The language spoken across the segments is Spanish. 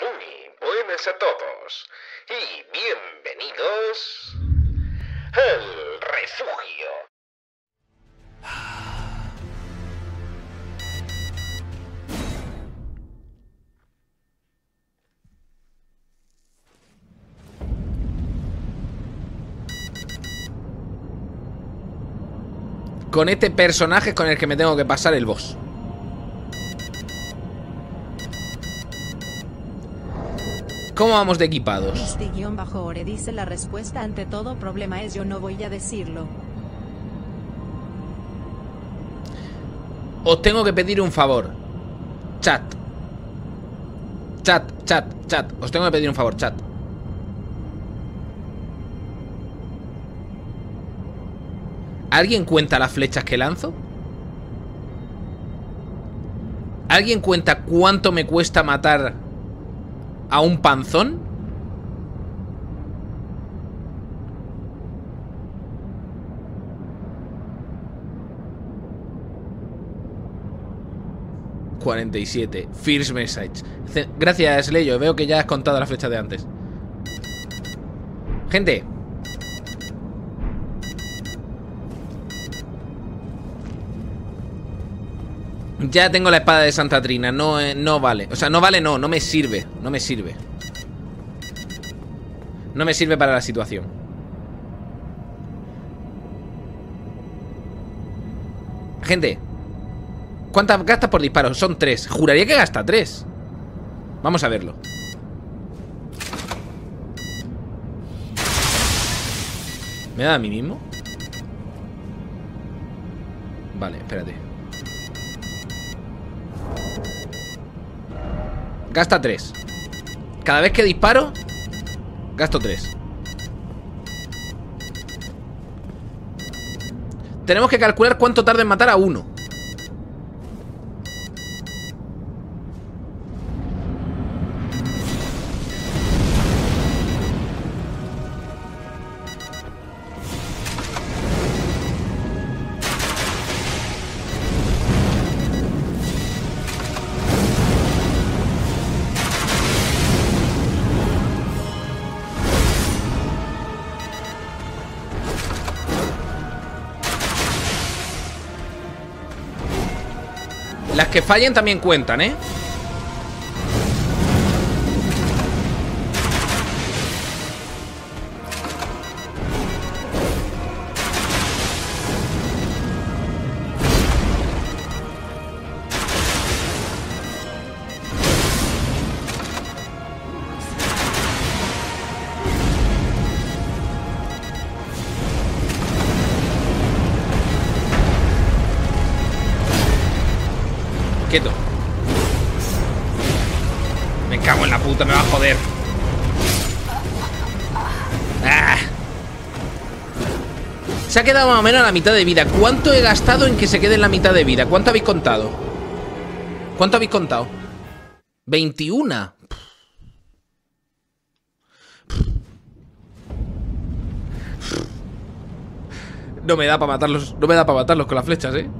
Muy buenas a todos y bienvenidos al refugio. Con este personaje es con el que me tengo que pasar el boss. ¿Cómo vamos de equipados? Este-ore dice la respuesta ante todo problema es yo no voy a decirlo. Os tengo que pedir un favor. Chat. Chat, chat, chat. Os tengo que pedir un favor, chat. ¿Alguien cuenta las flechas que lanzo? ¿Alguien cuenta cuánto me cuesta matar a un panzón? ...47... First message... Gracias, Leyo. Veo que ya has contado la flecha de antes. Gente... Ya tengo la espada de Santa Trina no, eh, no vale. O sea, no vale no, no me sirve No me sirve. No me sirve para la situación. Gente ¿Cuántas gastas por disparo? Son tres. Juraría que gasta tres. Vamos a verlo. ¿Me da a mí mismo? Vale, espérate Gasta 3 Cada vez que disparo Gasto 3 Tenemos que calcular cuánto tarda en matar a uno que fallen también cuentan, ¿eh? Ha quedado más o menos a la mitad de vida ¿Cuánto he gastado en que se quede en la mitad de vida? ¿Cuánto habéis contado? ¿Cuánto habéis contado? 21 No me da para matarlos No me da para matarlos con las flechas, eh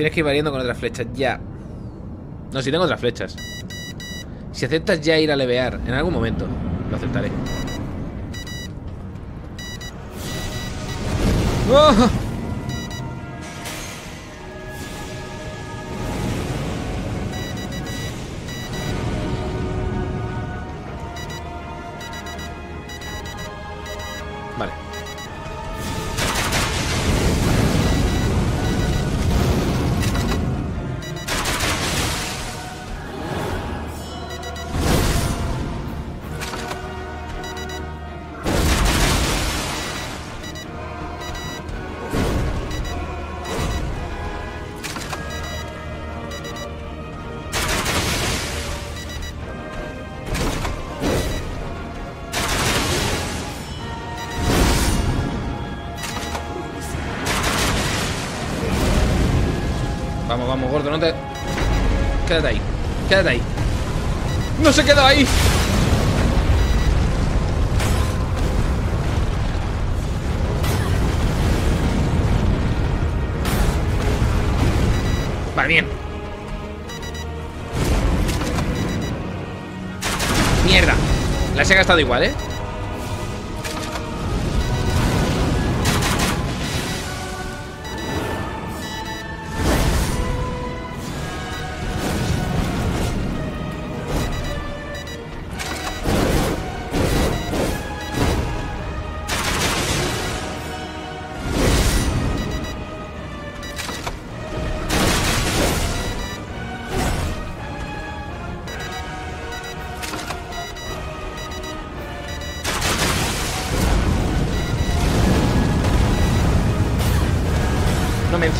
Tienes que ir variando con otras flechas, ya. No, si tengo otras flechas. Si aceptas ya ir a levear En algún momento, lo aceptaré. ¡Oh! La he gastado igual, ¿eh?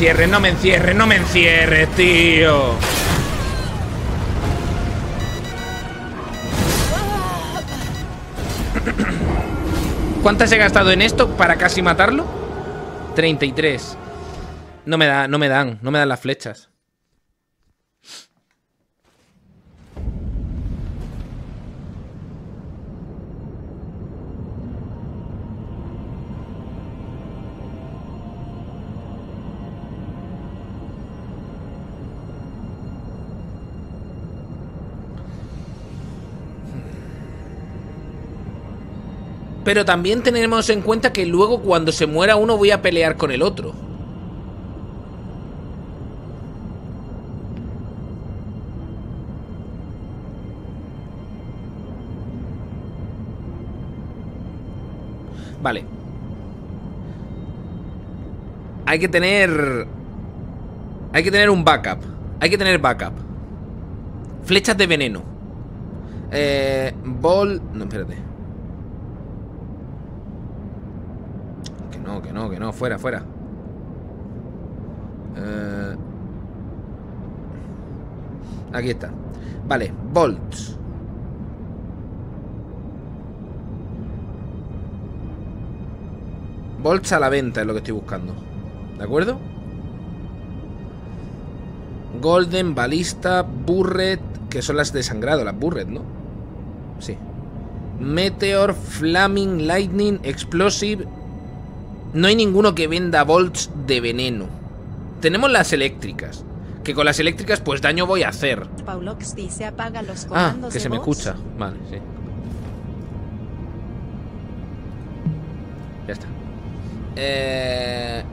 Encierres, no me encierres, no me encierres, tío. ¿Cuántas he gastado en esto para casi matarlo? 33. No me da, no me dan, no me dan las flechas. Pero también tenemos en cuenta que luego cuando se muera uno voy a pelear con el otro. Vale. Hay que tener... Hay que tener un backup. Hay que tener backup. Flechas de veneno. Eh... Ball... No, espérate. No, que no, que no, fuera, fuera. Eh, aquí está. Vale, volts. Volts a la venta es lo que estoy buscando. ¿De acuerdo? Golden, balista, burret, que son las de sangrado, las burret, ¿no? Sí. Meteor, flaming, lightning, explosive, no hay ninguno que venda volts de veneno. Tenemos las eléctricas. Que con las eléctricas pues daño voy a hacer. se apaga los ah, que se me escucha. Vale, sí. Ya está. Eh,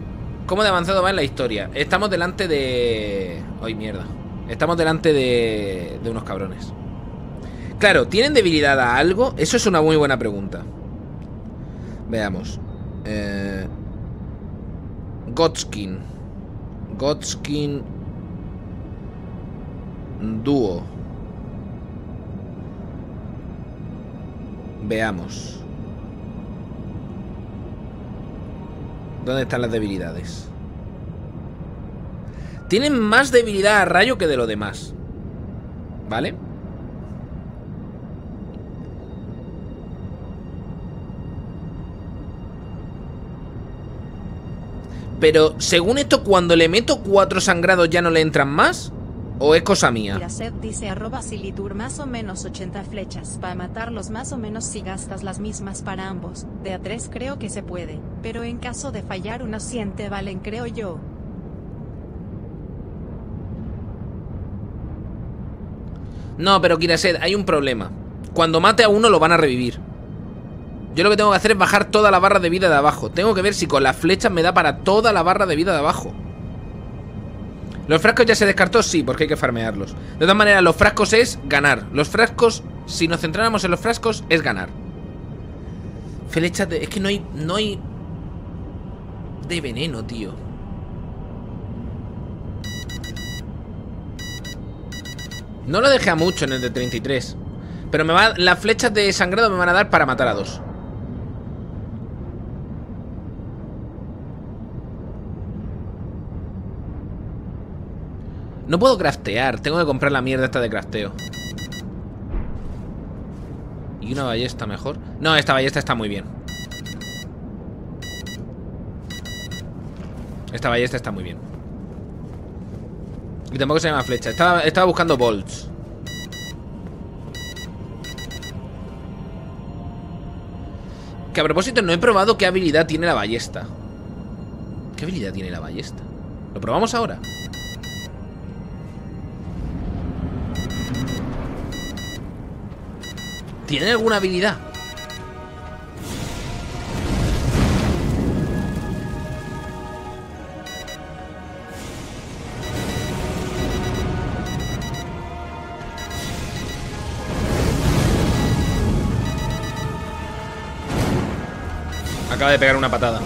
¿Cómo de avanzado va en la historia? Estamos delante de... Ay, mierda. Estamos delante de... De unos cabrones. Claro, ¿tienen debilidad a algo? Eso es una muy buena pregunta. Veamos. Eh, Godskin. Godskin Dúo. Veamos. ¿Dónde están las debilidades? Tienen más debilidad a rayo que de lo demás. ¿Vale? Pero, según esto, cuando le meto cuatro sangrados ya no le entran más. ¿O es cosa mía? dice arroba silitur más o menos 80 flechas para matarlos más o menos si gastas las mismas para ambos. De a tres creo que se puede, pero en caso de fallar unas 100 te valen creo yo. No, pero Kiraset, hay un problema. Cuando mate a uno lo van a revivir. Yo lo que tengo que hacer es bajar toda la barra de vida de abajo. Tengo que ver si con las flechas me da para toda la barra de vida de abajo. ¿Los frascos ya se descartó? Sí, porque hay que farmearlos. De todas maneras, los frascos es ganar. Los frascos, si nos centráramos en los frascos, es ganar. Flechas de... Es que no hay... No hay... De veneno, tío. No lo dejé a mucho en el de 33. Pero me va, las flechas de sangrado me van a dar para matar a dos. No puedo craftear, tengo que comprar la mierda esta de crafteo ¿Y una ballesta mejor? No, esta ballesta está muy bien Esta ballesta está muy bien Y tampoco se llama flecha. Estaba, buscando bolts. Que a propósito, no he probado qué habilidad tiene la ballesta. ¿Qué habilidad tiene la ballesta? ¿Lo probamos ahora? ¿Tiene alguna habilidad? Acaba de pegar una patada.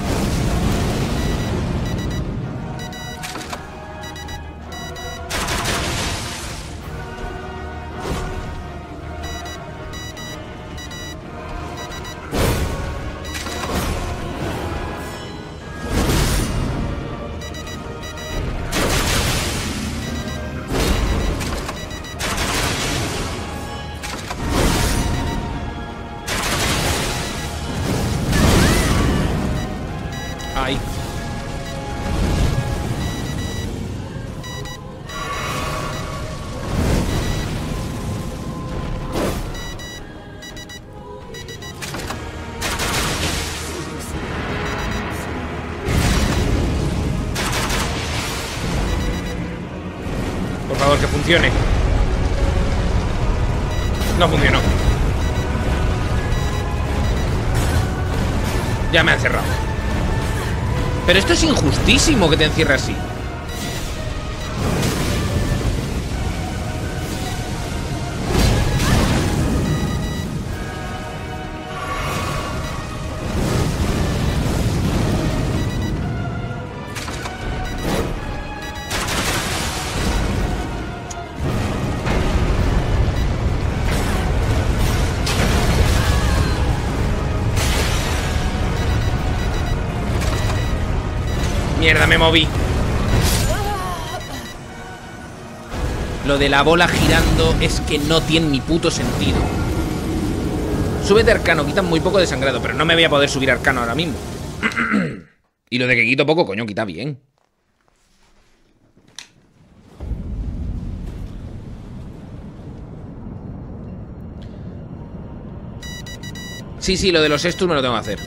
No funcionó. Ya me han cerrado. Pero esto es injustísimo que te encierre así. Lo de la bola girando es que no tiene ni puto sentido. Súbete arcano, quitan muy poco de sangrado, pero no me voy a poder subir arcano ahora mismo. y lo de que quito poco, coño, quita bien. Sí, sí, lo de los estus me lo tengo que hacer.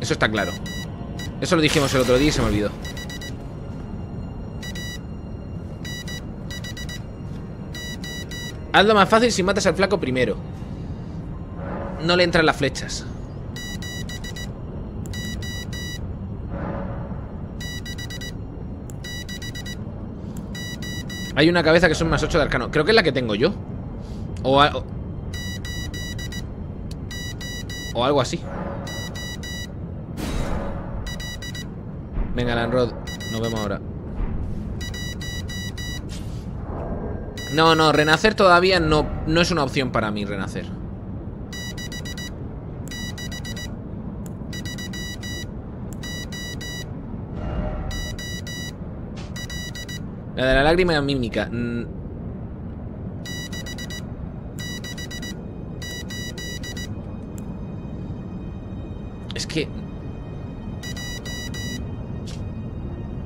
Eso está claro. Eso lo dijimos el otro día y se me olvidó. Hazlo más fácil si matas al flaco primero. No le entran las flechas. Hay una cabeza que son más 8 de arcano. Creo que es la que tengo yo. O, o, o algo así. Venga, Lanrod. Nos vemos ahora. No, no, renacer todavía no, no es una opción para mí, renacer. La de la lágrima mímica. mm. Es que...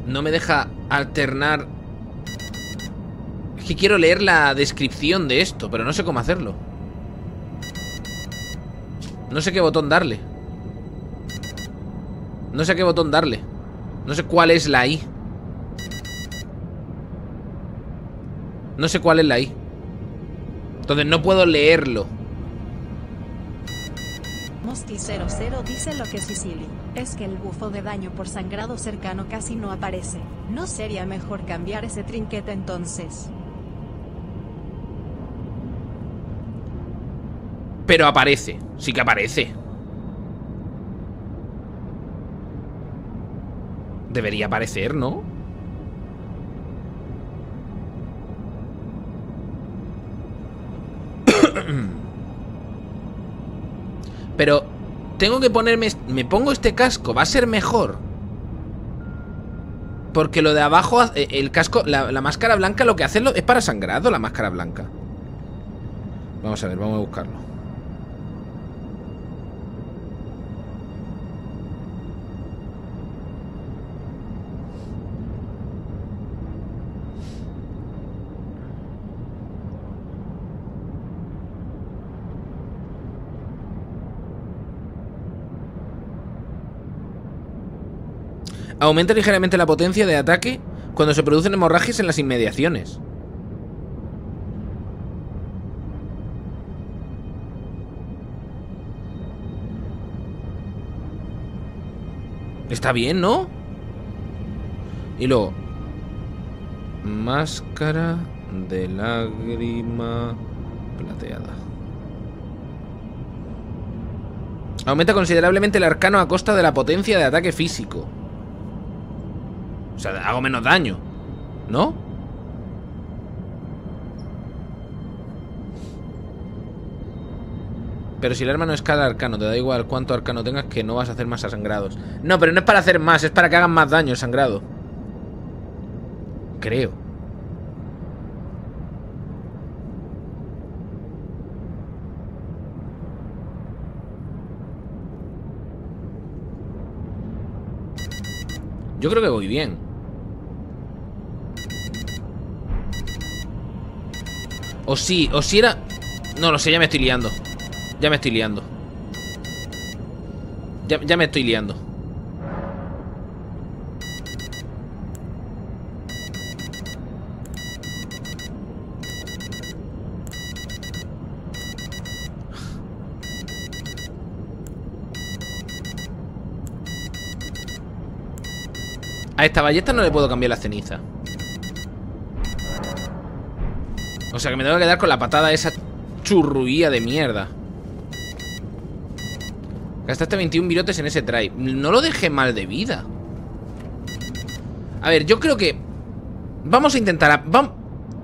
No me deja alternar es que quiero leer la descripción de esto, pero no sé cómo hacerlo. No sé qué botón darle. No sé qué botón darle. No sé cuál es la I. No sé cuál es la I. Entonces no puedo leerlo. Mosti00 dice lo que Sicily. Es que el bufo de daño por sangrado cercano casi no aparece. ¿No sería mejor cambiar ese trinquete entonces? Pero aparece. Sí que aparece. Debería aparecer, ¿no? Pero tengo que ponerme... Me pongo este casco. Va a ser mejor. Porque lo de abajo, eh, el casco, la, máscara blanca lo que hace es para sangrado, la máscara blanca. Vamos a ver, vamos a buscarlo. Aumenta ligeramente la potencia de ataque cuando se producen hemorragias en las inmediaciones. Está bien, ¿no? Y luego... Máscara de lágrima plateada. Aumenta considerablemente el arcano a costa de la potencia de ataque físico. O sea, hago menos daño. ¿No? Pero si el arma no es cada arcano, te da igual cuánto arcano tengas que no vas a hacer más sangrados. No, pero no es para hacer más, es para que hagan más daño el sangrado. Creo. Yo creo que voy bien. O sí, o si era... No lo sé, ya me estoy liando. Ya me estoy liando. Ya, ya me estoy liando. A esta ballesta no le puedo cambiar la ceniza. O sea que me tengo que quedar con la patada esa churruía de mierda. Gastaste 21 virotes en ese try. No lo dejé mal de vida. A ver, yo creo que... Vamos a intentar...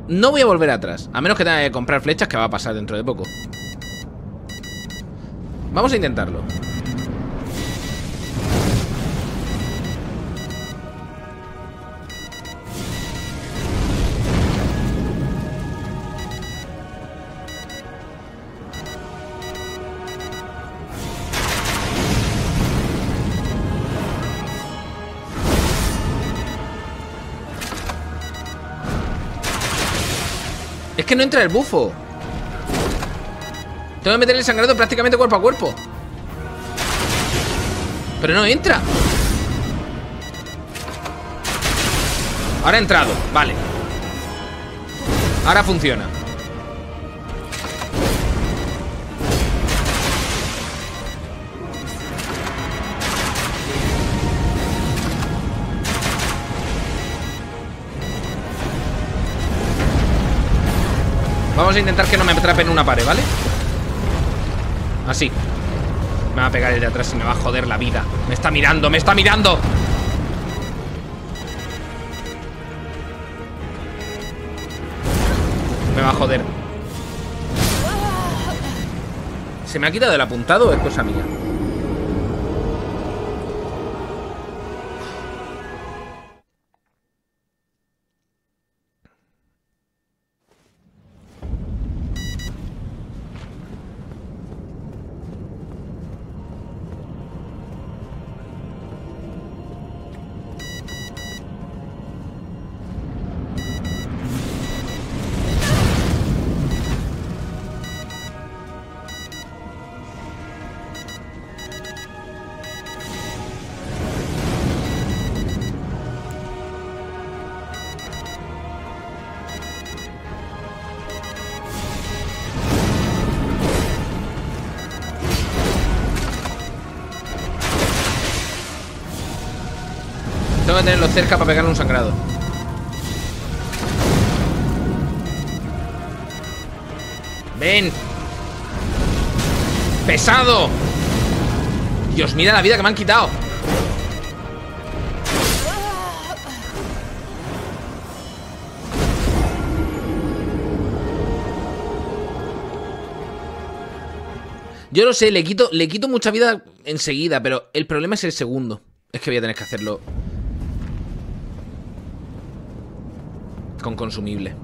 No voy a volver atrás. A menos que tenga que comprar flechas, que va a pasar dentro de poco. Vamos a intentarlo. Que no entra el bufo. Tengo que meter el sangrado prácticamente cuerpo a cuerpo. Pero no entra. Ahora ha entrado, vale. Ahora funciona Vamos a intentar que no me atrape en una pared, ¿vale? Así Me va a pegar el de atrás y me va a joder la vida Me está mirando, me está mirando Me va a joder ¿Se me ha quitado el apuntado o es cosa mía? Cerca para pegarle un sangrado ¡Ven! ¡Pesado! Dios, mira la vida que me han quitado Yo lo sé, le quito, le quito mucha vida enseguida Pero el problema es el segundo Es que voy a tener que hacerlo Con consumible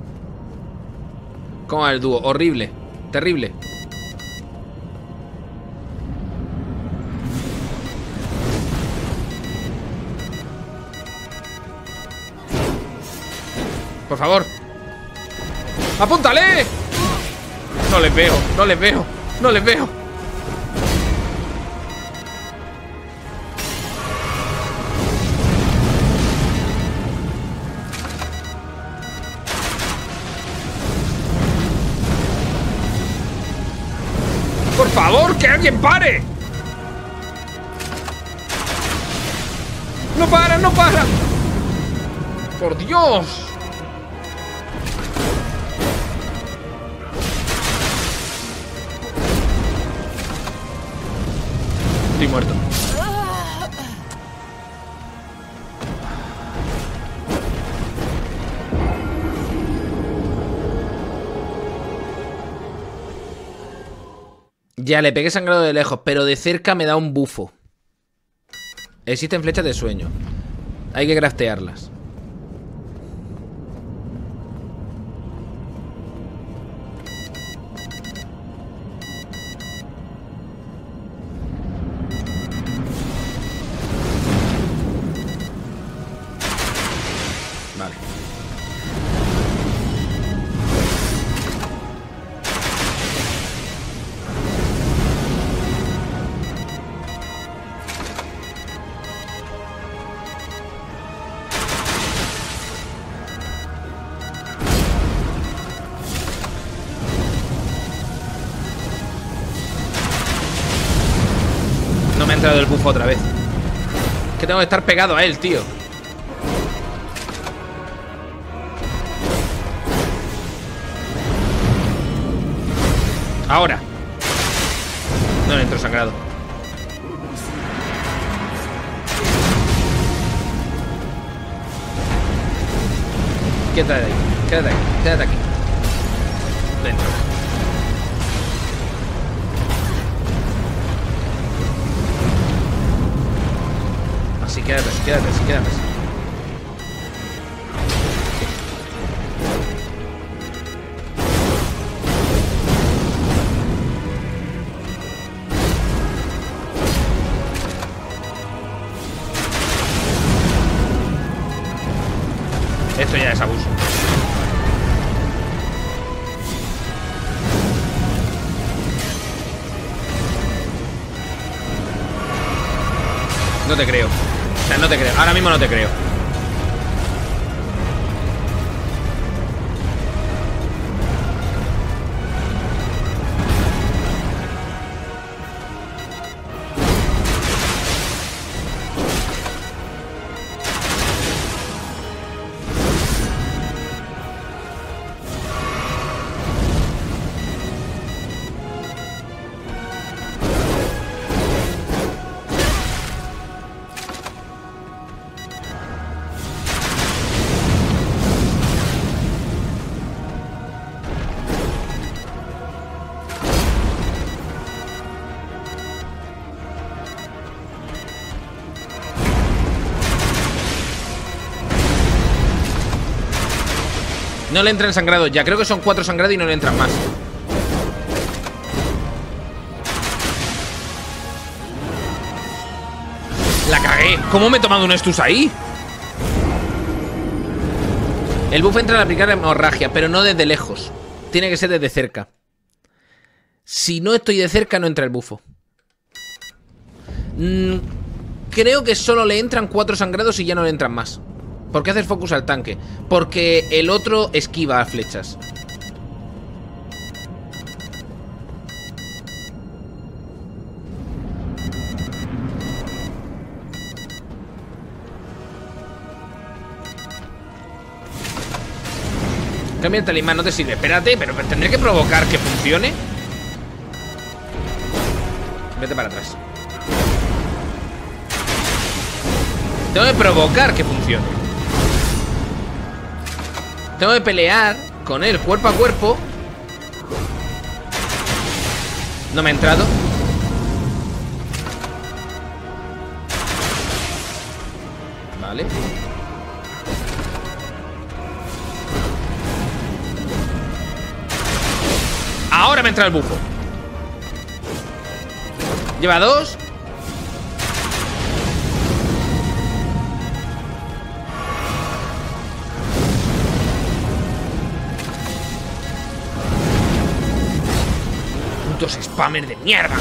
¿Cómo va el dúo? Horrible Terrible Por favor ¡Apúntale! No les veo, no les veo No les veo alguien pare! ¡No para, no para! ¡Por Dios! Estoy muerto. Ya, le pegué sangrado de lejos, pero de cerca me da un bufo. Existen flechas de sueño. Hay que craftearlas. Tengo estar pegado a él, tío. Ahora. No le entro sangrado. Quédate ahí, quédate ahí, quédate aquí. Dentro. Quédate quédate quédate. Esto ya es abuso. No te creo. Ahora mismo no te creo. No le entran sangrados ya. Creo que son cuatro sangrados y no le entran más. La cagué. ¿Cómo me he tomado un estus ahí? El buff entra al aplicar hemorragia, pero no desde lejos. Tiene que ser desde cerca. Si no estoy de cerca, no entra el bufo. Mm, creo que solo le entran cuatro sangrados y ya no le entran más. ¿Por qué haces focus al tanque? Porque el otro esquiva a flechas. Cambia el talismán, no te sirve. Espérate, pero tendré que provocar que funcione. Vete para atrás. Tengo que provocar que funcione. Tengo que pelear con él cuerpo a cuerpo. No me ha entrado. Vale. Ahora me entra el bufo. Lleva dos. Putos spammer de mierda.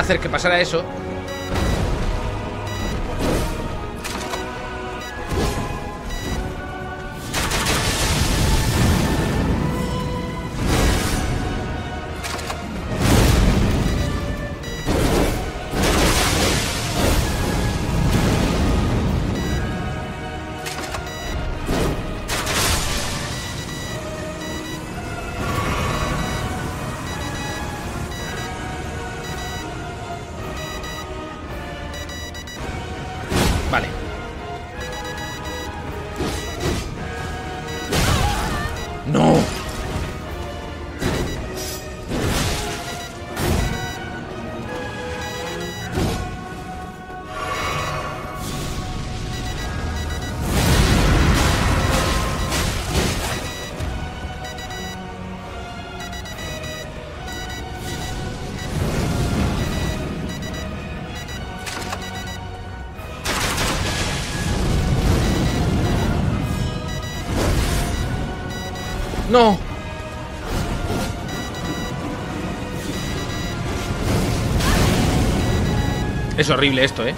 Hacer que pasara eso Es horrible esto, ¿eh?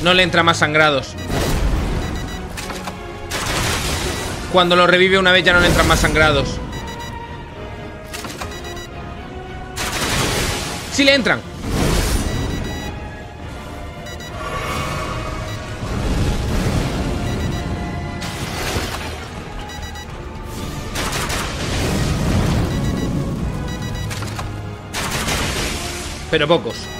No le entra más sangrados Cuando lo revive una vez ya no le entran más sangrados Sí le entran. Pero pocos.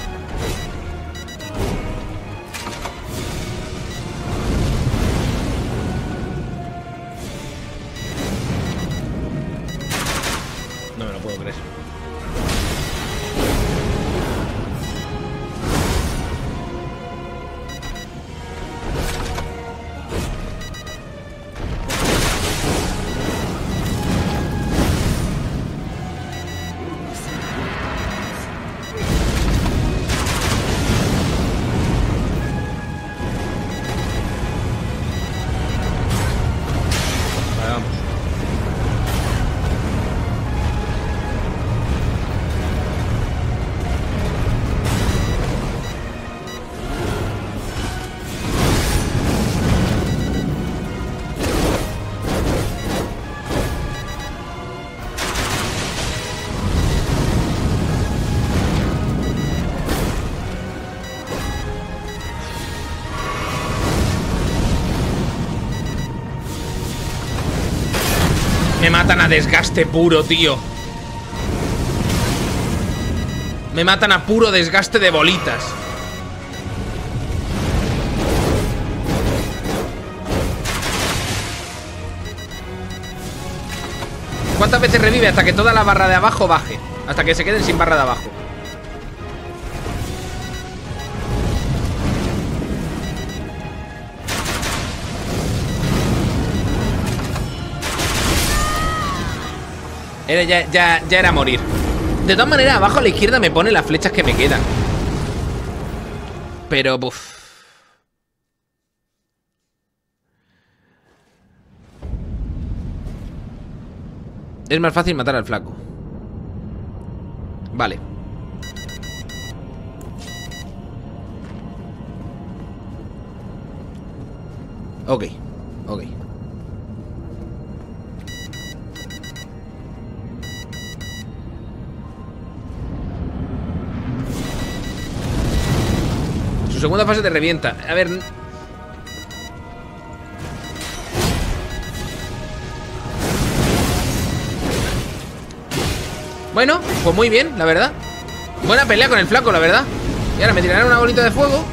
A desgaste puro, tío. Me matan a puro desgaste de bolitas. ¿Cuántas veces revive hasta que toda la barra de abajo baje? Hasta que se queden sin barra de abajo. Ya, era morir. De todas maneras, abajo a la izquierda me pone las flechas que me quedan. Pero, buf. Es más fácil matar al flaco. Vale. Ok. Segunda fase te revienta. A ver. Bueno, pues muy bien, la verdad. Buena pelea con el flaco, la verdad. Y ahora me tirarán una bolita de fuego.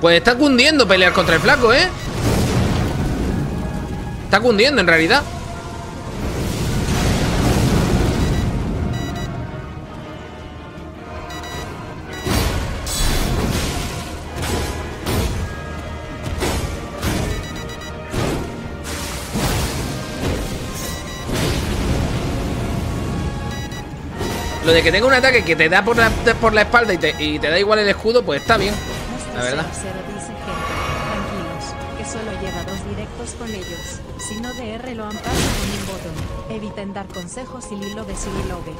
Pues está cundiendo pelear contra el flaco, ¿eh? Está cundiendo en realidad. Lo de que tenga un ataque que te da por la, por la espalda y te, y te da igual el escudo, pues está bien. La verdad. 00 dice gente, tranquilos, que solo lleva dos directos con ellos. Si no de R lo amparo con un botón. Eviten dar consejos y lilobe si lilobe.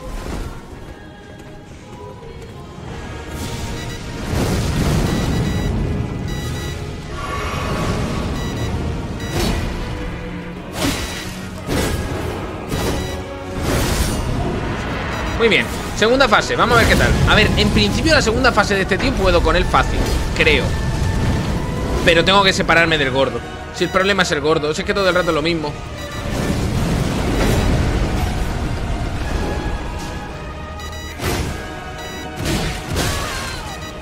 Muy bien. Segunda fase, vamos a ver qué tal. A ver, en principio la segunda fase de este tío puedo con él fácil, creo. Pero tengo que separarme del gordo. Si el problema es el gordo, si es que todo el rato es lo mismo.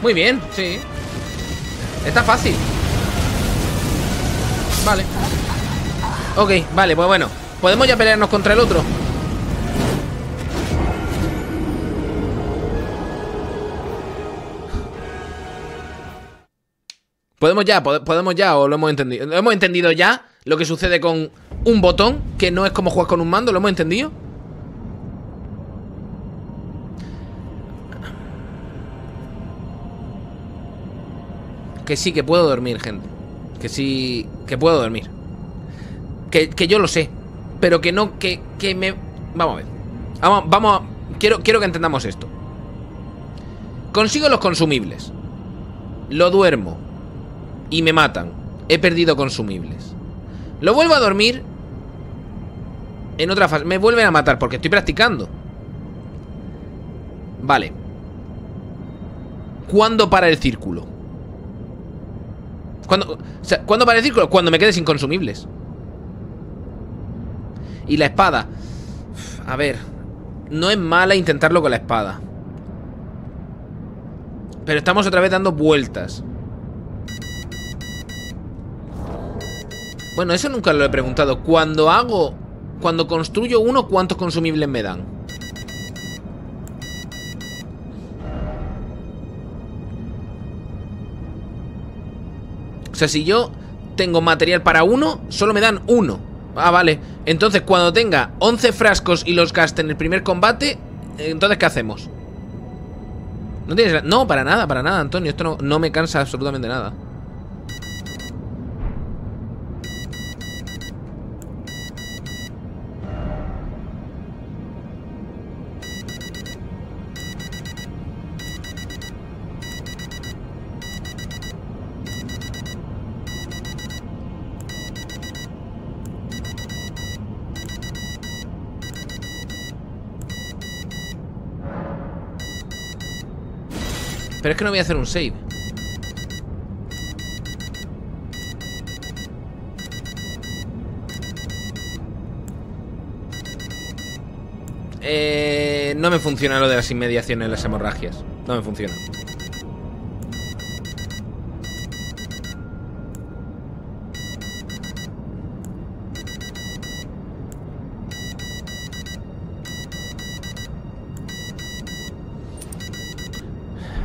Muy bien, sí. Está fácil. Vale. Ok, vale, pues bueno. ¿Podemos ya pelearnos contra el otro? Podemos ya, pode- podemos ya, o lo hemos entendido. ¿Lo hemos entendido ya? Lo que sucede con un botón, que no es como jugar con un mando, ¿lo hemos entendido? Que sí, que puedo dormir, gente. Que sí, que puedo dormir. Que, que yo lo sé. Pero que no, que, que me... Vamos a ver. Vamos, vamos a... Quiero, quiero que entendamos esto. Consigo los consumibles. Lo duermo. Y me matan. He perdido consumibles. Lo vuelvo a dormir. En otra fase. Me vuelven a matar porque estoy practicando. Vale. ¿Cuándo para el círculo? ¿Cuándo, o sea, ¿Cuándo para el círculo? Cuando me quede sin consumibles. Y la espada. A ver. No es mala intentarlo con la espada. Pero estamos otra vez dando vueltas. Bueno, eso nunca lo he preguntado. Cuando hago... Cuando construyo uno, ¿cuántos consumibles me dan? O sea, si yo tengo material para uno, solo me dan uno. Ah, vale. Entonces, cuando tenga 11 frascos y los gaste en el primer combate, entonces, ¿qué hacemos? No tienes... No, para nada, para nada, Antonio. Esto no, no me cansa absolutamente nada. Pero es que no voy a hacer un save. Eh, no me funciona lo de las inmediaciones, las hemorragias. No me funciona.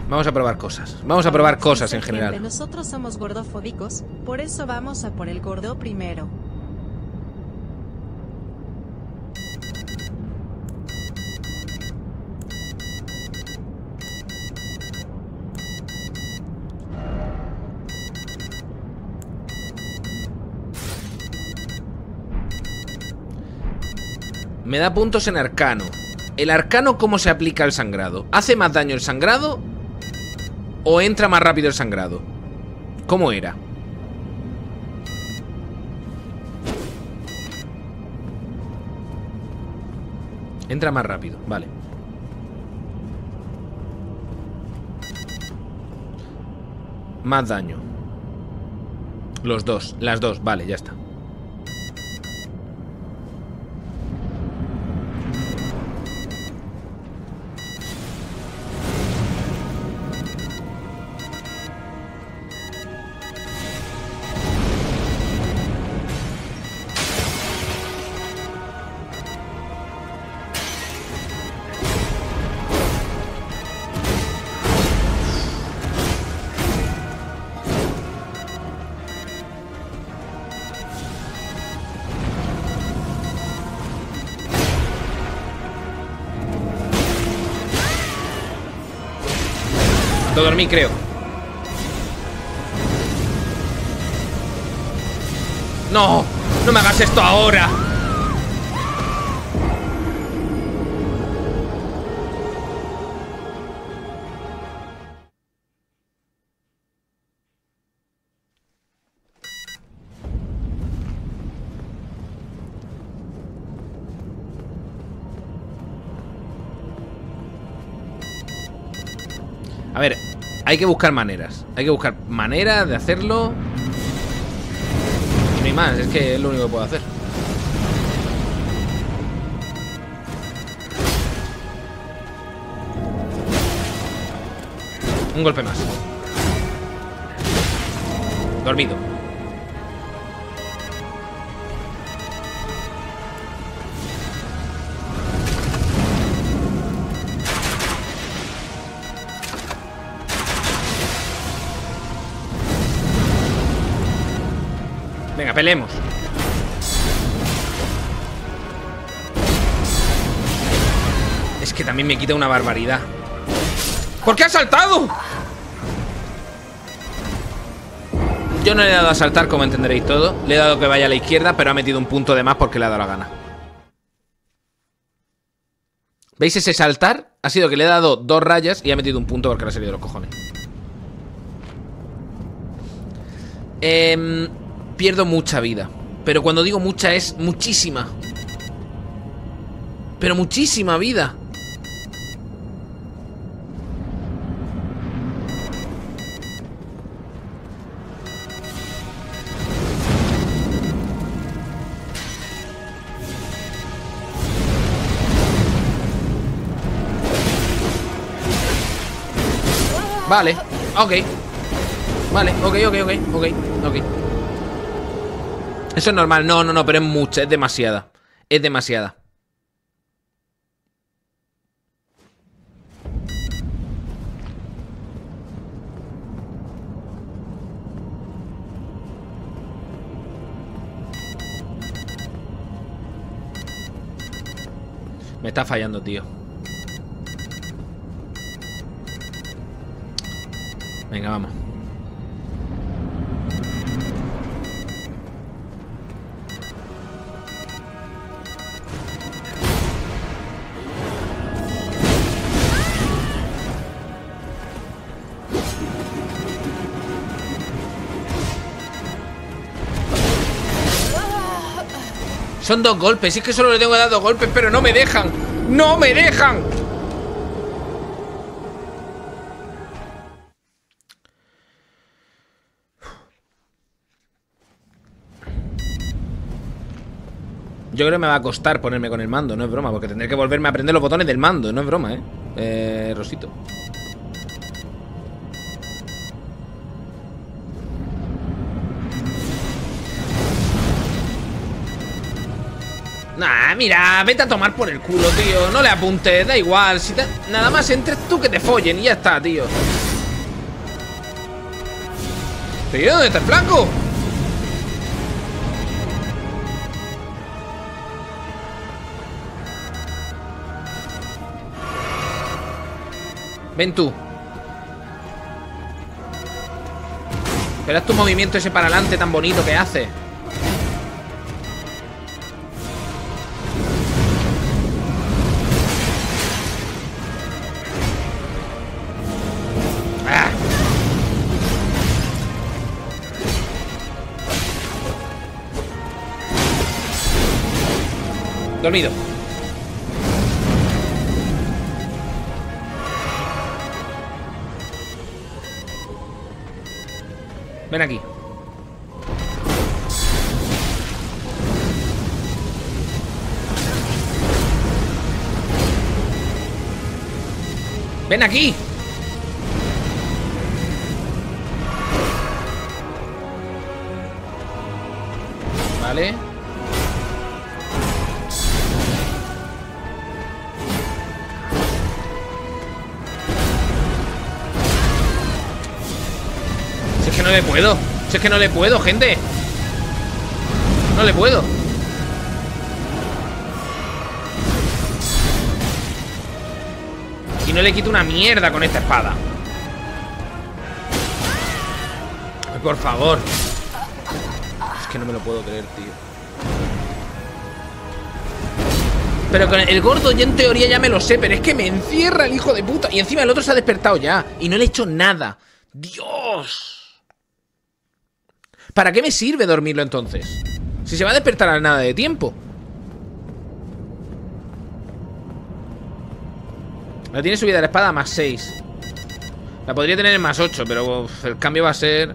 Vamos a probar cosas. Vamos a probar cosas en general. Nosotros somos gordofóbicos, por eso vamos a por el gordo primero. Me da puntos en arcano. ¿El arcano cómo se aplica al sangrado? ¿Hace más daño el sangrado? ¿O entra más rápido el sangrado? ¿Cómo era? Entra más rápido, vale. Más daño. Los dos, las dos, vale, ya está. Dormí, creo. No, no me hagas esto ahora. Hay que buscar maneras. Hay que buscar maneras de hacerlo. Y no hay más, es que es lo único que puedo hacer. Un golpe más. Dormido. Es que también me quita una barbaridad. ¿Por qué ha saltado? Yo no le he dado a saltar, como entenderéis todo. Le he dado que vaya a la izquierda, pero ha metido un punto de más porque le ha dado la gana. ¿Veis ese saltar? Ha sido que le he dado dos rayas y ha metido un punto porque le ha salido de los cojones. Eh, pierdo mucha vida. Pero cuando digo mucha es muchísima. Pero muchísima vida. Vale, ok Vale, ok, ok, ok, ok, ok Eso es normal, no, no, no, pero es mucha, es demasiada. Es demasiada. Me está fallando, tío. Venga, vamos Son dos golpes, es que solo le tengo que dar dos golpes Pero no me dejan, no me dejan Yo creo que me va a costar ponerme con el mando, no es broma Porque tendré que volverme a aprender los botones del mando No es broma, eh, eh Rosito Nah, mira, vete a tomar por el culo, tío. No le apuntes, da igual. Si Nada más entres tú que te follen y ya está, tío. Tío, ¿dónde está el flanco? Ven tú. Pero es tu movimiento ese para adelante tan bonito que hace Dormido. Ven aquí. Ven aquí. Vale no le puedo Si es que no le puedo, gente No le puedo Y no le quito una mierda con esta espada por favor. Es que no me lo puedo creer, tío. Pero con el gordo yo en teoría ya me lo sé, pero es que me encierra el hijo de puta. Y encima el otro se ha despertado ya. Y no le he hecho nada. ¡Dios! ¿Para qué me sirve dormirlo entonces? Si se va a despertar a nada de tiempo. La tiene subida la espada más 6. La podría tener en más 8, pero el cambio va a ser...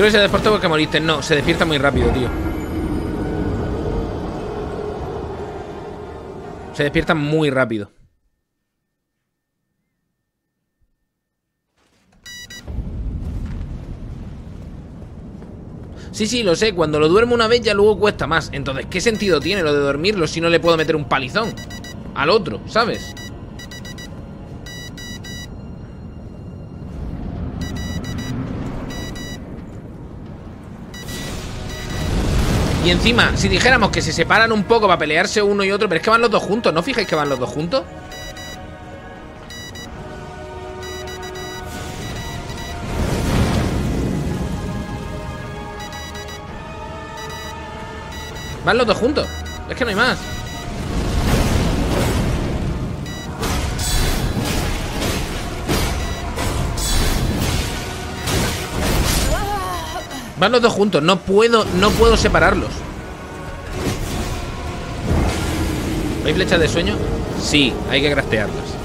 Creo que se despertó porque moriste. No, se despierta muy rápido, tío. Se despierta muy rápido. Sí, sí, lo sé. Cuando lo duermo una vez ya luego cuesta más. Entonces, ¿qué sentido tiene lo de dormirlo si no le puedo meter un palizón al otro, ¿sabes? Y encima, si dijéramos que se separan un poco para pelearse uno y otro Pero es que van los dos juntos, ¿no fijáis que van los dos juntos? Van los dos juntos Es que no hay más Van los dos juntos, no puedo, no puedo separarlos ¿Hay flechas de sueño? Sí, hay que craftearlas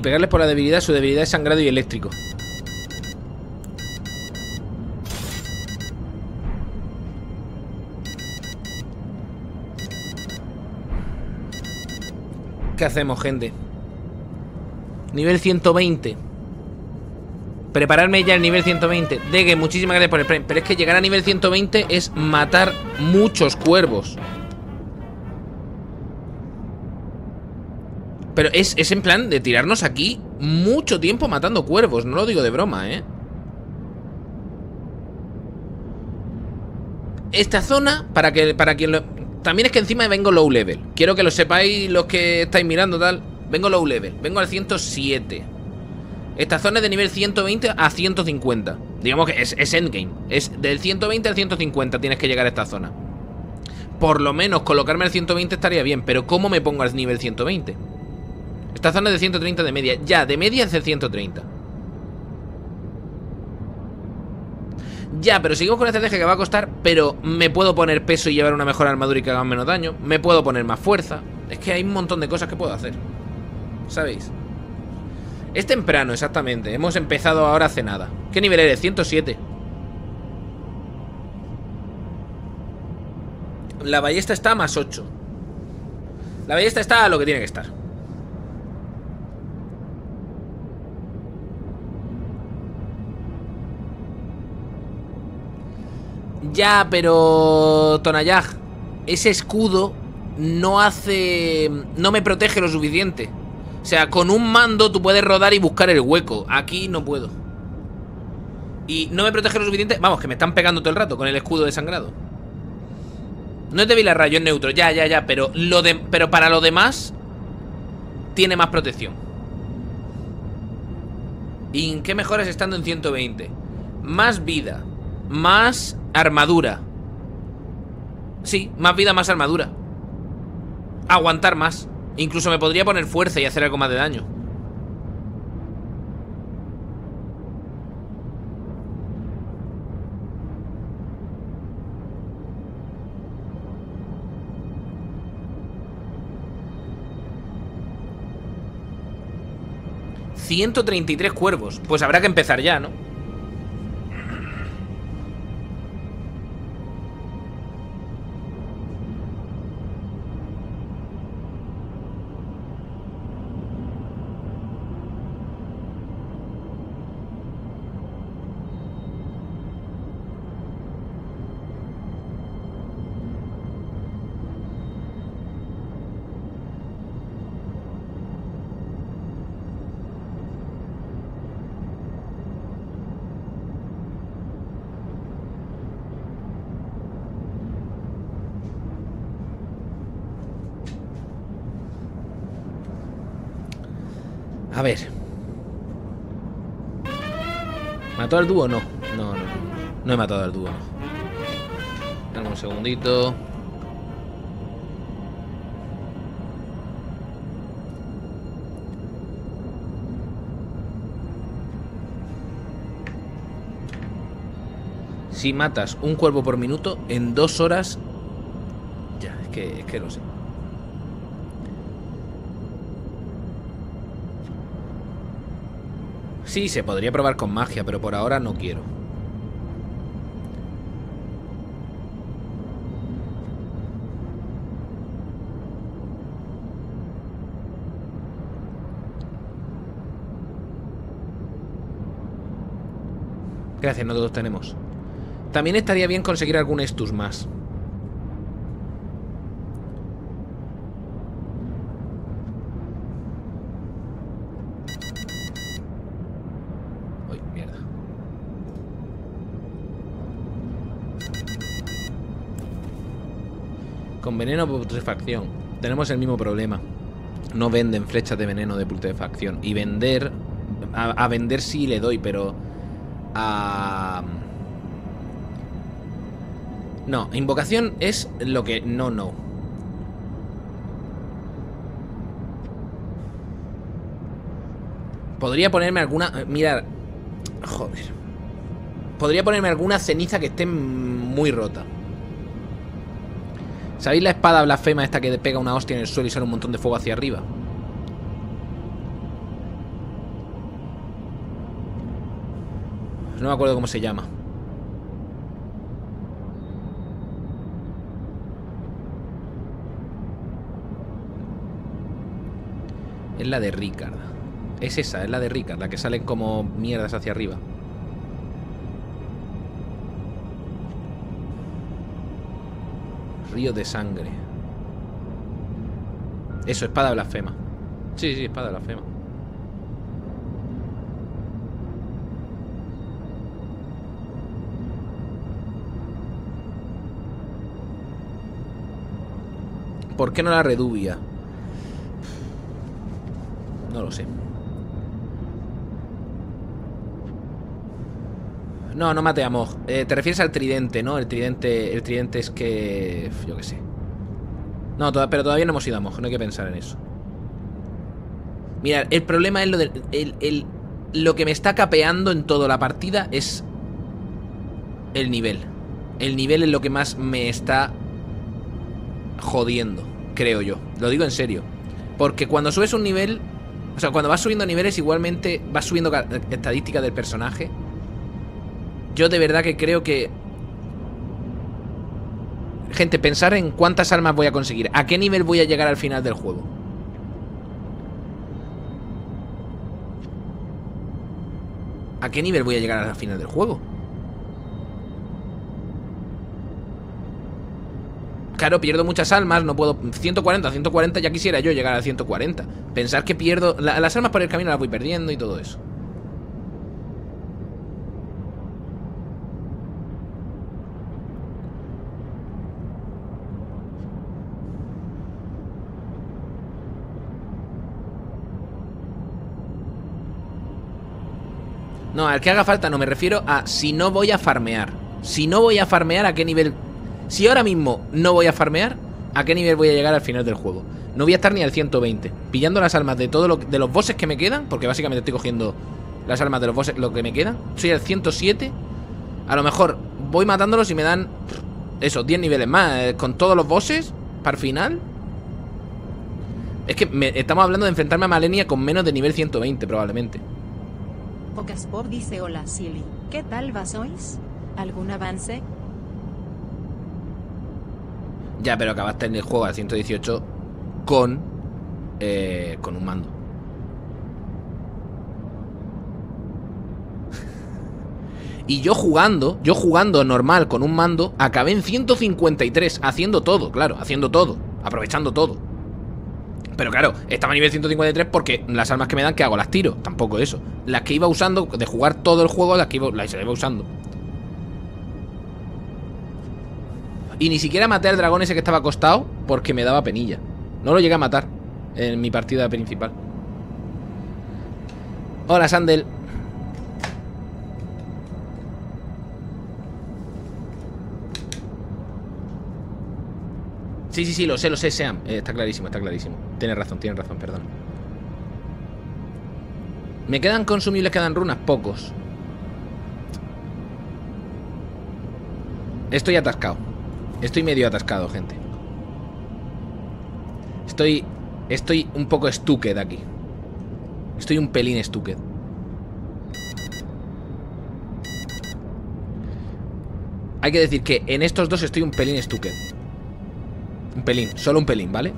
Y pegarles por la debilidad, su debilidad es sangrado y eléctrico. ¿Qué hacemos, gente? Nivel 120 Prepararme ya el nivel 120 Degue, muchísimas gracias por el premio Pero es que llegar a nivel 120 es matar muchos cuervos Pero es, es en plan de tirarnos aquí mucho tiempo matando cuervos No lo digo de broma, ¿eh? Esta zona, para que para quien lo... También es que encima vengo low level. Quiero que lo sepáis los que estáis mirando tal. Vengo low level, vengo al 107 Esta zona es de nivel 120 a 150 Digamos que es, endgame. Es del 120 al 150 tienes que llegar a esta zona. Por lo menos colocarme al 120 estaría bien Pero ¿cómo me pongo al nivel 120? Esta zona es de 130 de media. Ya, de media es de 130 Ya, pero seguimos con la estrategia que va a costar Pero me puedo poner peso y llevar una mejor armadura y que haga menos daño. Me puedo poner más fuerza. Es que hay un montón de cosas que puedo hacer. ¿Sabéis? Es temprano, exactamente. Hemos empezado ahora hace nada. ¿Qué nivel eres? 107 La ballesta está a más 8 La ballesta está a lo que tiene que estar Ya, pero... Tonayag Ese escudo no hace... No me protege lo suficiente. O sea, con un mando tú puedes rodar y buscar el hueco. Aquí no puedo. Y no me protege lo suficiente. Vamos, que me están pegando todo el rato con el escudo de sangrado No es débil a rayo, neutro Ya, ya, ya, pero, lo de... pero para lo demás Tiene más protección. ¿Y en qué mejoras estando en 120? Más vida Más Armadura Sí, más vida, más armadura Aguantar más Incluso me podría poner fuerza y hacer algo más de daño 133 cuervos. Pues habrá que empezar ya, ¿no? A ver. ¿Mató al dúo? No. No, no, no. He matado al dúo. Dame un segundito. Si matas un cuervo por minuto, en dos horas... Ya, es que, es que lo sé. Sí, se podría probar con magia, pero por ahora no quiero. Gracias, no todos tenemos. También estaría bien conseguir algún Estus más. Con veneno por putrefacción. Tenemos el mismo problema. No venden flechas de veneno de putrefacción. Y vender... A, a vender sí le doy, pero... A... No, invocación es lo que no, no. Podría ponerme alguna... Mirad. Joder. Podría ponerme alguna ceniza que esté muy rota. ¿Sabéis la espada blasfema esta que pega una hostia en el suelo y sale un montón de fuego hacia arriba? No me acuerdo cómo se llama. Es la de Ricard. Es esa, es la de Ricard, la que salen como mierdas hacia arriba. Río de sangre. Eso, espada blasfema. Sí, sí, espada blasfema. ¿Por qué no la redubia? No lo sé. No, no mate a Mog. Eh, te refieres al tridente, ¿no? El tridente, el tridente es que... Yo qué sé. No, pero todavía no hemos ido a Mog. No hay que pensar en eso. Mira, el problema es lo. El, el, lo que me está capeando en toda la partida es... El nivel. El nivel es lo que más me está... Jodiendo, creo yo. Lo digo en serio. Porque cuando subes un nivel... O sea, cuando vas subiendo niveles igualmente vas subiendo estadísticas del personaje. Yo de verdad que creo que... Gente, pensar en cuántas armas voy a conseguir. ¿A qué nivel voy a llegar al final del juego? ¿A qué nivel voy a llegar al final del juego? Claro, pierdo muchas almas, no puedo... 140, 140, ya quisiera yo llegar a 140. Pensar que pierdo... La, las armas por el camino las voy perdiendo y todo eso. No, al que haga falta no, me refiero a si no voy a farmear. Si no voy a farmear, ¿a qué nivel...? Si ahora mismo no voy a farmear, ¿a qué nivel voy a llegar al final del juego? No voy a estar ni al 120. Pillando las almas de todos lo, los bosses que me quedan, porque básicamente estoy cogiendo las almas de los bosses, lo que me quedan. Soy al 107. A lo mejor voy matándolos y me dan... Eso, 10 niveles más. Eh, con todos los bosses, para el final... Es que me- estamos hablando de enfrentarme a Malenia con menos de nivel 120, probablemente. Pocaspop dice hola Silly. ¿Qué tal vas hoys? ¿Algún avance? Ya, pero acabaste en el juego a 118 con. eh, con un mando. Y yo jugando, yo jugando normal con un mando, acabé en 153, haciendo todo, claro, haciendo todo, aprovechando todo. Pero claro, estaba a nivel 153 porque las armas que me dan, que hago? Las tiro, tampoco eso. Las que iba usando, de jugar todo el juego, las que iba, las iba usando. Y ni siquiera maté al dragón ese que estaba acostado porque me daba penilla. No lo llegué a matar en mi partida principal. Hola, Sandel. Sí, sí, sí, lo sé, lo sé, Seam. Eh, está clarísimo, está clarísimo. Tienes razón, tienes razón, perdón. ¿Me quedan consumibles, quedan runas? Pocos. Estoy atascado. Estoy medio atascado, gente. Estoy... Estoy un poco stupid aquí. Estoy un pelín stupid. Hay que decir que en estos dos estoy un pelín stupid. Un pelín, solo un pelín, ¿vale?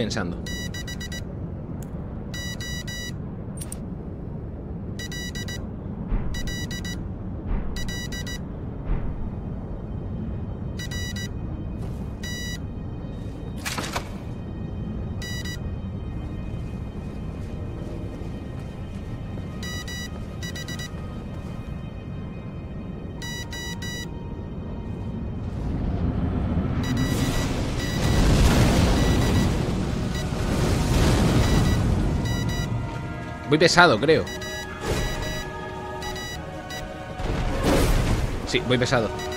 Pensando. Pesado, creo. Sí, voy pesado.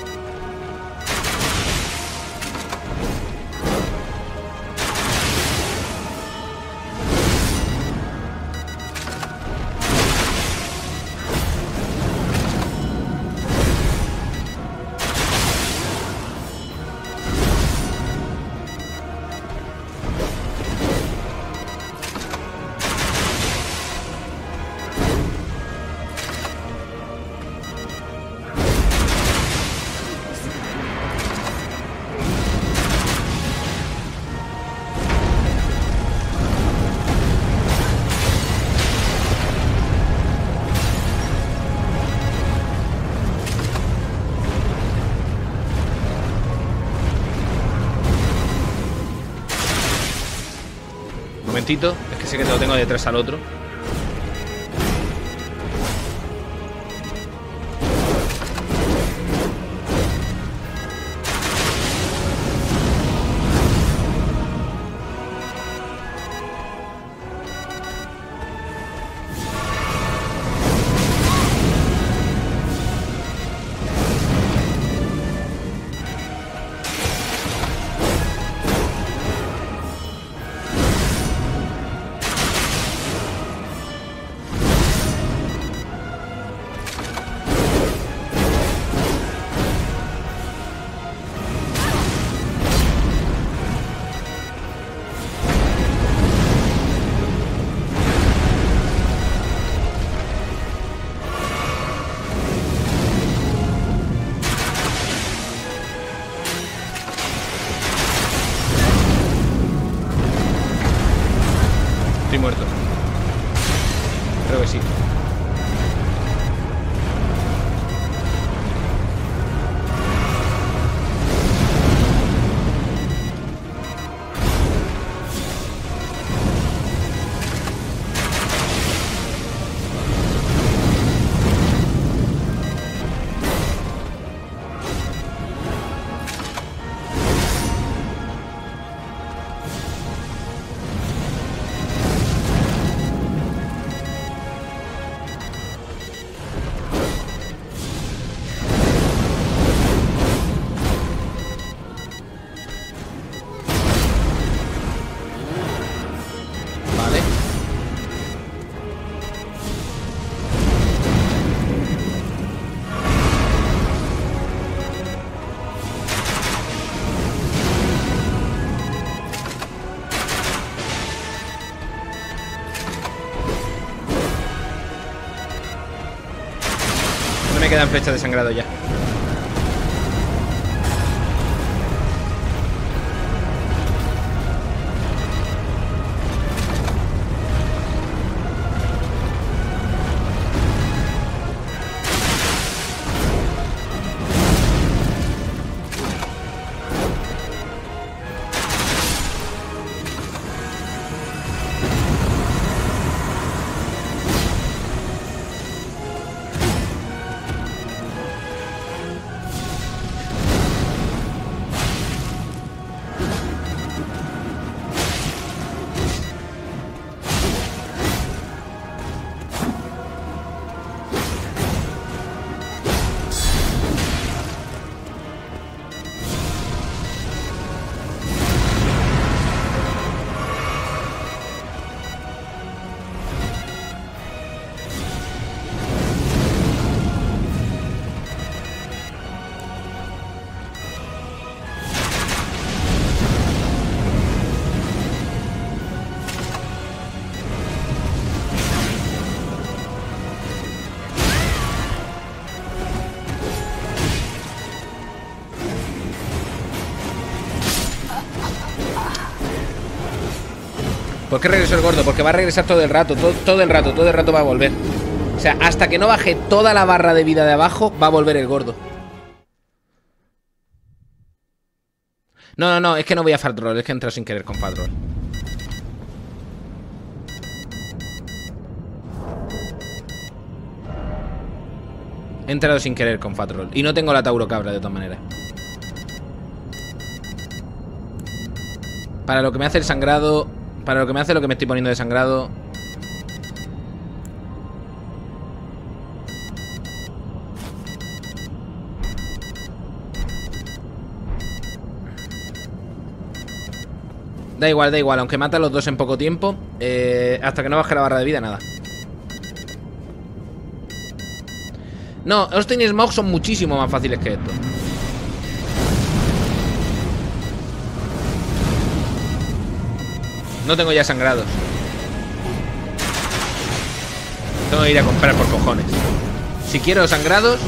Es que sé que te lo tengo detrás al otro. Me quedan flechas de sangrado ya. Qué regresó el gordo? Porque va a regresar todo el rato, todo, todo el rato, todo el rato va a volver. O sea, hasta que no baje toda la barra de vida de abajo, va a volver el gordo. No, no, no, es que no voy a Fadroll, es que he entrado sin querer con Fadroll. He entrado sin querer con Fatroll. Y no tengo la Tauro Cabra, de todas maneras. Para lo que me hace el sangrado... Para lo que me hace lo que me estoy poniendo de sangrado... Da igual, da igual, aunque mata a los dos en poco tiempo eh, Hasta que no baje la barra de vida, nada. No, Austin y Smog son muchísimo más fáciles que esto No tengo ya sangrados. Tengo que ir a comprar por cojones. Si quiero sangrados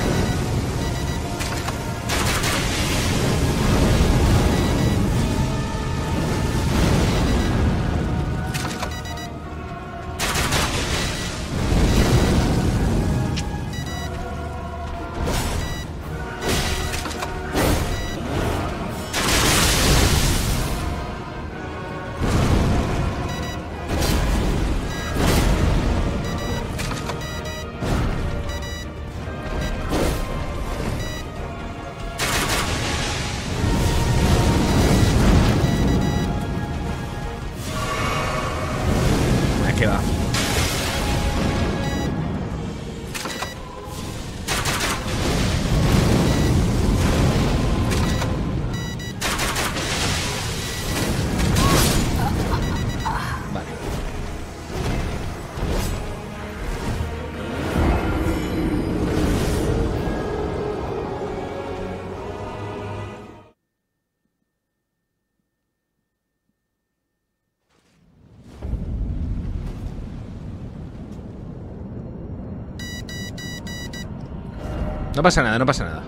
pasa nada, no pasa nada.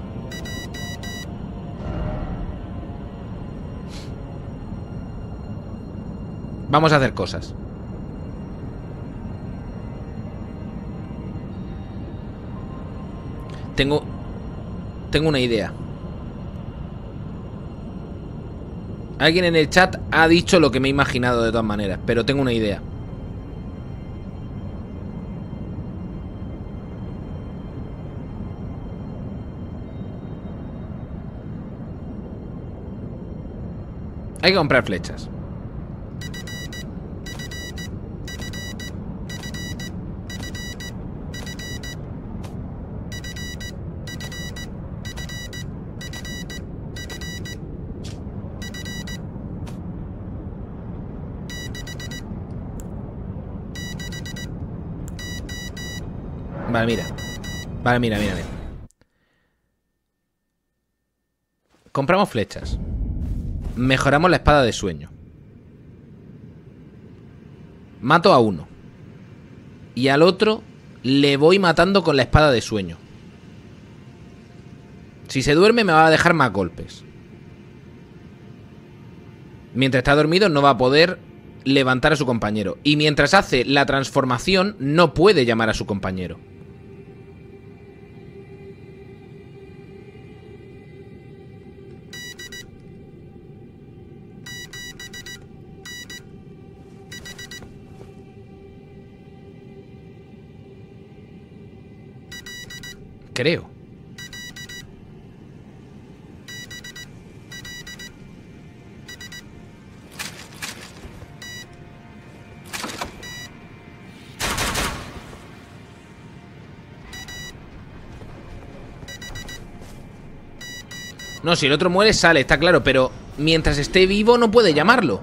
Vamos a hacer cosas. Tengo Tengo una idea. Alguien en el chat ha dicho lo que me he imaginado de todas maneras Pero tengo una idea Hay que comprar flechas. Vale, mira. Vale, mira, mira, mira. Compramos flechas Mejoramos la espada de sueño Mato a uno Y al otro Le voy matando con la espada de sueño Si se duerme me va a dejar más golpes. Mientras está dormido no va a poder levantar a su compañero. Y mientras hace la transformación no puede llamar a su compañero. Creo. No, si el otro muere, sale, está claro, pero mientras esté vivo no puede llamarlo.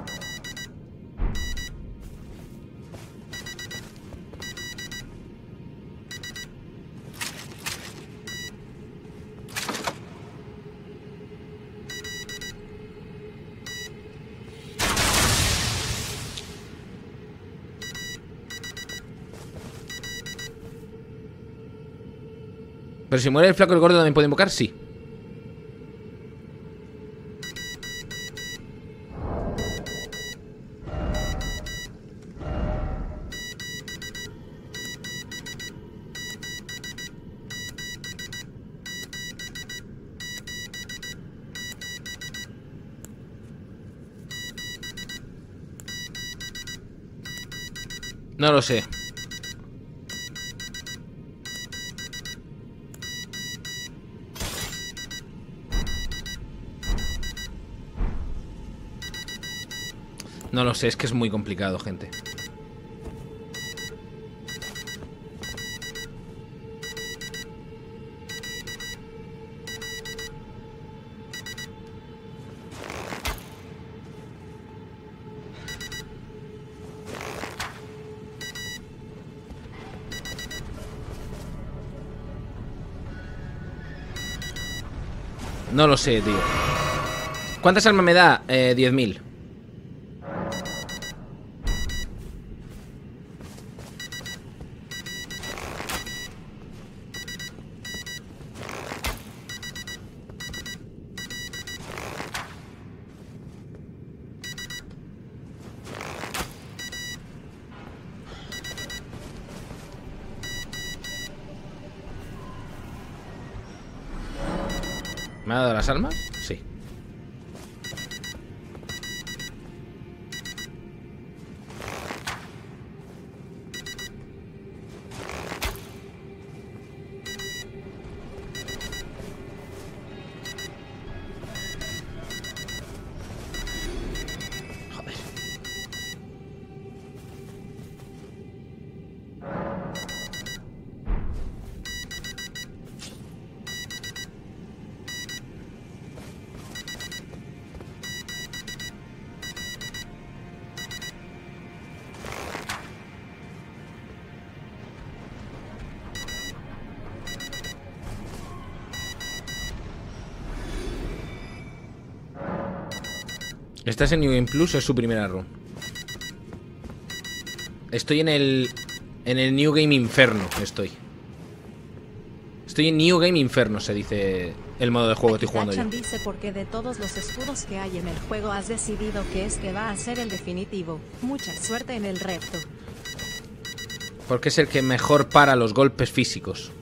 Pero si muere el flaco el gordo también puede invocar, sí. No lo sé. No lo sé, es que es muy complicado, gente. No lo sé, tío. ¿Cuántas almas me da? Eh, 10.000. Estás en New Game Plus, es su primera run. Estoy en el. En el New Game Inferno, estoy. Estoy en New Game Inferno, se dice el modo de juego que estoy jugando yo. Dice porque de todos los escudos que hay en el juego has decidido que este va a ser el definitivo. Mucha suerte en el reto. Porque es el que mejor para los golpes físicos.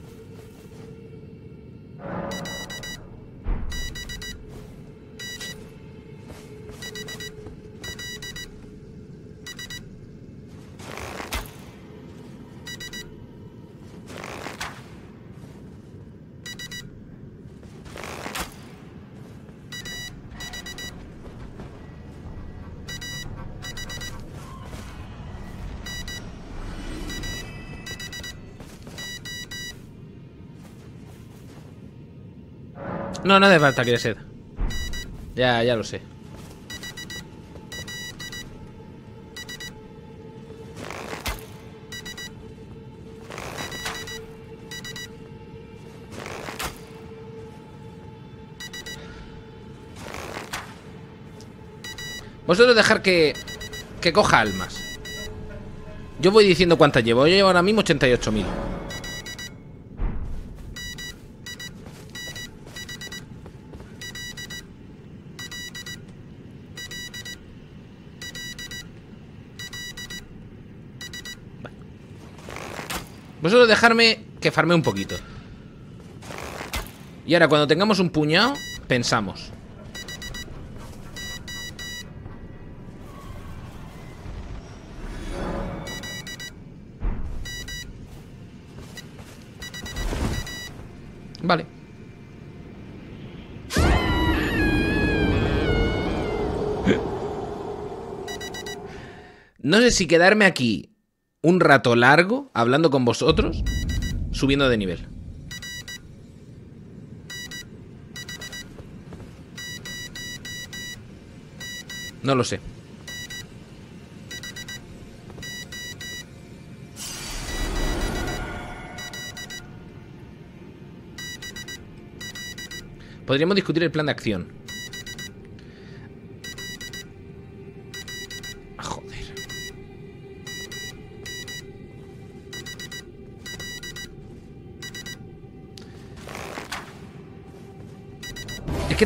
No, no hace falta que sed. Ya, ya lo sé. Vosotros dejar que... Que coja almas. Yo voy diciendo cuántas llevo. Yo llevo ahora mismo 88.000. Vosotros dejarme que farme un poquito. Y ahora cuando tengamos un puñado, pensamos. Vale. No sé si quedarme aquí un rato largo hablando con vosotros, subiendo de nivel. No lo sé. Podríamos discutir el plan de acción.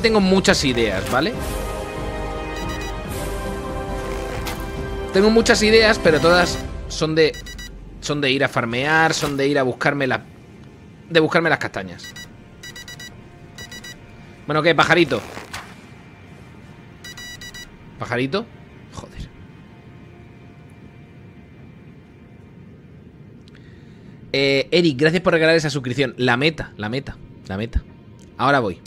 Tengo muchas ideas, ¿vale? Tengo muchas ideas, pero todas son de... Son de ir a farmear, son de ir a buscarme la... De buscarme las castañas. Bueno, ¿qué? Pajarito. ¿Pajarito? Joder. Eh, Eric, gracias por regalar esa suscripción. La meta, la meta, la meta. Ahora voy.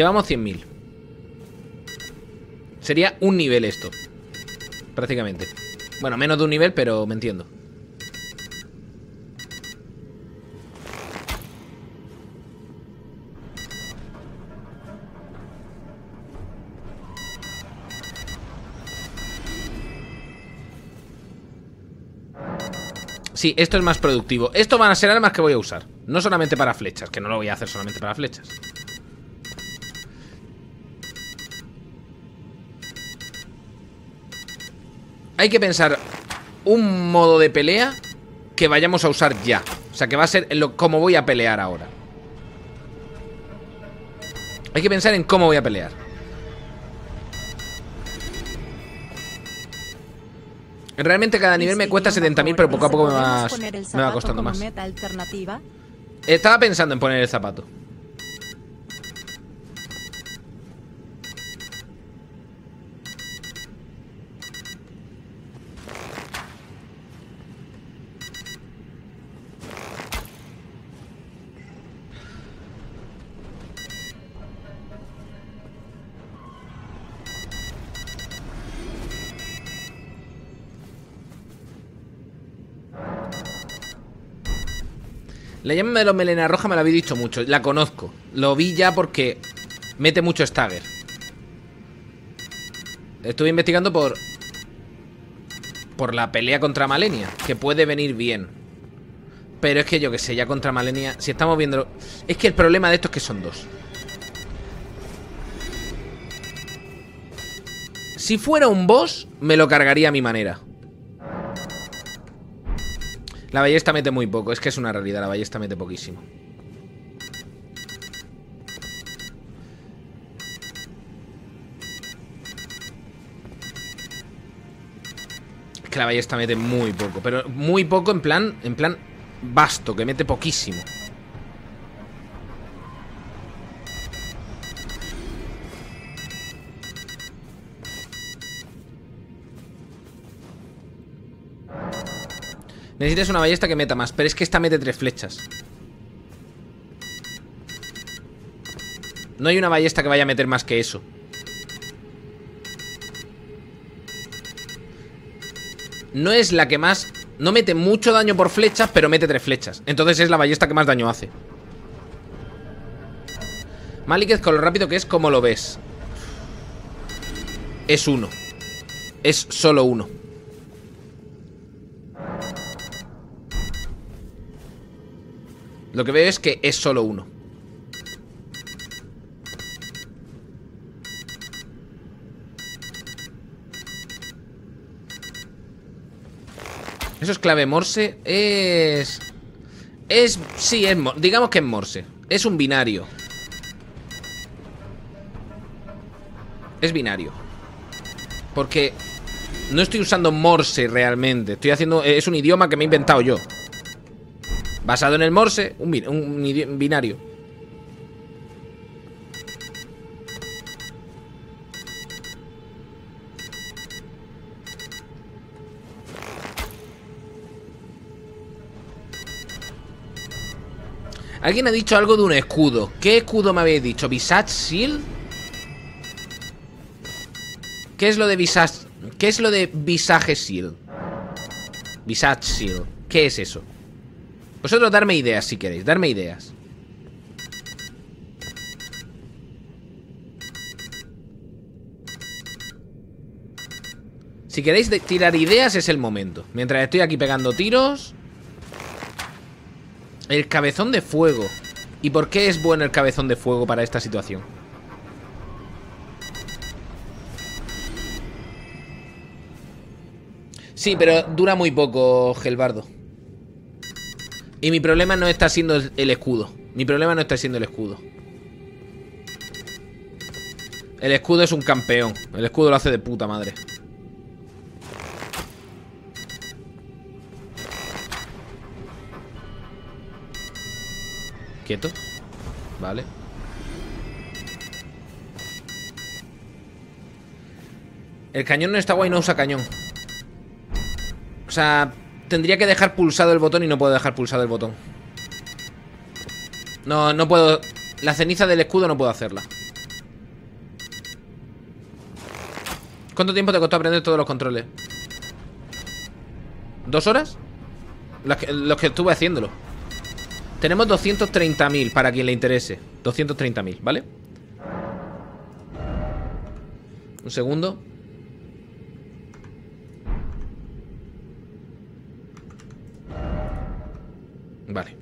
Llevamos 100.000. Sería un nivel esto. Prácticamente. Bueno, menos de un nivel, pero me entiendo. Sí, esto es más productivo. Esto van a ser armas que voy a usar. No solamente para flechas, que no lo voy a hacer solamente para flechas. Hay que pensar un modo de pelea que vayamos a usar ya. O sea, que va a ser lo, como voy a pelear ahora. Hay que pensar en cómo voy a pelear. Realmente cada nivel me cuesta 70.000, pero poco a poco me va, me va costando más. Estaba pensando en poner el zapato. La llama de los melena roja me la habéis dicho mucho. La conozco. Lo vi ya porque mete mucho stagger. Estuve investigando por... Por la pelea contra Malenia. Que puede venir bien. Pero es que yo que sé, ya contra Malenia... Si estamos viendo... Es que el problema de esto es que son dos. Si fuera un boss, me lo cargaría a mi manera. La ballesta mete muy poco, es que es una realidad, la ballesta mete poquísimo. Es que la ballesta mete muy poco, pero muy poco en plan, en plan vasto, que mete poquísimo. Necesitas una ballesta que meta más Pero es que esta mete tres flechas. No hay una ballesta que vaya a meter más que eso. No es la que más... No mete mucho daño por flechas Pero mete tres flechas. Entonces es la ballesta que más daño hace. Malikez con lo rápido que es Como lo ves? Es uno. Es solo uno Lo que veo es que es solo uno. ¿Eso es clave morse? Es... Es... Sí, es... Digamos que es morse. Es un binario. Es binario. Porque... No estoy usando morse realmente. Estoy haciendo... Es un idioma que me he inventado yo. Basado en el Morse, un, binario. Alguien ha dicho algo de un escudo. ¿Qué escudo me habéis dicho? ¿Visage Shield? ¿Qué es lo de Visage? ¿Qué es lo de Visage Shield? Visage Shield. ¿Qué es eso? Vosotros darme ideas si queréis, darme ideas. Si queréis tirar ideas es el momento. Mientras estoy aquí pegando tiros... El cabezón de fuego. ¿Y por qué es bueno el cabezón de fuego para esta situación? Sí, pero dura muy poco, Gelbardo. Y mi problema no está siendo el escudo. Mi problema no está siendo el escudo. El escudo es un campeón. El escudo lo hace de puta madre. Quieto. Vale. El cañón no está guay, no usa cañón. O sea, tendría que dejar pulsado el botón y no puedo dejar pulsado el botón. No, no puedo... La ceniza del escudo no puedo hacerla. ¿Cuánto tiempo te costó aprender todos los controles? ¿Dos horas? Los que, los que estuve haciéndolo tenemos 230.000 para quien le interese 230.000, ¿vale? Un segundo Vale.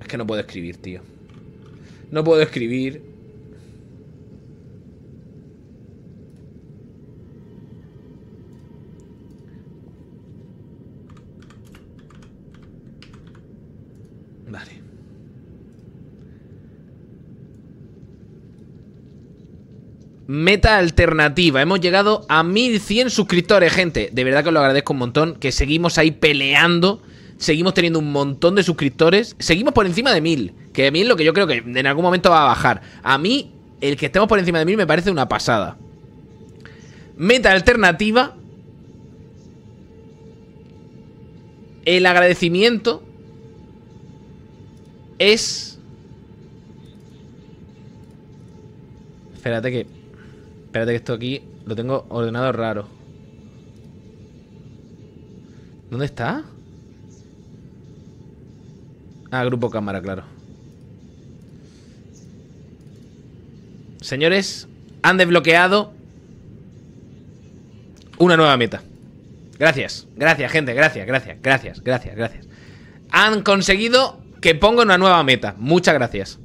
Es que no puedo escribir, tío. No puedo escribir Meta alternativa. Hemos llegado a 1100 suscriptores, gente. De verdad que os lo agradezco un montón. Que seguimos ahí peleando. Seguimos teniendo un montón de suscriptores. Seguimos por encima de 1000. Que a mí es lo que yo creo que en algún momento va a bajar. A mí, el que estemos por encima de 1000 me parece una pasada. Meta alternativa. El agradecimiento es... Espérate que Espérate que esto aquí lo tengo ordenado raro. ¿Dónde está? Ah, grupo cámara, claro. Señores, han desbloqueado una nueva meta. Gracias, gracias, gente, gracias, gracias, gracias, gracias, gracias. Han conseguido que ponga una nueva meta. Muchas gracias.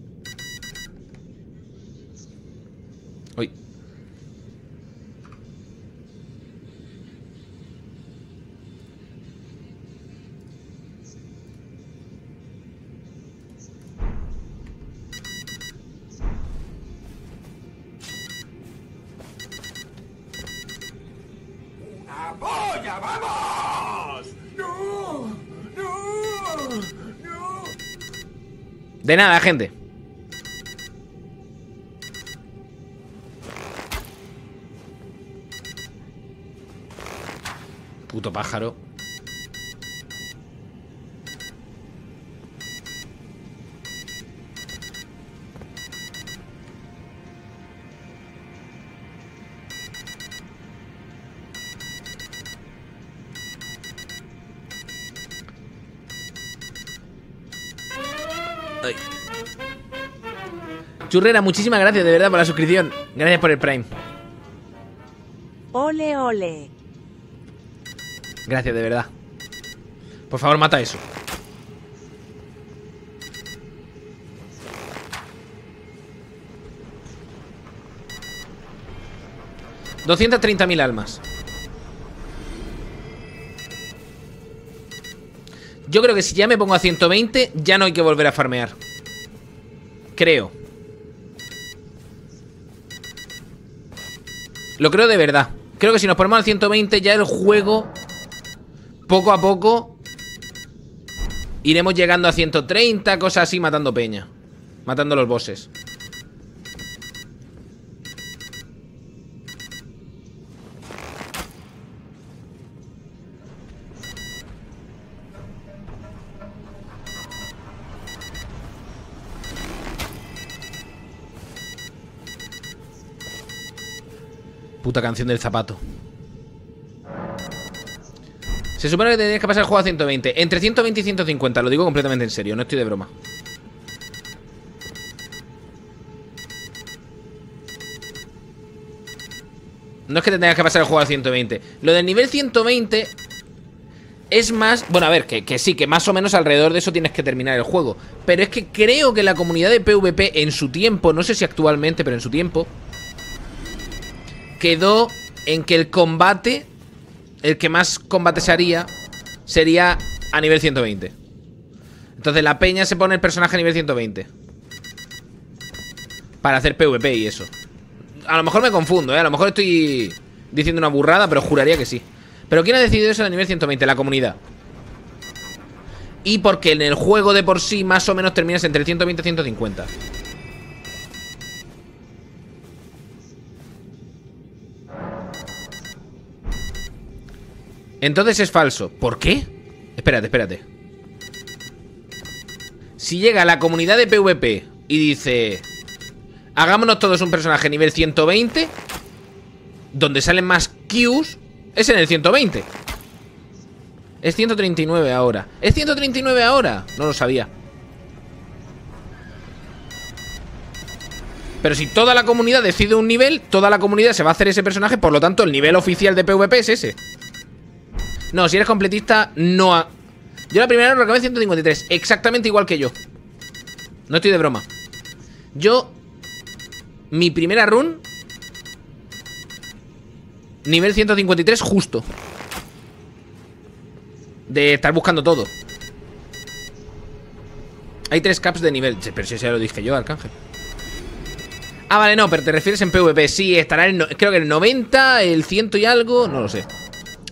De nada, gente. Puto pájaro. Churrera, muchísimas gracias de verdad por la suscripción. Gracias por el Prime. Ole, ole. Gracias de verdad. Por favor, mata eso. 230.000 almas. Yo creo que si ya me pongo a 120, ya no hay que volver a farmear. Creo. Lo creo de verdad. Creo que si nos ponemos al 120, ya el juego, poco a poco, iremos llegando a 130, cosas así, matando peña. Matando los bosses. Puta canción del zapato. Se supone que tendrías que pasar el juego a 120. Entre 120 y 150, lo digo completamente en serio, no estoy de broma. No es que tengas que pasar el juego a 120. Lo del nivel 120 es más... Bueno, a ver, que, que, sí, que más o menos alrededor de eso tienes que terminar el juego. Pero es que creo que la comunidad de PvP en su tiempo, no sé si actualmente, pero en su tiempo, quedó en que el combate, el que más combate se haría, sería a nivel 120. Entonces la peña se pone el personaje a nivel 120. Para hacer PvP y eso. A lo mejor me confundo, ¿eh? A lo mejor estoy diciendo una burrada, pero juraría que sí. Pero ¿quién ha decidido eso a nivel 120? La comunidad. Y porque en el juego de por sí más o menos terminas entre 120 y 150. Entonces es falso. ¿Por qué? Espérate, espérate. Si llega la comunidad de PvP y dice... Hagámonos todos un personaje nivel 120 Donde salen más Qs Es en el 120 Es 139 ahora ¿Es 139 ahora? No lo sabía Pero si toda la comunidad decide un nivel Toda la comunidad se va a hacer ese personaje Por lo tanto el nivel oficial de PvP es ese no, si eres completista, no ha... Yo la primera lo acabé en 153 Exactamente igual que yo. No estoy de broma. Yo Mi primera run Nivel 153 justo. De estar buscando todo. Hay tres caps de nivel. Pero si ya lo dije yo, Arcángel. Ah, vale, no, pero te refieres en PvP Sí, estará el... Creo que el 90, el 100 y algo No lo sé.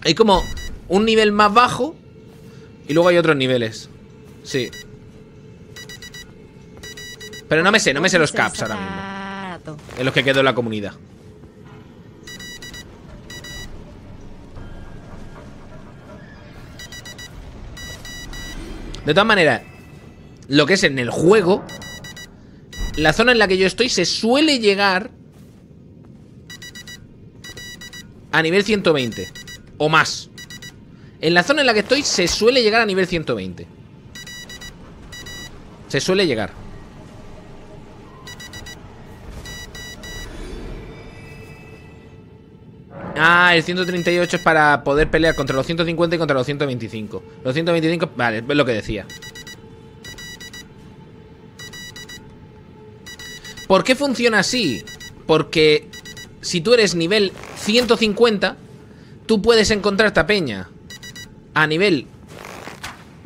Hay como un nivel más bajo y luego hay otros niveles. Sí. Pero no me sé, no me sé los caps ahora mismo. En los que quedó la comunidad. De todas maneras, lo que es en el juego, la zona en la que yo estoy se suele llegar a nivel 120 o más. En la zona en la que estoy se suele llegar a nivel 120 Se suele llegar. Ah, el 138 es para poder pelear contra los 150 y contra los 125 Los 125, vale, es lo que decía. ¿Por qué funciona así? Porque si tú eres nivel 150 Tú puedes encontrar esta peña a nivel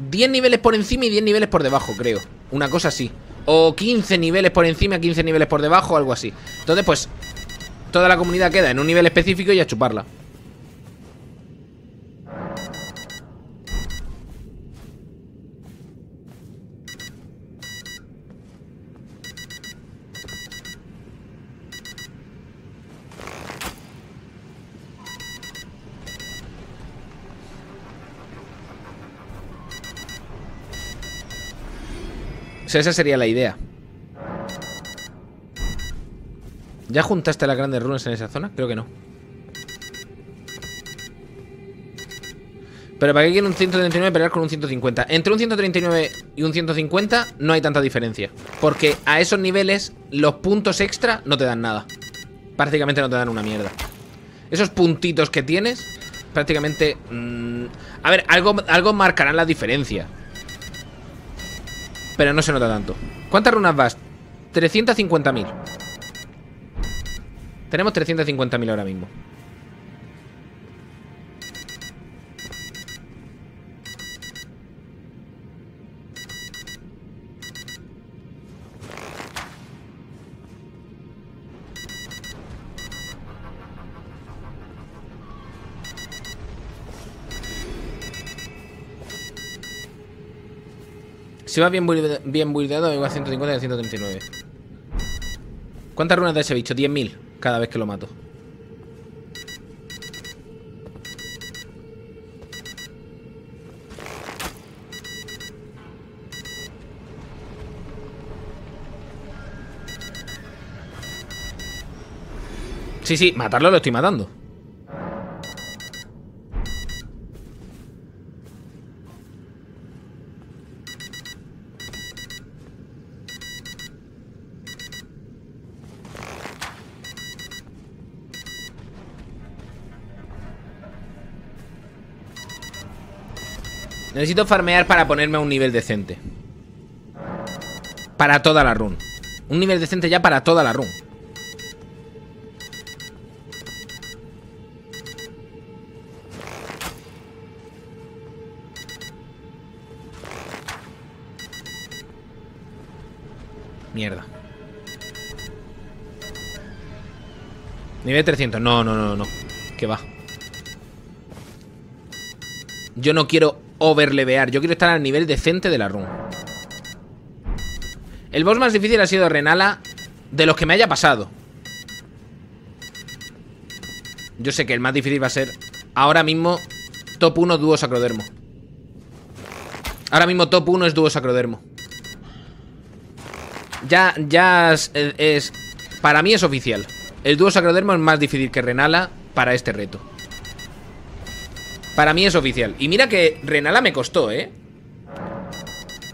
10 niveles por encima y 10 niveles por debajo, creo. Una cosa así. O 15 niveles por encima, 15 niveles por debajo, algo así. Entonces, pues Toda la comunidad queda en un nivel específico y a chuparla esa sería la idea. ¿Ya juntaste las grandes runas en esa zona? Creo que no. Pero ¿para qué quiere un 139 pelear con un 150? Entre un 139 y un 150 no hay tanta diferencia. Porque a esos niveles los puntos extra no te dan nada. Prácticamente no te dan una mierda. Esos puntitos que tienes, prácticamente... Mmm, a ver, algo, algo marcarán la diferencia. Pero no se nota tanto. ¿Cuántas runas vas? 350.000 Tenemos 350.000 ahora mismo Si va bien, builde- bien buildeado, igual a 150 y a 139. ¿Cuántas runas da ese bicho? 10.000 cada vez que lo mato. Sí, sí, matarlo lo estoy matando. Necesito farmear para ponerme a un nivel decente. Para toda la run. Un nivel decente ya para toda la run. Mierda. Nivel 300. No, no, no, no. Que va. Yo no quiero overlevear. Yo quiero estar al nivel decente de la run. El boss más difícil ha sido Renala de los que me haya pasado. Yo sé que el más difícil va a ser ahora mismo top 1 dúo sacrodermo. Ahora mismo top 1 es dúo sacrodermo. Ya, ya es, es- Para mí es oficial. El dúo sacrodermo es más difícil que Renala para este reto. Para mí es oficial. Y mira que Renala me costó, ¿eh?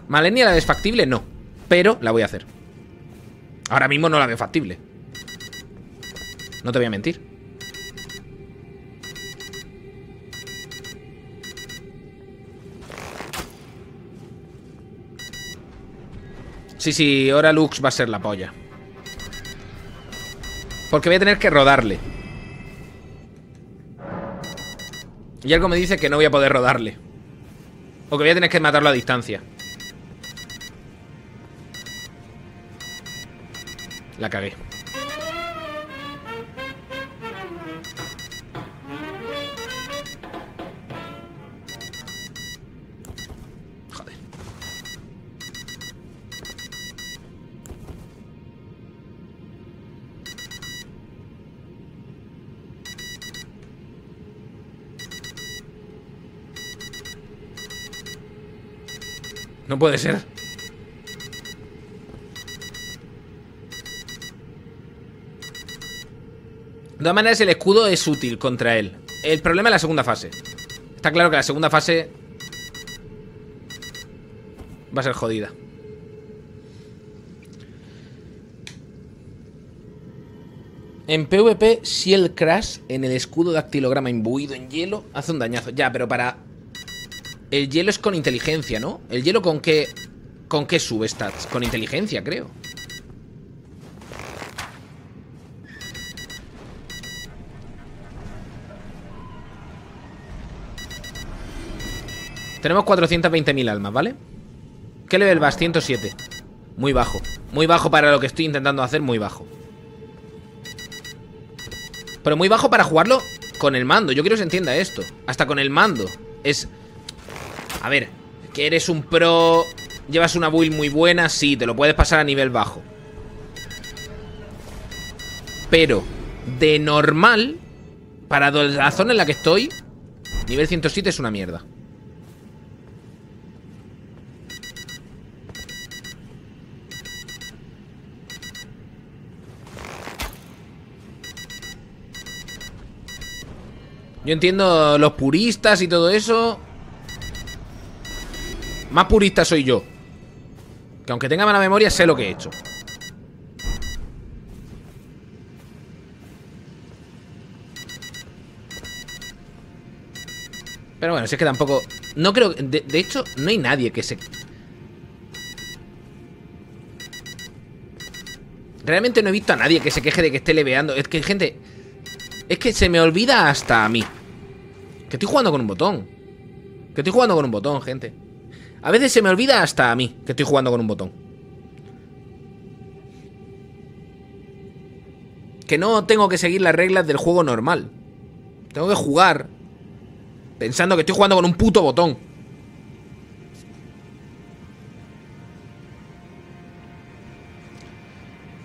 Malenia la ves factible, no. Pero la voy a hacer. Ahora mismo no la veo factible. No te voy a mentir. Sí, sí, ahora Lux va a ser la polla. Porque voy a tener que rodarle. Y algo me dice que no voy a poder rodarle. O que voy a tener que matarlo a distancia. La cagué. No puede ser. De todas maneras, el escudo es útil contra él. El problema es la segunda fase. Está claro que la segunda fase va a ser jodida. En PvP, si el crash en el escudo dactilograma imbuido en hielo hace un dañazo. Ya, pero para... El hielo es con inteligencia, ¿no? ¿El hielo con qué... ¿Con qué sube stats? Con inteligencia, creo. Tenemos 420.000 almas, ¿vale? ¿Qué level vas? 107 Muy bajo Muy bajo para lo que estoy intentando hacer, muy bajo Pero muy bajo para jugarlo con el mando Yo quiero que se entienda esto Hasta con el mando Es... A ver Que eres un pro Llevas una build muy buena Sí, te lo puedes pasar a nivel bajo Pero De normal Para la zona en la que estoy Nivel 107 es una mierda Yo entiendo los puristas y todo eso. Más purista soy yo. Que aunque tenga mala memoria, sé lo que he hecho. Pero bueno, si es que tampoco... No creo... De, de hecho, no hay nadie que se... Realmente no he visto a nadie que se queje de que esté leveando. Es que, gente... Es que se me olvida hasta a mí. Que estoy jugando con un botón. Que estoy jugando con un botón, gente. A veces se me olvida hasta a mí, que estoy jugando con un botón. Que no tengo que seguir las reglas del juego normal. Tengo que jugar pensando que estoy jugando con un puto botón.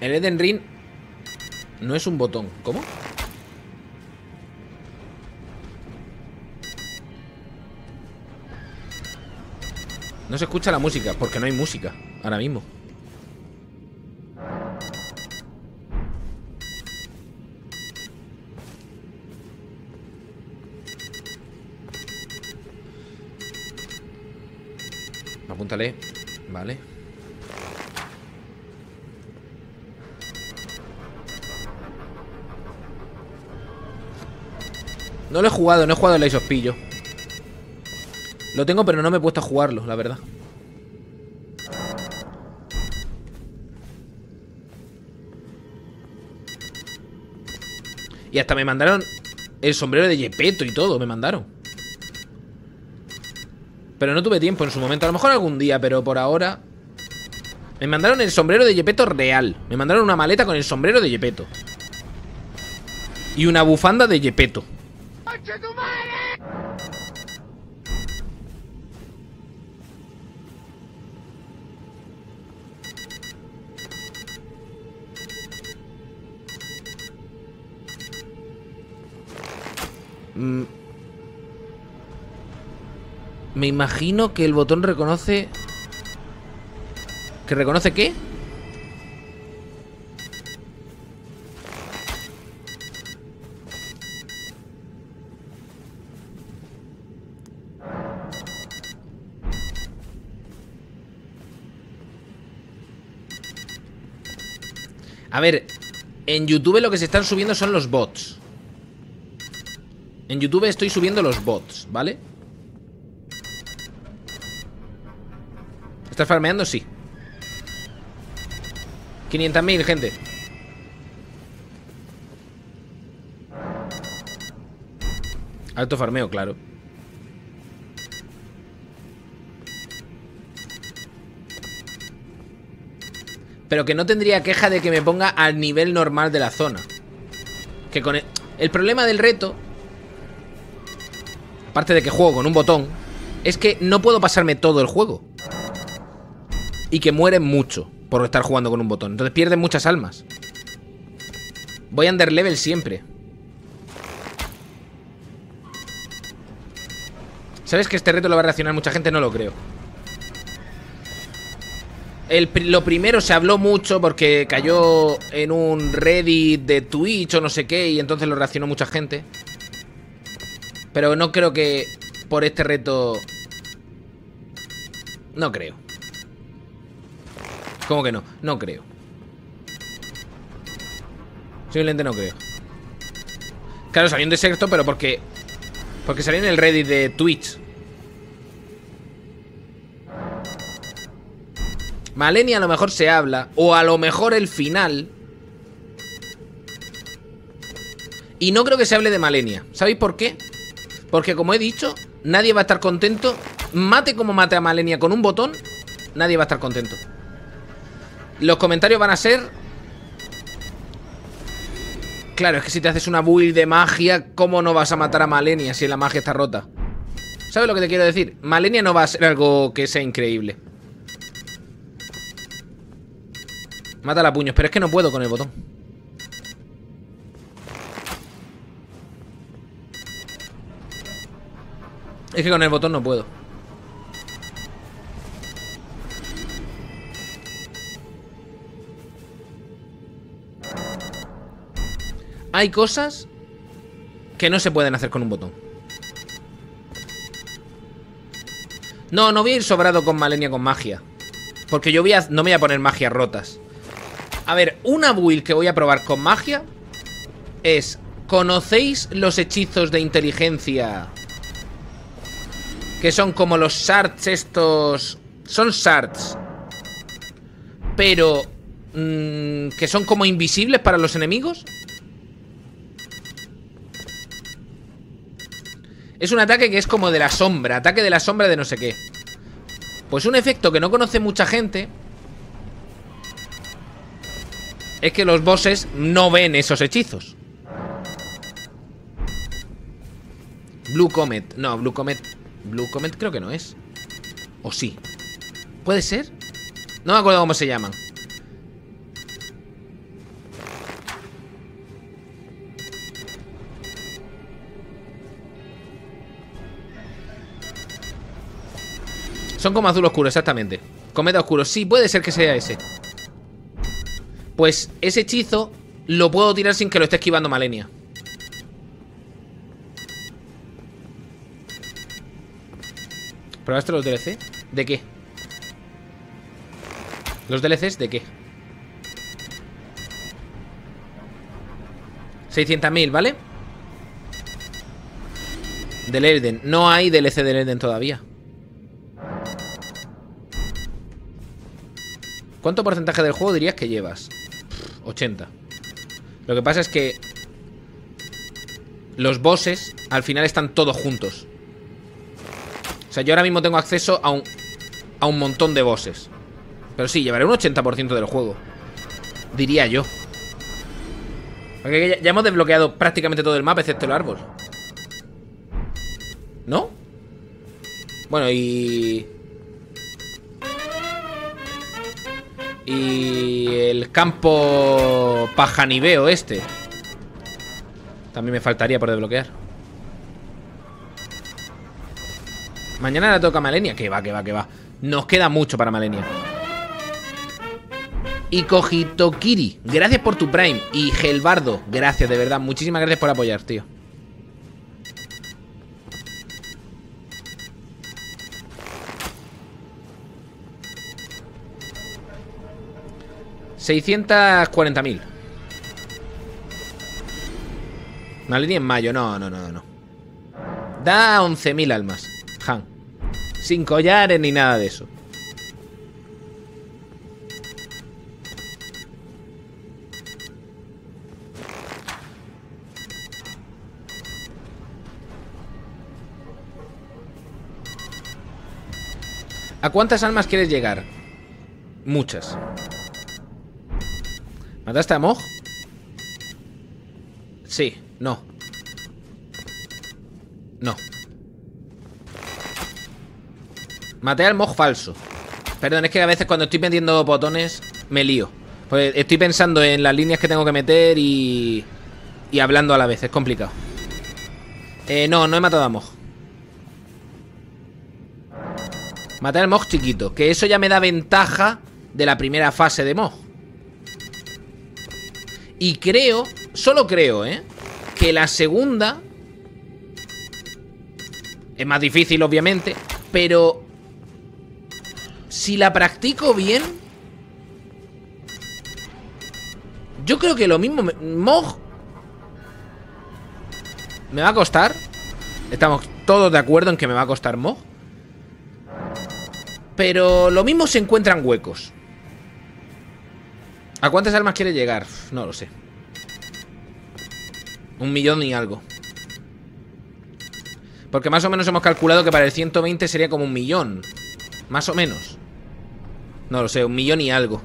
El Eden Ring no es un botón. ¿Cómo? No se escucha la música, porque no hay música ahora mismo. Apúntale. Vale. No lo he jugado, no he jugado el Pillo. Lo tengo, pero no me he puesto a jugarlo, la verdad. Y hasta me mandaron el sombrero de Yepeto y todo, me mandaron. Pero no tuve tiempo en su momento. A lo mejor algún día, pero por ahora... Me mandaron el sombrero de Yepeto real. Me mandaron una maleta con el sombrero de Yepeto. Y una bufanda de Yepeto. Mm. Me imagino que el botón reconoce... ¿Que reconoce qué? A ver, en YouTube lo que se están subiendo son los bots. En YouTube estoy subiendo los bots, ¿vale? ¿Estás farmeando? Sí 500.000, gente Alto farmeo, claro Pero que no tendría queja de que me ponga al nivel normal de la zona Que con el, el problema del reto Aparte de que juego con un botón Es que no puedo pasarme todo el juego. Y que mueren mucho Por estar jugando con un botón. Entonces pierden muchas almas. Voy a underlevel siempre. ¿Sabes que este reto lo va a reaccionar mucha gente? No lo creo. Lo primero se habló mucho porque cayó en un Reddit de Twitch o no sé qué y entonces lo reaccionó mucha gente. Pero no creo que por este reto... No creo. ¿Cómo que no? No creo. Simplemente no creo. Claro, salió en desierto, pero porque... Porque salió en el Reddit de Twitch. Malenia a lo mejor se habla. O a lo mejor el final. Y no creo que se hable de Malenia. ¿Sabéis por qué? Porque como he dicho, nadie va a estar contento. Mate como mate a Malenia con un botón, nadie va a estar contento. Los comentarios van a ser... Claro, es que si te haces una build de magia, ¿cómo no vas a matar a Malenia si la magia está rota? ¿Sabes lo que te quiero decir? Malenia no va a ser algo que sea increíble. Mátala a puños, pero es que no puedo con el botón. Es que con el botón no puedo. Hay cosas que no se pueden hacer con un botón. No, no voy a ir sobrado con Malenia con magia. Porque yo voy a, no me voy a poner magias rotas. A ver, una build que voy a probar con magia es... ¿Conocéis los hechizos de inteligencia que son como los shards estos... Son shards. Pero... Mmm, que son como invisibles para los enemigos. Es un ataque que es como de la sombra. Ataque de la sombra de no sé qué. Pues un efecto que no conoce mucha gente es que los bosses no ven esos hechizos. Blue Comet. No, Blue Comet Blue Comet creo que no es. ¿O sí? ¿Puede ser? No me acuerdo cómo se llaman. Son como azul oscuro, exactamente. Cometa oscuro. Sí, puede ser que sea ese. Pues ese hechizo lo puedo tirar sin que lo esté esquivando Malenia. ¿Probaste los DLC? ¿De qué? ¿Los DLCs de qué? 600.000, ¿vale? Del Elden. No hay DLC del Elden todavía. ¿Cuánto porcentaje del juego dirías que llevas? 80. Lo que pasa es que los bosses al final están todos juntos. Sea, yo ahora mismo tengo acceso a un, a un montón de bosses. Pero sí, llevaré un 80% del juego. Diría yo. Porque ya, hemos desbloqueado prácticamente todo el mapa, excepto el árbol. ¿No? Bueno, y... Y el campo pajaniveo este. También me faltaría por desbloquear. Mañana la toca Malenia. Que va, que va, que va. Nos queda mucho para Malenia. Y Kiri, gracias por tu Prime. Y Gelbardo, gracias, de verdad. Muchísimas gracias por apoyar, tío. ¿640.000? Malenia en mayo, no, no, no, no. Da 11.000 almas, Sin collares ni nada de eso. ¿A cuántas almas quieres llegar? Muchas. ¿Mataste a Mog? Sí, no. No. Maté al Mog falso. Perdón, es que a veces cuando estoy metiendo botones me lío. Pues estoy pensando en las líneas que tengo que meter y... Y hablando a la vez, es complicado. Eh, no, no he matado a Mog. Matar al Mog chiquito. Que eso ya me da ventaja de la primera fase de Mog. Y creo, solo creo, ¿eh? Que la segunda... Es más difícil, obviamente. Pero... Si la practico bien... Yo creo que lo mismo... Mog... Me va a costar. Estamos todos de acuerdo en que me va a costar Mog. Pero lo mismo se encuentran huecos. ¿A cuántas almas quiere llegar? No lo sé. Un millón y algo. Porque más o menos hemos calculado que para el 120 sería como un millón. Más o menos. No lo sé, un millón y algo.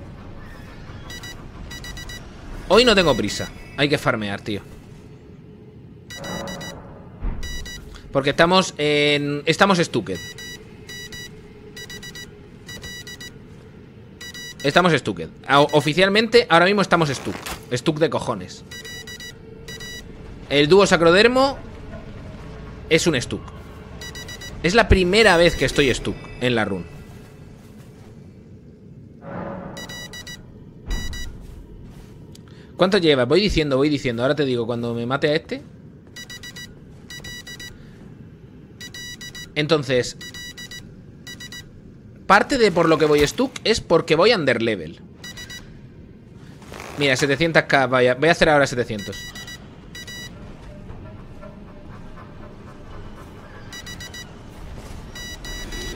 Hoy no tengo prisa. Hay que farmear, tío. Porque estamos en... Estamos Stucket. Estamos Stucked. Oficialmente, ahora mismo estamos Stuck. Stuck de cojones. El dúo sacrodermo es un Stuck. Es la primera vez que estoy Stuck en la run. ¿Cuánto lleva? Voy diciendo, voy diciendo. Ahora te digo, cuando me mate a este. Entonces, Parte de por lo que voy stuck es porque voy under level. Mira, 700k, vaya. Voy a hacer ahora 700.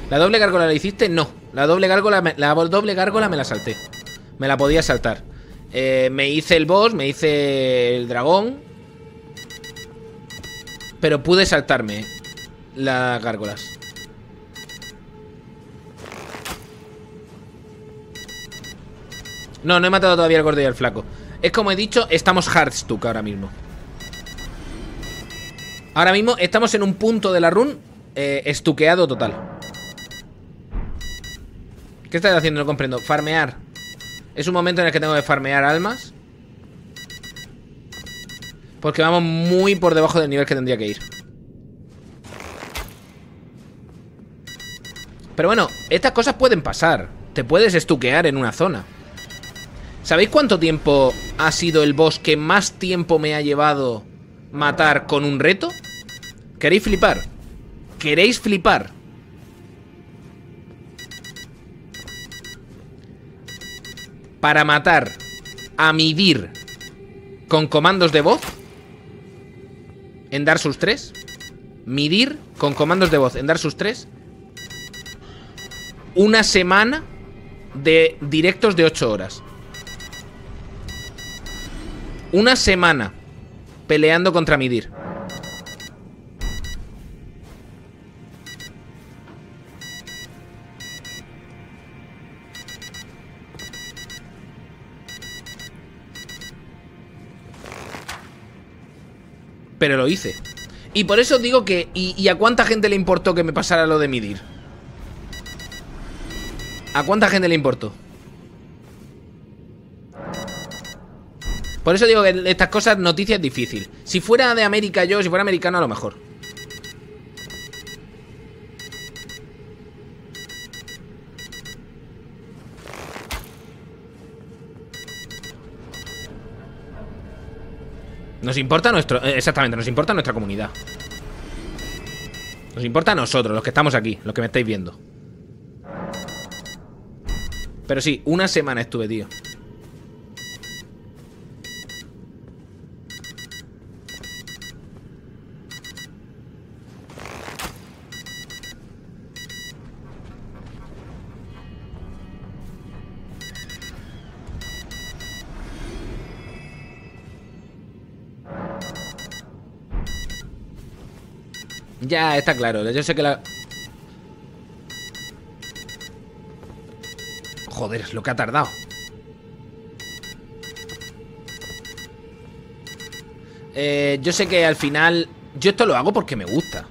¿La doble gárgola la hiciste? No. La doble gárgola, la doble gárgola me la salté. Me la podía saltar. Eh, me hice el boss, me hice el dragón. Pero pude saltarme las gárgolas. No, no he matado todavía al gordo y al flaco Es como he dicho, estamos hardstuck ahora mismo Ahora mismo estamos en un punto de la run eh, Estuqueado total ¿Qué estás haciendo? No comprendo Farmear Es un momento en el que tengo que farmear almas Porque vamos muy por debajo del nivel que tendría que ir Pero bueno, estas cosas pueden pasar. Te puedes estuquear en una zona. ¿Sabéis cuánto tiempo ha sido el boss que más tiempo me ha llevado matar con un reto? ¿Queréis flipar? ¿Queréis flipar? Para matar a Midir con comandos de voz en Dark Souls 3. Midir con comandos de voz en Dark Souls 3. Una semana de directos de 8 horas. Una semana peleando contra Midir. Pero lo hice. Y por eso digo que... ¿y, a cuánta gente le importó que me pasara lo de Midir? ¿A cuánta gente le importó? Por eso digo que estas cosas, noticias difícil. Si fuera de América yo, si fuera americano, a lo mejor. Nos importa nuestro... Eh, exactamente, nos importa nuestra comunidad. Nos importa a nosotros, los que estamos aquí, los que me estáis viendo. Pero sí, una semana estuve, tío. Ya, está claro. Yo sé que la... Joder, es lo que ha tardado. Eh, yo sé que al final... Yo esto lo hago porque me gusta.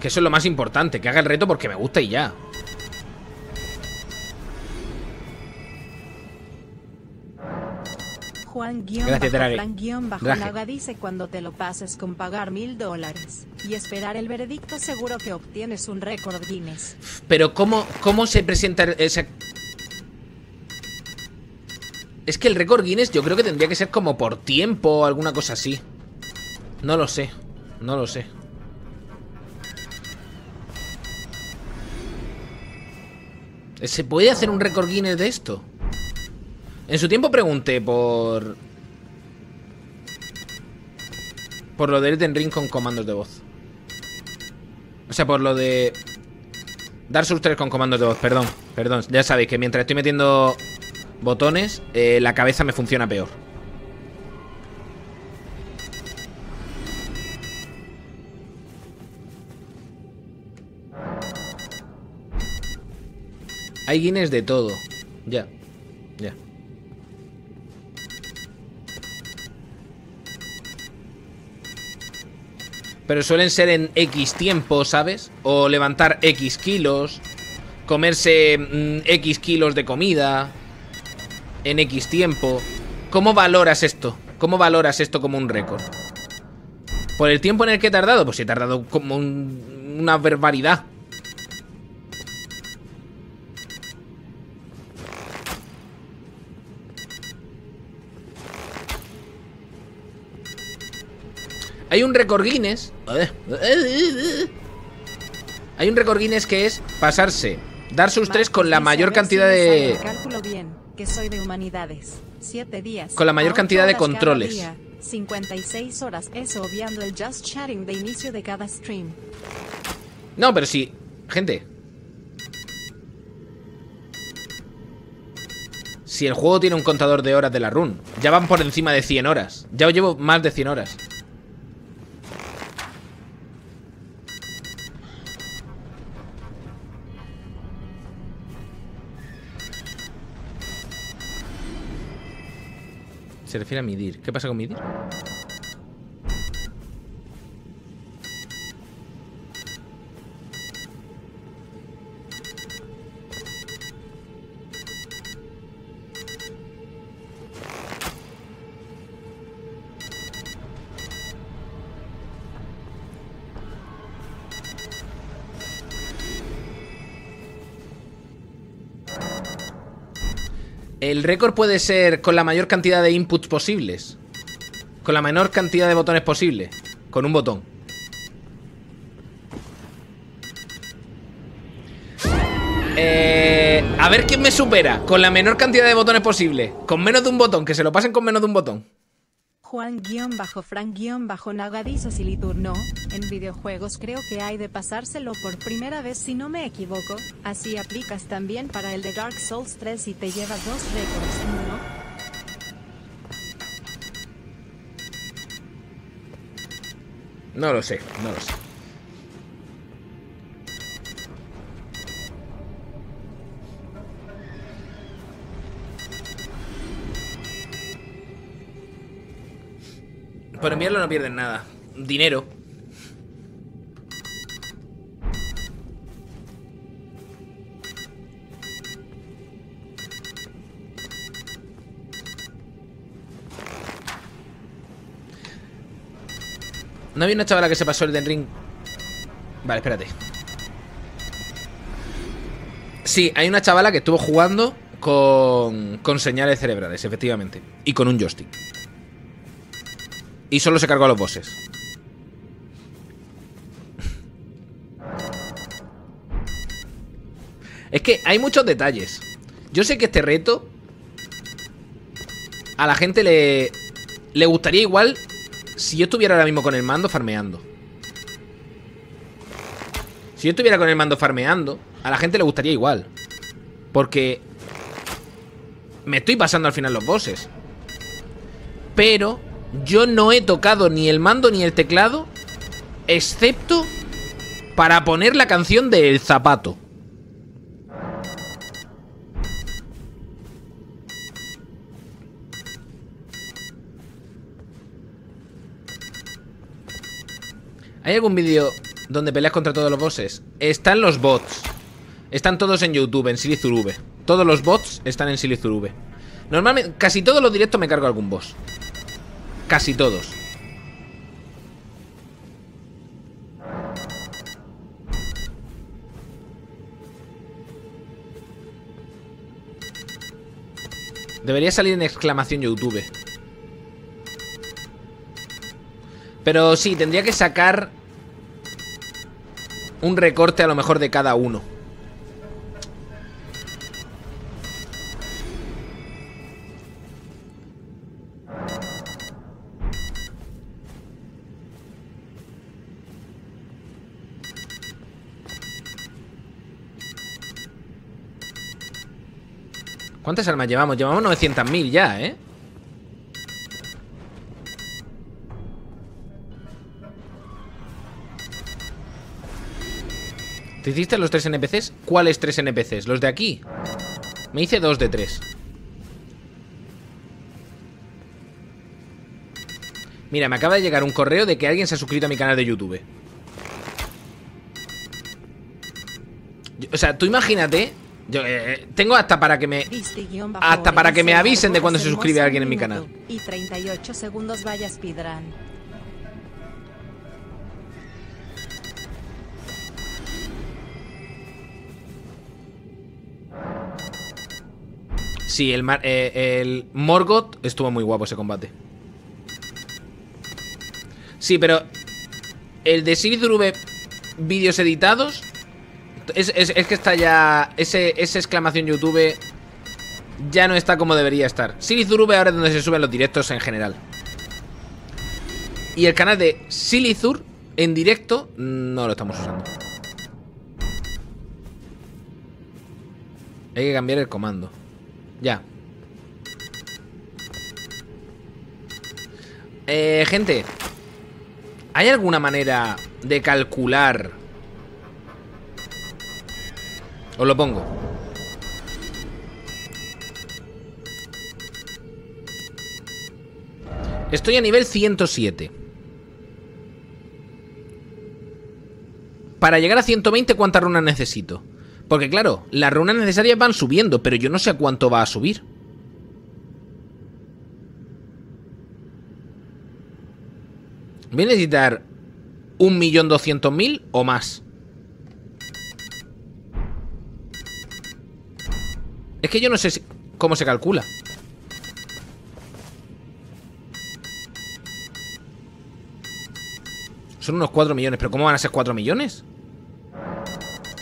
Que eso es lo más importante. Que haga el reto porque me gusta y ya. Juan Guión bajo, dice cuando te lo pases con pagar mil dólares y esperar el veredicto seguro que obtienes un récord Guinness. Pero ¿cómo, cómo se presenta ese... Es que el récord Guinness yo creo que tendría que ser como por tiempo o alguna cosa así. No lo sé, no lo sé. ¿Se puede hacer un récord Guinness de esto? En su tiempo pregunté por... Por lo de Elden Ring con comandos de voz. O sea, por lo de... Dar sus 3 con comandos de voz, perdón, perdón. Ya sabéis que mientras estoy metiendo botones, eh, la cabeza me funciona peor. Hay guines de todo. Ya. Pero suelen ser en X tiempo, ¿sabes? O levantar X kilos Comerse mm, X kilos de comida En X tiempo ¿Cómo valoras esto? ¿Cómo valoras esto como un récord? ¿Por el tiempo en el que he tardado? Pues he tardado como una barbaridad Hay un récord Guinness. Hay un récord Guinness que es pasarse Dar sus tres con la mayor cantidad de. Cálculo bien, que soy de humanidades. Siete días. Con la mayor cantidad de controles. 56 horas, eso obviando el just chatting de inicio de cada stream. No, pero sí. Gente. Si el juego tiene un contador de horas de la run, ya van por encima de 100 horas. Ya llevo más de 100 horas. Se refiere a Midir. ¿Qué pasa con Midir? El récord puede ser con la mayor cantidad de inputs posibles. Con la menor cantidad de botones posible. Con un botón. Eh, a ver quién me supera. Con la menor cantidad de botones posible. Con menos de un botón. Que se lo pasen con menos de un botón. Juan-Frank-Naga dice Siliturno, en videojuegos creo que hay de pasárselo por primera vez si no me equivoco, así aplicas también para el de Dark Souls 3 y te llevas dos récords, ¿no? No lo sé, no lo sé. Por enviarlo no pierden nada. Dinero. ¿No había una chavala que se pasó el Den Ring? Vale, espérate. Sí, hay una chavala que estuvo jugando con, con señales cerebrales, efectivamente. Y con un joystick. Y solo se cargó a los bosses. Es que hay muchos detalles. Yo sé que este reto a la gente le, le gustaría igual si yo estuviera ahora mismo con el mando farmeando. Si yo estuviera con el mando farmeando, a la gente le gustaría igual. Porque me estoy pasando al final los bosses. Pero yo no he tocado ni el mando ni el teclado, excepto para poner la canción de El Zapato. ¿Hay algún vídeo donde peleas contra todos los bosses? Están los bots. Están todos en YouTube, en Silizurube. Todos los bots están en Silizurube. Normalmente, casi todos los directos me cargo algún boss. Casi todos. Debería salir en exclamación YouTube. Pero sí, tendría que sacar un recorte a lo mejor de cada uno. ¿Cuántas armas llevamos? Llevamos 900.000 ya, ¿eh? ¿Te hiciste los tres NPCs? ¿Cuáles tres NPCs? ¿Los de aquí? Me hice dos de tres Mira, me acaba de llegar un correo de que alguien se ha suscrito a mi canal de YouTube O sea, tú imagínate yo eh, tengo hasta para que me hasta para que me avisen de cuando se suscribe alguien en mi canal. Y 38 segundos vaya speedrun. Sí, el, eh, el Morgoth estuvo muy guapo ese combate. Sí, pero el de Sivizurube vídeos editados es, que está ya... Ese, esa exclamación YouTube ya no está como debería estar. Silizurube ahora es donde se suben los directos en general. Y el canal de Silizur en directo no lo estamos usando. Hay que cambiar el comando. Ya. Eh, gente. ¿Hay alguna manera de calcular os lo pongo. Estoy a nivel 107. Para llegar a 120, ¿cuántas runas necesito? Porque claro, las runas necesarias van subiendo, pero yo no sé a cuánto va a subir. Voy a necesitar 1.200.000 o más. Es que yo no sé si... cómo se calcula. Son unos 4 millones. ¿Pero cómo van a ser 4 millones?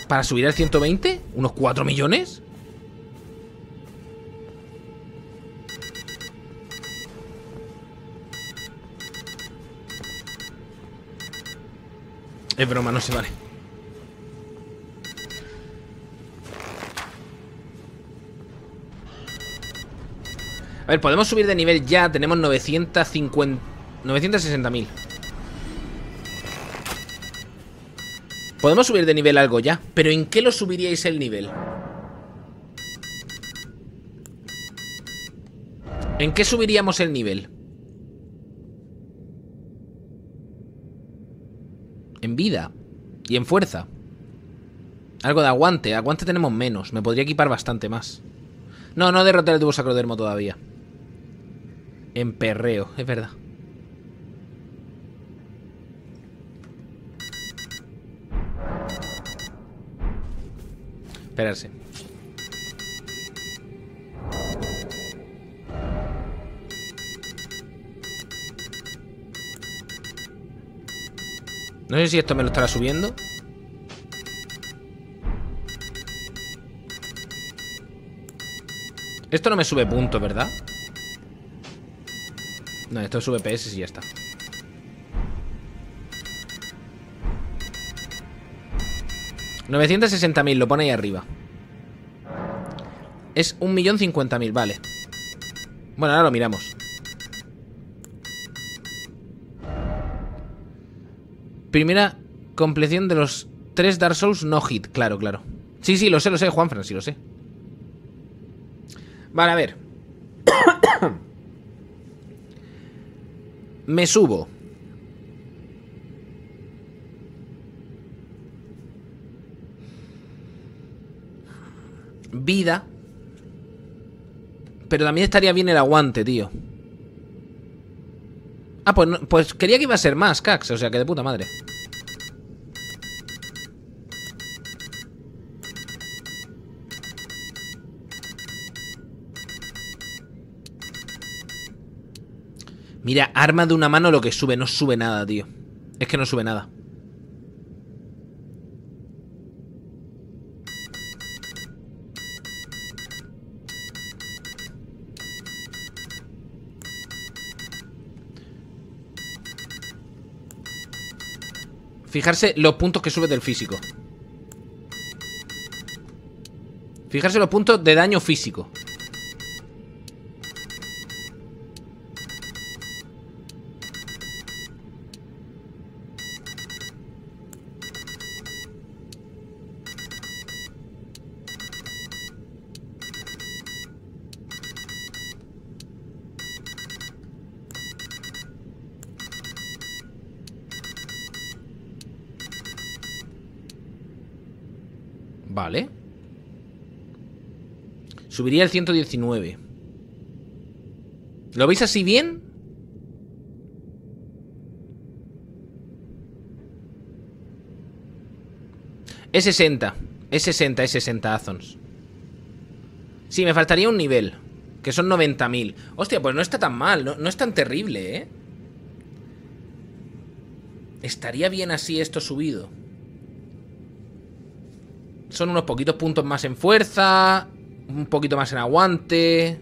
¿Para subir al 120? ¿Unos 4 millones? Es broma, no se vale. A ver, podemos subir de nivel ya. Tenemos 950... 960.000. Podemos subir de nivel algo ya. Pero ¿en qué lo subiríais el nivel? ¿En qué subiríamos el nivel? En vida. Y en fuerza. Algo de aguante. Aguante tenemos menos. Me podría equipar bastante más. No, no derrotar el tubo sacrodermo todavía. En perreo, es verdad. Esperarse. No sé si esto me lo estará subiendo. Esto no me sube puntos, ¿verdad? No, esto sube PS y ya está. $960.000, lo pone ahí arriba. Es 1.050.000, vale. Bueno, ahora lo miramos. Primera compleción de los tres Dark Souls no hit, claro, claro. Sí, sí, lo sé, lo sé, Juanfran, sí lo sé. Vale, a ver. Me subo. Vida. Pero también estaría bien el aguante, tío. Ah, pues, pues quería que iba a ser más, Cax. O sea, que de puta madre. Mira, arma de una mano lo que sube. No sube nada, tío. Es que no sube nada. Fijarse los puntos que sube del físico. Fijarse los puntos de daño físico. Subiría el 119. ¿Lo veis así bien? Es 60. Es 60, es 60 Azons. Sí, me faltaría un nivel. Que son 90.000. Hostia, pues no está tan mal. No, no es tan terrible, ¿eh? Estaría bien así esto subido. Son unos poquitos puntos más en fuerza. Un poquito más en aguante.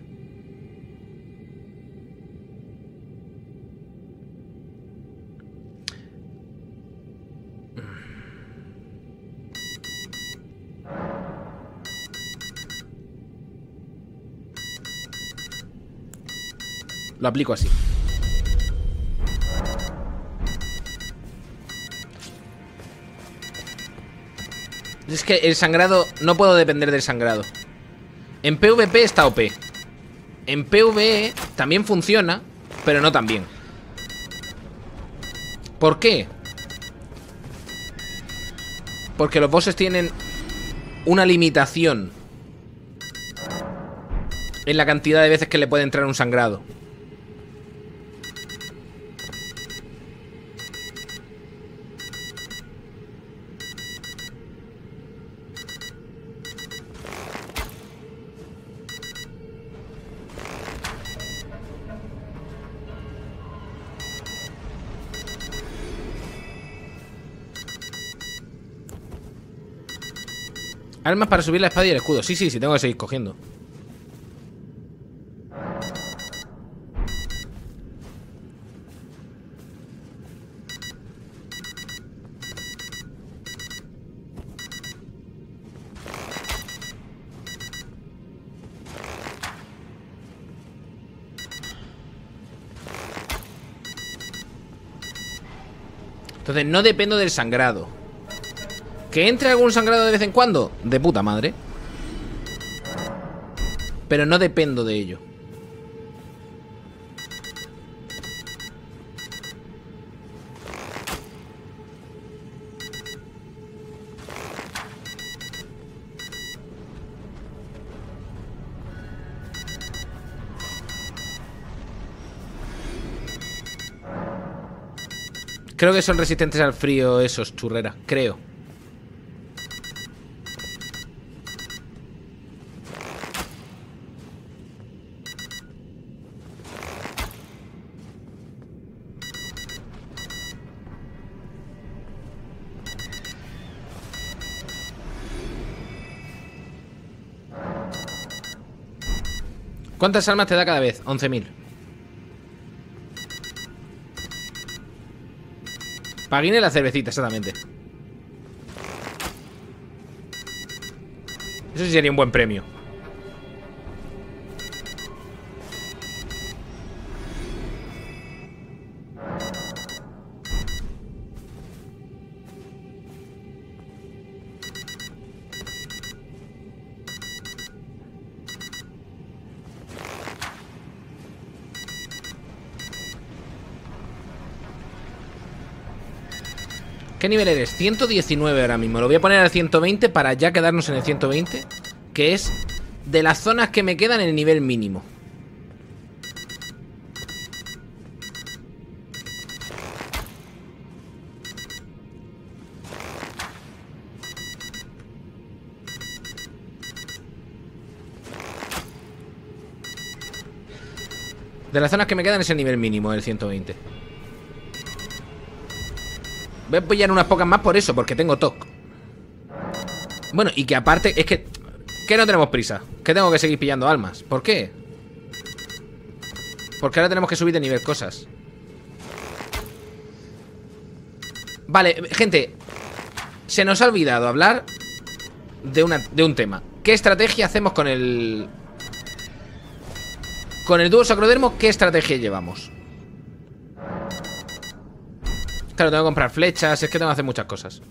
Lo aplico así. Es que el sangrado... No puedo depender del sangrado. En PvP está OP. En PvE también funciona, pero no tan bien. ¿Por qué? Porque los bosses tienen una limitación en la cantidad de veces que le puede entrar un sangrado. Armas para subir la espada y el escudo. Sí, sí, sí, tengo que seguir cogiendo. Entonces no dependo del sangrado ¿Que entre algún sangrado de vez en cuando? De puta madre Pero no dependo de ello Creo que son resistentes al frío esos, churrera. Creo. ¿Cuántas almas te da cada vez? 11.000 Paguine la cervecita, exactamente. Eso sí sería un buen premio ¿Qué nivel eres? 119 ahora mismo. Lo voy a poner al 120 para ya quedarnos en el 120. Que es de las zonas que me quedan en el nivel mínimo. De las zonas que me quedan es el nivel mínimo, el 120. Voy a pillar unas pocas más por eso, porque tengo TOC. Bueno, y que aparte, es que... Que no tenemos prisa. Que tengo que seguir pillando almas. ¿Por qué? Porque ahora tenemos que subir de nivel cosas. Vale, gente. Se nos ha olvidado hablar de, una, de un tema. ¿Qué estrategia hacemos con el... Con el dúo sacrodermo, ¿qué estrategia llevamos? Claro, tengo que comprar flechas, es que tengo que hacer muchas cosas.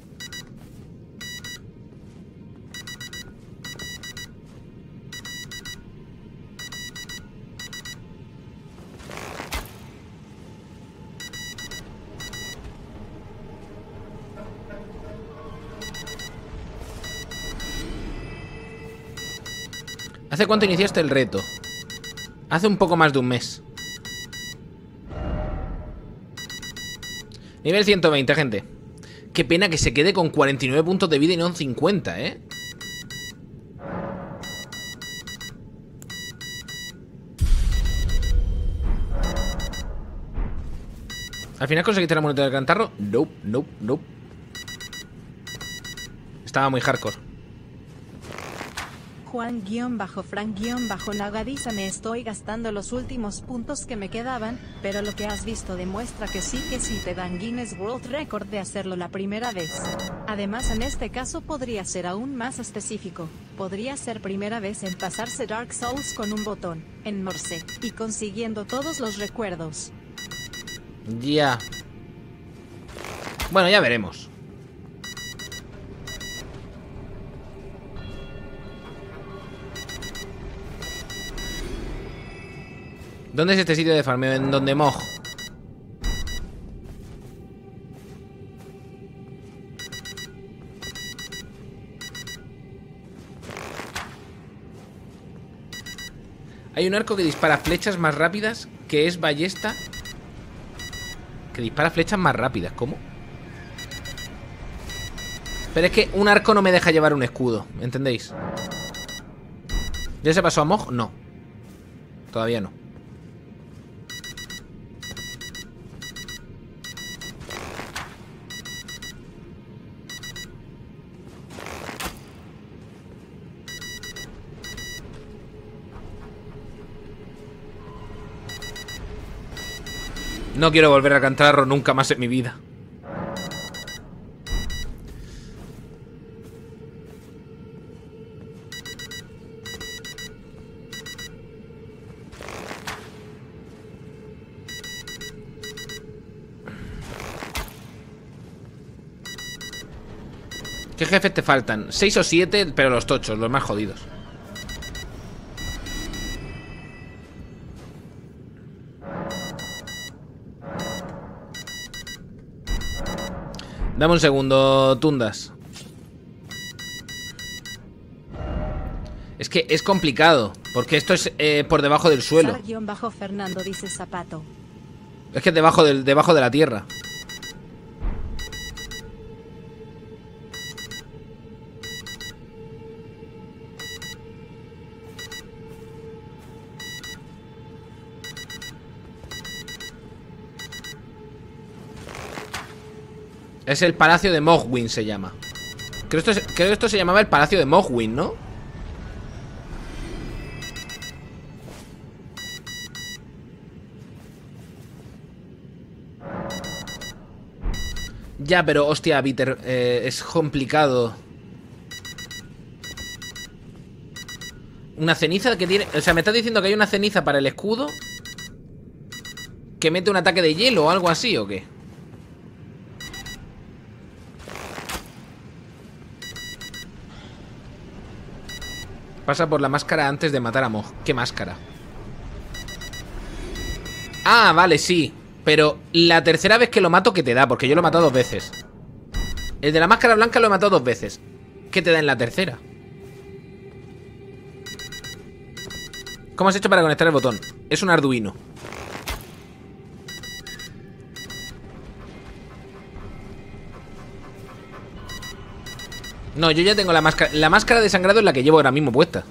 ¿Hace cuánto iniciaste el reto? Hace un poco más de un mes. Nivel 120, gente Qué pena que se quede con 49 puntos de vida y no en 50, ¿eh? ¿Al final conseguiste la moneda del cantarro? Nope, nope, nope Estaba muy hardcore Juan-Frank-Nagadiza me estoy gastando los últimos puntos que me quedaban, pero lo que has visto demuestra que sí que sí te dan Guinness World Record de hacerlo la primera vez. Además en este caso podría ser aún más específico, podría ser primera vez en pasarse Dark Souls con un botón, en Morse, y consiguiendo todos los recuerdos. Ya. Bueno, ya veremos. ¿Dónde es este sitio de farmeo? En donde moj. Hay un arco que dispara flechas más rápidas Que es ballesta Que dispara flechas más rápidas ¿Cómo? Pero es que un arco no me deja llevar un escudo ¿Entendéis? ¿Ya se pasó a Moj? No Todavía no No quiero volver a cantarlo nunca más en mi vida. ¿Qué jefes te faltan? Seis o siete, pero los tochos, los más jodidos. Dame un segundo, Tundas. Es que es complicado, porque esto es eh, por debajo del suelo. bajo Fernando dice zapato. Es que es debajo, del, debajo de la tierra. Es el Palacio de Mogwin, se llama. Creo esto, que esto se llamaba el Palacio de Mogwin, ¿no? Ya, pero hostia, Peter, eh, es complicado. Una ceniza que tiene... O sea, me estás diciendo que hay una ceniza para el escudo Que mete un ataque de hielo o algo así, ¿o qué? Pasa por la máscara antes de matar a Mog. ¿Qué máscara? Ah, vale, sí. Pero la tercera vez que lo mato, ¿qué te da? Porque yo lo he matado dos veces. El de la máscara blanca lo he matado dos veces. ¿Qué te da en la tercera? ¿Cómo has hecho para conectar el botón? Es un Arduino. No, yo ya tengo la máscara La máscara de sangrado es la que llevo ahora mismo puesta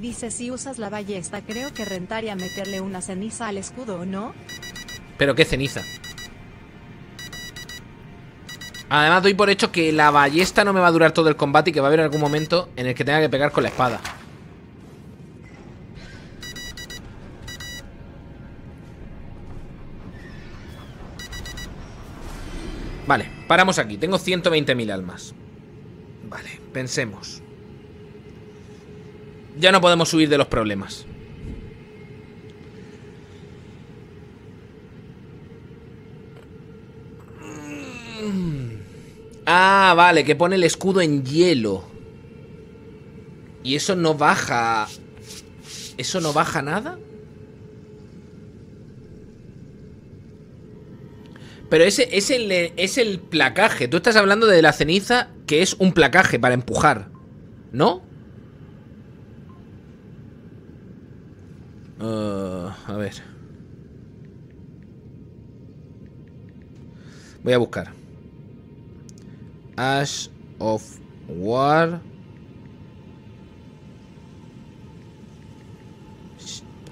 dice si usas la ballesta Creo que rentaría meterle una ceniza al escudo, ¿no? ¿Pero qué ceniza? Además doy por hecho que la ballesta no me va a durar todo el combate Y que va a haber algún momento en el que tenga que pegar con la espada Vale, paramos aquí. Tengo 120.000 almas. Vale, pensemos. Ya no podemos huir de los problemas. Ah, vale, que pone el escudo en hielo. Y eso no baja... ¿Eso no baja nada? Pero ese es el, es el placaje. Tú estás hablando de la ceniza, que es un placaje para empujar. ¿No? Uh, a ver. Voy a buscar. Ash of War.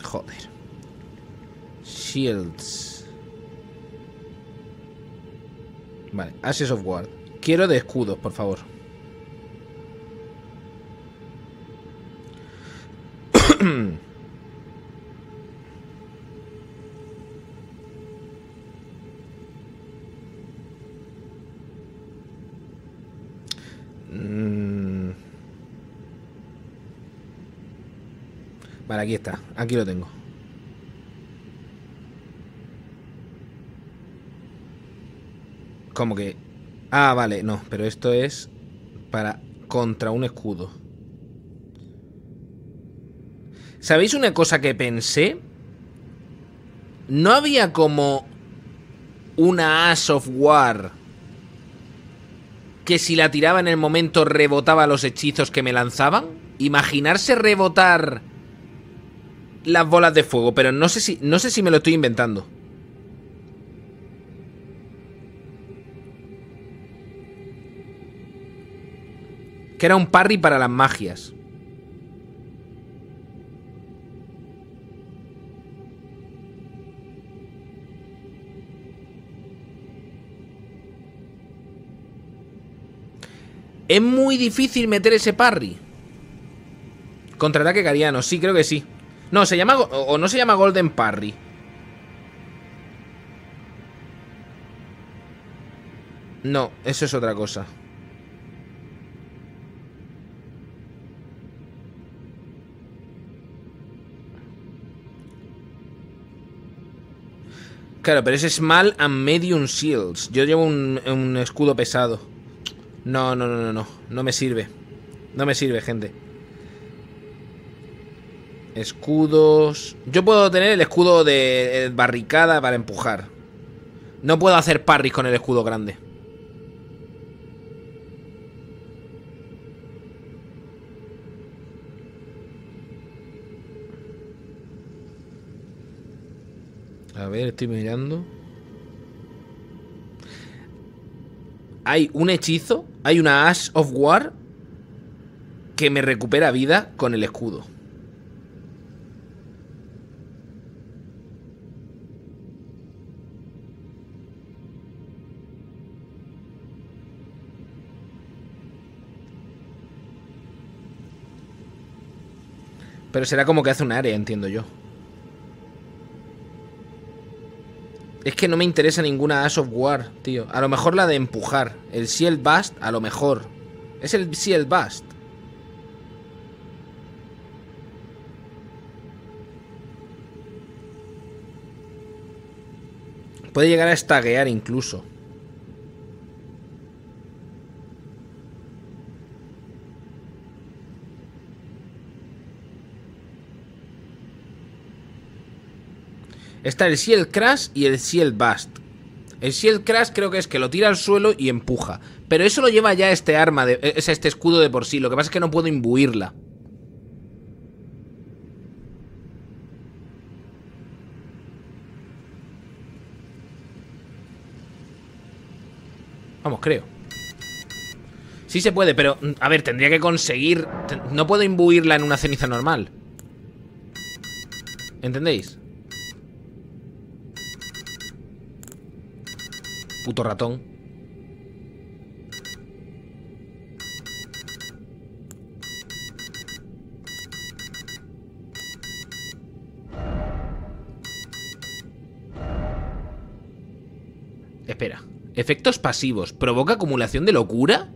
Joder. Shields. Vale, Ashes of War. Quiero de escudos, por favor. Mm. Vale, aquí está. Aquí lo tengo. Como que... Ah, vale, no, pero esto es para contra un escudo. ¿Sabéis una cosa que pensé? ¿No había como una Ash of War que si la tiraba en el momento rebotaba los hechizos que me lanzaban? Imaginarse rebotar las bolas de fuego, pero no sé si, no sé si me lo estoy inventando. Que era un parry para las magias. Es muy difícil meter ese parry. Contraataque cariano, sí, creo que sí. No, se llama... O no se llama Golden Parry. No, eso es otra cosa. Claro, pero es Small and Medium Shields. Yo llevo un, un escudo pesado. No, no, no, no, no. No me sirve. No me sirve, gente. Escudos... Yo puedo tener el escudo de barricada para empujar. No puedo hacer parries con el escudo grande. A ver, estoy mirando. Hay un hechizo, hay una Ash of War que me recupera vida con el escudo. Pero será como que hace un área, entiendo yo. Es que no me interesa ninguna Ash of War, tío. A lo mejor la de empujar. El Shield Bust, a lo mejor. Es el Shield Bust. Puede llegar a estaguear incluso. Está el Shield Crash y el Shield Bust. El Shield Crash creo que es que lo tira al suelo y empuja. Pero eso lo lleva ya este arma, de, es este escudo de por sí. Lo que pasa es que no puedo imbuirla. Vamos, creo. Sí se puede, pero... Mm, a ver, tendría que conseguir... No puedo imbuirla en una ceniza normal. ¿Entendéis? Puto ratón. Espera. Efectos pasivos. ¿Provoca acumulación de locura?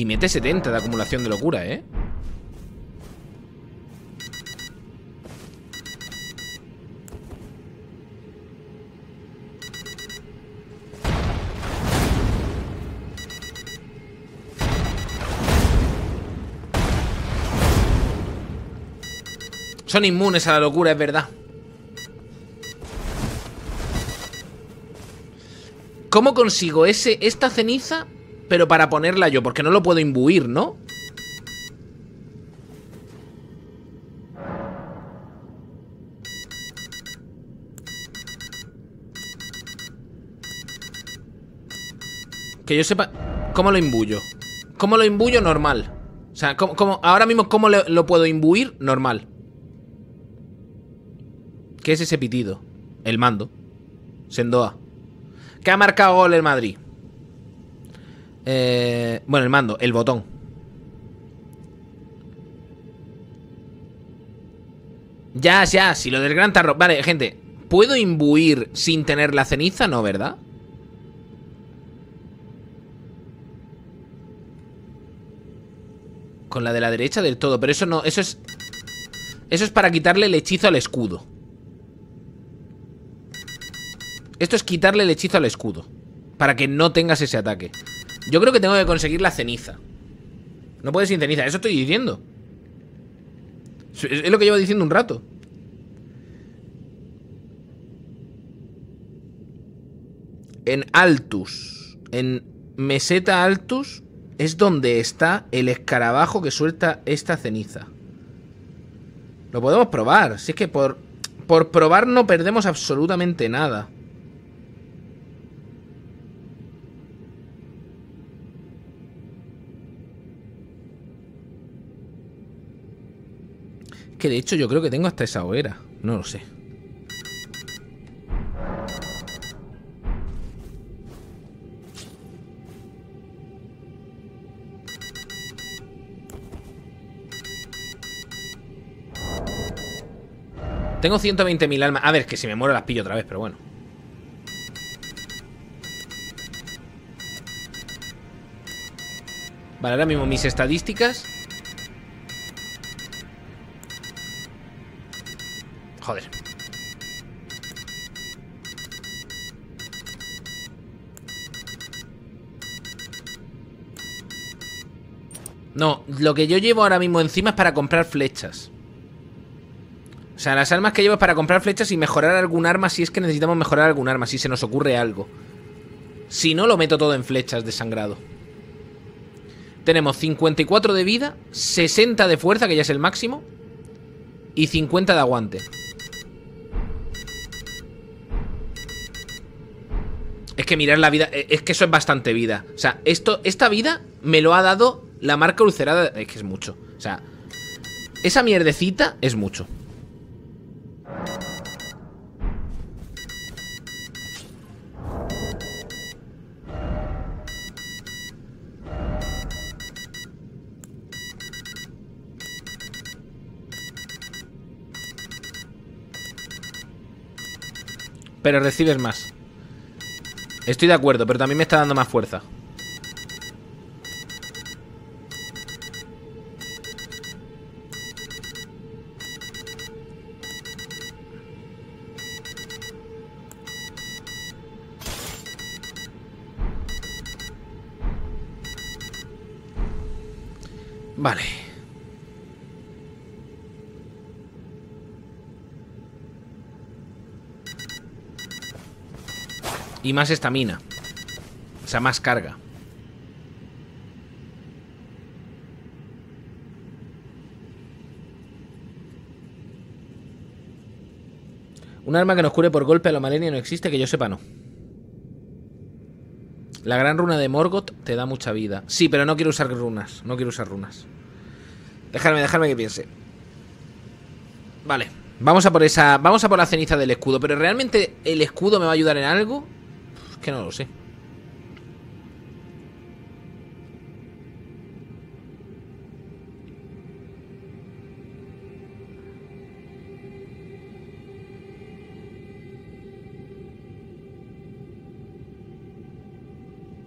Y mete 70 de acumulación de locura, ¿eh? Son inmunes a la locura, es verdad. ¿Cómo consigo ese, esta ceniza pero para ponerla yo, porque no lo puedo imbuir, ¿no? Que yo sepa... ¿Cómo lo imbuyo? ¿Cómo lo imbuyo? Normal. O sea, ¿cómo, ahora mismo, ¿cómo lo puedo imbuir? Normal. ¿Qué es ese pitido? El mando. Sendoa. ¿Qué ha marcado gol el Madrid? Eh, bueno, el mando, el botón. Ya, ya, si lo del gran tarro. Vale, gente, ¿puedo imbuir sin tener la ceniza? No, ¿verdad? Con la de la derecha del todo, pero eso no, eso es... Eso es para quitarle el hechizo al escudo. Esto es quitarle el hechizo al escudo. Para que no tengas ese ataque. Yo creo que tengo que conseguir la ceniza. No puede sin ceniza, eso estoy diciendo. Es lo que llevo diciendo un rato. En Altus, en Meseta Altus, es donde está el escarabajo que suelta esta ceniza. Lo podemos probar. Si es que por, por probar no perdemos absolutamente nada. Que de hecho yo creo que tengo hasta esa hoguera. No lo sé. Tengo 120.000 almas. A ver, que si me muero las pillo otra vez, pero bueno. Vale, ahora mismo mis estadísticas Joder. No, lo que yo llevo ahora mismo encima es para comprar flechas. O sea, las armas que llevo es para comprar flechas y mejorar algún arma Si es que necesitamos mejorar algún arma Si se nos ocurre algo. Si no, lo meto todo en flechas de sangrado. Tenemos 54 de vida, 60 de fuerza, que ya es el máximo, y 50 de aguante. Es que mirar la vida, eh, es que eso es bastante vida. O sea, esto, esta vida me lo ha dado la marca ulcerada, es que es mucho. O sea, esa mierdecita es mucho. Pero recibes más. Estoy de acuerdo, pero también me está dando más fuerza. Vale. Y más estamina. O sea, más carga. Un arma que nos cure por golpe a la malenia no existe, que yo sepa no. La gran runa de Morgoth te da mucha vida. Sí, pero no quiero usar runas. No quiero usar runas. Déjame, déjame que piense. Vale. Vamos a por esa. Vamos a por la ceniza del escudo. Pero realmente el escudo me va a ayudar en algo que no lo sé.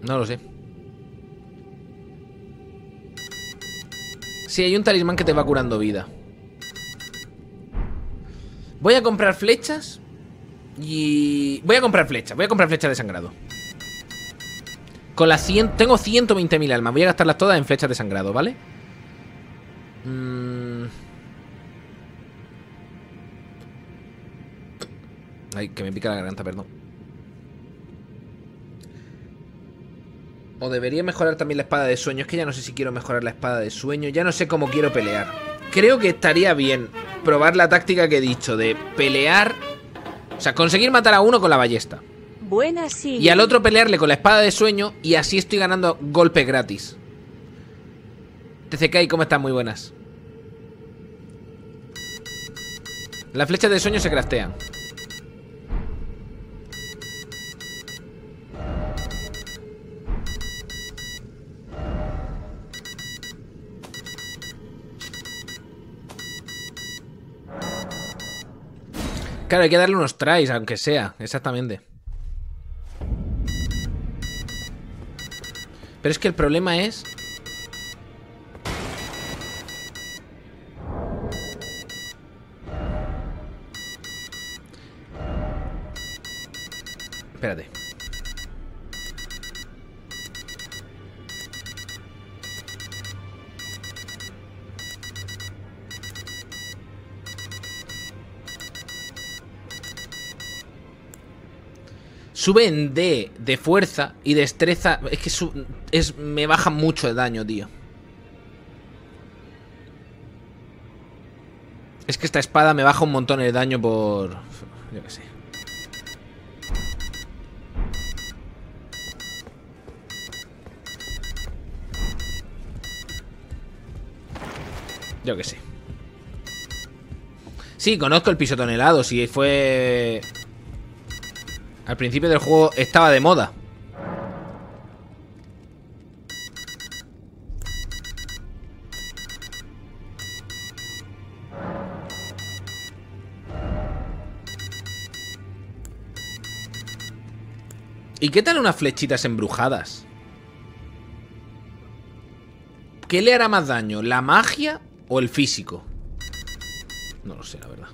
No lo sé. Sí, hay un talismán que te va curando vida. Voy a comprar flechas y... Voy a comprar flechas, voy a comprar flechas de sangrado. Con las 100... Tengo 120.000 almas Voy a gastarlas todas en flechas de sangrado, ¿vale? Mm. Ay, que me pica la garganta, perdón. O debería mejorar también la espada de sueño. Es que ya no sé si quiero mejorar la espada de sueño. Ya no sé cómo quiero pelear. Creo que estaría bien probar la táctica que he dicho De pelear sea, conseguir matar a uno con la ballesta. Buena, sí. Y al otro pelearle con la espada de sueño y así estoy ganando golpes gratis. TCK, ¿cómo están? Muy buenas. Las flechas de sueño se craftean. Claro, hay que darle unos tries, aunque sea, exactamente. Pero es que el problema es... Espérate. Sube en D de fuerza y destreza. Es que es, me baja mucho el daño, tío. Es que esta espada me baja un montón el daño por... Yo qué sé. Yo qué sé. Sí, conozco el piso tonelado. Si fue... Al principio del juego estaba de moda. ¿Y qué tal unas flechitas embrujadas? ¿Qué le hará más daño? ¿La magia o el físico? No lo sé, la verdad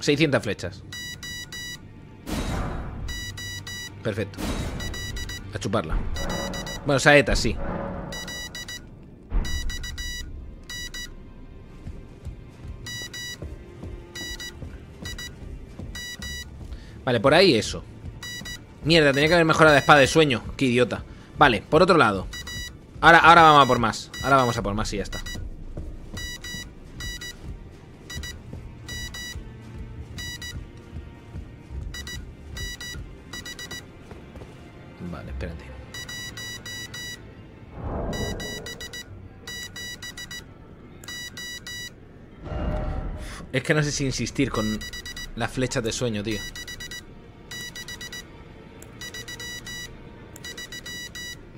600 flechas. Perfecto. A chuparla. Bueno, saetas, sí. Vale, por ahí eso. Mierda, tenía que haber mejorado la espada de sueño. Qué idiota. Vale, por otro lado. Ahora, ahora vamos a por más. Ahora vamos a por más y ya está Es que no sé si insistir con las flechas de sueño, tío.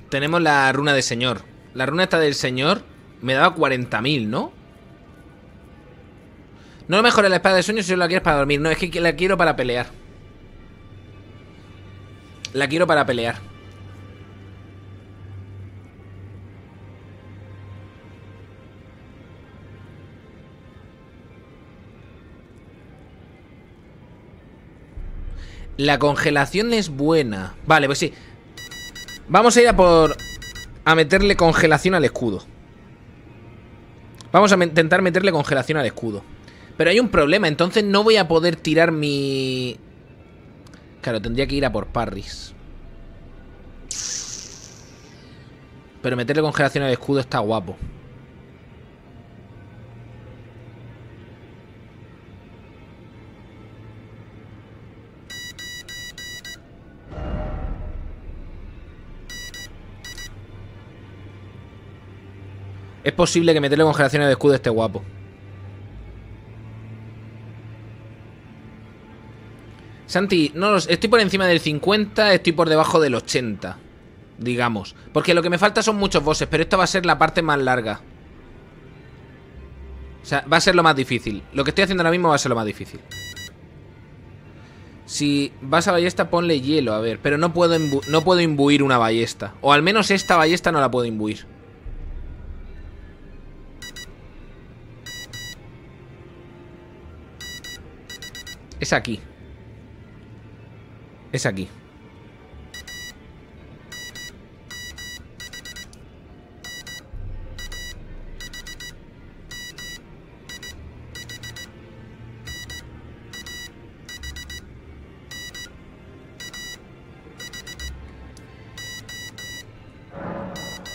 Tenemos la runa de señor. La runa esta del señor Me daba 40.000, ¿no? No mejoré la espada de sueño si la quieres para dormir. No, es que la quiero para pelear. La quiero para pelear La congelación es buena. Vale, pues sí. Vamos a ir a por... A meterle congelación al escudo. Vamos a intentar meterle congelación al escudo. Pero hay un problema Entonces no voy a poder tirar mi... Claro, tendría que ir a por parries. Pero meterle congelación al escudo está guapo Es posible que meterle congelación al escudo esté guapo. Santi, no estoy por encima del 50, estoy por debajo del 80, digamos. Porque lo que me falta son muchos bosses, pero esta va a ser la parte más larga. O sea, va a ser lo más difícil. Lo que estoy haciendo ahora mismo va a ser lo más difícil. Si vas a ballesta, ponle hielo, a ver. Pero no puedo, no puedo imbuir una ballesta. O al menos esta ballesta no la puedo imbuir. Es aquí. Es aquí.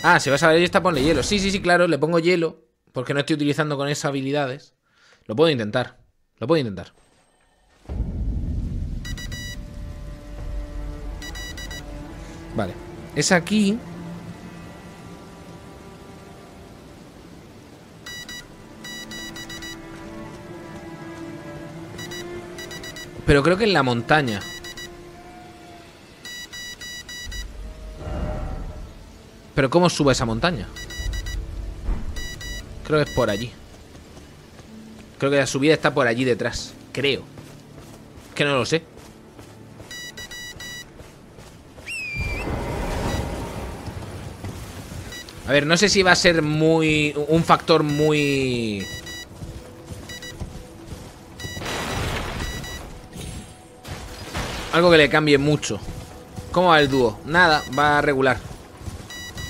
Ah, si vas a ver esta, ponle hielo. Sí, sí, sí, claro, le pongo hielo. Porque no estoy utilizando con esas habilidades. Lo puedo intentar. Lo puedo intentar. Vale. Es aquí. Pero creo que en la montaña. Pero ¿cómo sube esa montaña? Creo que es por allí. Creo que la subida está por allí detrás. Creo. Que no lo sé. A ver, no sé si va a ser muy... Un factor muy... Algo que le cambie mucho. ¿Cómo va el dúo? Nada, va a regular.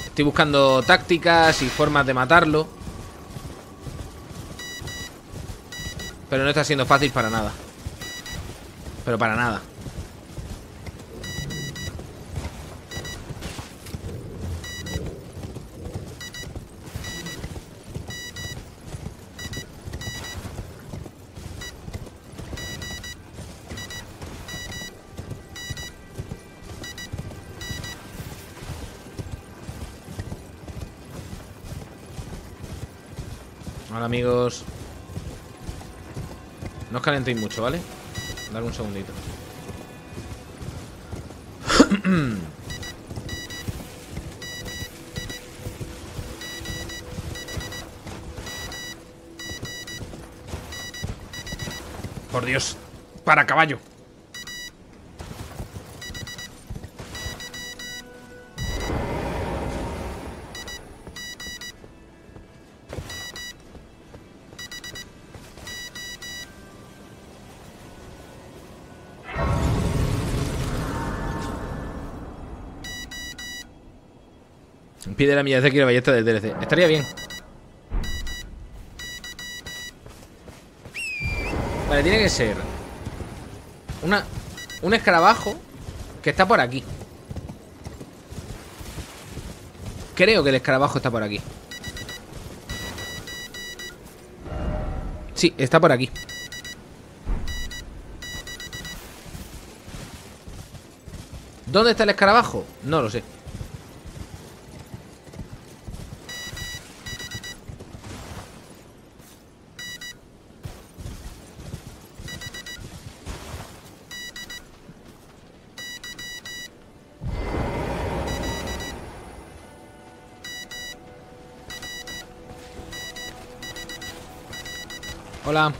Estoy buscando tácticas y formas de matarlo. Pero no está siendo fácil para nada. Pero para nada Amigos. No os calentéis mucho, ¿vale? Dar un segundito. Por Dios Para caballo Pide la de la ballesta del DLC. Estaría bien. Vale, tiene que ser una, un escarabajo que está por aquí. Creo que el escarabajo está por aquí. Sí, está por aquí. ¿Dónde está el escarabajo? No lo sé. Se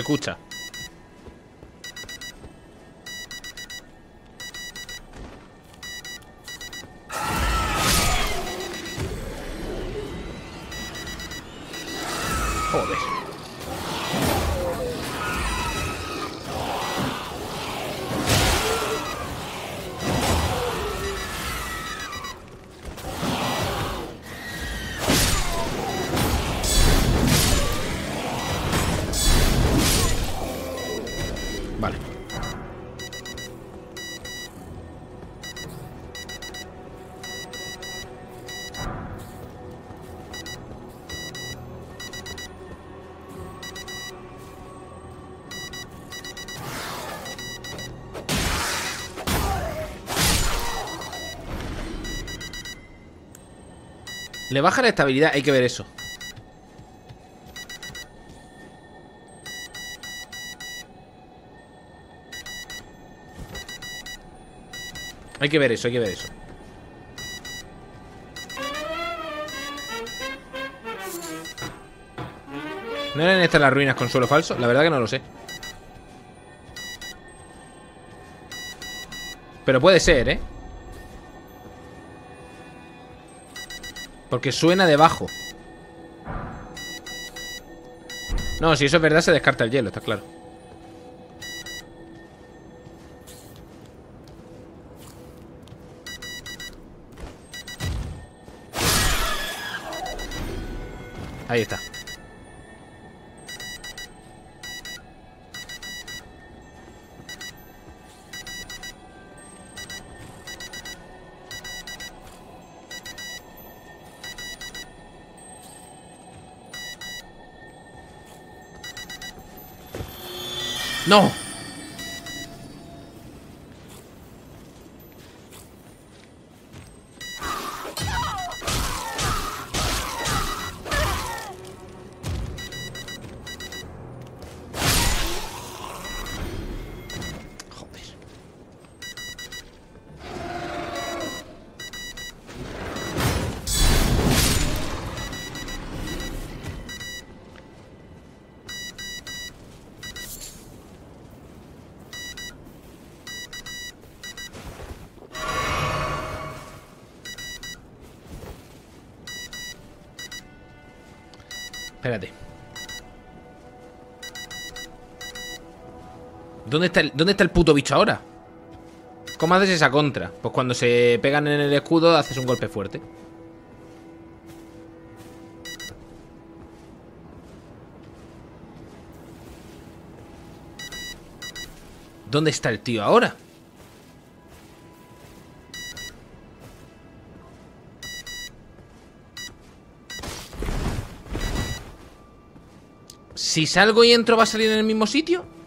escucha. Le baja la estabilidad, hay que ver eso Hay que ver eso, hay que ver eso ¿No eran estas las ruinas con suelo falso? La verdad que no lo sé Pero puede ser, ¿eh? Porque suena debajo. No, si eso es verdad se descarta el hielo, está claro. Ahí está ¡No! Está, el, ¿Dónde está el puto bicho ahora? ¿Cómo haces esa contra? Pues cuando se pegan en el escudo haces un golpe fuerte. ¿Dónde está el tío ahora? Si salgo y entro, ¿va a salir en el mismo sitio?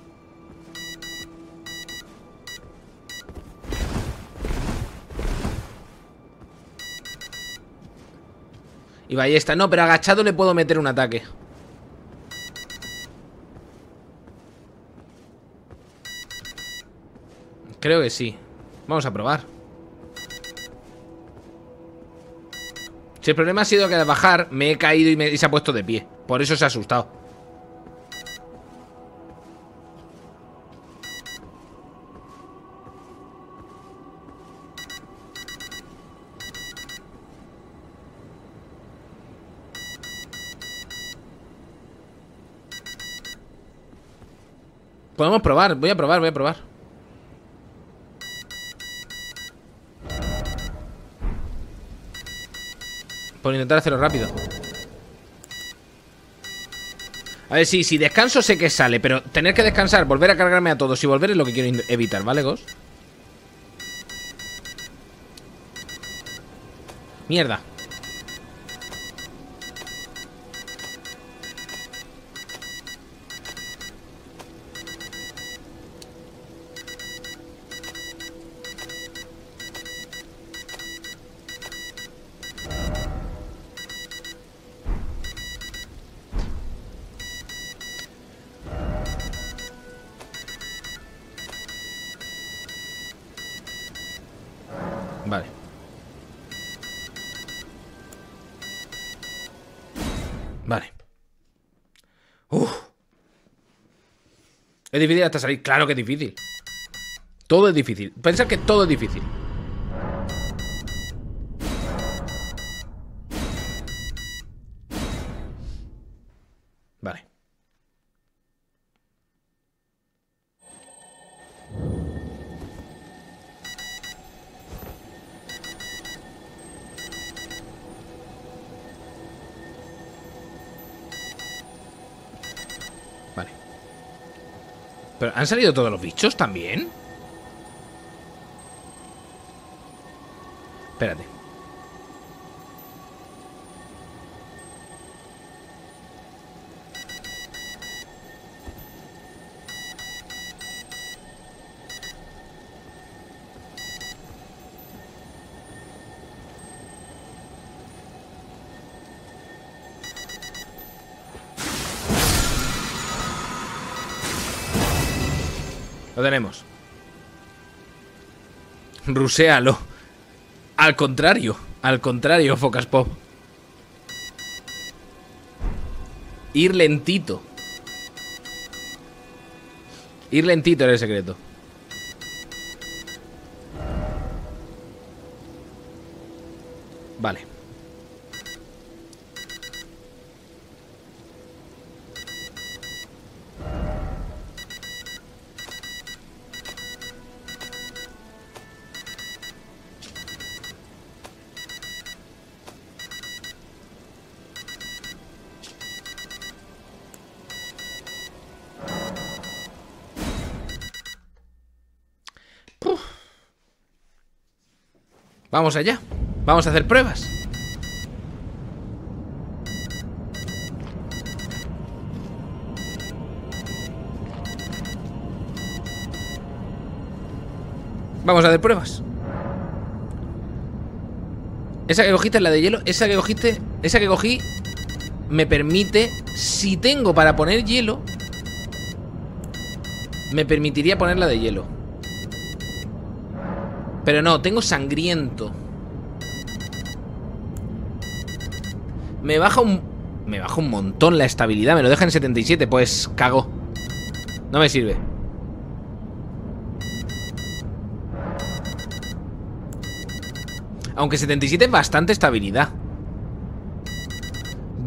Y ballesta, no, pero agachado le puedo meter un ataque. Creo que sí. Vamos a probar. Si el problema ha sido que al bajar me he caído y, me, y se ha puesto de pie. Por eso se ha asustado Podemos probar, voy a probar, voy a probar. Por intentar hacerlo rápido. A ver, sí, si descanso sé que sale Pero tener que descansar, volver a cargarme a todos Y volver es lo que quiero evitar, ¿vale, Ghost? Mierda Difícil hasta salir. Claro que es difícil. Todo es difícil. Pensar que todo es difícil. Han salido todos los bichos también? Ruséalo. Al contrario. Al contrario, Focas Pop. Ir lentito. Ir lentito era el secreto. Vamos allá. Vamos a hacer pruebas. Vamos a hacer pruebas. Esa que cogiste es la de hielo. Esa que cogiste, esa que cogí me permite, si tengo para poner hielo, me permitiría ponerla de hielo. Pero no, tengo sangriento. Me baja un... Me baja un montón la estabilidad. Me lo deja en 77, pues cago. No me sirve. Aunque 77 es bastante estabilidad.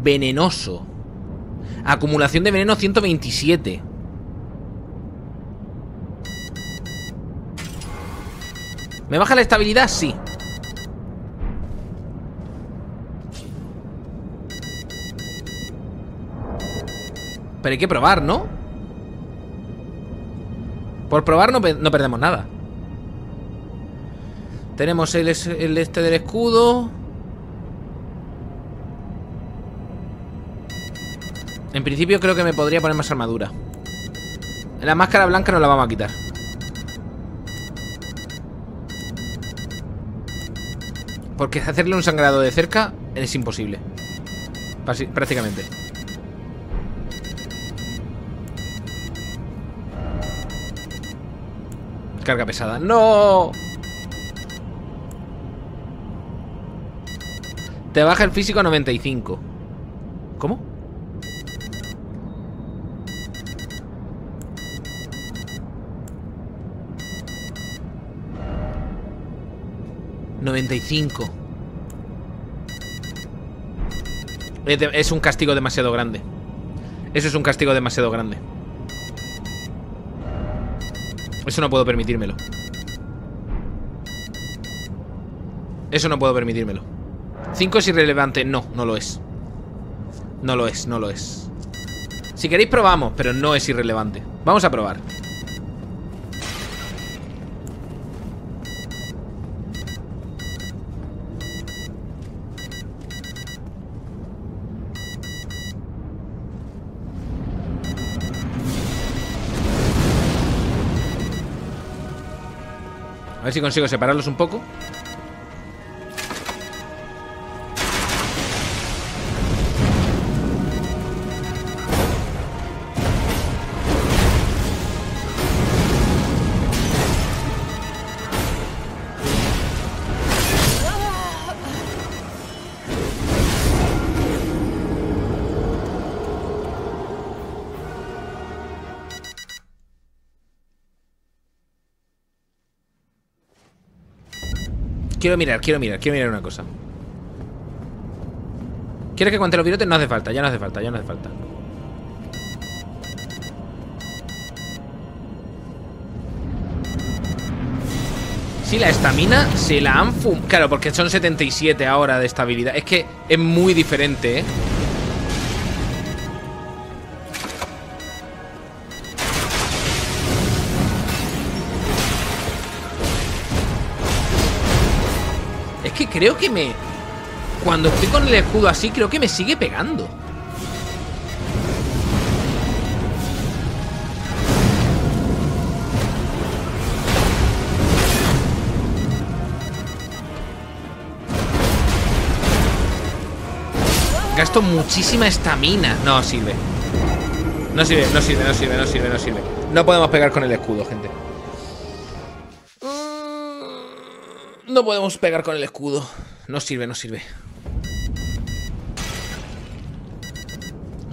Venenoso. Acumulación de veneno 127 ¿Me baja la estabilidad? Sí Pero hay que probar, ¿no? Por probar no, perdemos nada Tenemos el, el este del escudo En principio creo que me podría poner más armadura. La máscara blanca no la vamos a quitar. Porque hacerle un sangrado de cerca es imposible. Prácticamente. Carga pesada. ¡No! Te baja el físico a 95. ¿Cómo? ¿95? Es de- Es un castigo demasiado grande. Eso es un castigo demasiado grande. Eso no puedo permitírmelo. Eso no puedo permitírmelo. 5 es irrelevante. No, no lo es. No lo es, no lo es. Si queréis probamos, pero no es irrelevante. Vamos a probar. A ver si consigo separarlos un poco. Quiero mirar, quiero mirar, quiero mirar una cosa. ¿Quieres que cuente los virotes? No hace falta, ya no hace falta, ya no hace falta. Sí, la estamina se la han fum... Claro, porque son 77 ahora de estabilidad. Es que es muy diferente, ¿eh? Creo que me... Cuando estoy con el escudo así, creo que me sigue pegando. Gasto muchísima estamina. No sirve. No sirve, no sirve, no sirve, no sirve, no sirve. No podemos pegar con el escudo, gente. No podemos pegar con el escudo. No sirve, no sirve.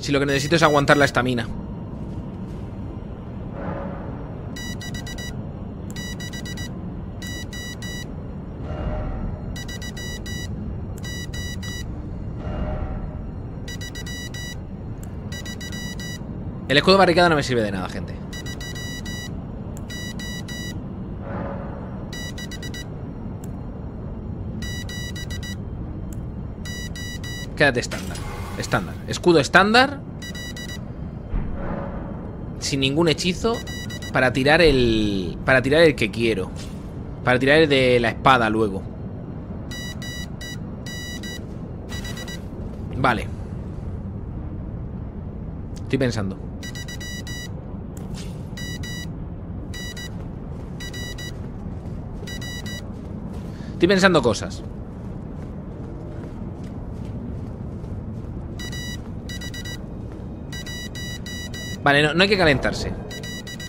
Si lo que necesito es aguantar la estamina. El escudo barricada no me sirve de nada, gente. Quédate estándar. Estándar. Escudo estándar. Sin ningún hechizo. Para tirar el. Para tirar el que quiero. Para tirar el de la espada luego. Vale. Estoy pensando. Estoy pensando cosas. Vale, no, no hay que calentarse.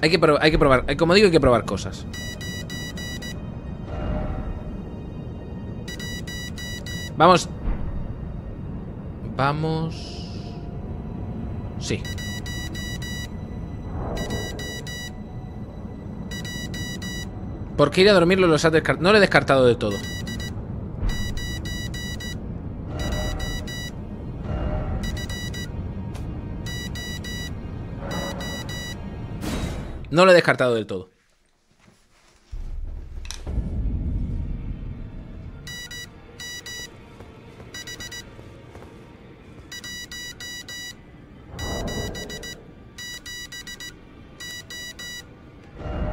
Hay que, hay que probar. eh, Como digo, hay que probar cosas. Vamos. Vamos. Sí. ¿Por qué ir a dormirlo los descartado? No lo he descartado de todo. No lo he descartado del todo.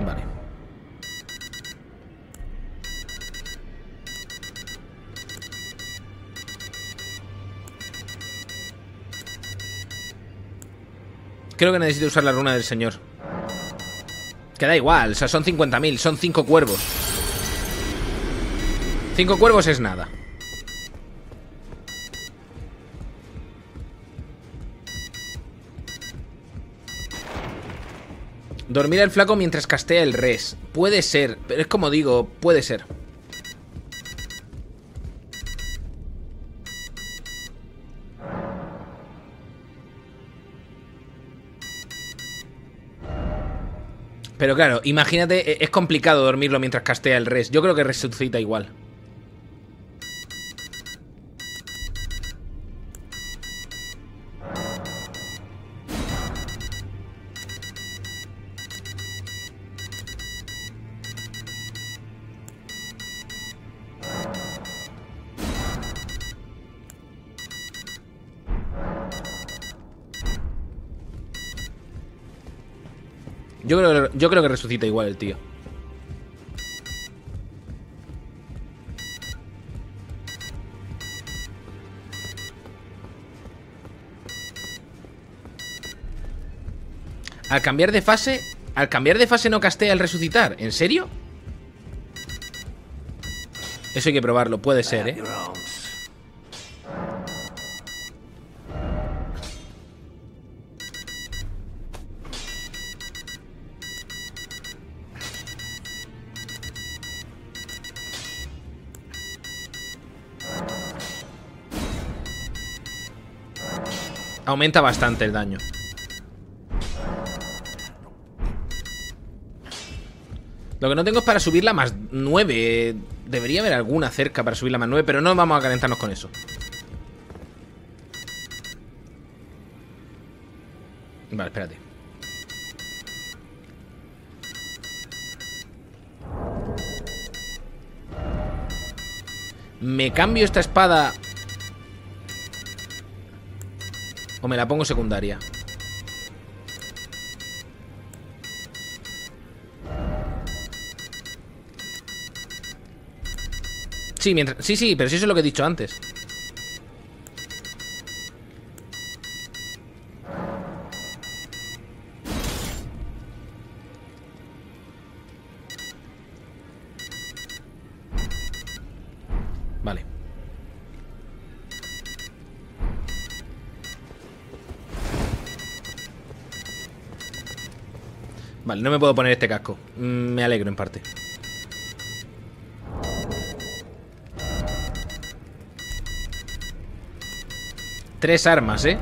Vale. Creo que necesito usar la runa del señor. Que da igual, o sea, son 50.000, son 5 cuervos. 5 cuervos es nada. Dormir el flaco mientras castea el res. Puede ser, pero es como digo, puede ser. Pero claro, imagínate, e- es complicado dormirlo mientras castea el res. Yo creo que resucita igual. Yo creo, yo creo que resucita igual el tío. Al cambiar de fase... Al cambiar de fase no castea el resucitar. ¿En serio? Eso hay que probarlo. Puede ser, ¿eh? Aumenta bastante el daño. Lo que no tengo es para subirla más 9. Debería haber alguna cerca para subirla más 9, pero no vamos a calentarnos con eso. Vale, espérate. Me cambio esta espada O me la pongo secundaria. Sí, mientras... sí, sí, pero sí eso es lo que he dicho antes. No me puedo poner este casco. Mm, Me alegro en parte. Tres armas, ¿eh?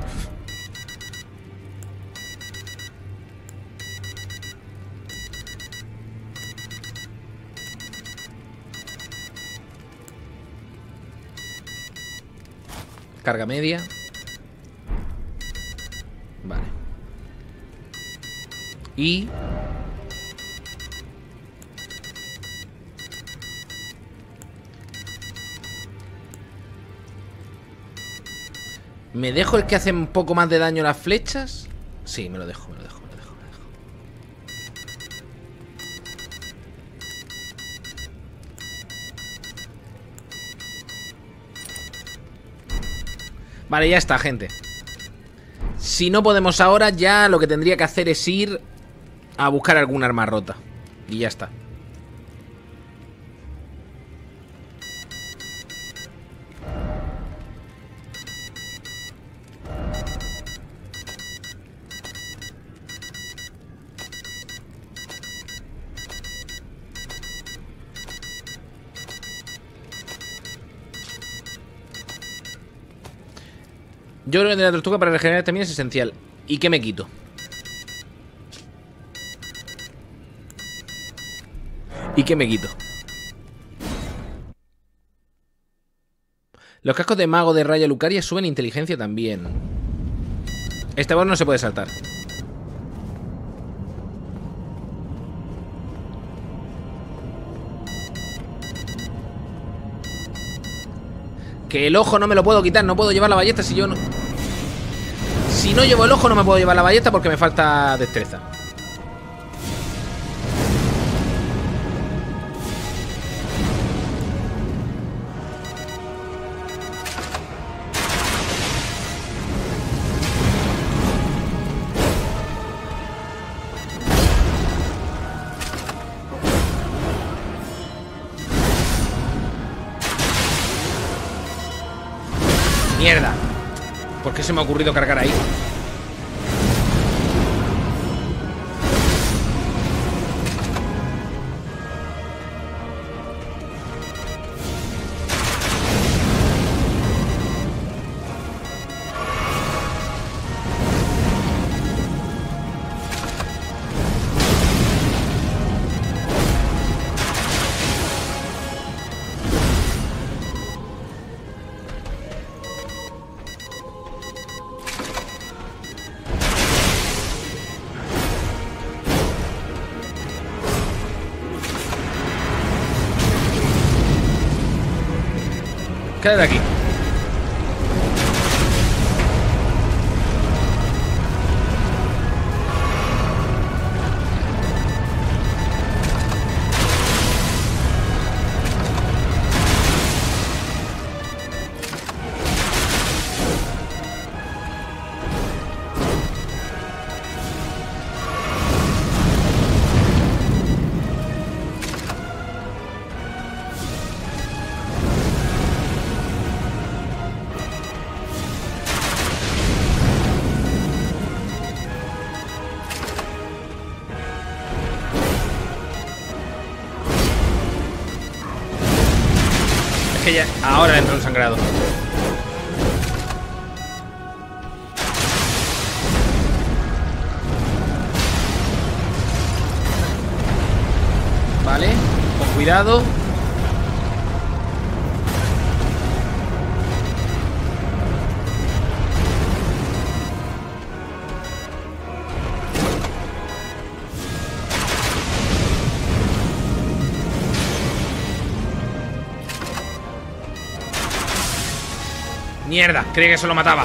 Carga media. Vale. Y... ¿Me dejo el que hace un poco más de daño las flechas? Sí, me lo dejo, me lo dejo, me lo dejo, me lo dejo. Vale, ya está, gente. Si no podemos ahora, ya lo que tendría que hacer es ir a buscar alguna arma rota. Y ya está. Yo creo que la tortuga para regenerar también es esencial. ¿Y qué me quito? ¿Y qué me quito? Los cascos de mago de Raya Lucaria suben inteligencia también. Este boss no se puede saltar. Que el ojo no me lo puedo quitar, no puedo llevar la ballesta si yo no... Si no llevo el ojo no me puedo llevar la ballesta porque me falta destreza. ¿Por qué se me ha ocurrido cargar ahí? De aquí. Mierda, que eso lo mataba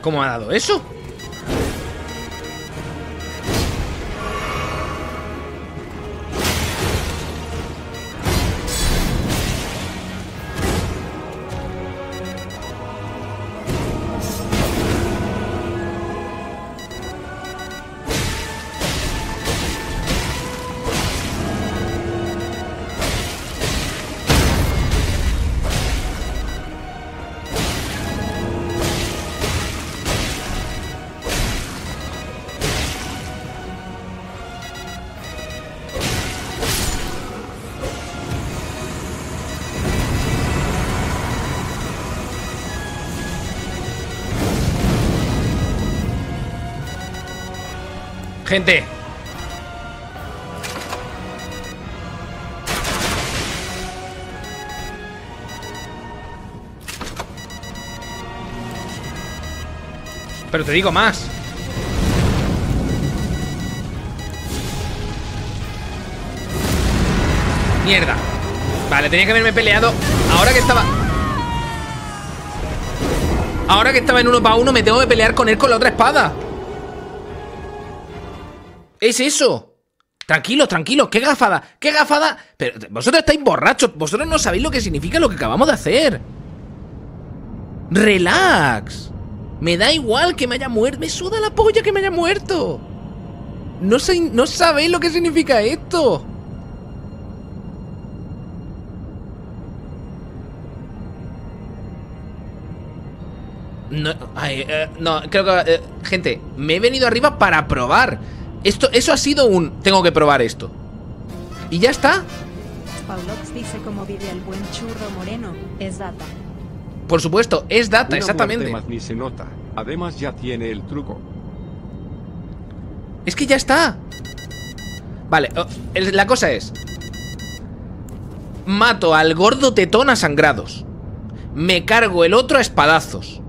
¿Cómo ha dado eso? Gente. Pero te digo más. Mierda. Vale, tenía que haberme peleado Ahora que estaba Ahora que estaba en uno para uno Me tengo que pelear con él con la otra espada es eso. Tranquilos, tranquilos, qué gafada, qué gafada. Pero vosotros estáis borrachos, vosotros no sabéis lo que significa lo que acabamos de hacer. Relax. Me da igual que me haya muerto, me suda la polla que me haya muerto. No, sé, no sabéis lo que significa esto. No, eh, no creo que... Eh, gente, me he venido arriba para probar. Esto, eso ha sido un... Tengo que probar esto. Y ya está. Paulox dice cómo vive el buen churro moreno. Es data. Por supuesto, es data, exactamente. Más ni se nota. Además ya tiene el truco. Es que ya está. Vale, oh, la cosa es... Mato al gordo tetón a sangrados. Me cargo el otro a espadazos.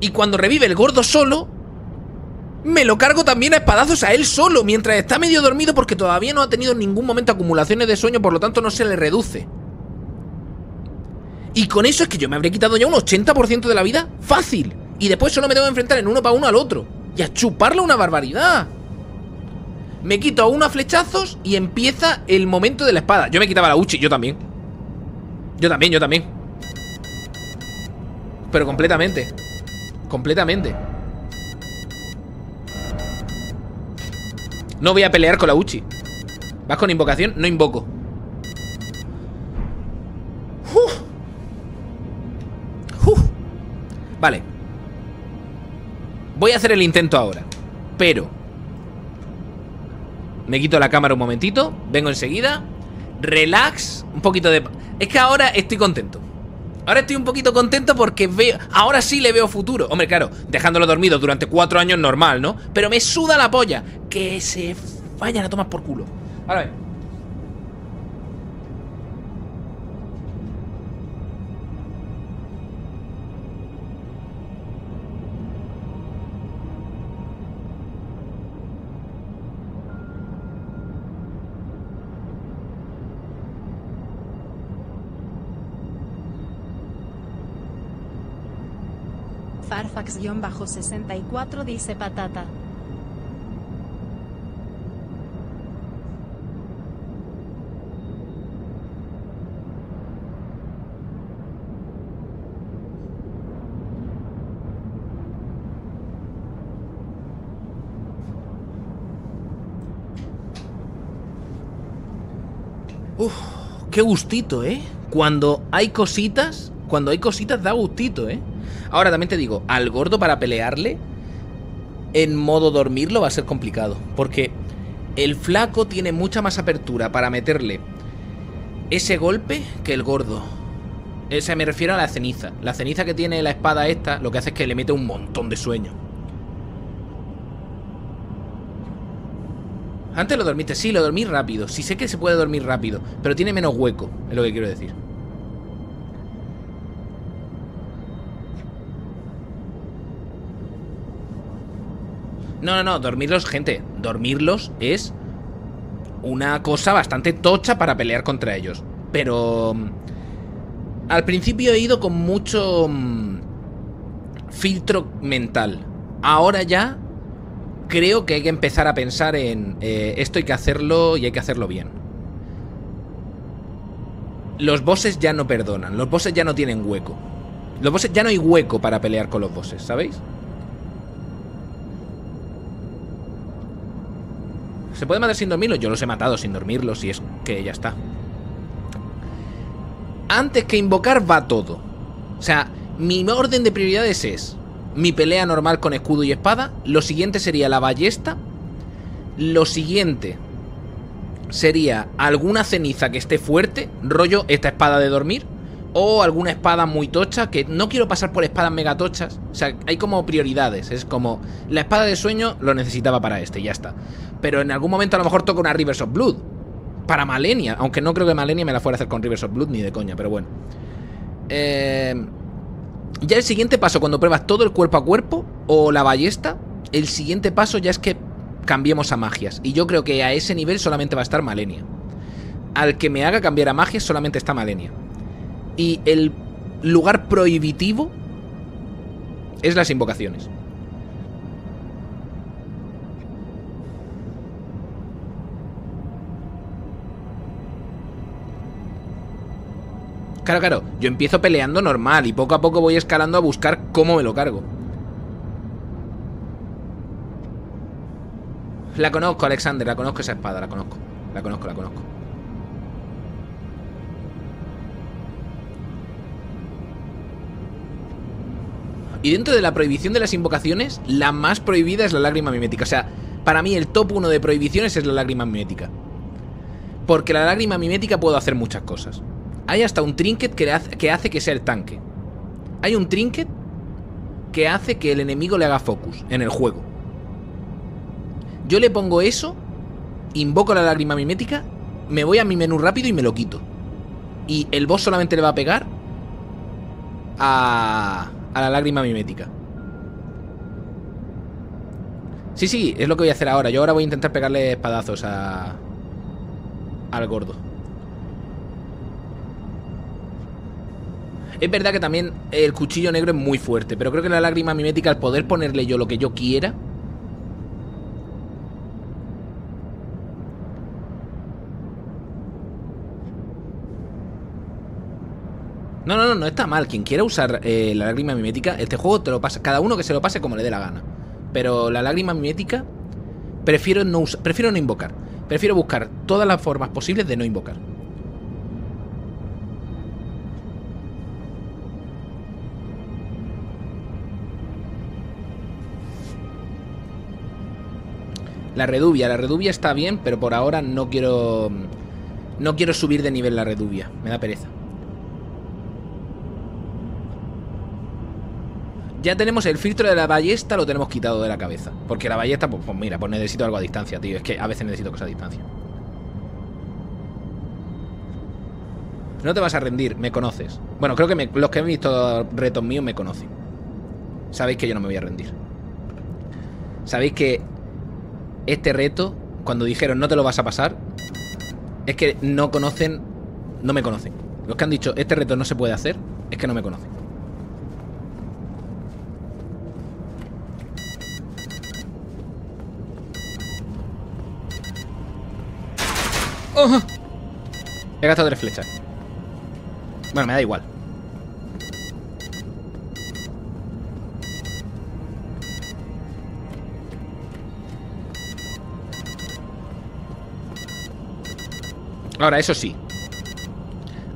Y cuando revive el gordo solo, me lo cargo también a espadazos a él solo Mientras está medio dormido porque todavía no ha tenido en ningún momento acumulaciones de sueño Por lo tanto no se le reduce. Y con eso es que yo me habría quitado ya un 80% de la vida Fácil. Y después solo me tengo que enfrentar en uno para uno al otro. Y a chuparle una barbaridad. Me quito a uno a flechazos Y empieza el momento de la espada. Yo me quitaba la Uchi, yo también. Yo también, yo también. Pero completamente. Completamente. No voy a pelear con la Uchi. ¿Vas con invocación? No invoco. Vale. Voy a hacer el intento ahora. Pero... Me quito la cámara un momentito. Vengo enseguida. Relax. Un poquito de... Es que ahora estoy contento. Ahora estoy un poquito contento porque veo... Ahora sí le veo futuro. Hombre, claro, dejándolo dormido durante cuatro años normal, ¿no? Pero me suda la polla. Que se vayan a tomar por culo. Ahora ver. Farfax-64 dice patata. Uf, qué gustito, ¿eh? Cuando hay cositas, cuando hay cositas da gustito, ¿eh? Ahora también te digo, al gordo para pelearle en modo dormirlo va a ser complicado, porque el flaco tiene mucha más apertura para meterle ese golpe que el gordo. Ese me refiero a la ceniza. La ceniza que tiene la espada esta, lo que hace es que le mete un montón de sueño. Antes lo dormiste, sí, lo dormí rápido. Sí sé que se puede dormir rápido, pero tiene menos hueco, es lo que quiero decir. No, no, no, dormirlos, gente, dormirlos es una cosa bastante tocha para pelear contra ellos. Pero... mm, Al principio he ido con mucho mm, filtro mental. Ahora ya creo que hay que empezar a pensar en eh, esto hay que hacerlo y hay que hacerlo bien. Los bosses ya no perdonan, los bosses ya no tienen hueco. Los bosses ya no hay hueco para pelear con los bosses, ¿sabéis? ¿Se puede matar sin dormirlos? Yo los he matado sin dormirlos y es que ya está. Antes que invocar va todo. O sea, mi orden de prioridades es mi pelea normal con escudo y espada. Lo siguiente sería la ballesta. Lo siguiente sería alguna ceniza que esté fuerte, rollo esta espada de dormir. O alguna espada muy tocha, que no quiero pasar por espadas mega tochas. O sea, hay como prioridades. Es como, la espada de sueño lo necesitaba para este, ya está. Pero en algún momento a lo mejor toca una Rivers of Blood. Para Malenia. Aunque no creo que Malenia me la fuera a hacer con Rivers of Blood ni de coña, pero bueno. Eh, ya el siguiente paso, cuando pruebas todo el cuerpo a cuerpo o la ballesta, el siguiente paso ya es que cambiemos a magias. Y yo creo que a ese nivel solamente va a estar Malenia. Al que me haga cambiar a magias solamente está Malenia. Y el lugar prohibitivo es las invocaciones. Claro, claro, yo empiezo peleando normal y poco a poco voy escalando a buscar cómo me lo cargo. La conozco, Alexander, la conozco esa espada, la conozco. La conozco, la conozco. Y dentro de la prohibición de las invocaciones, la más prohibida es la lágrima mimética. O sea, para mí el top 1 de prohibiciones es la lágrima mimética. Porque la lágrima mimética puedo hacer muchas cosas. Hay hasta un trinket que, hace, que hace que sea el tanque. Hay un trinket que hace que el enemigo le haga focus en el juego. Yo le pongo eso, invoco la lágrima mimética, me voy a mi menú rápido y me lo quito. Y el boss solamente le va a pegar a, a la lágrima mimética. Sí, sí, es lo que voy a hacer ahora. Yo ahora voy a intentar pegarle espadazos a... Al gordo. Es verdad que también el cuchillo negro es muy fuerte, pero creo que la lágrima mimética, al poder ponerle yo lo que yo quiera... No, no, no, no está mal. Quien quiera usar eh, la lágrima mimética, este juego te lo pasa. Cada uno que se lo pase como le dé la gana. Pero la lágrima mimética, prefiero no, prefiero no invocar. Prefiero buscar todas las formas posibles de no invocar. La redubia, la redubia está bien, pero por ahora no quiero. No quiero subir de nivel la redubia. Me da pereza. Ya tenemos el filtro de la ballesta, lo tenemos quitado de la cabeza. Porque la ballesta, pues, pues mira, pues necesito algo a distancia, tío. Es que a veces necesito cosas a distancia. No te vas a rendir, me conoces. Bueno, creo que los que han visto retos míos me conocen. Sabéis que yo no me voy a rendir. Sabéis que este reto, cuando dijeron no te lo vas a pasar, es que no conocen, no me conocen. Los que han dicho este reto no se puede hacer, es que no me conocen. He gastado tres flechas. Bueno, me da igual. Ahora, eso sí.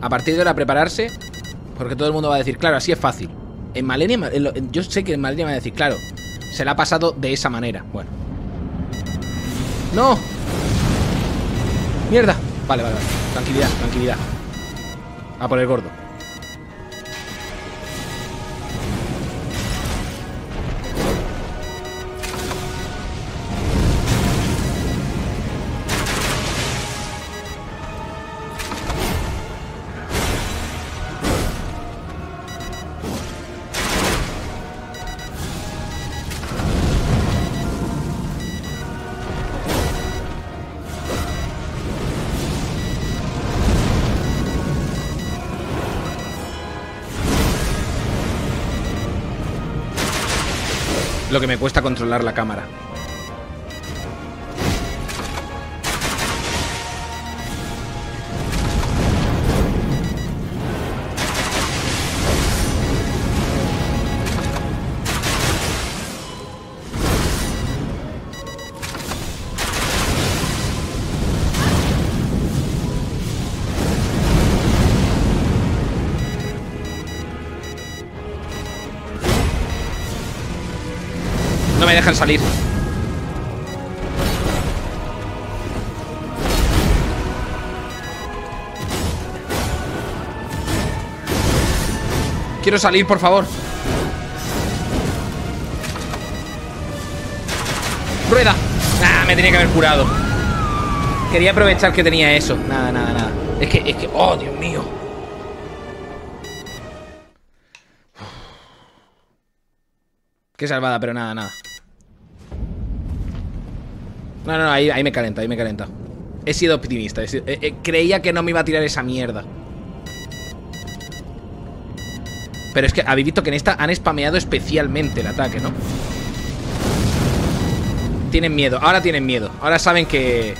A partir de ahora prepararse, porque todo el mundo va a decir, claro, así es fácil. En Malenia, yo sé que en Malenia va a decir, claro, se la ha pasado de esa manera. Bueno. ¡No! ¡Mierda! Vale, vale, vale. Tranquilidad, tranquilidad. A por el gordo. Que me cuesta controlar la cámara. Dejan salir. Quiero salir, por favor. ¡Rueda! Ah, me tenía que haber curado. Quería aprovechar que tenía eso. Nada, nada, nada. Es que, es que. ¡Oh, Dios mío! Qué salvada, pero nada, nada. No, no, no, ahí, me calenta, ahí me calenta. He sido optimista. eh, eh, creía que no me iba a tirar esa mierda. Pero es que habéis visto que en esta han spameado especialmente el ataque, ¿no? Tienen miedo, ahora tienen miedo. Ahora saben que...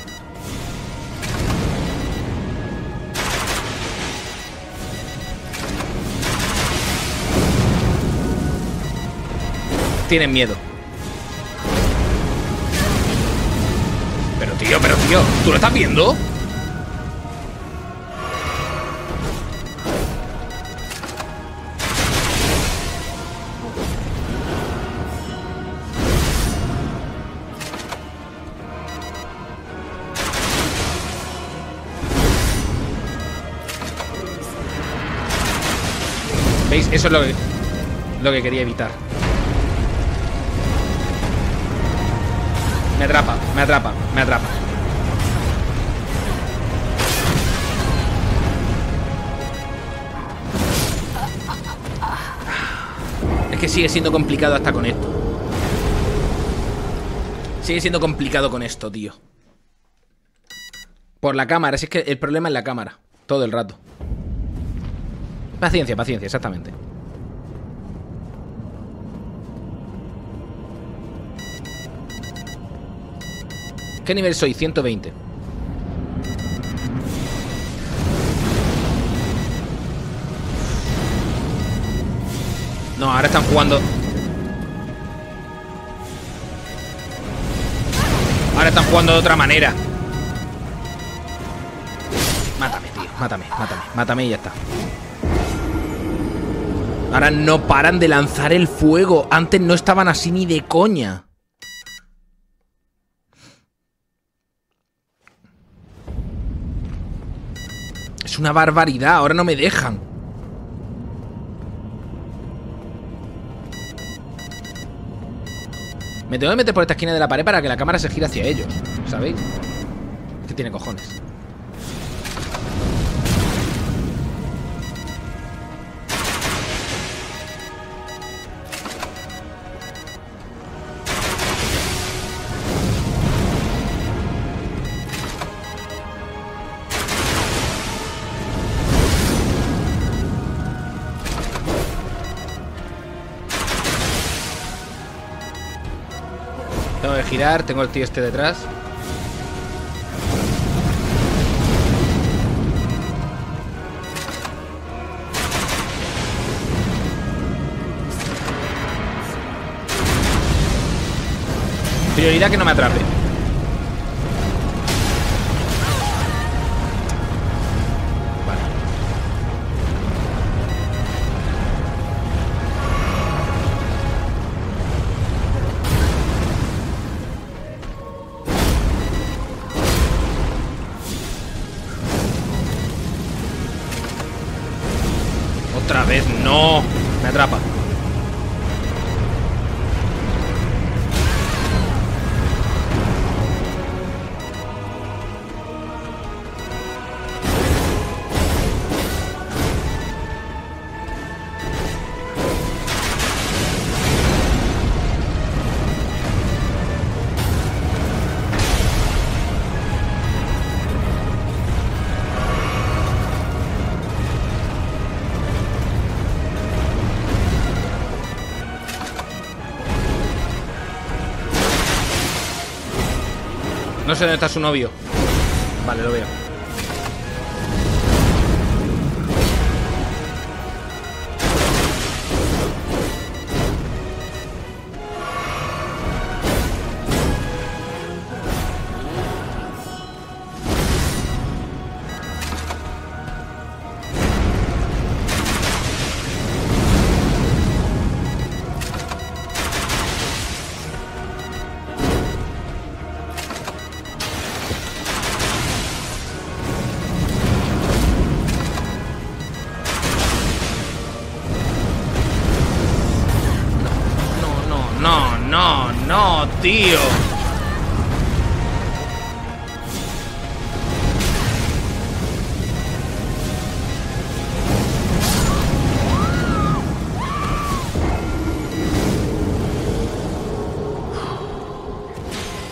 Tienen miedo. ¿Tú lo estás viendo? ¿Veis? Eso es lo que, lo que quería evitar. Me atrapa, me atrapa, me atrapa. Que sigue siendo complicado hasta con esto. Sigue siendo complicado con esto, tío. Por la cámara, si es que el problema es la cámara. Todo el rato. Paciencia, paciencia, exactamente. ¿Qué nivel soy? 120. No, ahora están jugando. Ahora están jugando de otra manera. Mátame, tío. Mátame, mátame. Mátame y ya está. Ahora no paran de lanzar el fuego. Antes no estaban así ni de coña. Es una barbaridad. Ahora no me dejan. Me tengo que meter por esta esquina de la pared para que la cámara se gire hacia ellos. ¿Sabéis? Que tiene cojones. Tengo el tío este detrás. Prioridad que no me atrape. Sé dónde está su novio.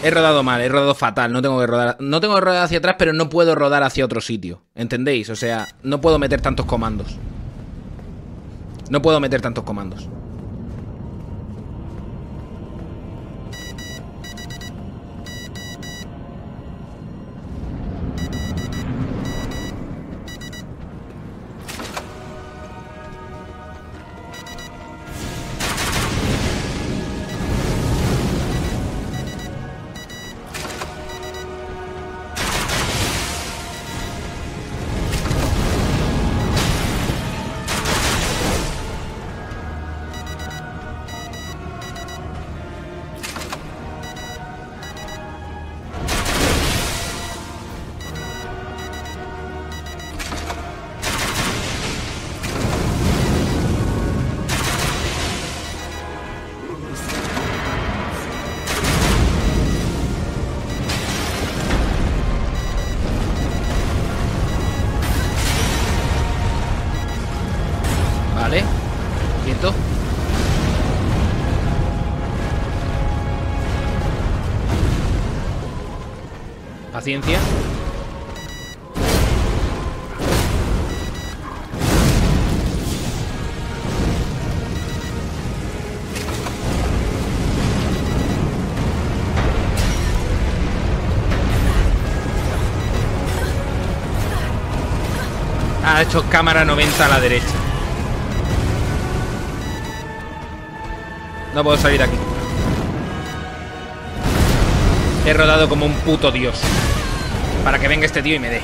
He rodado mal, he rodado fatal, no tengo que rodar, no tengo que rodar hacia atrás, pero no puedo rodar hacia otro sitio, ¿entendéis? O sea, no puedo meter tantos comandos. No puedo meter tantos comandos. Hecho cámara 90 a la derecha. No puedo salir de aquí. He rodado como un puto dios. Para que venga este tío y me dé.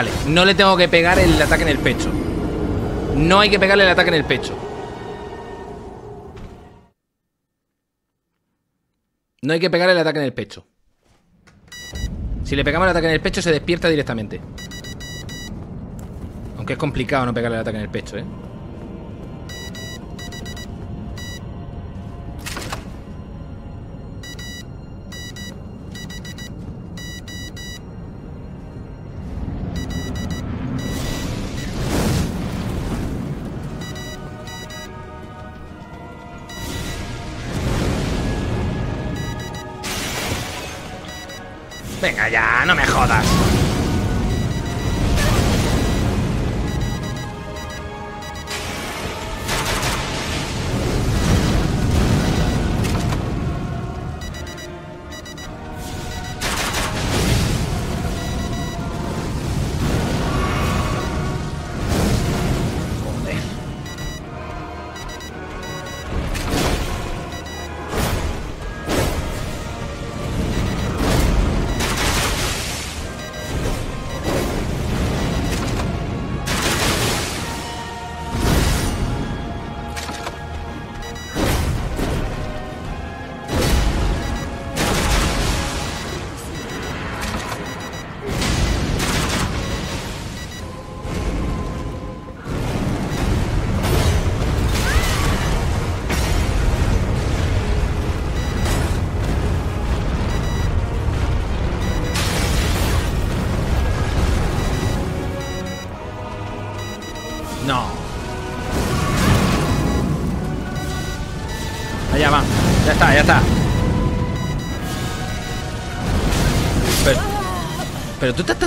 Vale, no le tengo que pegar el ataque en el pecho. No hay que pegarle el ataque en el pecho. No hay que pegarle el ataque en el pecho. Si le pegamos el ataque en el pecho se despierta directamente. Aunque es complicado no pegarle el ataque en el pecho, ¿eh?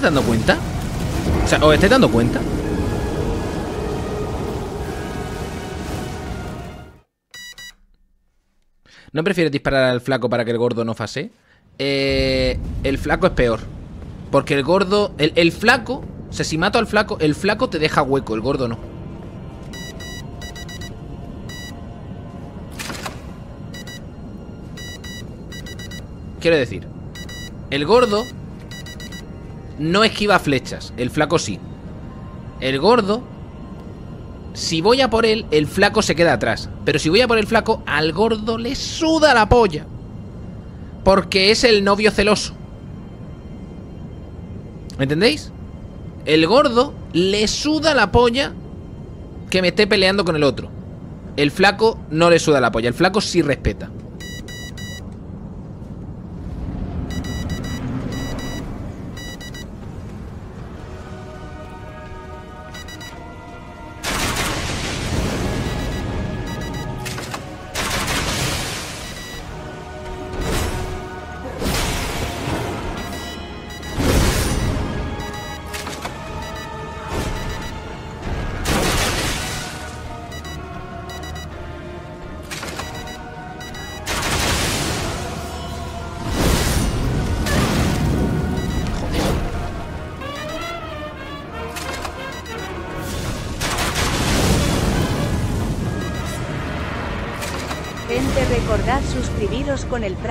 Dando cuenta. O sea, ¿os estáis dando cuenta? ¿No prefieres disparar al flaco para que el gordo no fase? Eh, el flaco es peor. Porque el gordo. El, el flaco O sea, si mato al flaco, el flaco te deja hueco, el gordo no. Quiero decir, el gordo no esquiva flechas, el flaco sí. El gordo, si voy a por él, el flaco se queda atrás. Pero si voy a por el flaco, al gordo le suda la polla. Porque es el novio celoso. ¿Entendéis? El gordo le suda la polla que me esté peleando con el otro. El flaco no le suda la polla, el flaco sí respeta.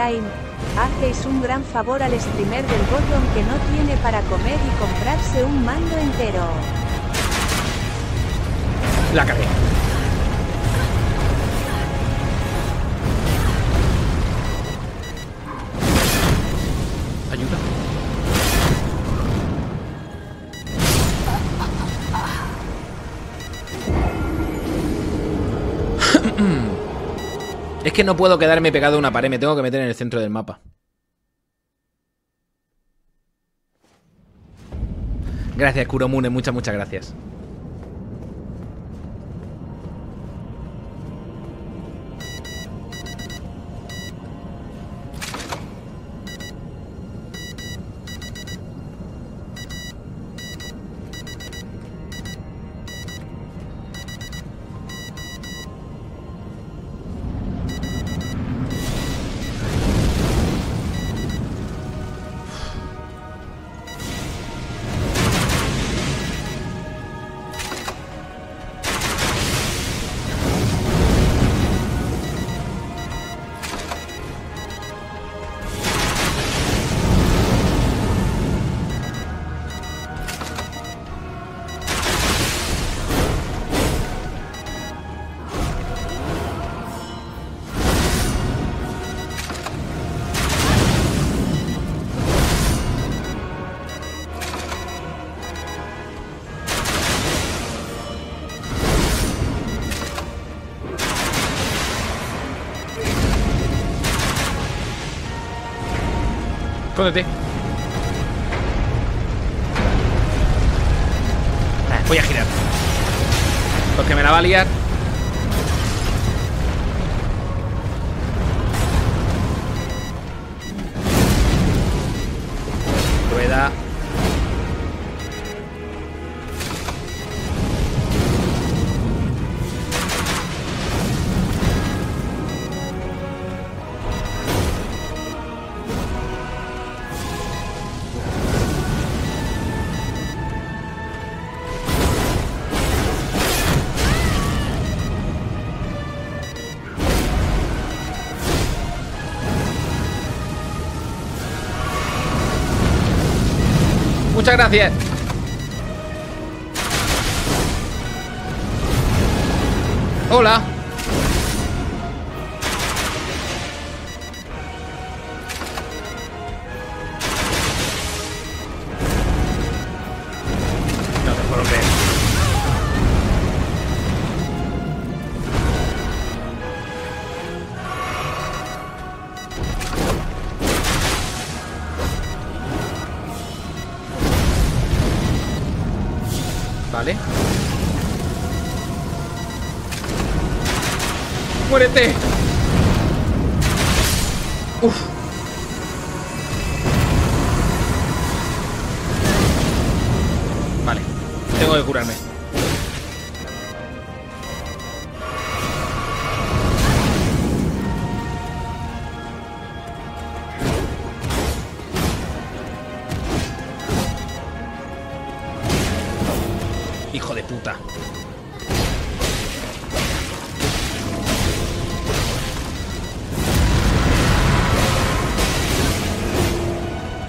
Prime, hacéis un gran favor al streamer del Gordon que no tiene para comer y comprarse un mando entero. La cagué. No puedo quedarme pegado a una pared, me tengo que meter en el centro del mapa. Gracias, Kuromune, muchas, muchas gracias. Muchas gracias. Hola. ¡Muérete! Uf.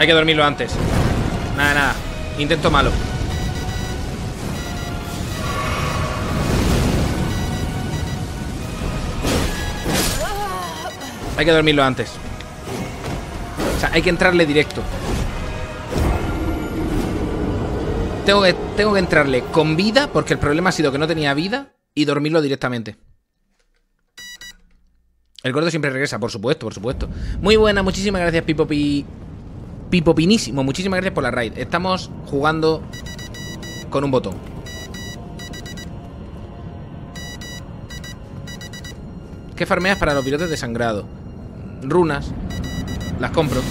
Hay que dormirlo antes. Nada, nada. Intento malo. Hay que dormirlo antes. O sea, hay que entrarle directo. Tengo que, tengo que entrarle con vida, porque el problema ha sido que no tenía vida, y dormirlo directamente. El gordo siempre regresa, por supuesto, por supuesto. Muy buena, muchísimas gracias, Pipopi. Pipopinísimo, muchísimas gracias por la raid. Estamos jugando con un botón. ¿Qué farmeas para los virotes de sangrado? Runas. Las compro.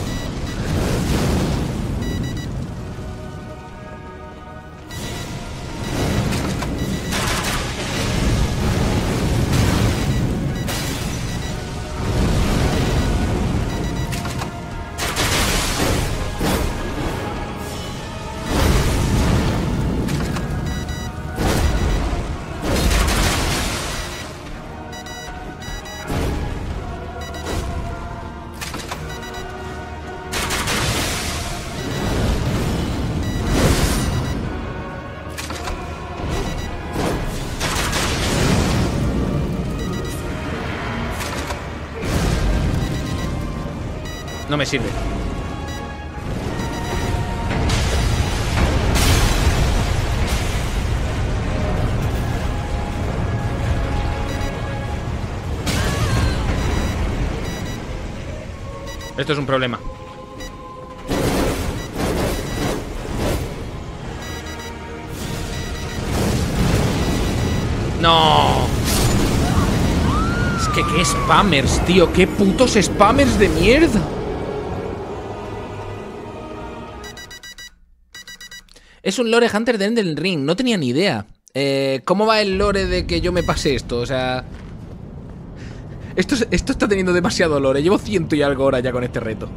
Esto es un problema. No. Es que qué spammers, tío. Qué putos spammers de mierda. Es un lore hunter de Elden Ring. No tenía ni idea. Eh, ¿Cómo va el lore de que yo me pase esto? O sea... Esto, es- esto está teniendo demasiado lore. Llevo ciento y algo horas ya con este reto.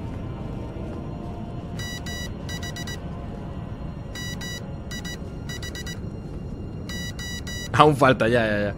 Aún falta, ya, ya, ya.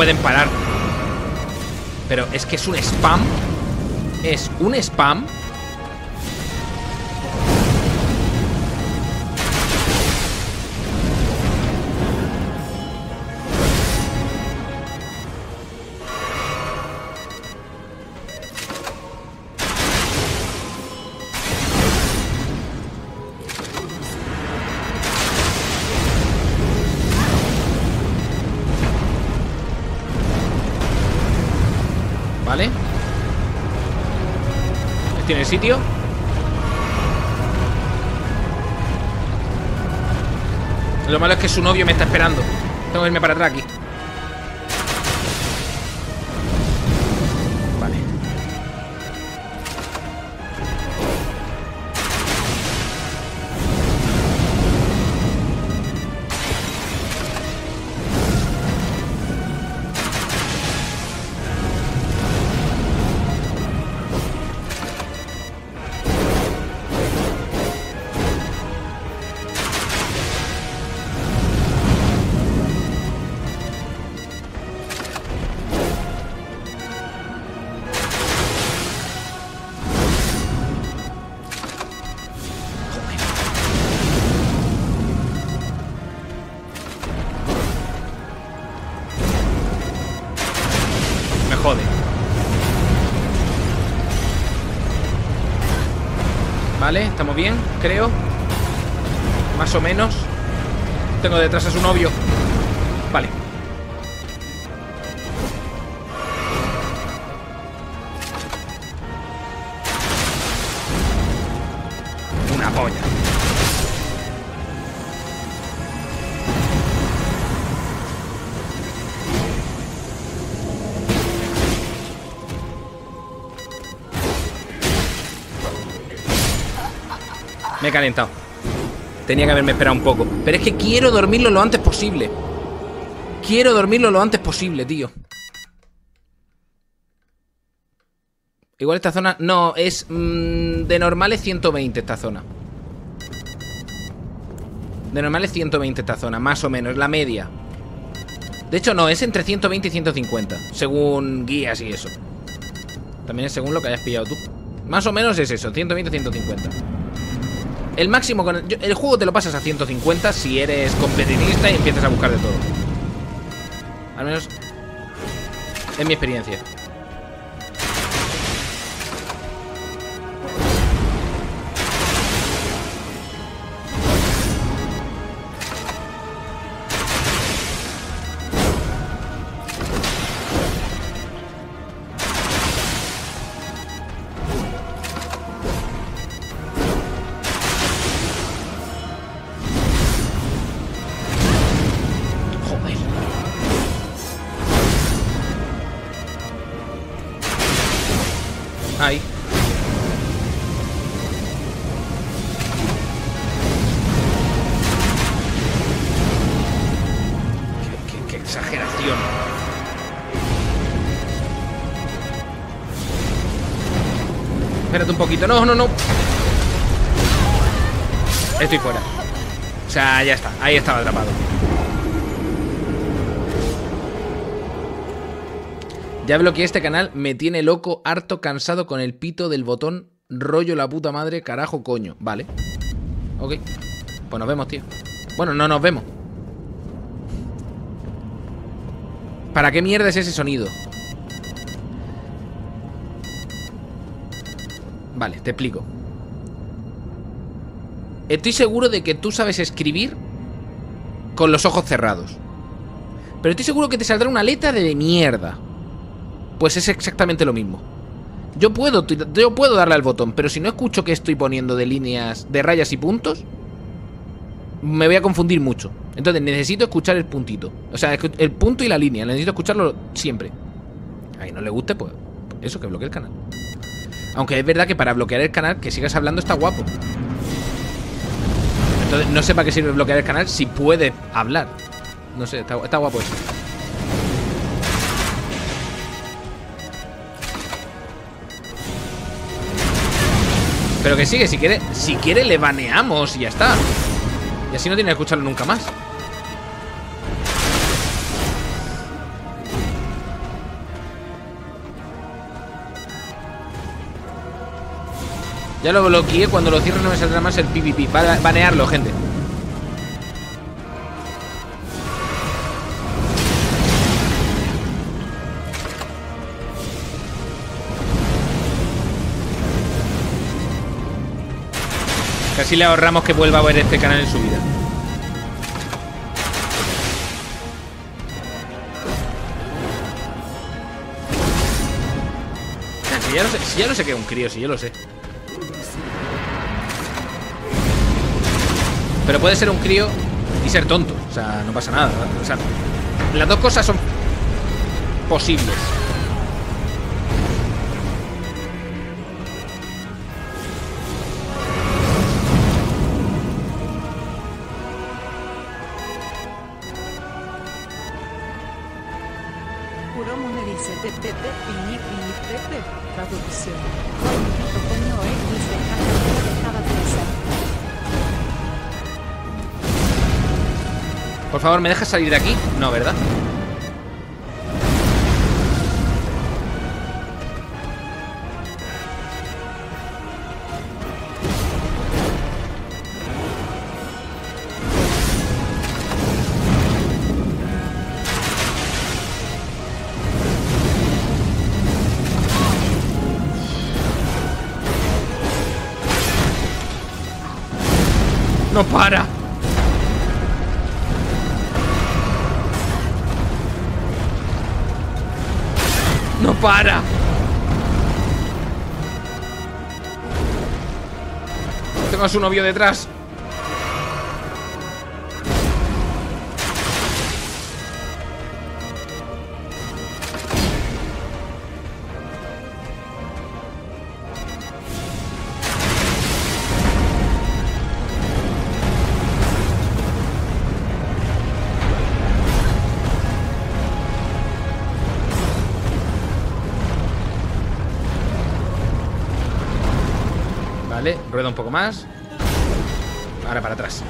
Pueden parar. Pero es que es un spam. Es un spam. Sitio? Lo malo es que su novio me está esperando. Tengo que irme para atrás aquí. detrás a su novio. Vale. Una polla. Me he calentado. Tenía que haberme esperado un poco. Pero es que quiero dormirlo lo antes posible. Quiero dormirlo lo antes posible, tío. Igual esta zona... No, es... mm, de normal es 120 esta zona. De normal es 120 esta zona, más o menos, la media. De hecho, no, es entre 120 y 150. Según guías y eso. También es según lo que hayas pillado tú. Más o menos es eso, 120 150. El máximo con el, el juego te lo pasas a 150 si eres competitivista y empiezas a buscar de todo. Al menos es mi experiencia. No, no, no. Estoy fuera. O sea, ya está. Ahí estaba atrapado. Ya bloqueé este canal, me tiene loco, harto, cansado con el pito del botón rollo la puta madre, carajo, coño. Vale. Ok. Pues nos vemos, tío. Bueno, no nos vemos. ¿Para qué mierda es ese sonido? Vale, te explico. Estoy seguro de que tú sabes escribir con los ojos cerrados. Pero estoy seguro que te saldrá una letra de mierda. Pues es exactamente lo mismo. Yo puedo, yo puedo darle al botón, pero si no escucho que estoy poniendo de líneas, de rayas y puntos, me voy a confundir mucho. Entonces necesito escuchar el puntito. O sea, el punto y la línea. Necesito escucharlo siempre. A no le guste, pues eso, que bloquee el canal. Aunque es verdad que para bloquear el canal, que sigas hablando está guapo. Entonces no sé para qué sirve bloquear el canal si puede hablar. No sé, está, está guapo eso. Pero que sigue, si quiere, si quiere le baneamos y ya está. Y así no tiene que escucharlo nunca más. Ya lo bloqueé, cuando lo cierre no me saldrá más el PvP. Banearlo, gente. Casi le ahorramos que vuelva a ver este canal en su vida. Si ya, lo sé, si ya lo sé que es un crío, si yo lo sé. Pero puede ser un crío y ser tonto. O sea, no pasa nada. O sea, las dos cosas son posibles. Kuromo me dice te te te piñi Por favor, ¿me dejas salir de aquí? No, ¿verdad? No para. Para. Tengo a su novio detrás. Rueda un poco más. Ahora para atrás.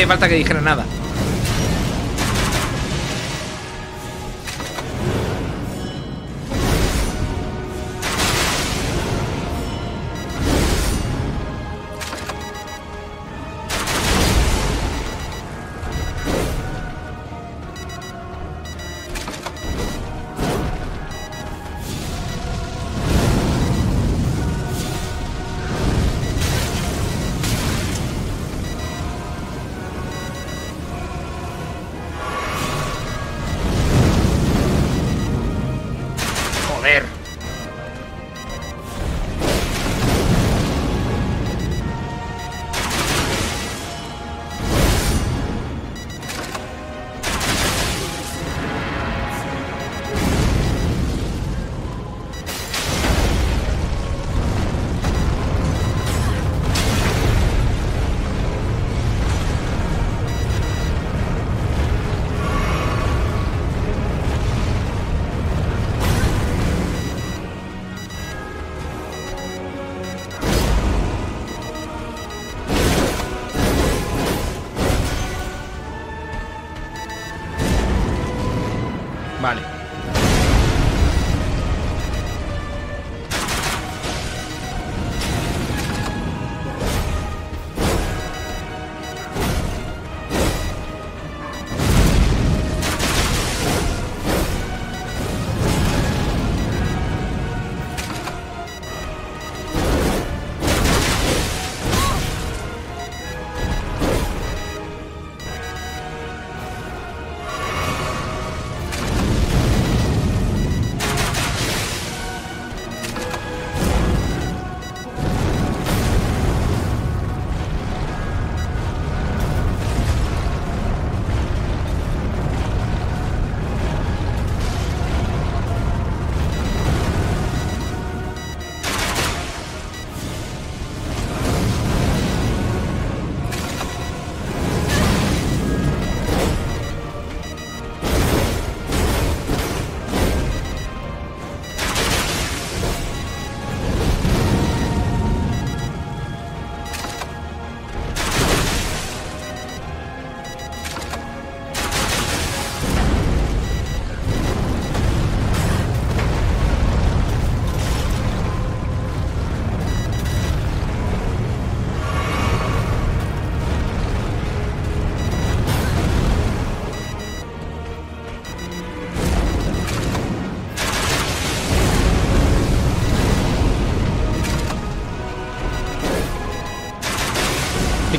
Hacía falta que dijera nada.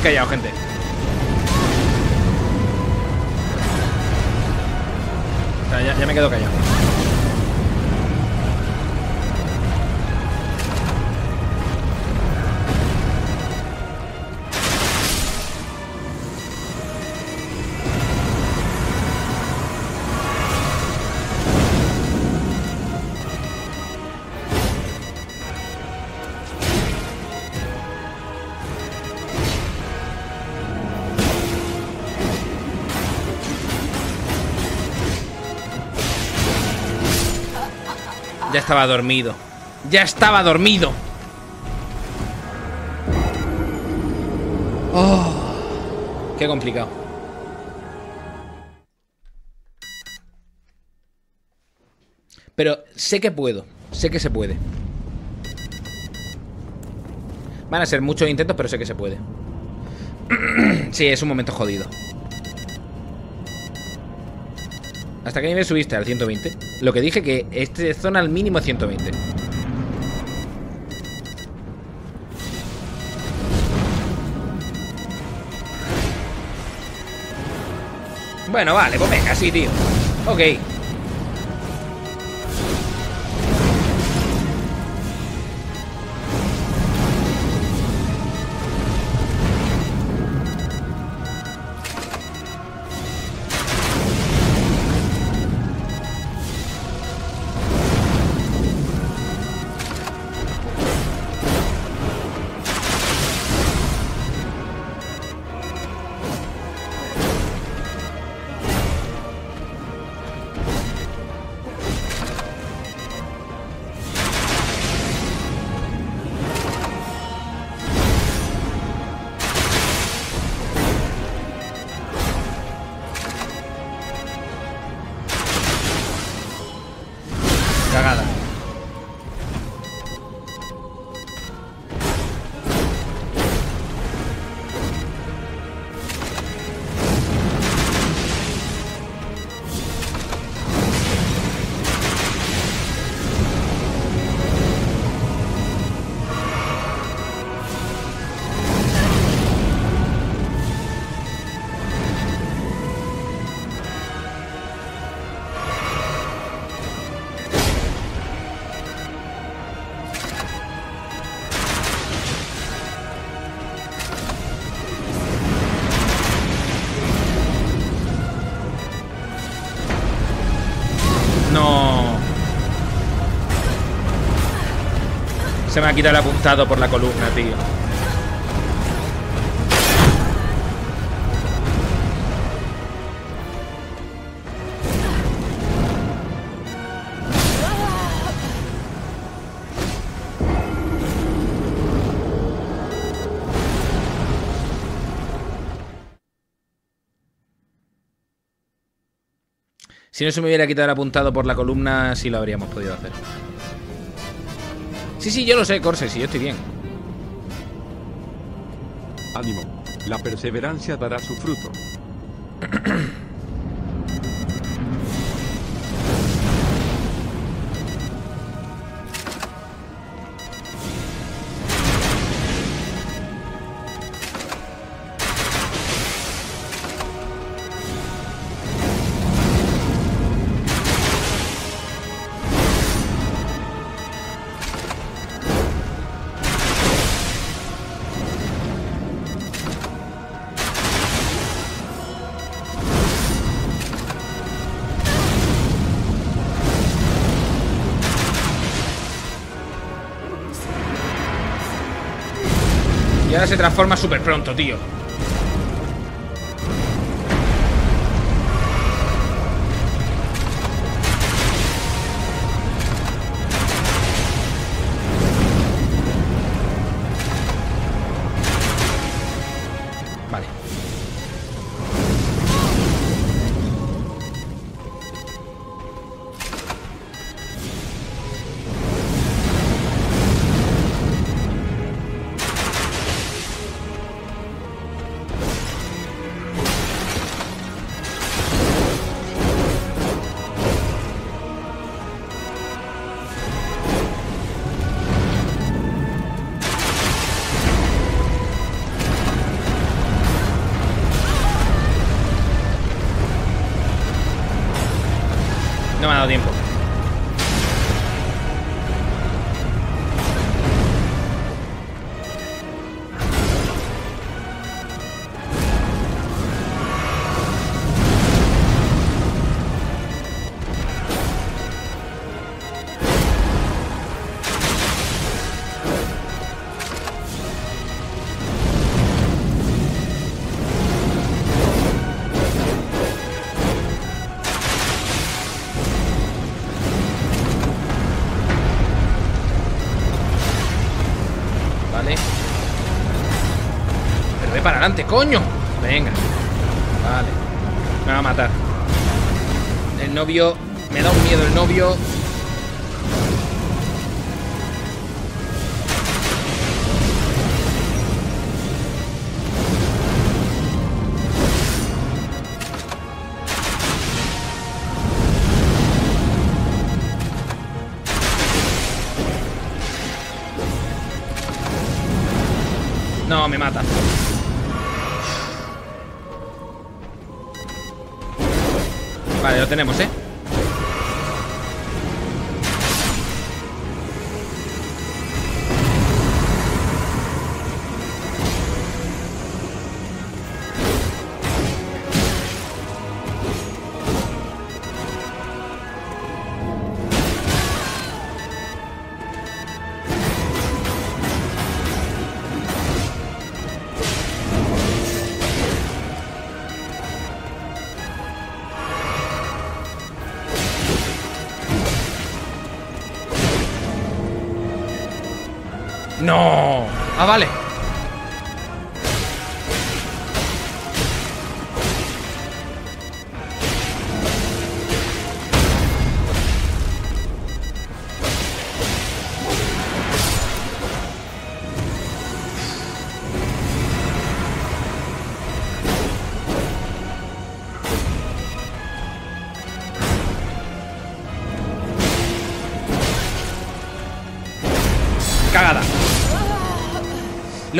Callado, gente. ya me quedo callado. Ya estaba dormido. Ya estaba dormido. Oh, qué complicado. Pero sé que puedo. Sé que se puede. Van a ser muchos intentos, pero sé que se puede. sí, es un momento jodido. ¿Hasta qué nivel subiste? Al 120. Lo que dije que esta zona al mínimo es 120. Bueno, vale, pues venga, sí, tío. Ok. Se me ha quitado el apuntado por la columna, tío. Si no se me hubiera quitado el apuntado por la columna, sí lo habríamos podido hacer. Sí, sí, yo lo sé, Corse, sí, yo estoy bien. Ánimo. La perseverancia dará su fruto. Ahora se transforma súper pronto, tío. Adelante, coño. Venga. Vale. Me va a matar. El novio. Me da un miedo el novio. No, me mata. Tenemos, ¿eh?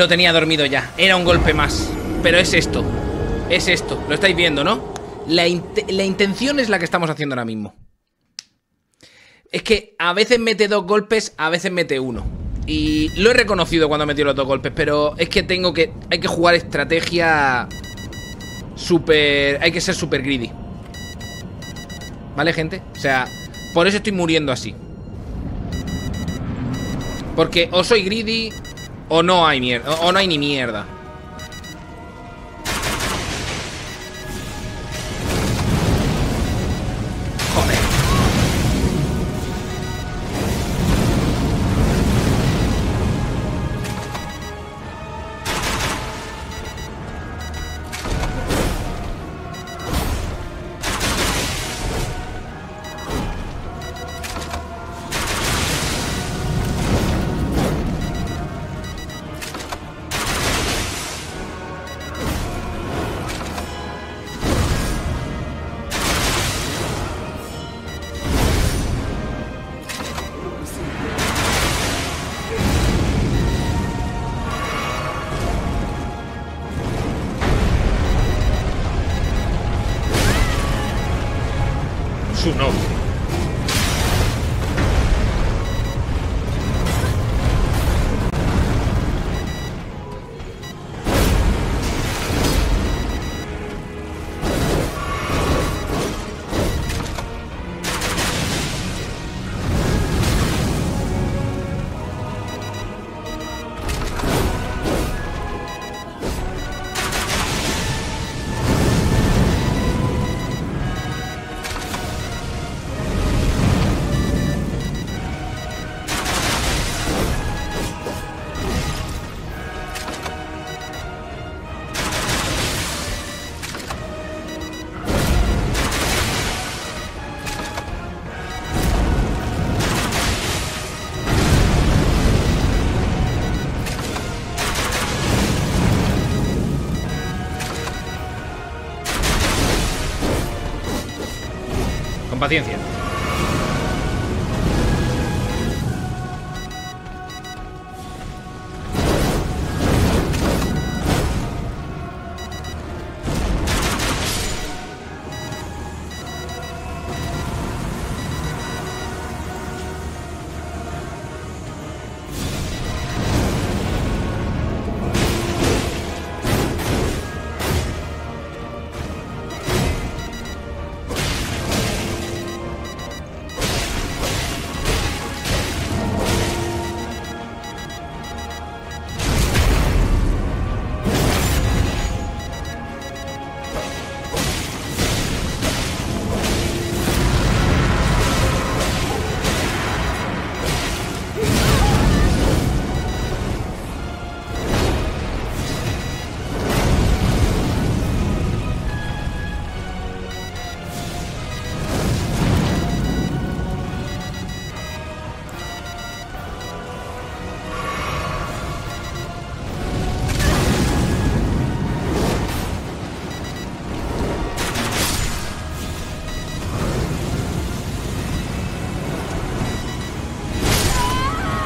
Lo tenía dormido ya. Era un golpe más. Pero es esto. Es esto. Lo estáis viendo, ¿no? La, la intención es la que estamos haciendo ahora mismo. Es que a veces mete dos golpes, a veces mete uno. Y lo he reconocido cuando ha metido los dos golpes, pero es que tengo que. Hay que jugar estrategia. Súper. Hay que ser súper greedy. ¿Vale, gente? O sea, por eso estoy muriendo así. Porque o soy greedy o no hay mierda. O no hay ni mierda.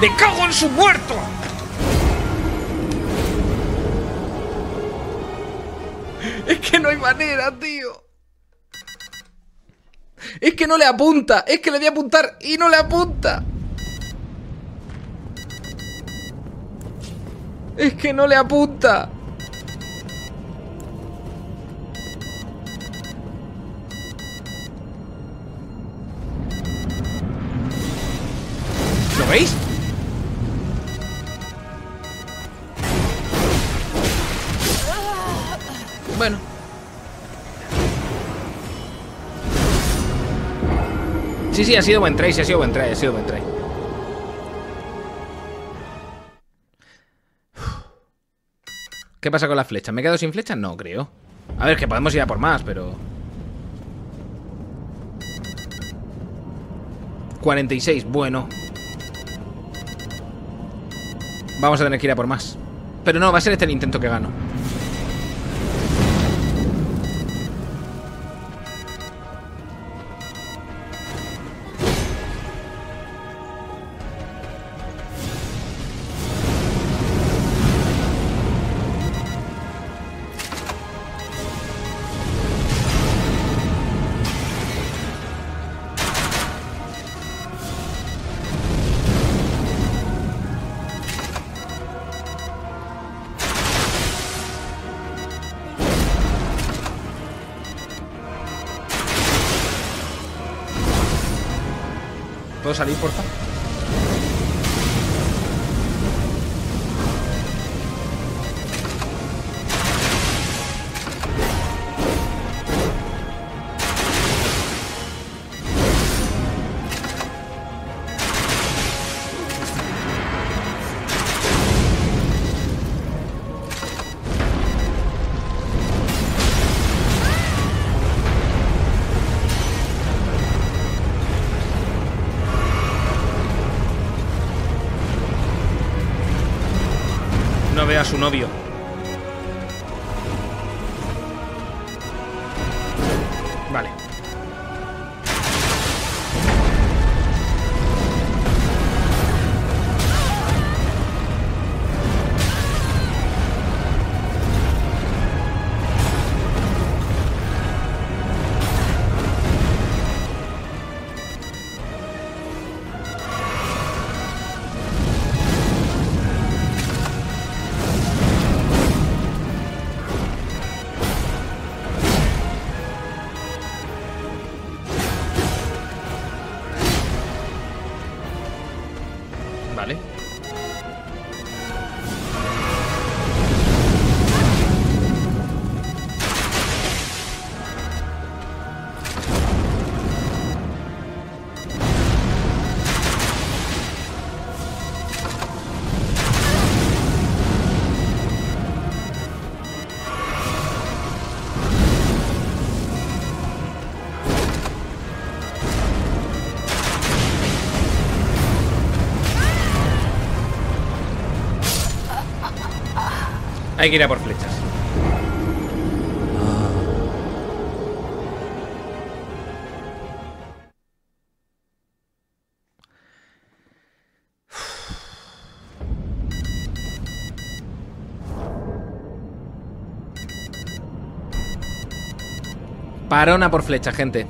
¡Me cago en su muerto! Es que no hay manera, tío. Es que no le apunta. Es que le voy a apuntar y no le apunta. Es que no le apunta. Sí, ha sido buen try, sí, ha sido buen try, ha sido buen try. ¿Qué pasa con las flechas? ¿Me he quedado sin flechas? No, creo. A ver, que podemos ir a por más, pero... 46, bueno. Vamos a tener que ir a por más. Pero no, va a ser este el intento que gano. Salir, por? Hay que ir a por flechas. Parona por flecha, gente.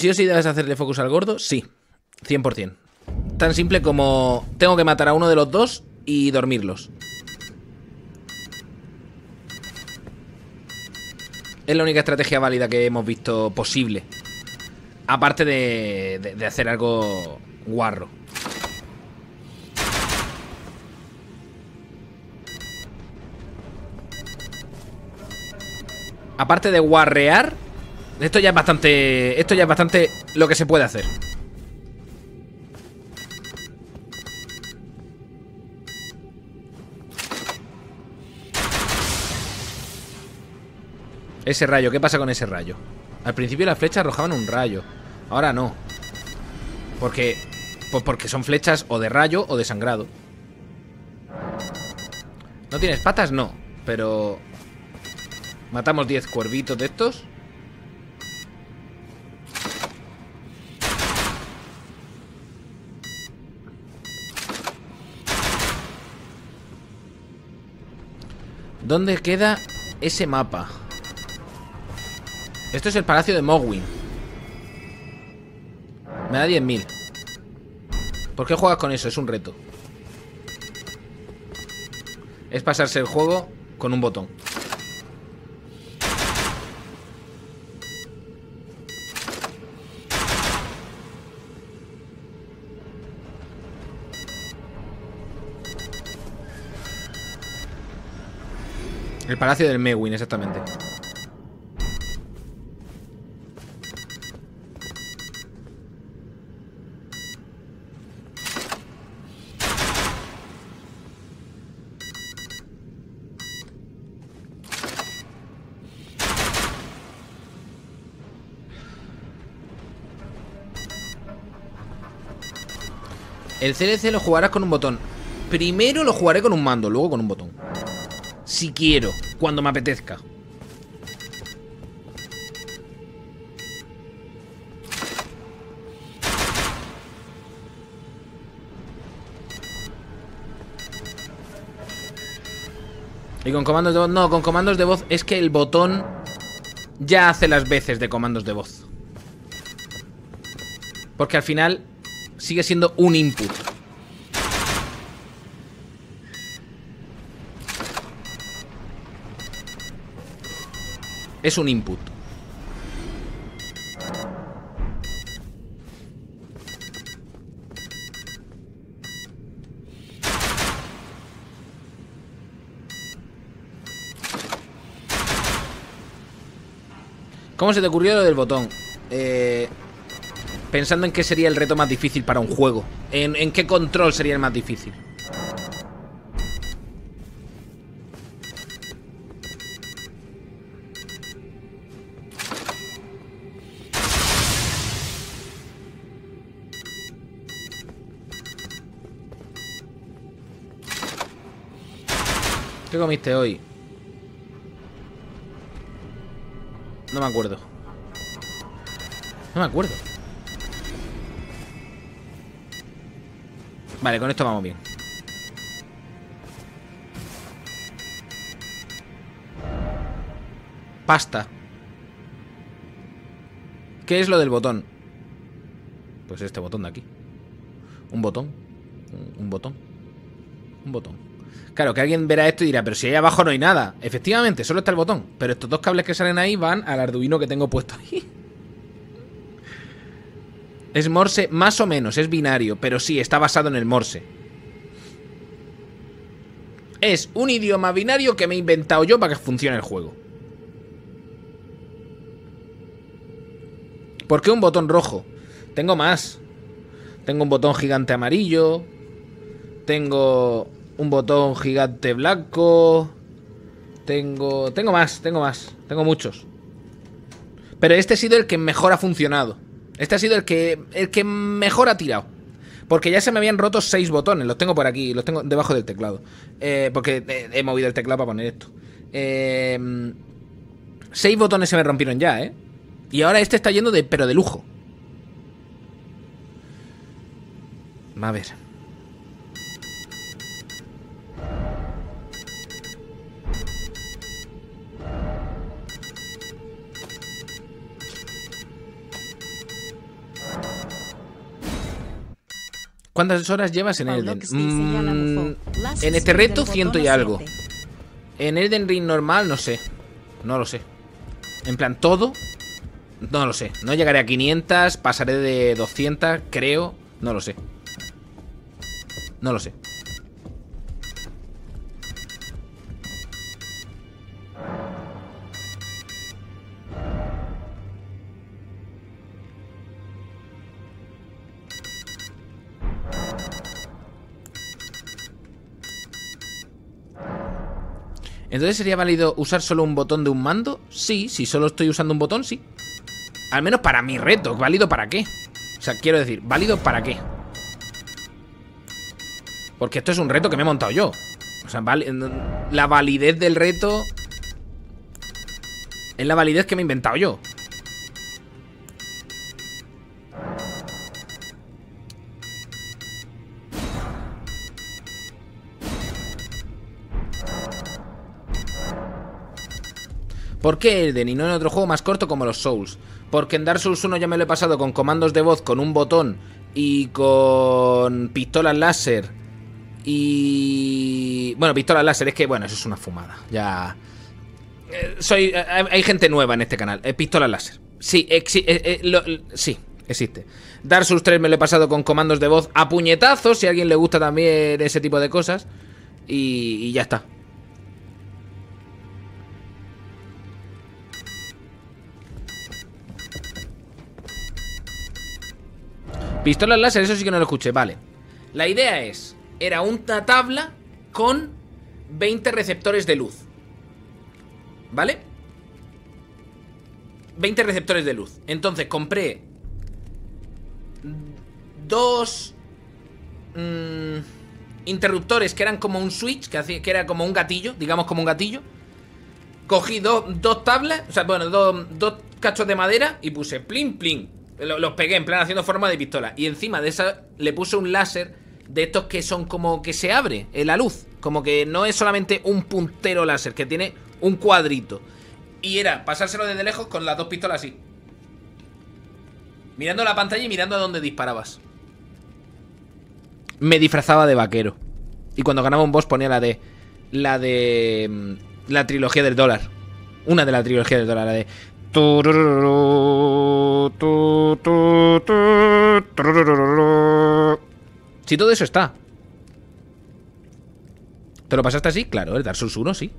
¿Sí o sí debes hacerle focus al gordo? Sí, 100%. Tan simple como tengo que matar a uno de los dos y dormirlos. Es la única estrategia válida que hemos visto posible. Aparte de, de, de hacer algo guarro. Aparte de guarrear, esto ya es bastante. Esto ya es bastante lo que se puede hacer. Ese rayo, ¿qué pasa con ese rayo? Al principio las flechas arrojaban un rayo. Ahora no. Porque. Pues porque son flechas o de rayo o de sangrado. ¿No tienes patas? No. Pero. Matamos 10 cuervitos de estos. ¿Dónde queda ese mapa? Esto es el palacio de Mogwin. Me da 10.000. ¿Por qué juegas con eso? Es un reto. Es pasarse el juego con un botón. El palacio del Mewin, exactamente. El CLC lo jugarás con un botón. Primero lo jugaré con un mando, luego con un botón. Si quiero, cuando me apetezca. Y con comandos de voz, no, con comandos de voz es que el botón ya hace las veces de comandos de voz. Porque al final sigue siendo un input. Es un input. ¿Cómo se te ocurrió lo del botón? Eh, pensando en qué sería el reto más difícil para un juego. En, en qué control sería el más difícil. Comiste hoy? No me acuerdo. No me acuerdo. Vale, con esto vamos bien. Pasta. ¿Qué es lo del botón? Pues este botón de aquí. Un botón. Un, botón. Un botón. Claro, que alguien verá esto y dirá, pero si ahí abajo no hay nada. Efectivamente, solo está el botón. Pero estos dos cables que salen ahí van al Arduino que tengo puesto ahí. Es Morse más o menos, es binario, pero sí, está basado en el Morse. Es un idioma binario que me he inventado yo para que funcione el juego. ¿Por qué un botón rojo? Tengo más. Tengo un botón gigante amarillo. Tengo un botón gigante blanco. Tengo... Tengo más, tengo más. Tengo muchos. Pero este ha sido el que mejor ha funcionado. Este ha sido el que, el que mejor ha tirado. Porque ya se me habían roto seis botones. Los tengo por aquí. Los tengo debajo del teclado. Eh, porque he, movido el teclado para poner esto. Eh, seis botones se me rompieron ya, ¿eh? Y ahora este está yendo de... Pero de lujo. A ver. ¿Cuántas horas llevas en Elden? Mm, en este reto, ciento y algo. En Elden Ring normal, no sé. No lo sé. En plan, todo. No lo sé. No llegaré a 500, pasaré de 200, creo. No lo sé. No lo sé. Entonces, ¿sería válido usar solo un botón de un mando? Sí, si solo estoy usando un botón, sí. Al menos para mi reto. ¿Válido para qué? O sea, quiero decir, ¿válido para qué? Porque esto es un reto que me he montado yo. O sea, la validez del reto es la validez que me he inventado yo. ¿Por qué Elden y no en otro juego más corto como los Souls? Porque en Dark Souls 1 ya me lo he pasado con comandos de voz, con un botón y con pistolas láser. Y... Bueno, pistolas láser, es que, bueno, eso es una fumada. Ya... Eh, soy... Eh, hay, gente nueva en este canal. Eh, pistolas láser. Sí, sí, existe. Dark Souls 3 me lo he pasado con comandos de voz a puñetazos, si a alguien le gusta también ese tipo de cosas. y ya está. Pistolas láser, eso sí que no lo escuché, vale. La idea es, era una tabla con 20 receptores de luz. ¿Vale? 20 receptores de luz. Entonces compré dos mm, interruptores que eran como un switch, que, hacía, que era como un gatillo, digamos como un gatillo. Cogí dos tablas, o sea, bueno, dos cachos de madera y puse plin plin los pegué en plan haciendo forma de pistola. Y encima de esa le puse un láser de estos que son como que se abre en la luz. Como que no es solamente un puntero láser, que tiene un cuadrito. Y era pasárselo desde lejos con las dos pistolas así. Mirando la pantalla y mirando a dónde disparabas. Me disfrazaba de vaquero. Y cuando ganaba un boss ponía la de... La de... Mm, la trilogía del dólar. Una de la trilogía del dólar, la de... Si todo eso está. ¿Te lo pasaste así? Claro, el Dark Souls 1, sí.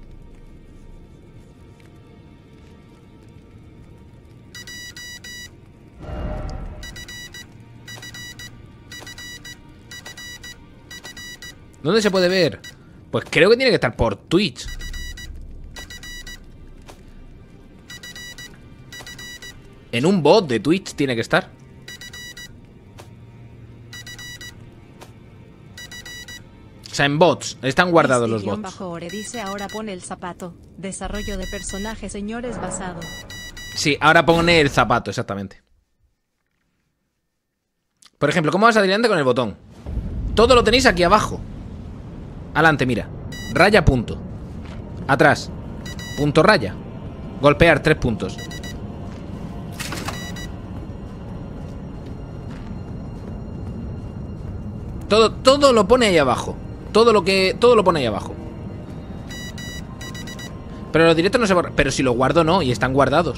¿Dónde se puede ver? Pues creo que tiene que estar por Twitch. En un bot de Twitch tiene que estar. O sea, en bots. Están guardados los bots. Bajo dice ahora pone el zapato. Desarrollo de personaje, señores, basado. Sí, ahora pone el zapato, exactamente. Por ejemplo, ¿cómo vas adelante con el botón? Todo lo tenéis aquí abajo. Adelante, mira. Raya, punto. Atrás. Punto, raya. Golpear, tres puntos. Todo, todo lo pone ahí abajo. Todo lo que. Todo lo pone ahí abajo. Pero los directos no se borran. Pero si lo guardo, no. Y están guardados.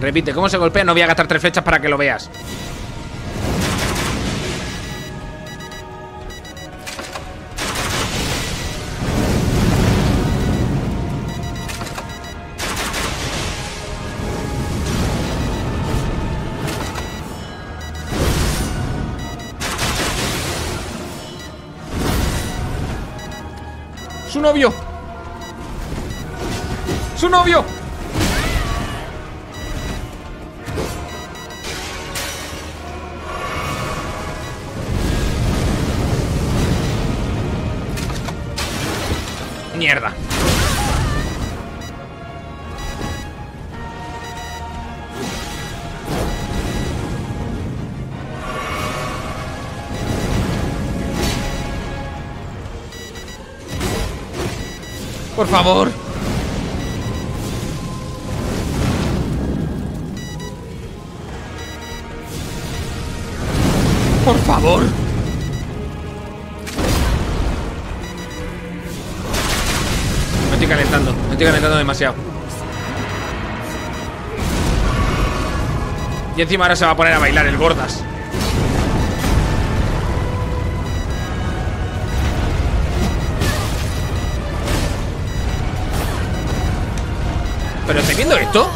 Repite, ¿cómo se golpea? No voy a gastar tres flechas para que lo veas. Novio! ¡Su novio! Mierda Por favor. Por favor. Me estoy calentando. Me estoy calentando demasiado. Y encima ahora se va a poner a bailar el gordas. ¿Pero estáis viendo esto?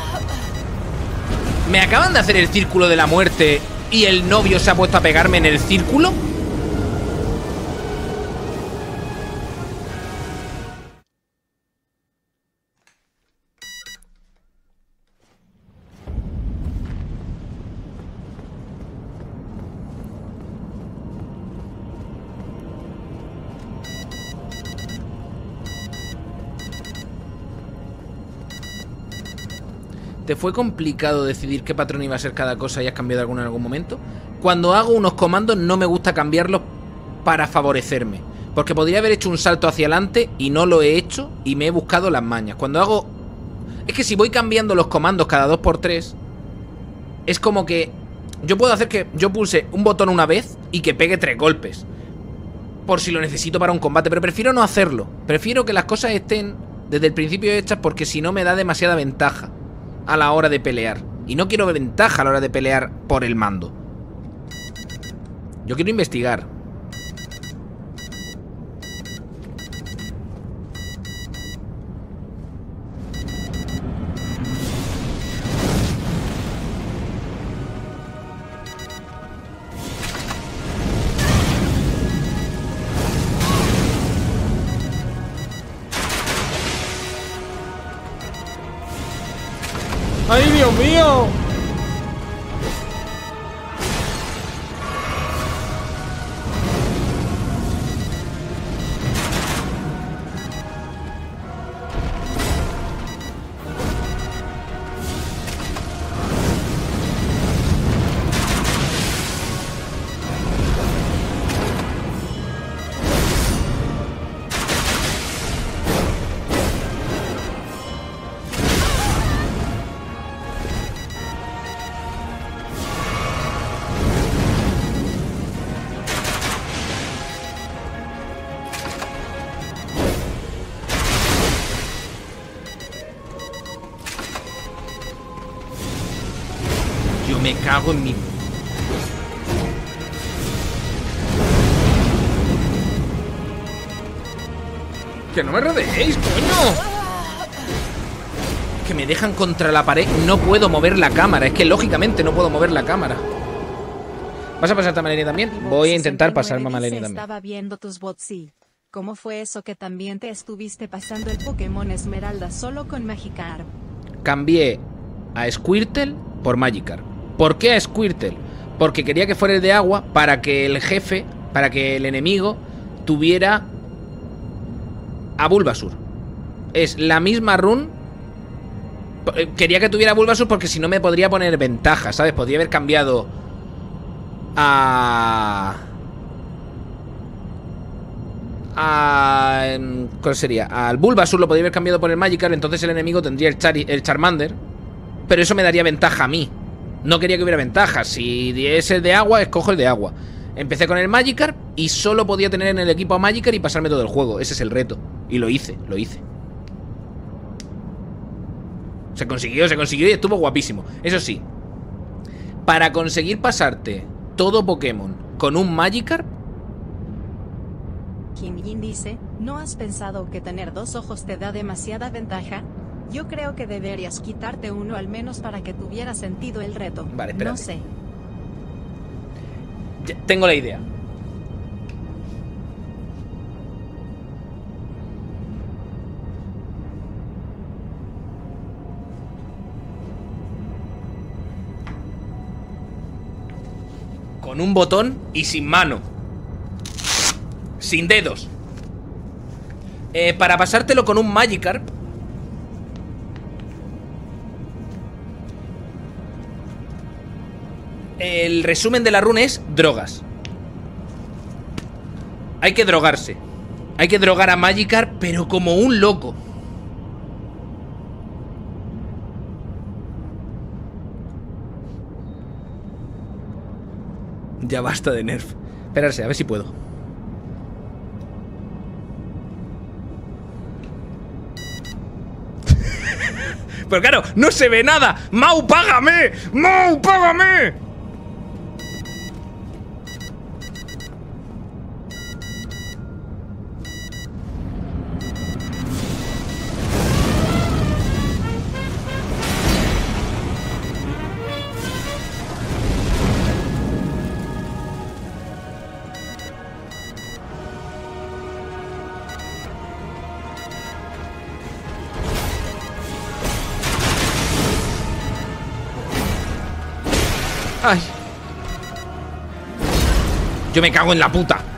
Me acaban de hacer el círculo de la muerte Y el novio se ha puesto a pegarme en el círculo ¿Te fue complicado decidir qué patrón iba a ser cada cosa y has cambiado alguno en algún momento? Cuando hago unos comandos no me gusta cambiarlos para favorecerme. Porque podría haber hecho un salto hacia adelante y no lo he hecho y me he buscado las mañas. Cuando hago... Es que si voy cambiando los comandos cada 2x3, es como que... Yo puedo hacer que yo pulse un botón una vez y que pegue tres golpes. Por si lo necesito para un combate, pero prefiero no hacerlo. Prefiero que las cosas estén desde el principio hechas porque si no me da demasiada ventaja a la hora de pelear. Y no quiero ventaja a la hora de pelear por el mando. Yo quiero investigar. Me cago en mi... Que no me rodeéis, coño. Que me dejan contra la pared. No puedo mover la cámara. Es que lógicamente no puedo mover la cámara. ¿Vas a pasarte a Malenia también? Voy a intentar pasarme a Malenia también. Estaba viendo tus bots, sí. ¿Cómo fue eso que también te estuviste pasando el Pokémon Esmeralda solo con Magikarp? Cambié a Squirtle por Magikarp. ¿Por qué a Squirtle? Porque quería que fuera el de agua para que el jefe, para que el enemigo tuviera a Bulbasur. Es la misma run. Quería que tuviera Bulbasur porque si no me podría poner ventaja, ¿sabes? Podría haber cambiado a... a... em, ¿Cuál sería? Al Bulbasur lo podría haber cambiado por el Magikarp, entonces el enemigo tendría el, Chari- el Charmander. Pero eso me daría ventaja a mí. No quería que hubiera ventaja. Si es el de agua, escojo el de agua. Empecé con el Magikarp y solo podía tener en el equipo a Magikarp y pasarme todo el juego. Ese es el reto. Y lo hice, lo hice. Se consiguió, se consiguió y estuvo guapísimo. Eso sí, para conseguir pasarte todo Pokémon con un Magikarp, Kim Yin dice, ¿no has pensado que tener dos ojos te da demasiada ventaja? Yo creo que deberías quitarte uno al menos para que tuviera sentido el reto. Vale, no espérate. sé. ya tengo la idea. Con un botón y sin mano. Sin dedos. Eh, para pasártelo con un Magikarp. El resumen de la run es drogas. Hay que drogarse. Hay que drogar a Magikarp, pero como un loco. Ya basta de nerf. Esperarse, a ver si puedo. Pero claro, no se ve nada. Mau, págame. Mau, págame. Yo me cago en la puta.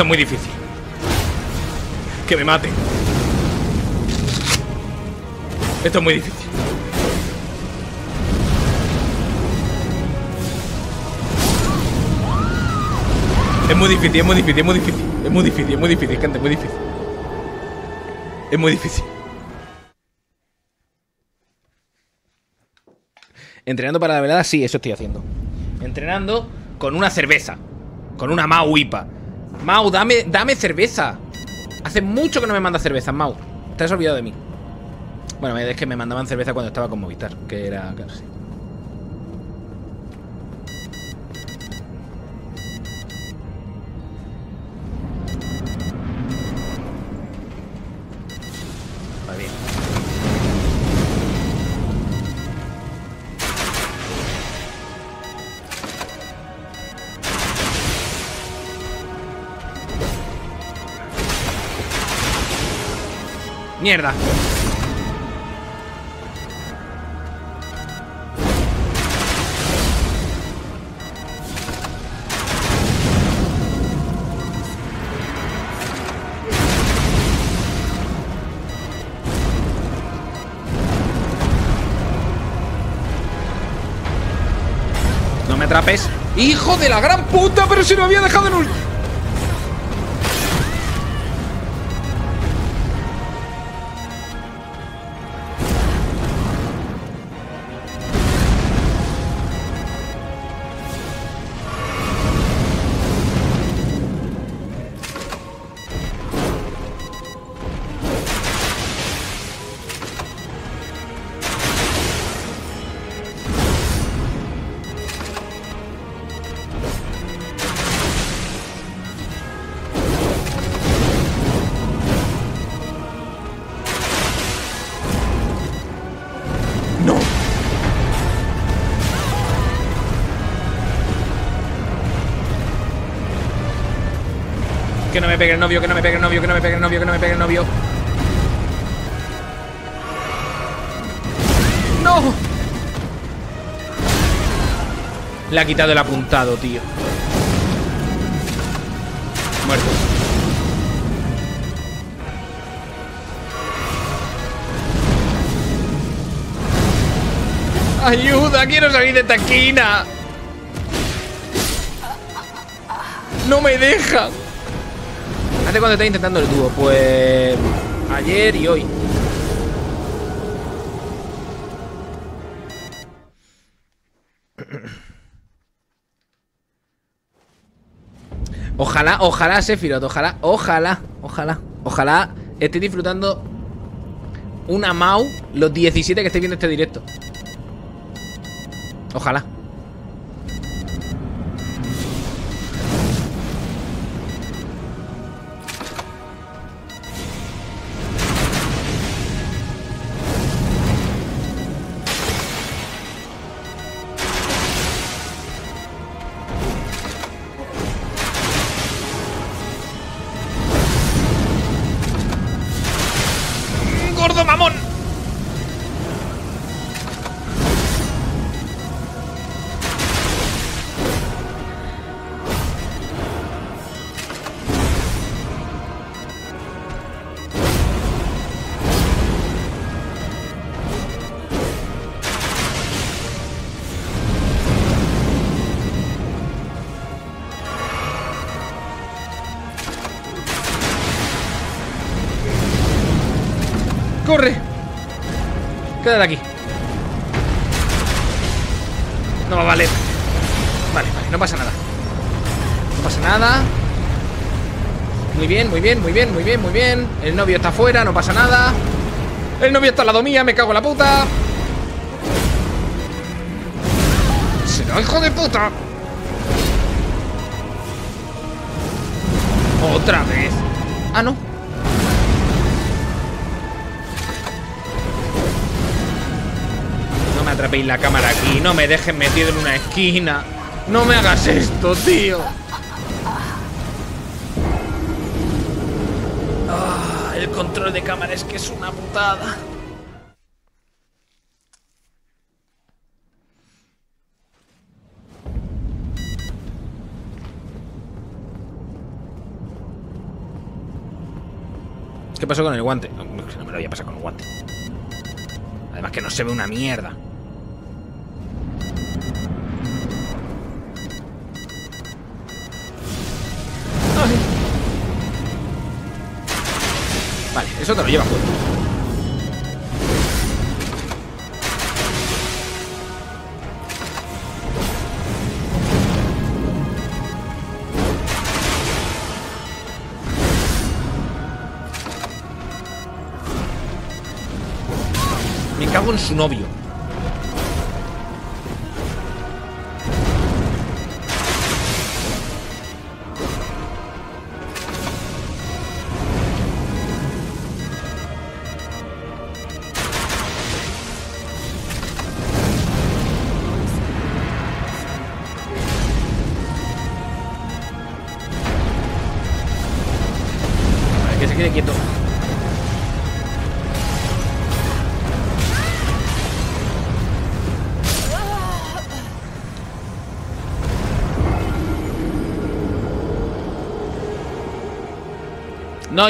Esto es muy difícil. Que me mate. Esto es muy difícil. Es muy difícil, es muy difícil, es muy difícil. Es muy difícil, es muy difícil, gente, es muy difícil. Es muy difícil. Entrenando para la velada, sí, eso estoy haciendo. Entrenando con una cerveza. Con una Mau IPA. Mau, dame, dame cerveza. Hace mucho que no me manda cerveza, Mau. Te has olvidado de mí. Bueno, es que me mandaban cerveza cuando estaba con Movistar, que era casi. Va Mierda. No me atrapes. ¡Hijo de la gran puta! Pero si no había dejado en un... me pegue el novio, que no me pegue el novio, que no me pegue el novio, que no me pegue el novio. ¡No! Le ha quitado el apuntado, tío. Muerto. ¡Ayuda! ¡Quiero salir de esta esquina! ¡No me deja! ¿Hace cuando estás intentando el dúo? Pues... Ayer y hoy. Ojalá, ojalá, Sephiroth, ojalá, ojalá, ojalá, ojalá esté disfrutando una Mau los 17 que estéis viendo este directo. Ojalá. Quédate aquí. No va a valer. Vale, vale, no pasa nada. No pasa nada. Muy bien, muy bien, muy bien, muy bien, muy bien. El novio está afuera, no pasa nada. El novio está al lado mía, me cago en la puta. ¡Será hijo de puta! Otra vez. Ah, no. Atrapéis la cámara aquí, no me dejen metido en una esquina. No me hagas esto, tío. Ah, el control de cámara es que es una putada. ¿Qué pasó con el guante? No, no me lo había pasado con el guante. Además que no se ve una mierda.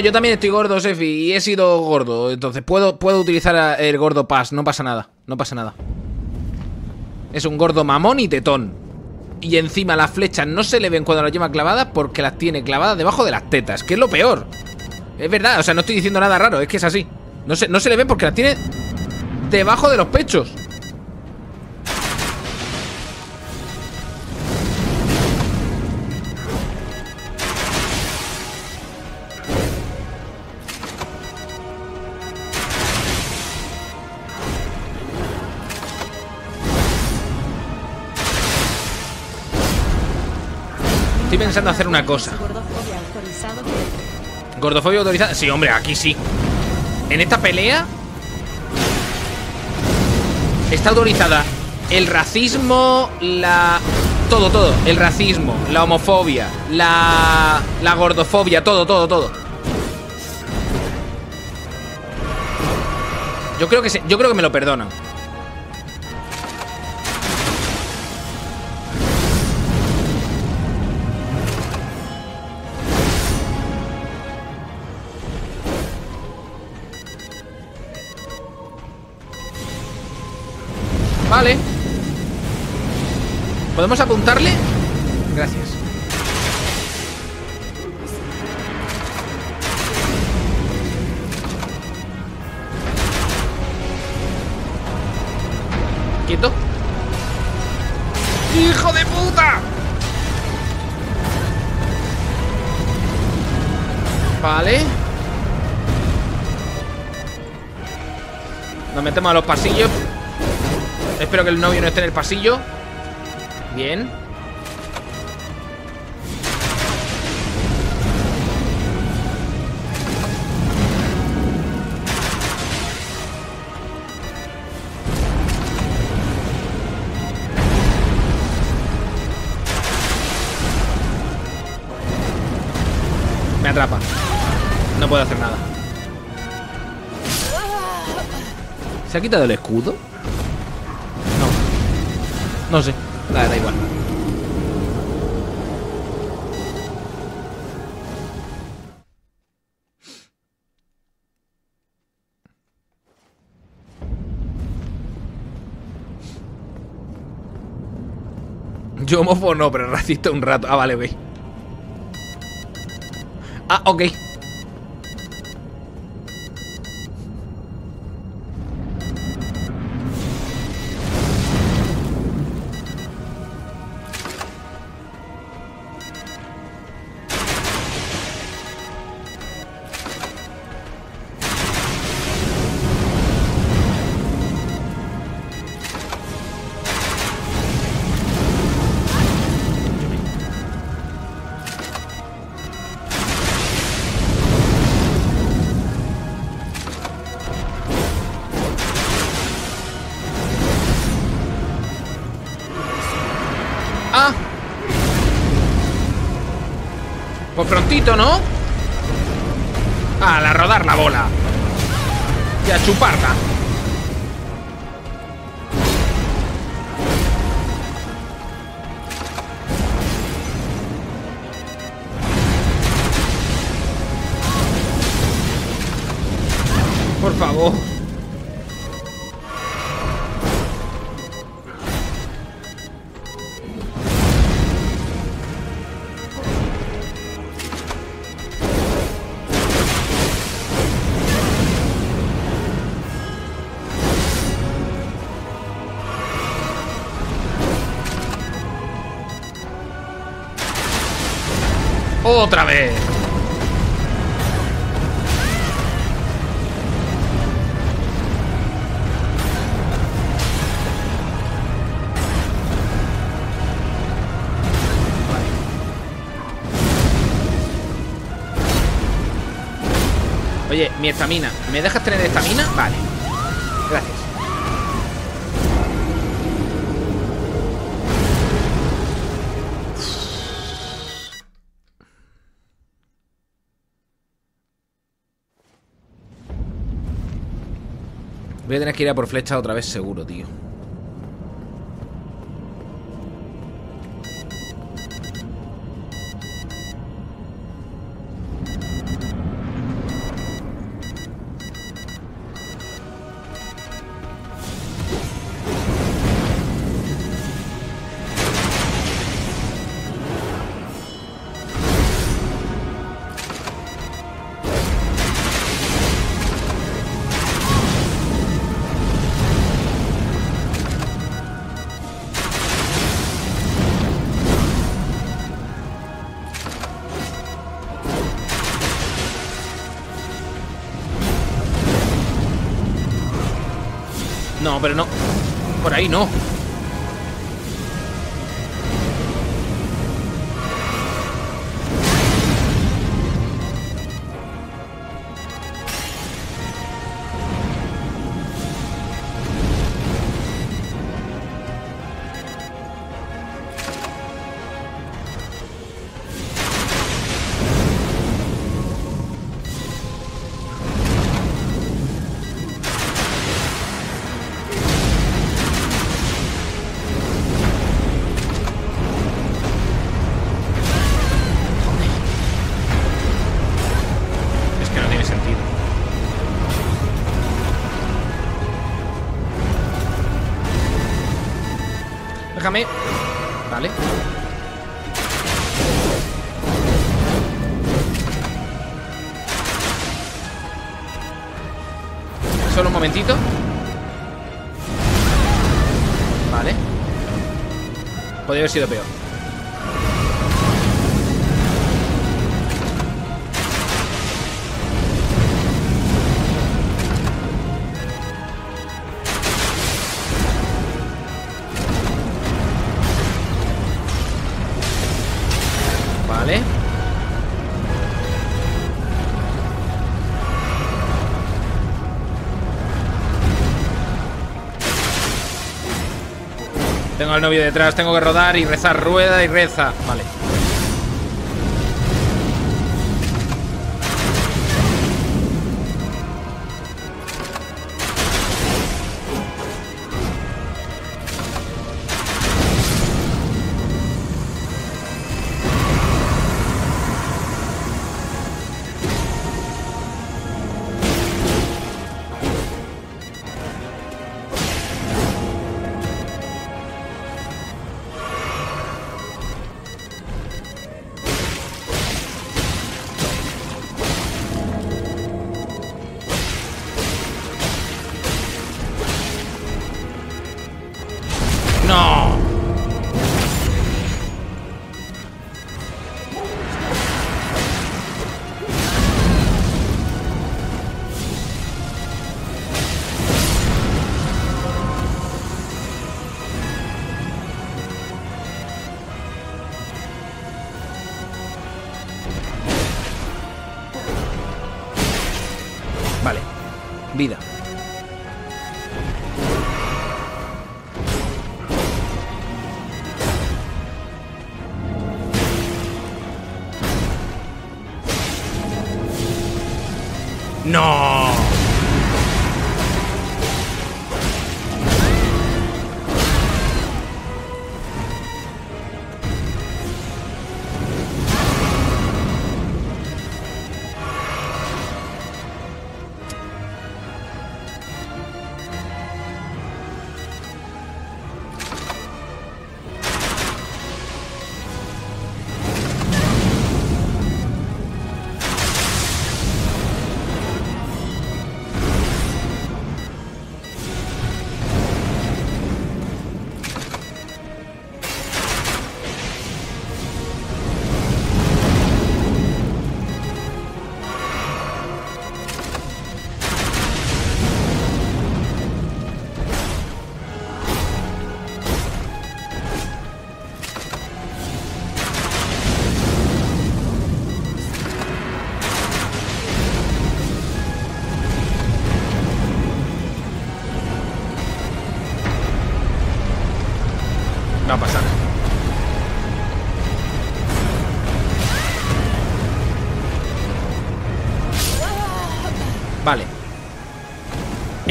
Yo también estoy gordo, Sefi, y he sido gordo. Entonces puedo, puedo utilizar el gordo pass, no pasa nada. No pasa nada. Es un gordo mamón y tetón. Y encima las flechas no se le ven cuando las lleva clavadas porque las tiene clavadas debajo de las tetas, que es lo peor. Es verdad, o sea, no estoy diciendo nada raro, es que es así. No se, no se le ven porque las tiene debajo de los pechos. Pensando hacer una cosa. Gordofobia autorizado. ¿Gordofobia autorizada? Sí, hombre, aquí sí. En esta pelea está autorizada el racismo, la... Todo, todo. El racismo, la homofobia, la... La gordofobia, todo, todo, todo. Yo creo que se- yo creo que me lo perdonan. ¿Podemos apuntarle? Gracias. ¿Quieto? ¡Hijo de puta! Vale. Nos metemos a los pasillos. Espero que el novio no esté en el pasillo. Bien. Me atrapa. No puedo hacer nada. ¿Se ha quitado el escudo? No. No sé. Da, da igual. Yo homófobo no, pero racista un rato. Ah, vale, ok. Ah, ok. Prontito, ¿no? ¡Otra vez! Oye, mi estamina. ¿Me dejas tener Voy a tener que ir a por flecha otra vez seguro, tío. Ahí no. Vale. Solo un momentito. Vale. Podría haber sido peor. Al novio detrás, tengo que rodar y rezar, rueda y reza. Vale.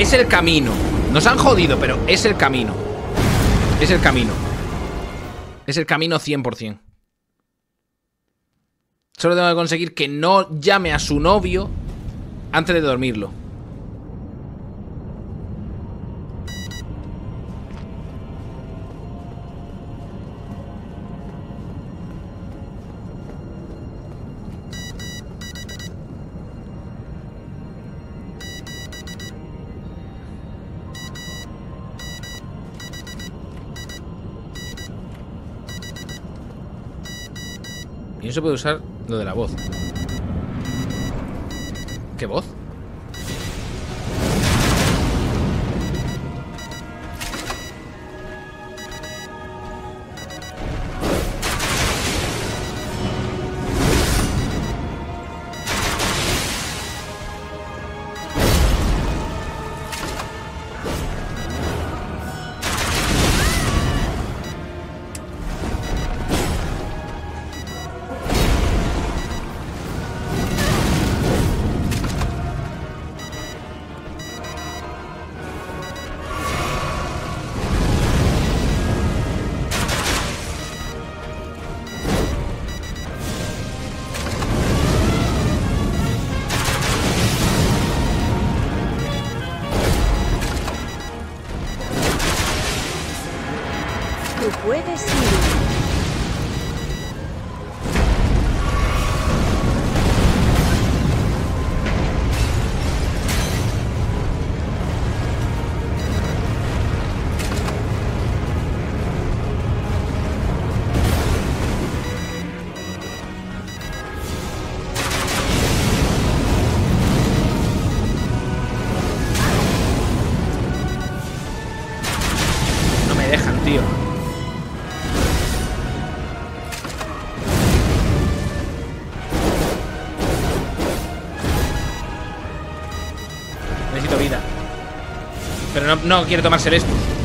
Es el camino. Nos han jodido, pero es el camino. Es el camino. Es el camino 100%. Solo tengo que conseguir que no llame a su novio antes de dormirlo. Puede usar lo de la voz. Necesito vida. Pero no, no quiere tomarse esto. Ah,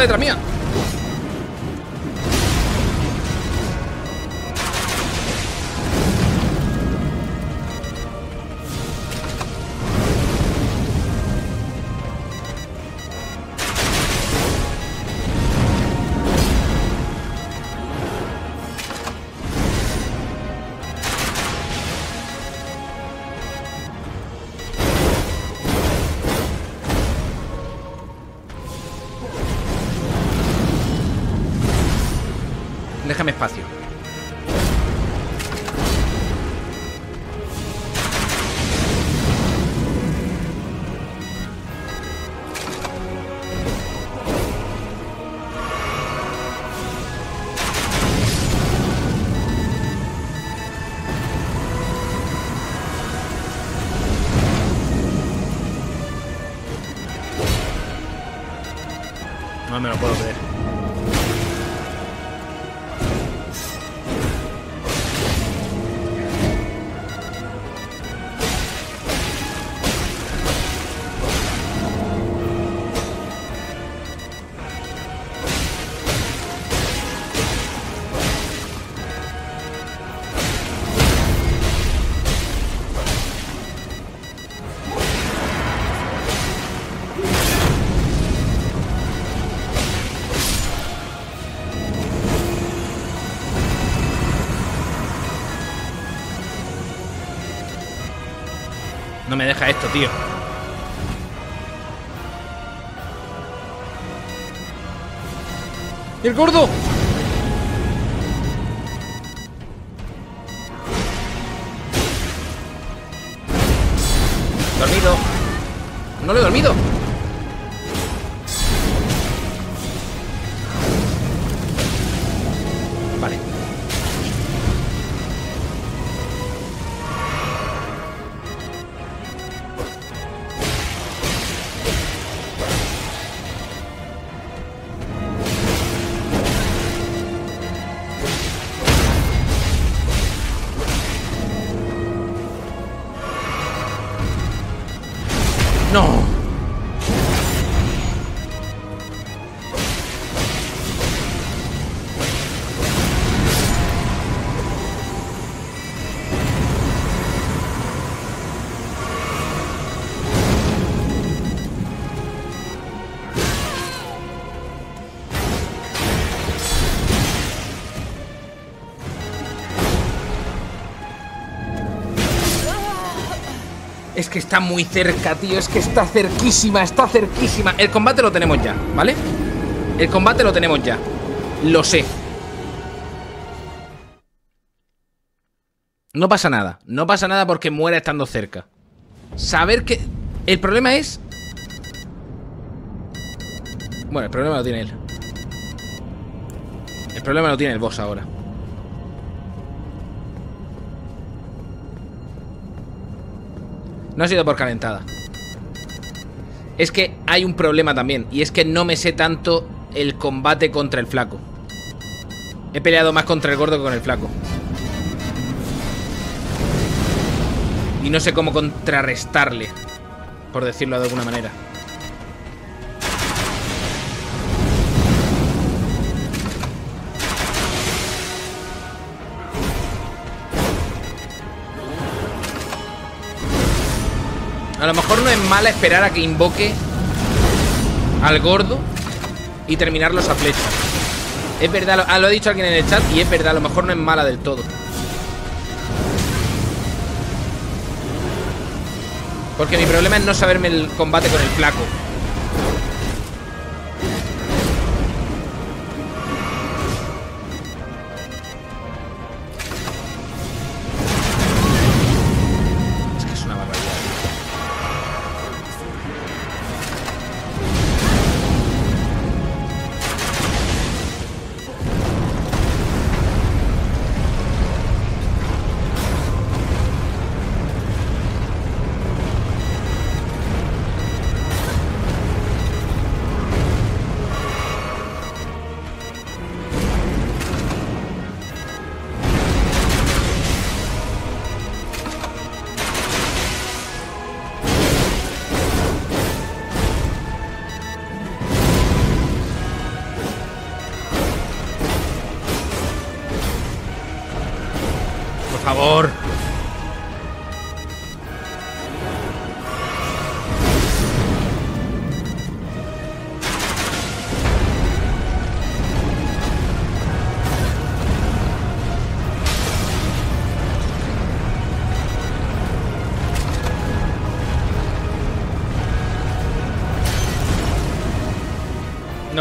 detrás mía. El gordo! Que está muy cerca, tío. Es que está cerquísima, está cerquísima. El combate lo tenemos ya, ¿vale? El combate lo tenemos ya. Lo sé. No pasa nada. No pasa nada porque muera estando cerca. Saber que... El problema es... Bueno, el problema lo tiene él. El problema lo tiene el boss ahora. No ha sido por calentada. Es que hay un problema también. Y es que no me sé tanto el combate contra el flaco. He peleado más contra el gordo que con el flaco. Y no sé cómo contrarrestarle. Por decirlo de alguna manera. A lo mejor no es mala esperar a que invoque al gordo y terminarlos a flecha. Es verdad, ah, lo ha dicho alguien en el chat y es verdad, a lo mejor no es mala del todo. Porque mi problema es no saberme el combate con el flaco.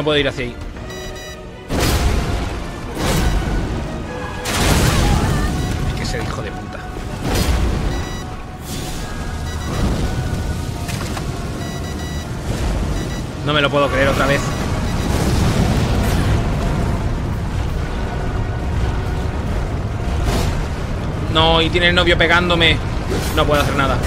Puedo ir hacia ahí. Es que ese hijo de puta. No me lo puedo creer otra vez. No, y tiene el novio pegándome. No puedo hacer nada.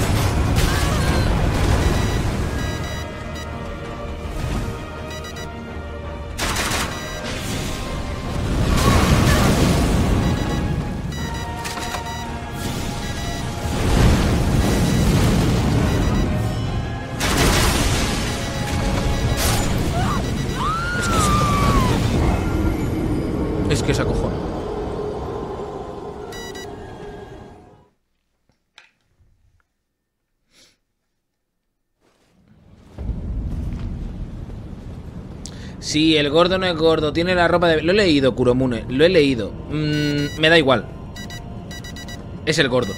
Sí, el gordo no es gordo, tiene la ropa de... Lo he leído, Kuromune, lo he leído. Mm, me da igual. Es el gordo.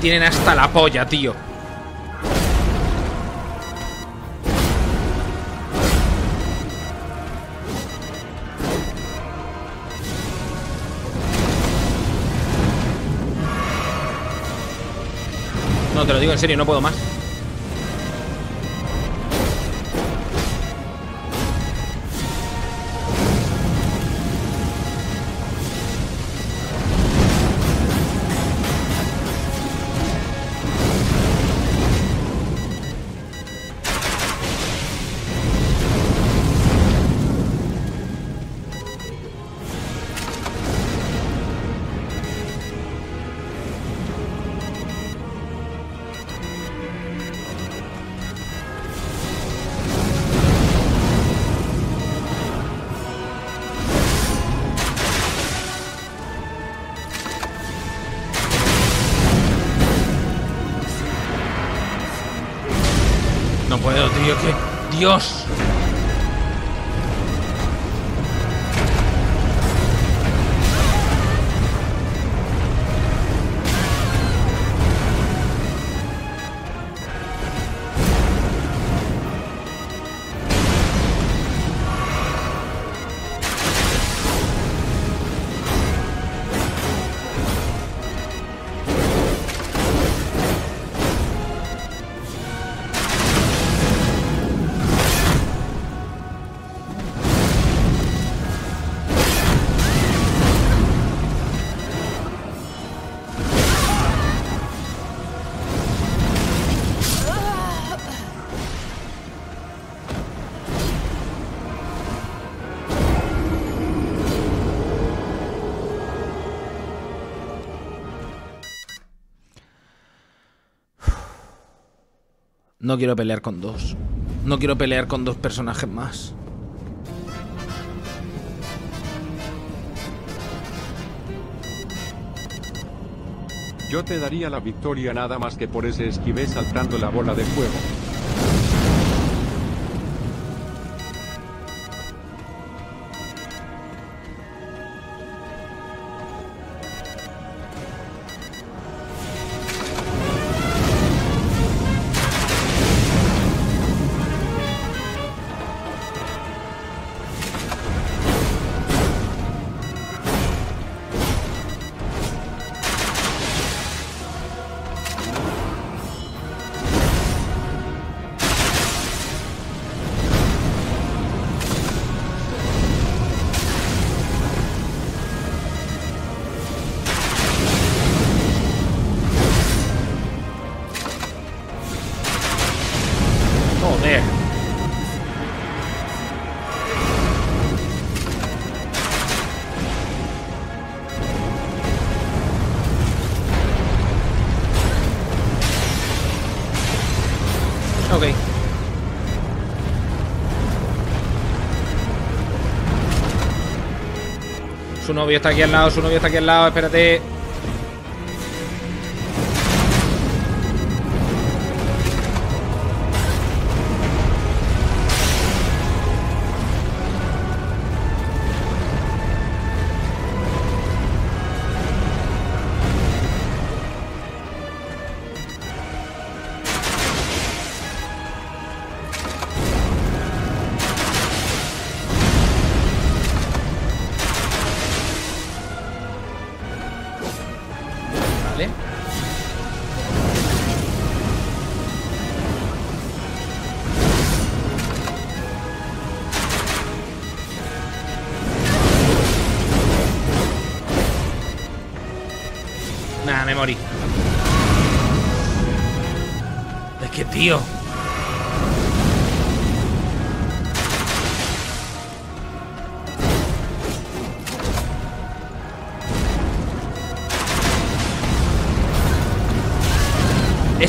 Tienen hasta la polla, tío. No, te lo digo en serio, no puedo más. ¡Dios! No quiero pelear con dos. No quiero pelear con dos personajes más. Yo te daría la victoria nada más que por ese esquivé saltando la bola de fuego. Ok. Su novio está aquí al lado, su novio está aquí al lado, espérate.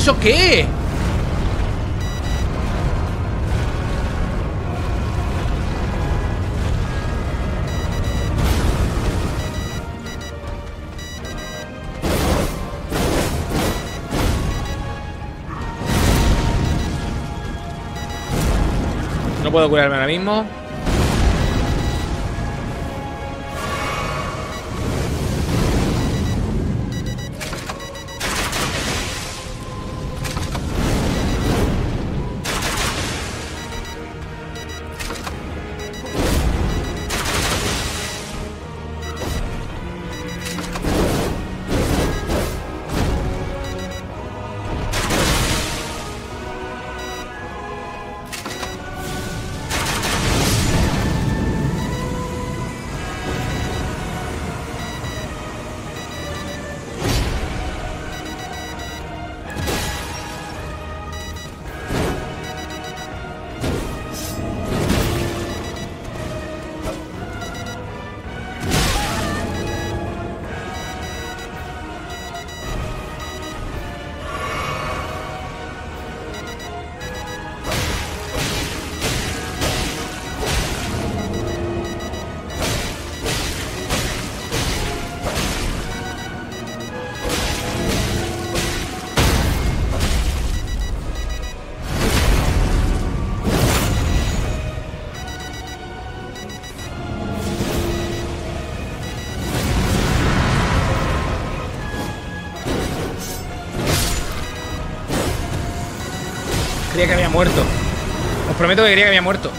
¿Eso qué? No puedo curarme ahora mismo. Os prometo que creía que había muerto.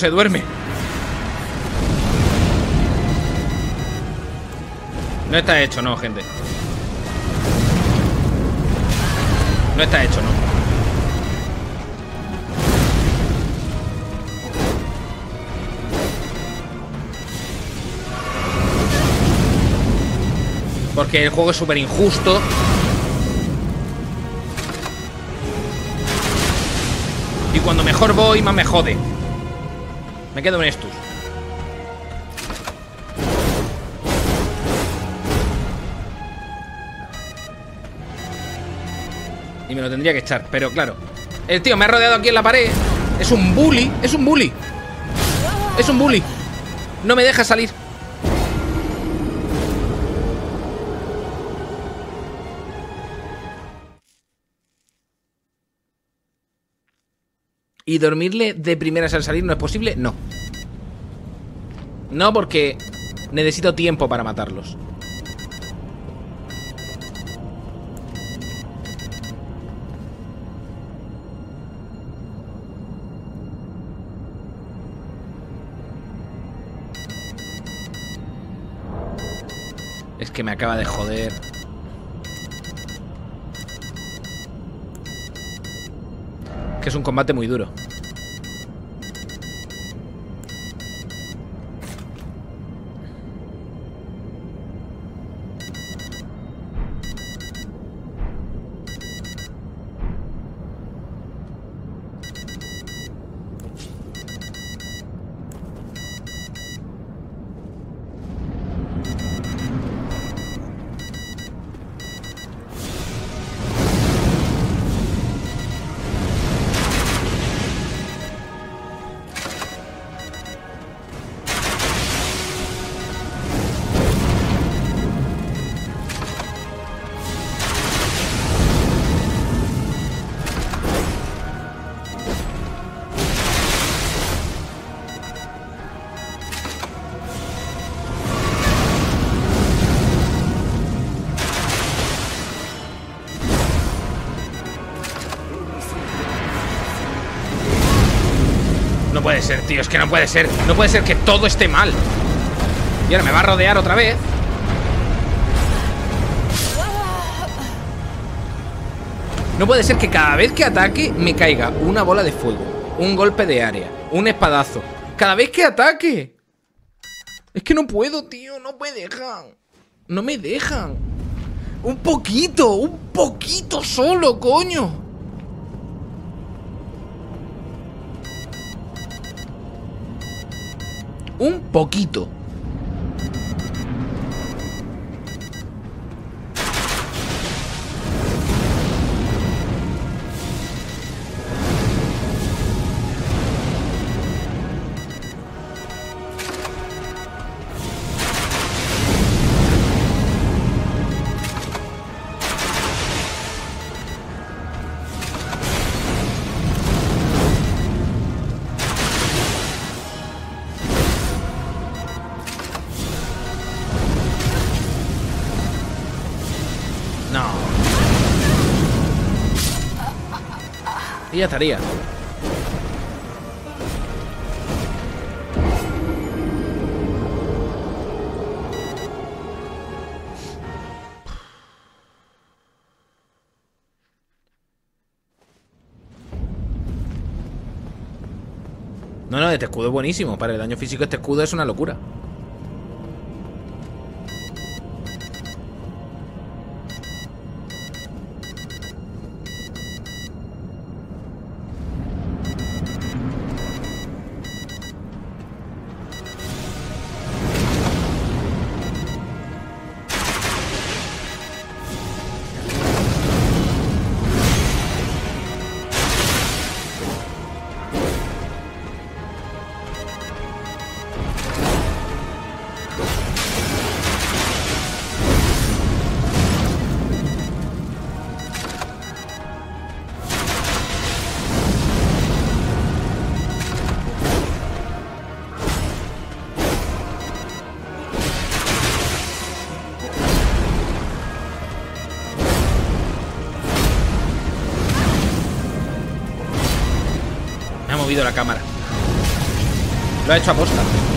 Se duerme. No está hecho, no, gente. No está hecho, no. Porque el juego es súper injusto. Y cuando mejor voy, más me jode. Me quedo en estos. Y me lo tendría que echar, pero claro. El tío me ha rodeado aquí en la pared. Es un bully, es un bully. Es un bully. No me deja salir. ¿Y dormirle de primeras al salir no es posible? No. No, porque necesito tiempo para matarlos. Es que me acaba de joder. Que es un combate muy duro. Tío, es que no puede ser No puede ser que todo esté mal. Y ahora me va a rodear otra vez. No puede ser que cada vez que ataque Me caiga una bola de fuego Un golpe de área, un espadazo. Cada vez que ataque. Es que no puedo, tío, no me dejan. No me dejan. Un poquito, un poquito solo, coño poquito. Ya estaría. No, no, este escudo es buenísimo. Para el daño físico este escudo es una locura. Lo ha hecho a posta.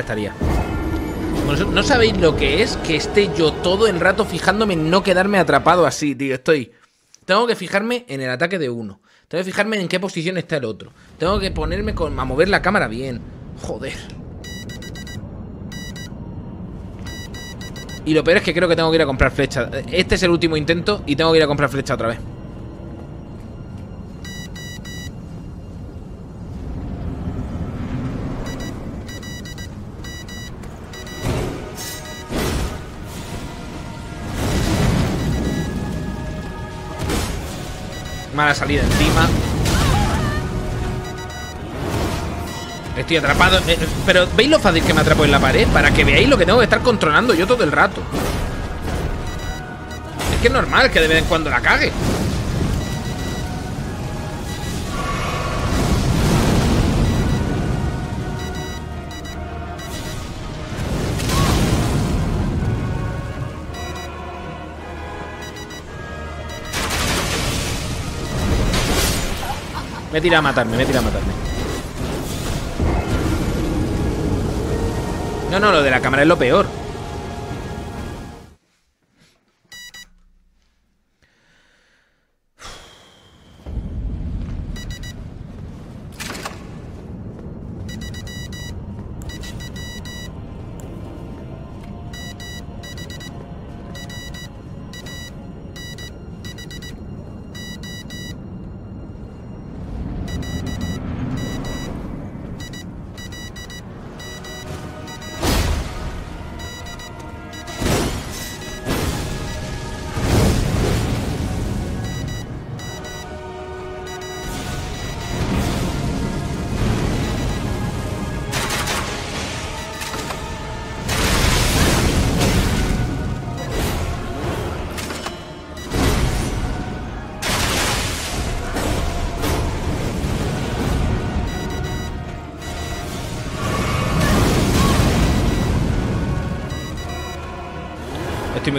Estaría. No sabéis lo que es que esté yo todo el rato fijándome en no quedarme atrapado así, tío. Estoy. Tengo que fijarme en el ataque de uno. Tengo que fijarme en qué posición está el otro. Tengo que ponerme con, a mover la cámara bien. Joder. Y lo peor es que creo que tengo que ir a comprar flecha. Este es el último intento y tengo que ir a comprar flecha otra vez. Mala salida encima. Estoy atrapado. eh, pero ¿veis lo fácil que me atrapo en la pared? Para que veáis lo que tengo que estar controlando yo todo el rato. Es que es normal que de vez en cuando la cague. Me tira a matarme, me tira a matarme. No, no, lo de la cámara es lo peor.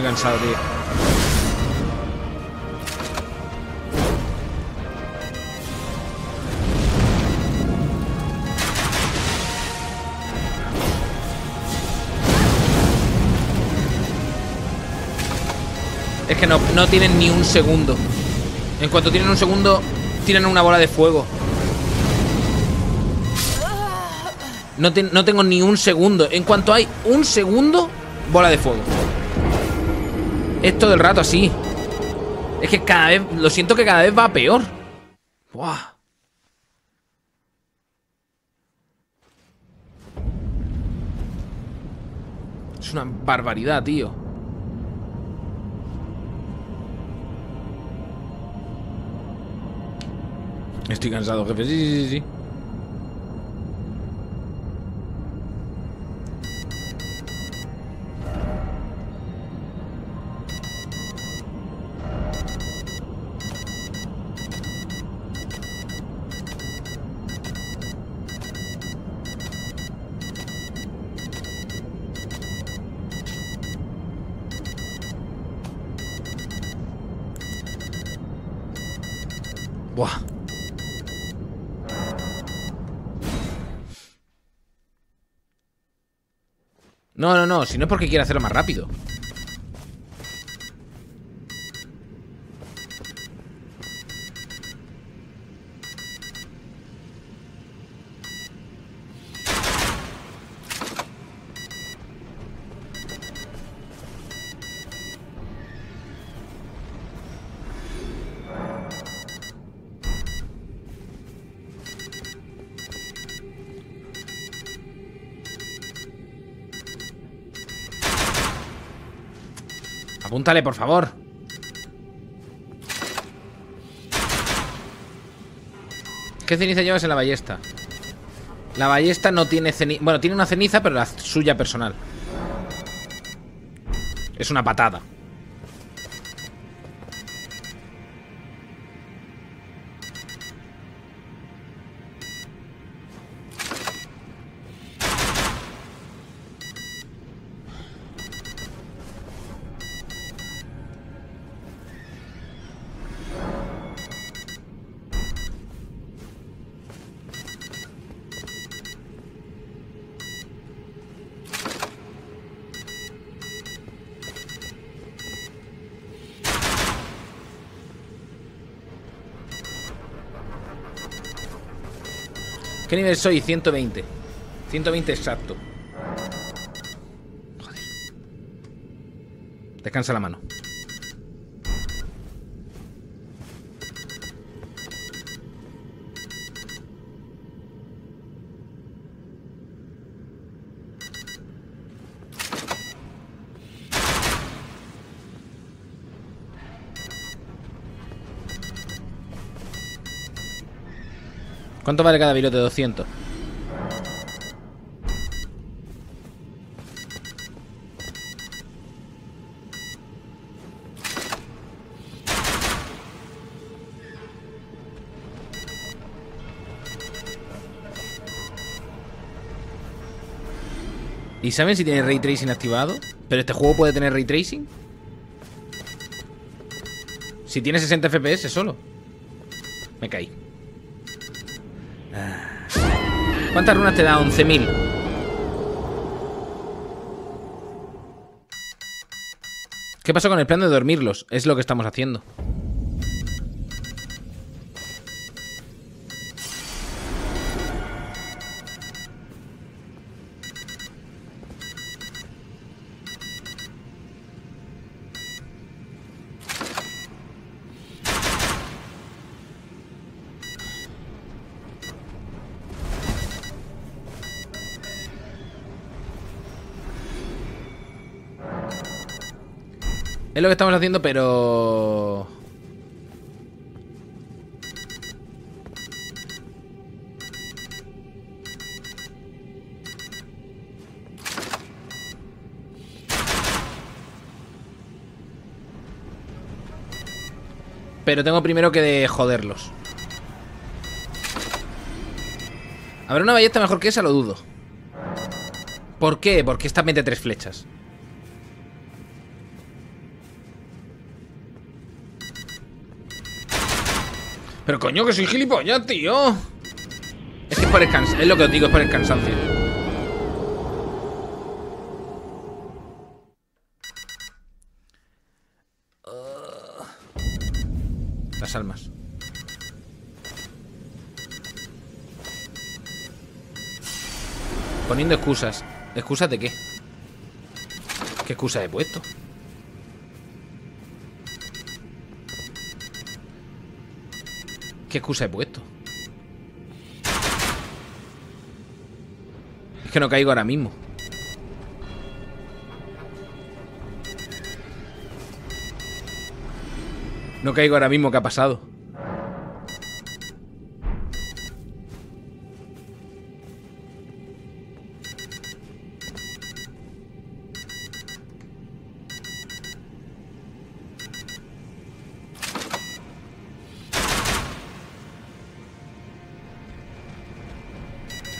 Cansado, tío. Es que no, no tienen ni un segundo. En cuanto tienen un segundo, tiran una bola de fuego. No, te- no tengo ni un segundo. En cuanto hay un segundo, bola de fuego. Es todo el rato así. Es que cada vez. Lo siento que cada vez va peor. Buah. Es una barbaridad, tío. Estoy cansado, jefe. Sí, sí, sí, sí. No, si no es porque quiere hacerlo más rápido. Apúntale, por favor. ¿Qué ceniza llevas en la ballesta? La ballesta no tiene ceniza. Bueno, tiene una ceniza, pero la suya personal. Es una patada. Soy? 120. 120 exacto. Joder. Descansa la mano. ¿Cuánto vale cada virote? 200. ¿Y saben si tiene ray tracing activado? ¿Pero este juego puede tener ray tracing? Si tiene 60 FPS solo. Me caí. ¿Cuántas runas te da? 11.000. ¿Qué pasó con el plan de dormirlos? Es lo que estamos haciendo. Es lo que estamos haciendo, pero... Pero tengo primero que de joderlos. ¿Habrá una ballesta mejor que esa? Lo dudo. ¿Por qué? Porque esta mete tres flechas. Pero coño, que soy gilipollas, tío. Es que es por el cansancio. Es lo que os digo, es por el cansancio. Las almas. Poniendo excusas. ¿Excusas de qué? ¿Qué excusa he puesto? ¿Qué excusa he puesto? Es que no caigo ahora mismo. No caigo ahora mismo. ¿Qué ha pasado?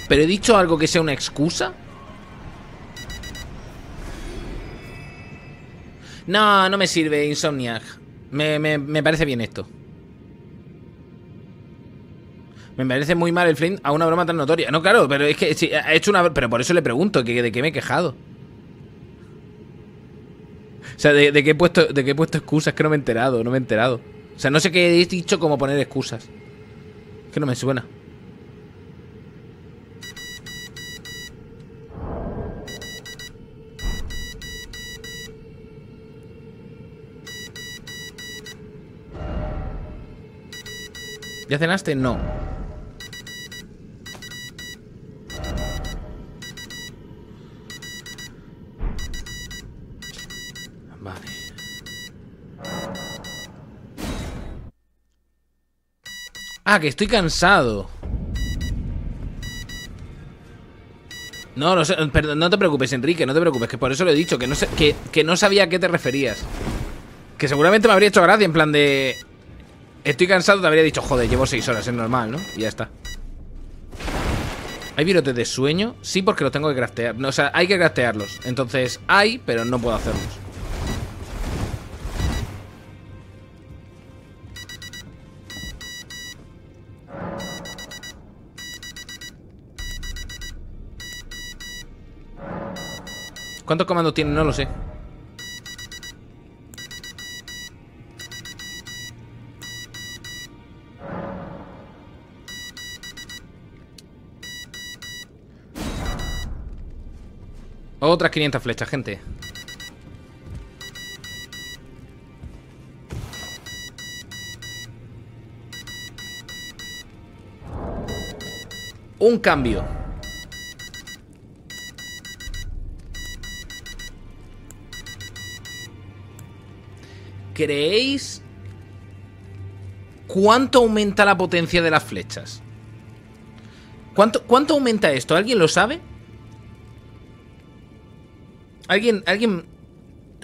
¿Pero he dicho algo que sea una excusa? No, no me sirve, Insomniac. Me, me, me parece bien esto. Me parece muy mal el Flint a una broma tan notoria. No, claro, pero es que ha hecho una... Pero por eso le pregunto, que ¿de qué me he quejado? O sea, ¿de, qué he puesto, ¿de qué he puesto excusas? Que no me he enterado, no me he enterado. O sea, no sé qué he dicho como poner excusas. Que no me suena. ¿Ya cenaste? No. Vale. Ah, que estoy cansado. No, no, sé, perdón, no te preocupes, Enrique, no te preocupes, que por eso lo he dicho, que no, sé, que, que no sabía a qué te referías. Que seguramente me habría hecho gracia, en plan de... Estoy cansado, te habría dicho, joder, llevo seis horas, es normal, ¿no? Y ya está. ¿Hay virotes de sueño? Sí, porque los tengo que craftear. No, o sea, hay que craftearlos. Entonces, hay, pero no puedo hacerlos. ¿Cuántos comandos tiene? No lo sé. Otras 500 flechas, gente. Un cambio. ¿Creéis cuánto aumenta la potencia de las flechas? ¿Cuánto, cuánto aumenta esto? ¿Alguien lo sabe? ¿Alguien, alguien,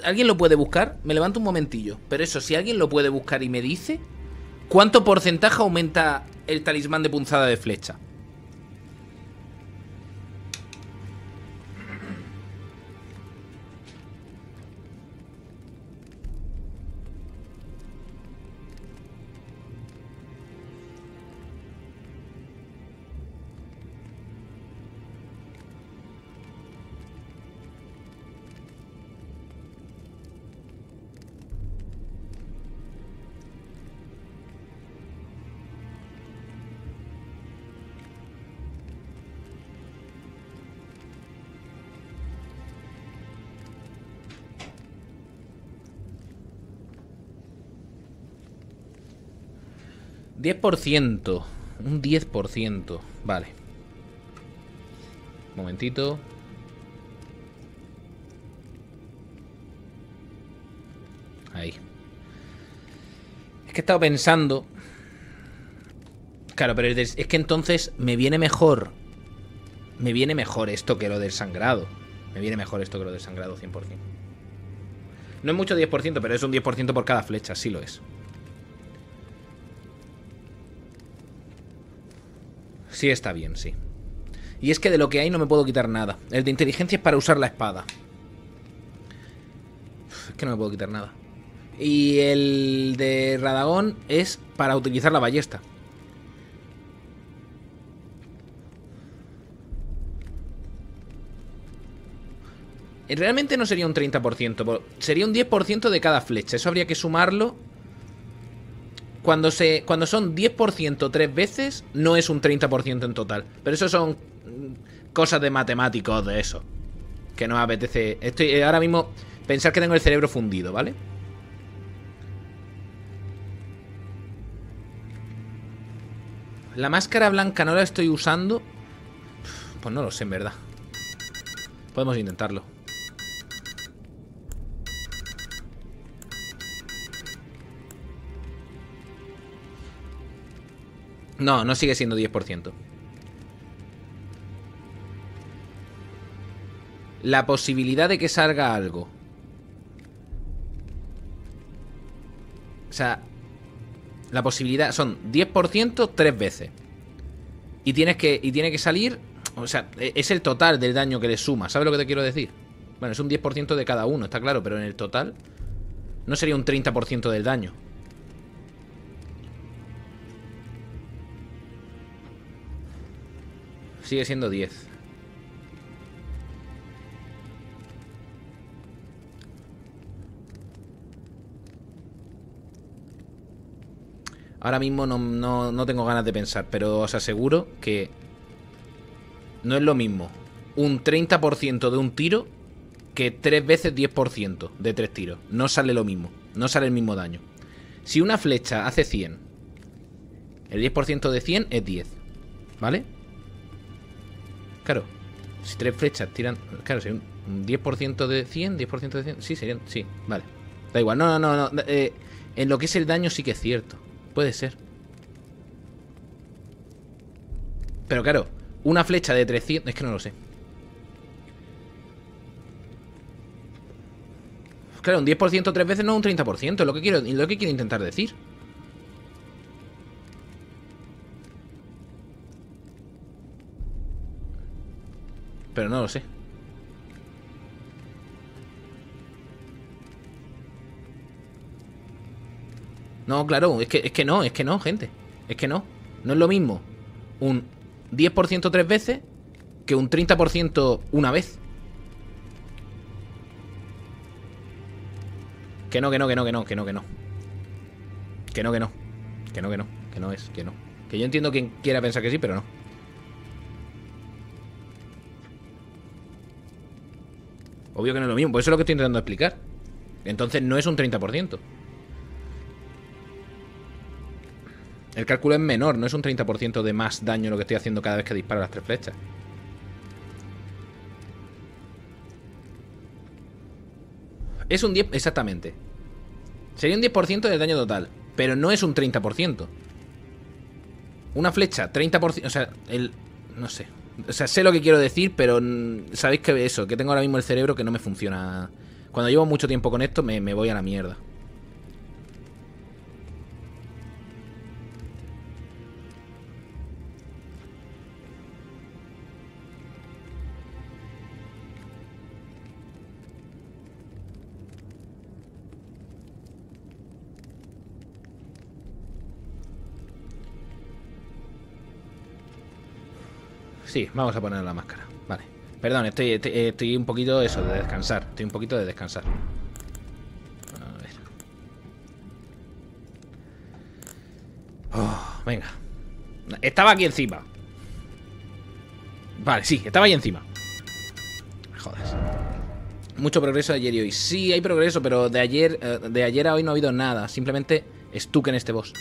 alguien lo puede buscar? Me levanto un momentillo. Pero eso, si alguien lo puede buscar y me dice, ¿cuánto porcentaje aumenta el talismán de punzada de flecha? ¿10%? Un 10%. Vale. Momentito. Ahí. Es que he estado pensando. Claro, pero es que entonces me viene mejor. Me viene mejor esto que lo del sangrado. Me viene mejor esto que lo del sangrado 100%. No es mucho 10%, pero es un 10% por cada flecha, sí lo es. Sí está bien, sí. Y es que de lo que hay no me puedo quitar nada. El de inteligencia es para usar la espada. Es que no me puedo quitar nada. Y el de Radagón es para utilizar la ballesta. Realmente no sería un 30%, po- sería un 10% de cada flecha. Eso habría que sumarlo. Cuando, se, cuando son 10% tres veces, no es un 30% en total. Pero eso son mm, cosas de matemáticos de eso. Que no me apetece. Estoy eh, ahora mismo. Pensar que tengo el cerebro fundido, ¿vale? La máscara blanca no la estoy usando. Pues no lo sé, en verdad. Podemos intentarlo. No, no sigue siendo 10%. La posibilidad de que salga algo. O sea, la posibilidad son 10% tres veces. Y tienes que y tiene que salir, o sea, e- es el total del daño que le suma, ¿sabes lo que te quiero decir? Bueno, es un 10% de cada uno, está claro, pero en el total no sería un 30% del daño. Sigue siendo 10. Ahora mismo no, no- no tengo ganas de pensar, pero os aseguro que no es lo mismo un 30% de un tiro que tres veces 10% de tres tiros. No sale lo mismo, no sale el mismo daño. Si una flecha hace 100, el 10% de 100 es 10, ¿vale? Claro, si tres flechas tiran... Claro, sería un- un 10% de 100, 10% de 100... Sí, serían... Sí, vale. Da igual, no, no, no. no, eh, en lo que es el daño sí que es cierto. Puede ser. Pero claro, una flecha de 300... Es que no lo sé. Claro, un 10% tres veces no un 30%, es lo que quiero, lo que quiero intentar decir. Pero no lo sé. No, claro, es que, es que no, es que no, gente. Es que no. No es lo mismo un 10% tres veces que un 30% una vez. Que no, que no, que no, que no, que no, que no. Que no, que no. Que no, que no. Que no es, que no. Que yo entiendo quien quiera pensar que sí, pero no. Obvio que no es lo mismo. Por eso es lo que estoy intentando explicar. Entonces no es un 30%. El cálculo es menor, no es un 30% de más daño lo que estoy haciendo cada vez que disparo las tres flechas. Es un 10, exactamente. Sería un 10% del daño total, pero no es un 30%. Una flecha, 30%, o sea, el... no sé. O sea, sé lo que quiero decir, pero sabéis que eso, que tengo ahora mismo el cerebro que no me funciona. Cuando llevo mucho tiempo con esto, me, me voy a la mierda. Sí, vamos a poner la máscara. Vale. Perdón, estoy, estoy, un poquito eso, de descansar. Estoy un poquito de descansar. A ver. Oh, venga. Estaba aquí encima. Vale, sí, estaba ahí encima. Jodas. Mucho progreso de ayer y hoy. Sí, hay progreso, pero de ayer, eh, de ayer a hoy no ha habido nada. Simplemente estuque en este boss.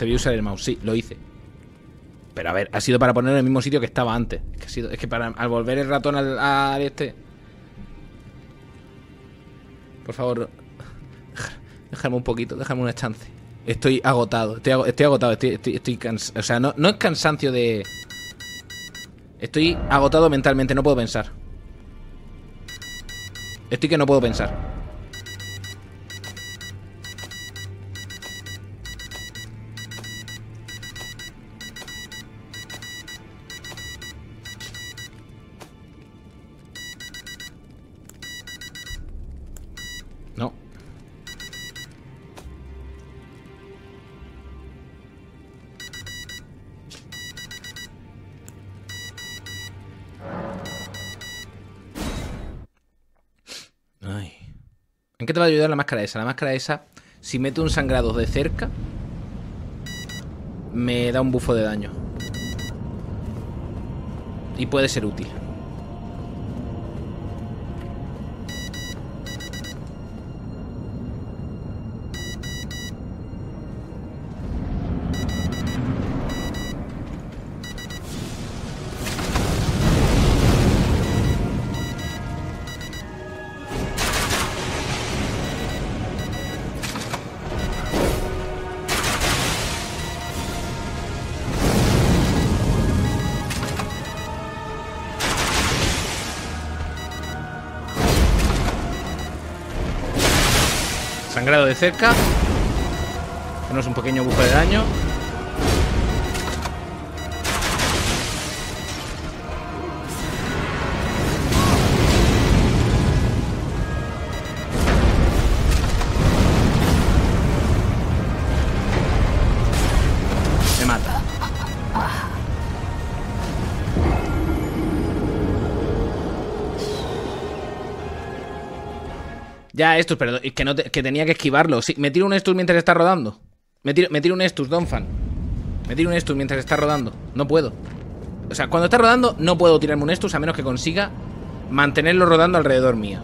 A usar el mouse, sí, lo hice. Pero a ver, ha sido para ponerlo en el mismo sitio que estaba antes. Es que, es que para, al volver el ratón al, este. Por favor, déjame un poquito, déjame una chance. Estoy agotado, estoy, estoy agotado, estoy, estoy, estoy cans- O sea, no, no es cansancio de. Estoy agotado mentalmente, no puedo pensar. Estoy que no puedo pensar. Qué te va a ayudar la máscara esa? La máscara esa, si mete un sangrado de cerca, me da un bufo de daño. Y puede ser útil. Cerca. Tenemos un pequeño bufo de daño. Ya, estos, pero que, no te- que tenía que esquivarlo. Sí, me tiro un estus mientras está rodando. Me tiro, me tiro un estus, Donphan. Me tiro un estus mientras está rodando. No puedo. O sea, cuando está rodando, no puedo tirarme un estus a menos que consiga mantenerlo rodando alrededor mío.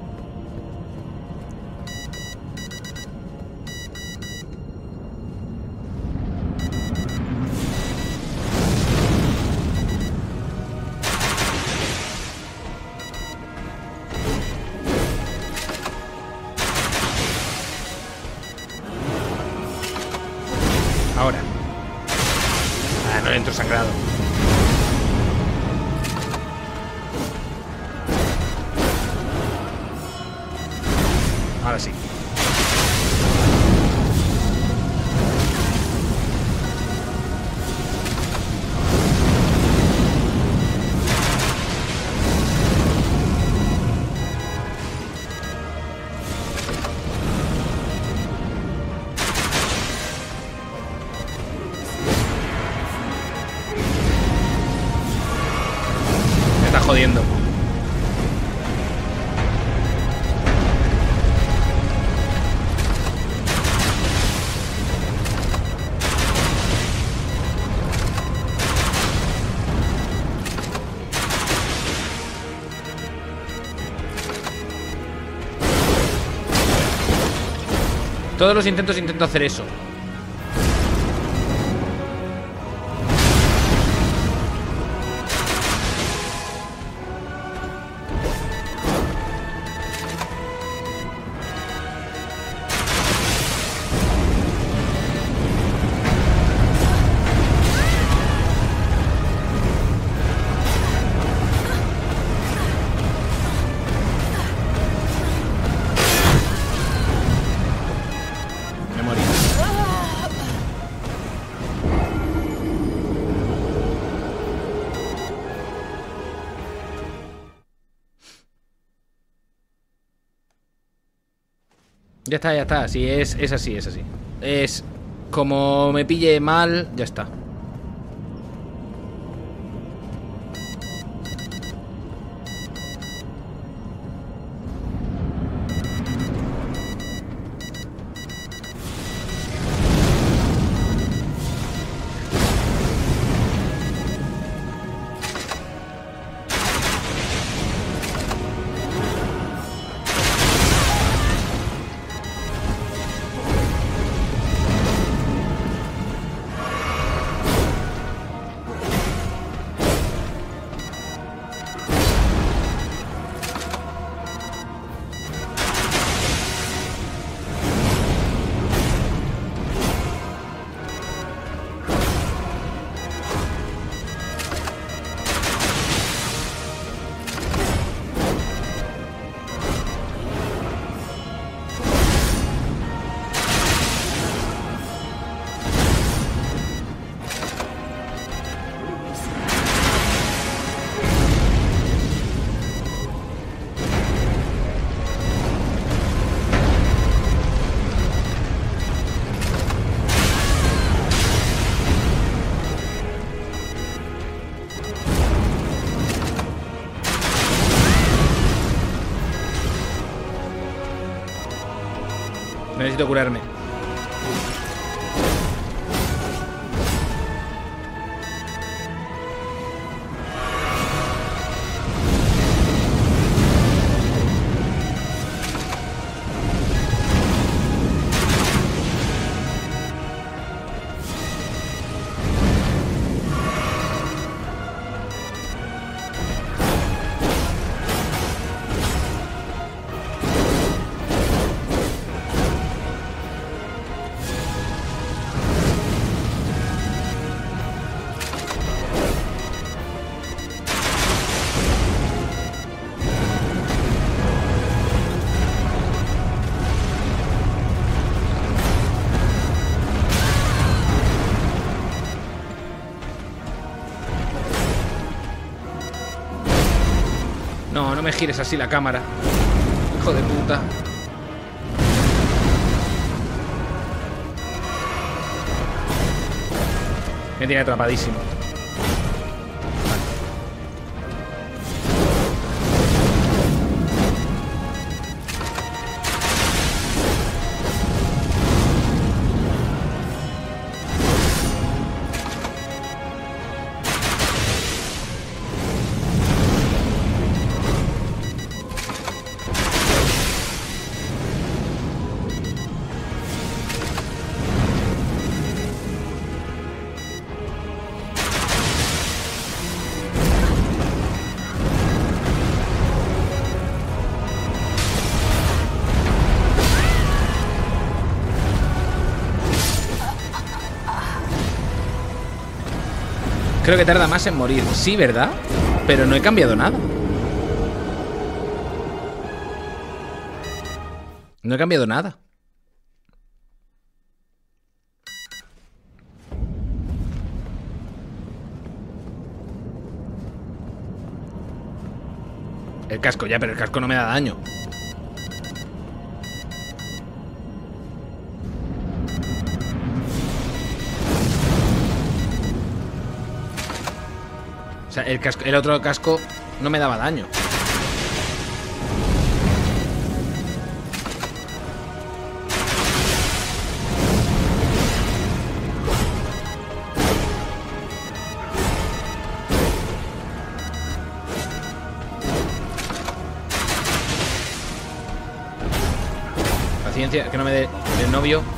Todos los intentos intento hacer eso. Ya está, ya está. Sí, es, es así, es así. Es como me pille mal, ya está. Necesito curarme. Gires así la cámara. Hijo de puta. Me tiene atrapadísimo. Creo que tarda más en morir. Sí, ¿verdad? Pero no he cambiado nada. No he cambiado nada. El casco, ya, pero el casco no me da daño. El, casco, el otro casco no me daba daño. Paciencia, que no me dé el novio.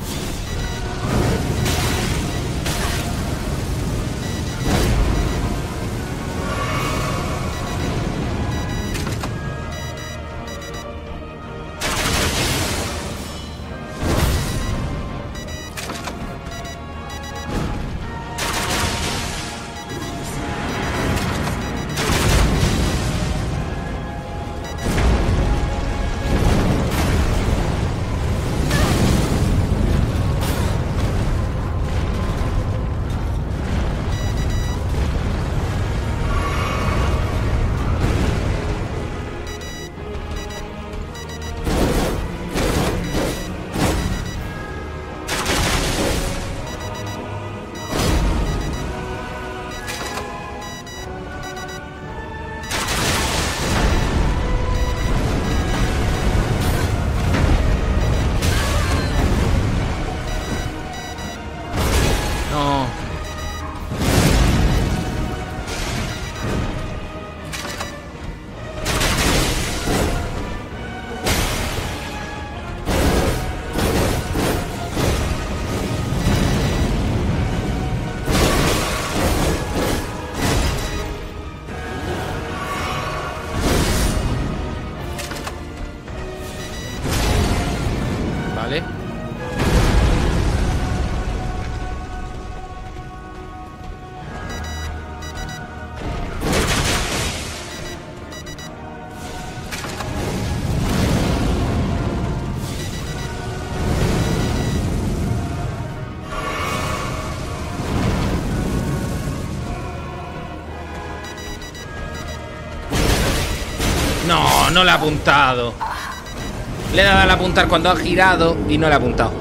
No, le ha apuntado. Le he dado al apuntar cuando ha girado y no le ha apuntado.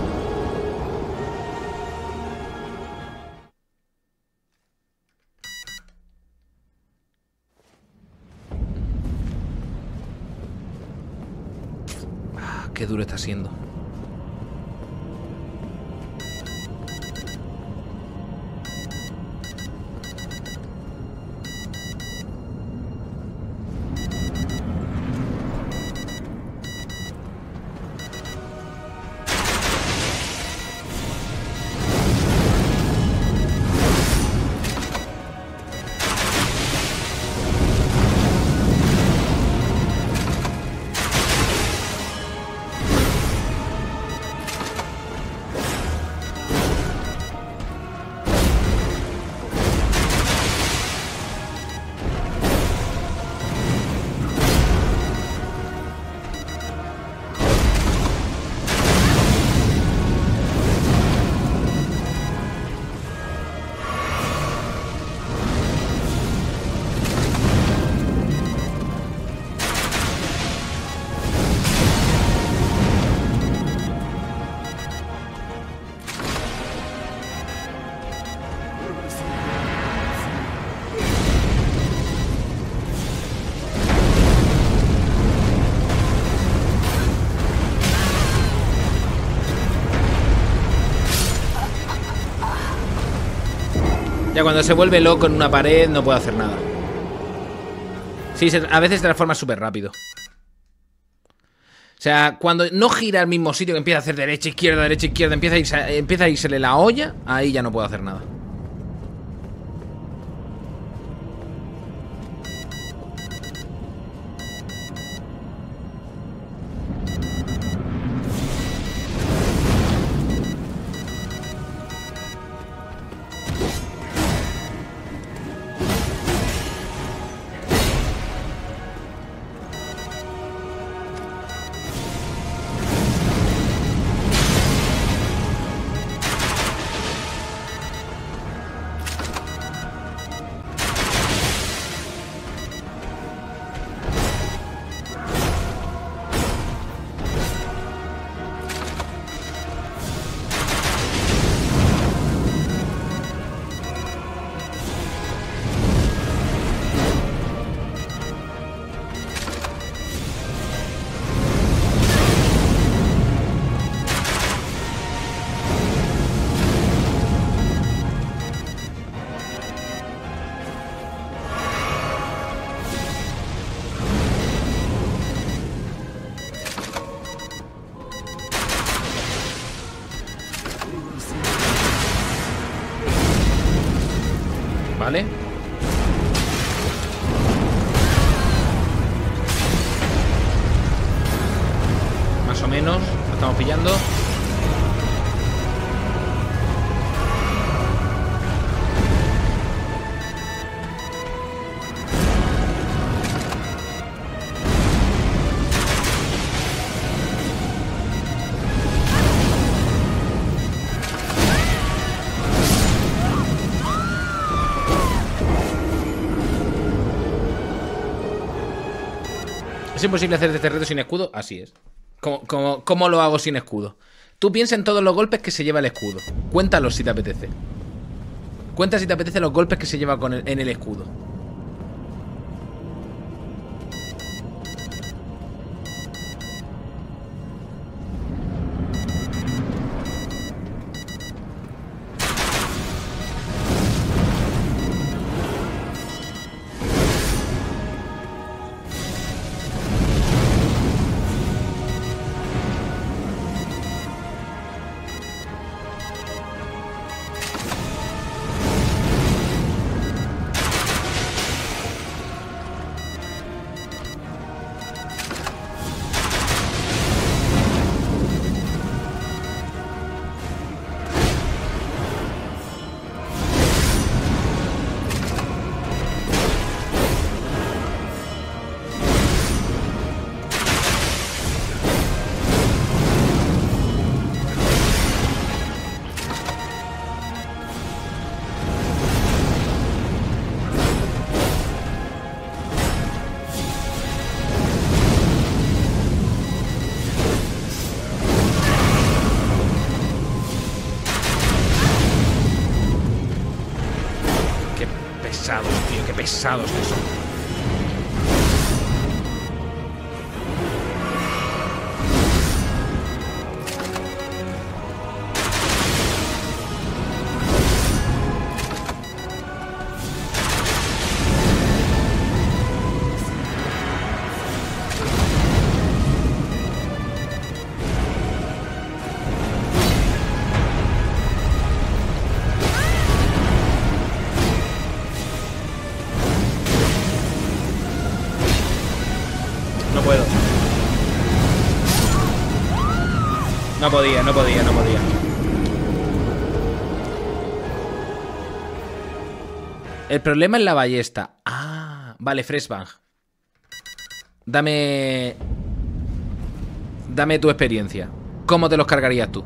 Ya cuando se vuelve loco en una pared no puedo hacer nada. Sí, se- a veces transforma súper rápido. O sea, cuando no gira al mismo sitio que empieza a hacer derecha, izquierda, derecha, izquierda, empieza a, irse, empieza la olla, ahí ya no puedo hacer nada. ¿Es imposible hacer este reto sin escudo? Así es. ¿Cómo, lo hago sin escudo? Tú piensa en todos los golpes que se lleva el escudo. Cuéntalos si te apetece. Cuenta si te apetece los golpes que se lleva en el escudo. Pesados que son. No podía, no podía, no podía. El problema es la ballesta. Ah, vale, Freshbang. Dame. Dame tu experiencia. ¿Cómo te los cargarías tú?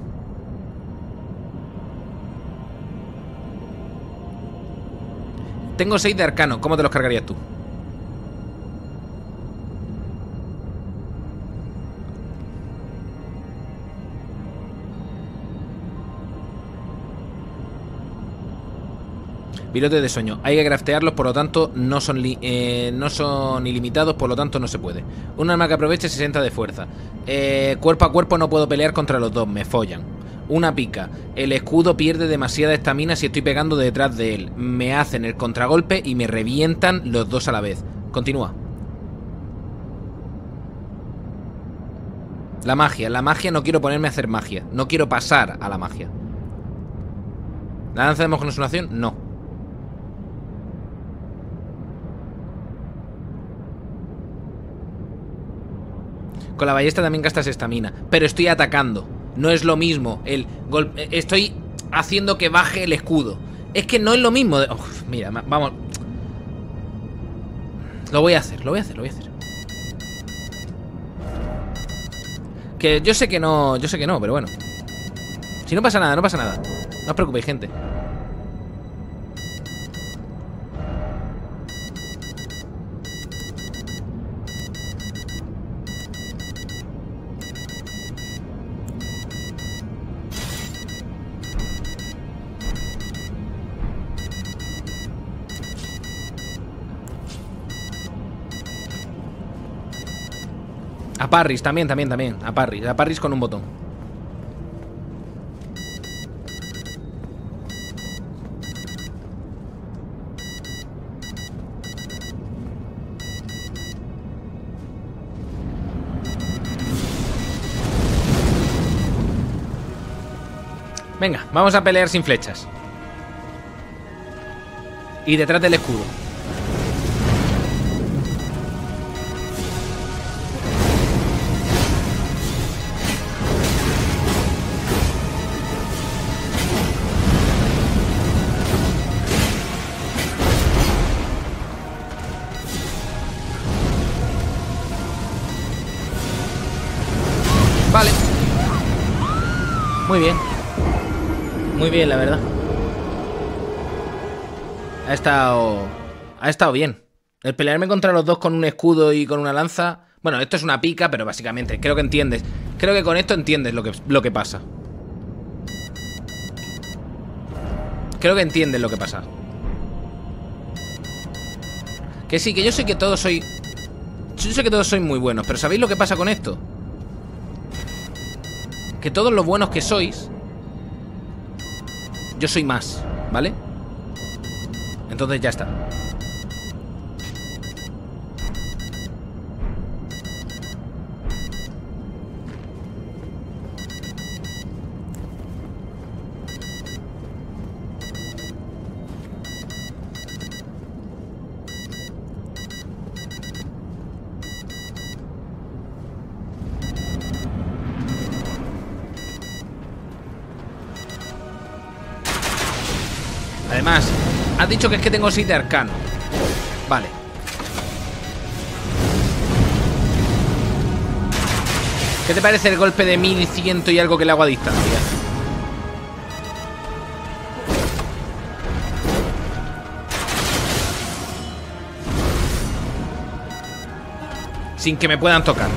Tengo 6 de arcano. ¿Cómo te los cargarías tú? Virotes de sueño. Hay que craftearlos, por lo tanto, no son, eh, no son ilimitados, por lo tanto, no se puede. Un arma que aproveche 60 de fuerza. Eh, cuerpo a cuerpo no puedo pelear contra los dos, me follan. Una pica. El escudo pierde demasiada estamina si estoy pegando detrás de él. Me hacen el contragolpe y me revientan los dos a la vez. Continúa. La magia. La magia no quiero ponerme a hacer magia. No quiero pasar a la magia. ¿La danza de mojonosunación? No. Con la ballesta también gastas estamina. Pero estoy atacando. No es lo mismo. El golpe. Estoy haciendo que baje el escudo. Es que no es lo mismo. de- mira, vamos. Lo voy a hacer, lo voy a hacer, lo voy a hacer. Que yo sé que no. Yo sé que no, pero bueno. Si no pasa nada, no pasa nada. No os preocupéis, gente. Parris, también, también, también. A Parris, a Parris con un botón. Venga, vamos a pelear sin flechas. Y detrás del escudo. Bien, la verdad. Ha estado... Ha estado bien. El pelearme contra los dos con un escudo y con una lanza... Bueno, esto es una pica, pero básicamente creo que entiendes. Creo que con esto entiendes lo que, lo que pasa. Creo que entiendes lo que pasa. Que sí, que yo sé que todos soy... Yo sé que todos sois muy buenos, pero ¿sabéis lo que pasa con esto? Que todos los buenos que sois Yo soy más, ¿vale? Entonces ya está es que tengo 6 de arcano Vale. ¿Qué te parece el golpe de 1100 y algo que le hago a distancia? Sin que me puedan tocar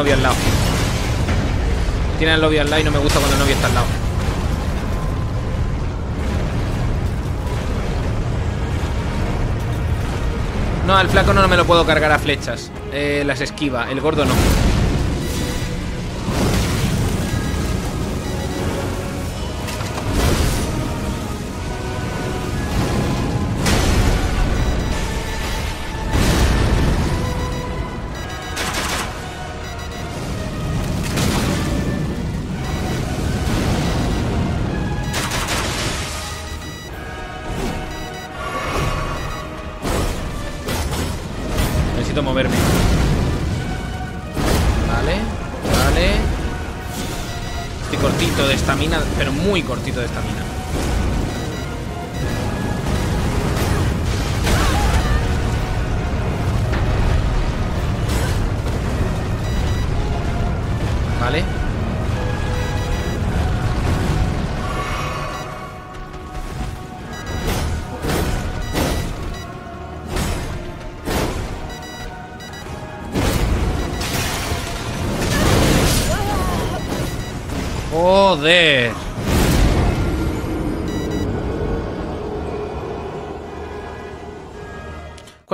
novio al lado. Tiene al novio al lado y no me gusta cuando el novio está al lado. No, al flaco no me lo puedo cargar a flechas. Eh, Las esquiva, el gordo no cortito de. Vale.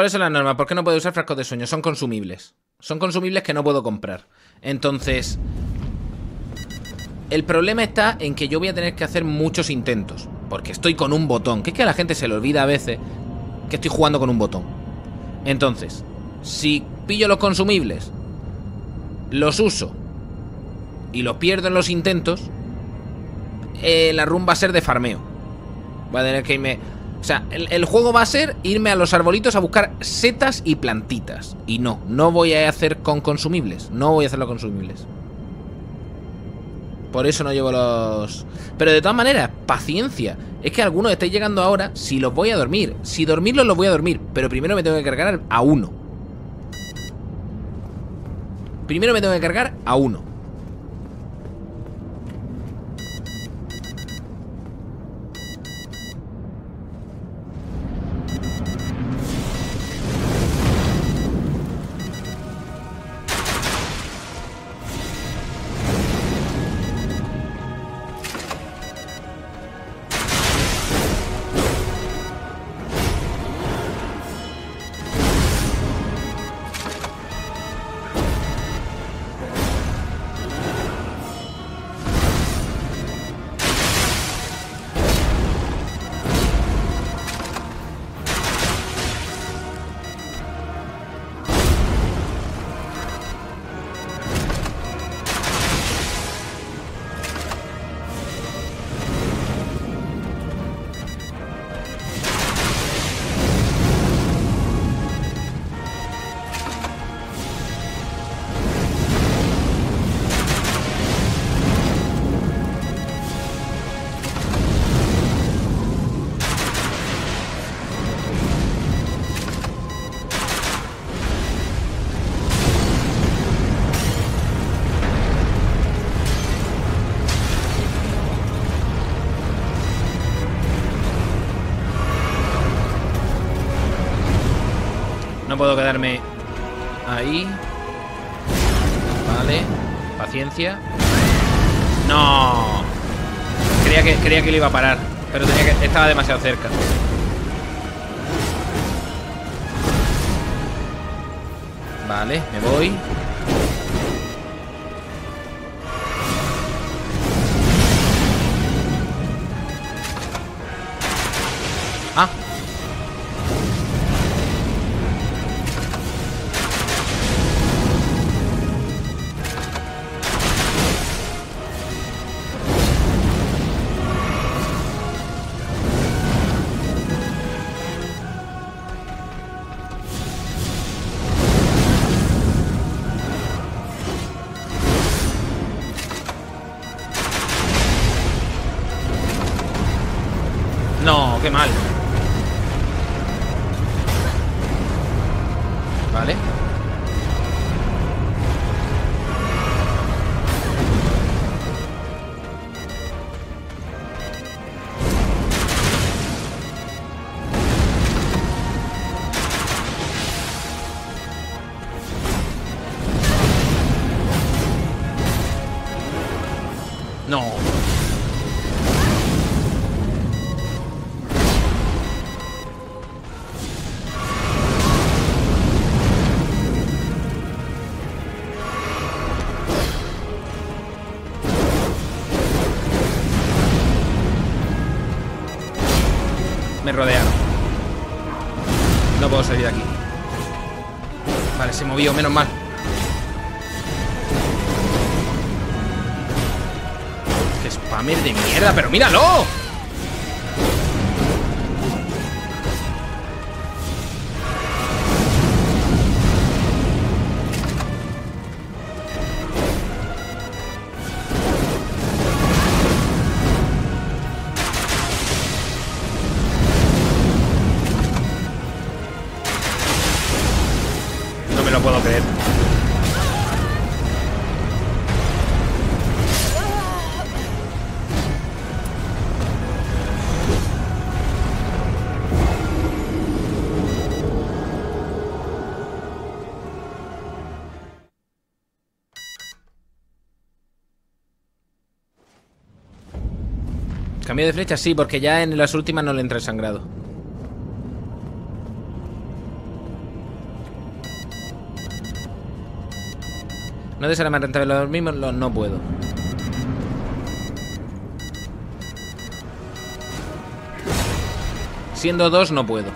¿Cuáles son las normas? ¿Por qué no puedo usar frascos de sueño? Son consumibles. Son consumibles que no puedo comprar. Entonces... El problema está en que yo voy a tener que hacer muchos intentos. Porque estoy con un botón. Que es que a la gente se le olvida a veces que estoy jugando con un botón. Entonces, si pillo los consumibles, los uso y los pierdo en los intentos, eh, la run va a ser de farmeo. Voy a tener que irme... O sea, el, juego va a ser irme a los arbolitos a buscar setas y plantitas. Y no, no voy a hacer con consumibles. No voy a hacerlo con consumibles. Por eso no llevo los... Pero de todas maneras, paciencia. Es que algunos estáis llegando ahora si los voy a dormir. Si dormirlos los voy a dormir. Pero primero me tengo que cargar a uno. Primero me tengo que cargar a uno. Puedo quedarme ahí. Vale. Paciencia. No. Creía que, creía que lo iba a parar. Pero tenía que, estaba demasiado cerca. Vale, me voy. Movió, menos mal. ¡Qué spammer de mierda! ¡Pero míralo! Cambio de flecha, sí, porque ya en las últimas no le entra el sangrado. No rentable los mismos, no puedo. Siendo dos, no puedo.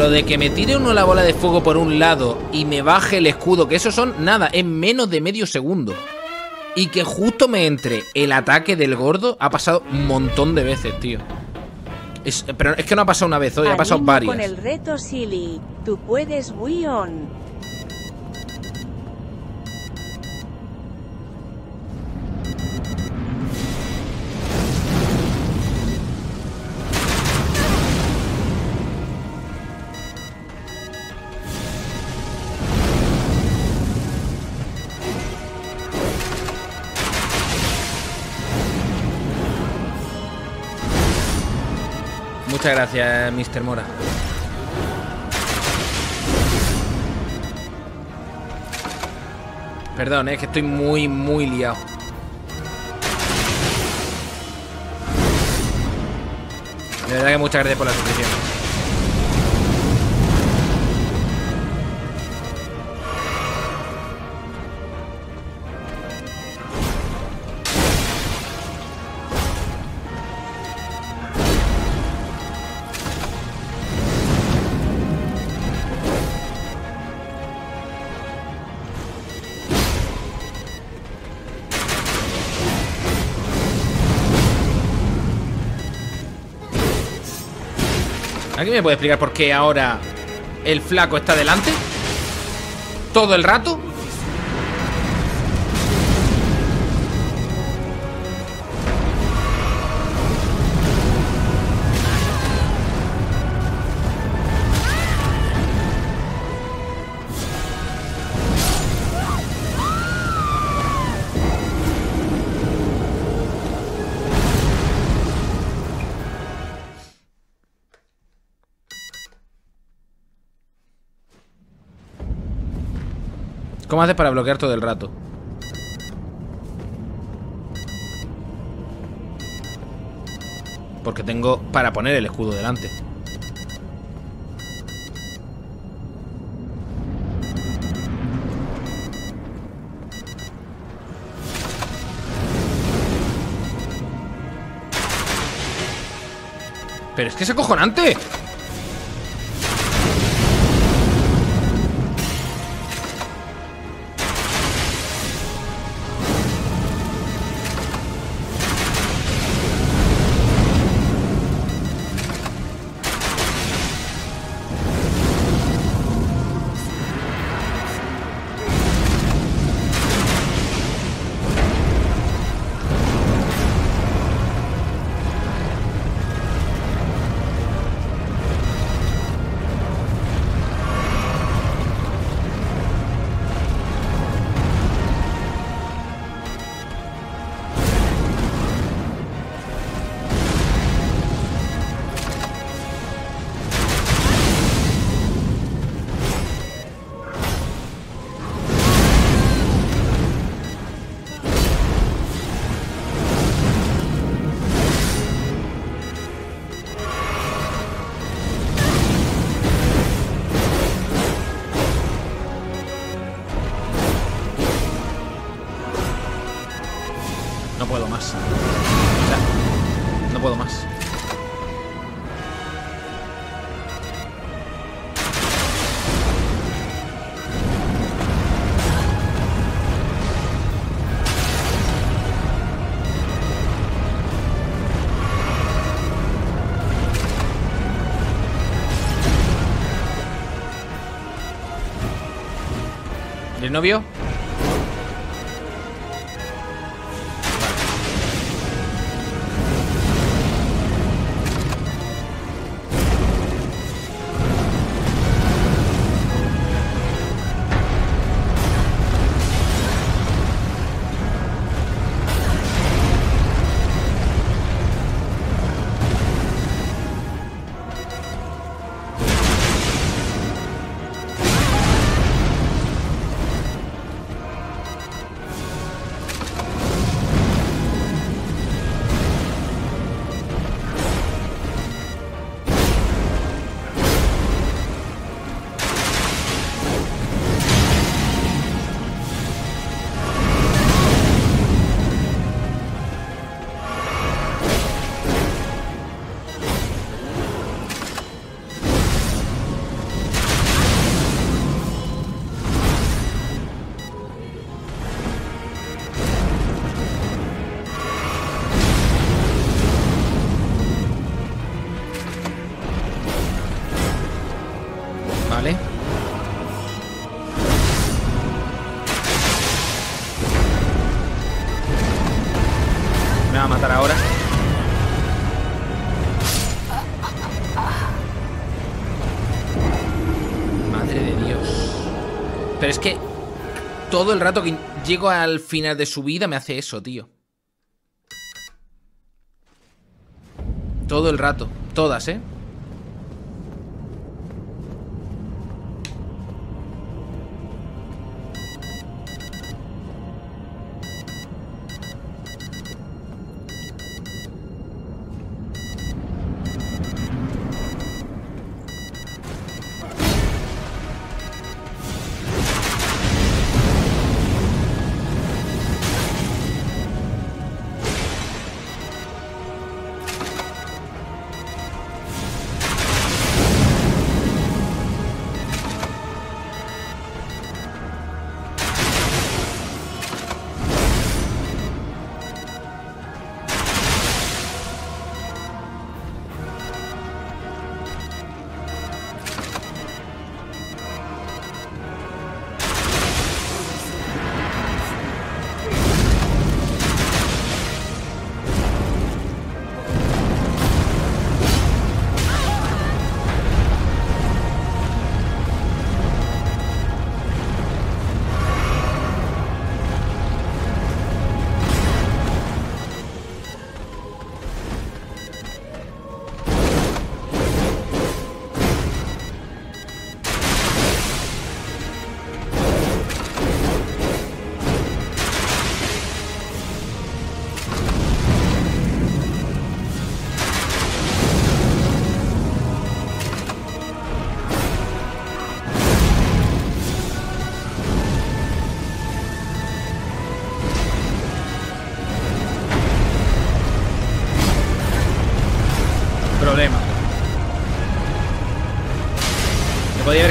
Lo de que me tire uno la bola de fuego por un lado y me baje el escudo, que eso son nada, es menos de medio segundo. Y que justo me entre el ataque del gordo ha pasado un montón de veces, tío. Es- pero es que no ha pasado una vez hoy, ha pasado varias. con el reto Silly. Tú puedes, Wion. Gracias, Mr. Mora. Perdón, es que estoy muy, muy liado. De verdad que muchas gracias por la suscripción. ¿Alguien me puede explicar por qué ahora el flaco está delante? ¿Todo el rato? ¿Cómo haces para bloquear todo el rato? Porque tengo para poner el escudo delante. Pero es que es acojonante. Novio? Todo el rato que llego al final de su vida me hace eso, tío. Todo el rato. Todas, ¿eh?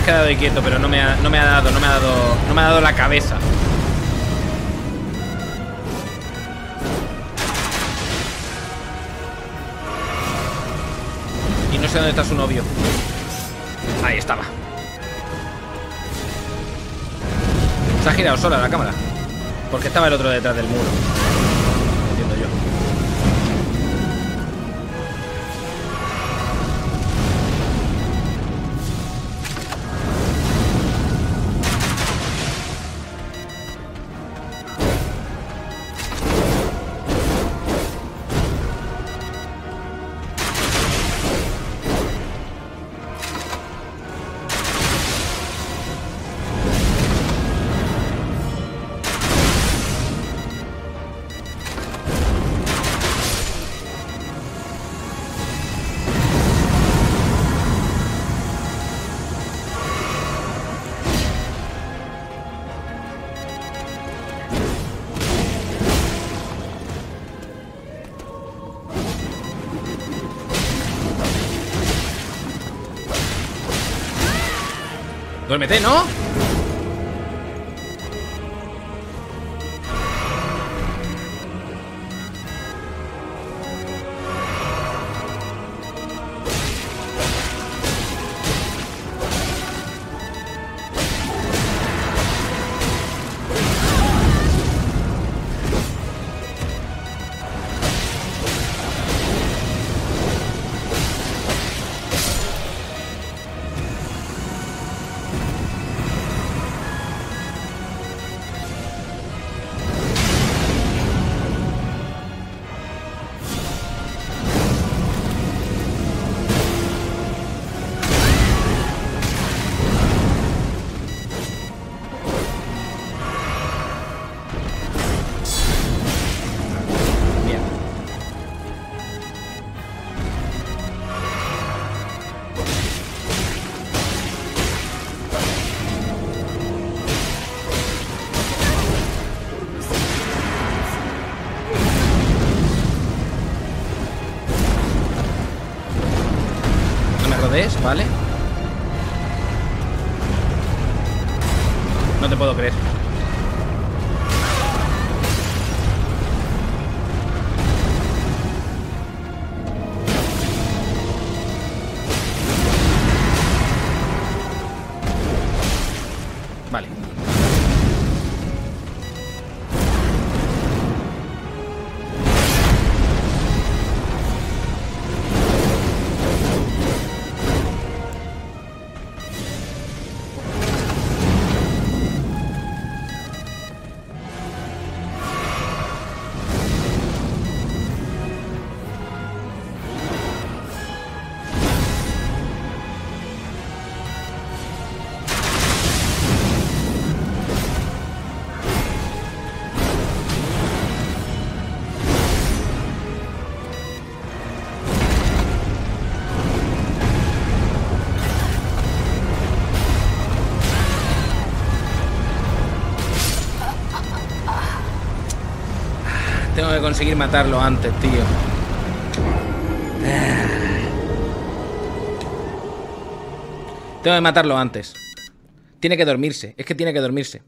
Quedado ahí quieto, pero no me ha, no me ha dado, no me ha dado, no me ha dado la cabeza. Y no sé dónde está su novio. Ahí estaba. Se ha girado sola la cámara. Porque estaba el otro detrás del muro. Duérmete, ¿no? Conseguir matarlo antes, tío. Tengo que matarlo antes. Tiene que dormirse. Es que tiene que dormirse.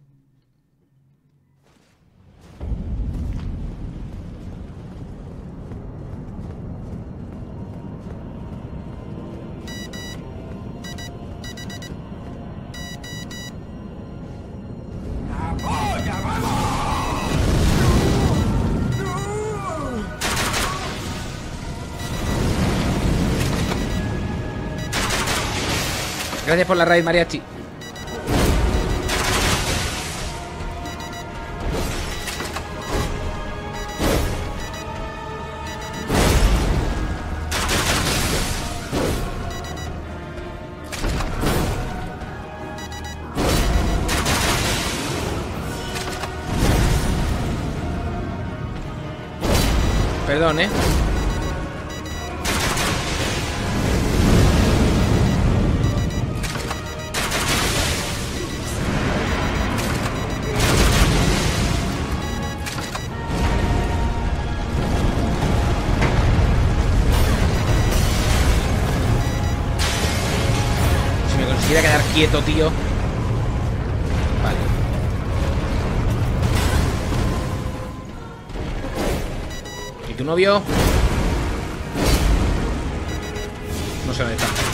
Por la raid, mariachi. Perdón, ¿eh? Quieto, tío. ¿Y tu novio? No sé dónde está.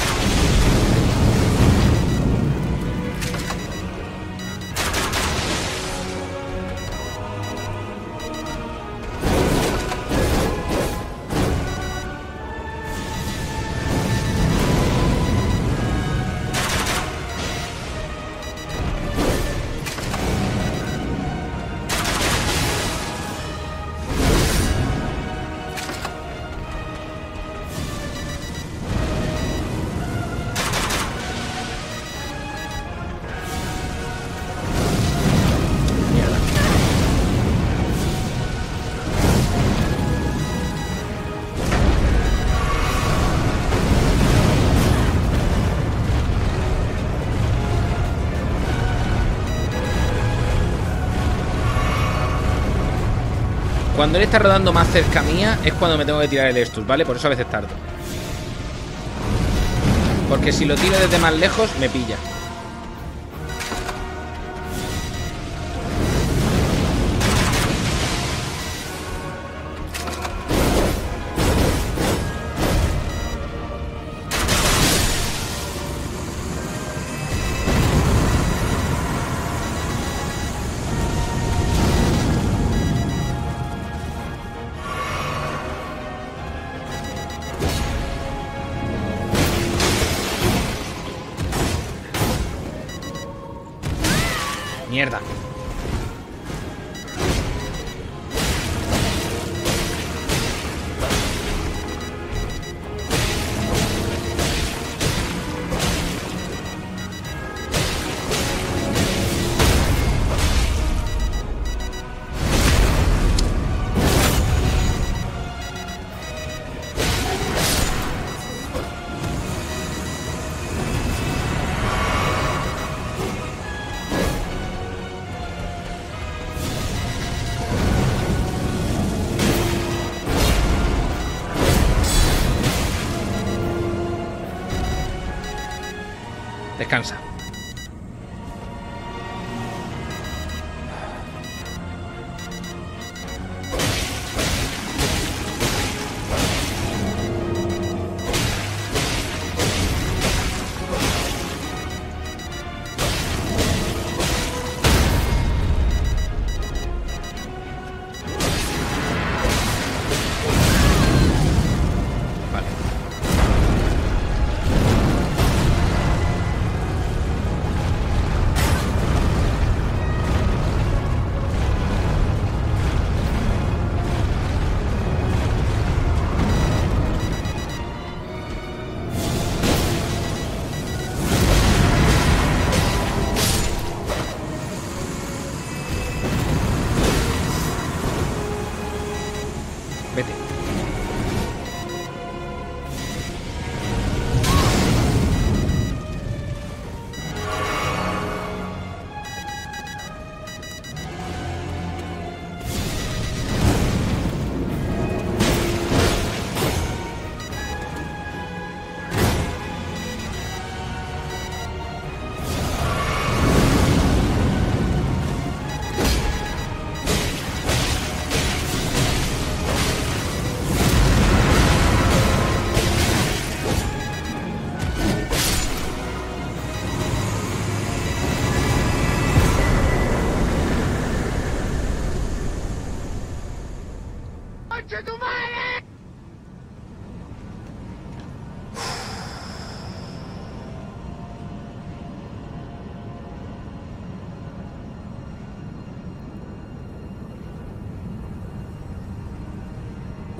Cuando él está rodando más cerca mía es cuando me tengo que tirar el Estus, ¿vale? Por eso a veces tardo. Porque si lo tiro desde más lejos, me pilla.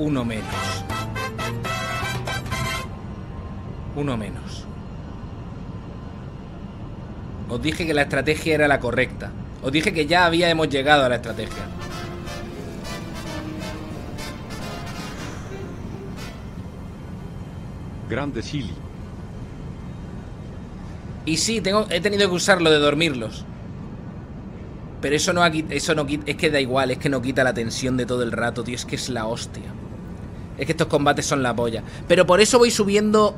Uno menos. Uno menos. Os dije que la estrategia era la correcta. Os dije que ya habíamos llegado a la estrategia. Grande Silly. Y sí, tengo, he tenido que usar lo de dormirlos. Pero eso no, ha eso no quita, es que da igual, es que no quita la tensión de todo el rato, tío, es que es la hostia. Es que estos combates son la polla. Pero por eso voy subiendo,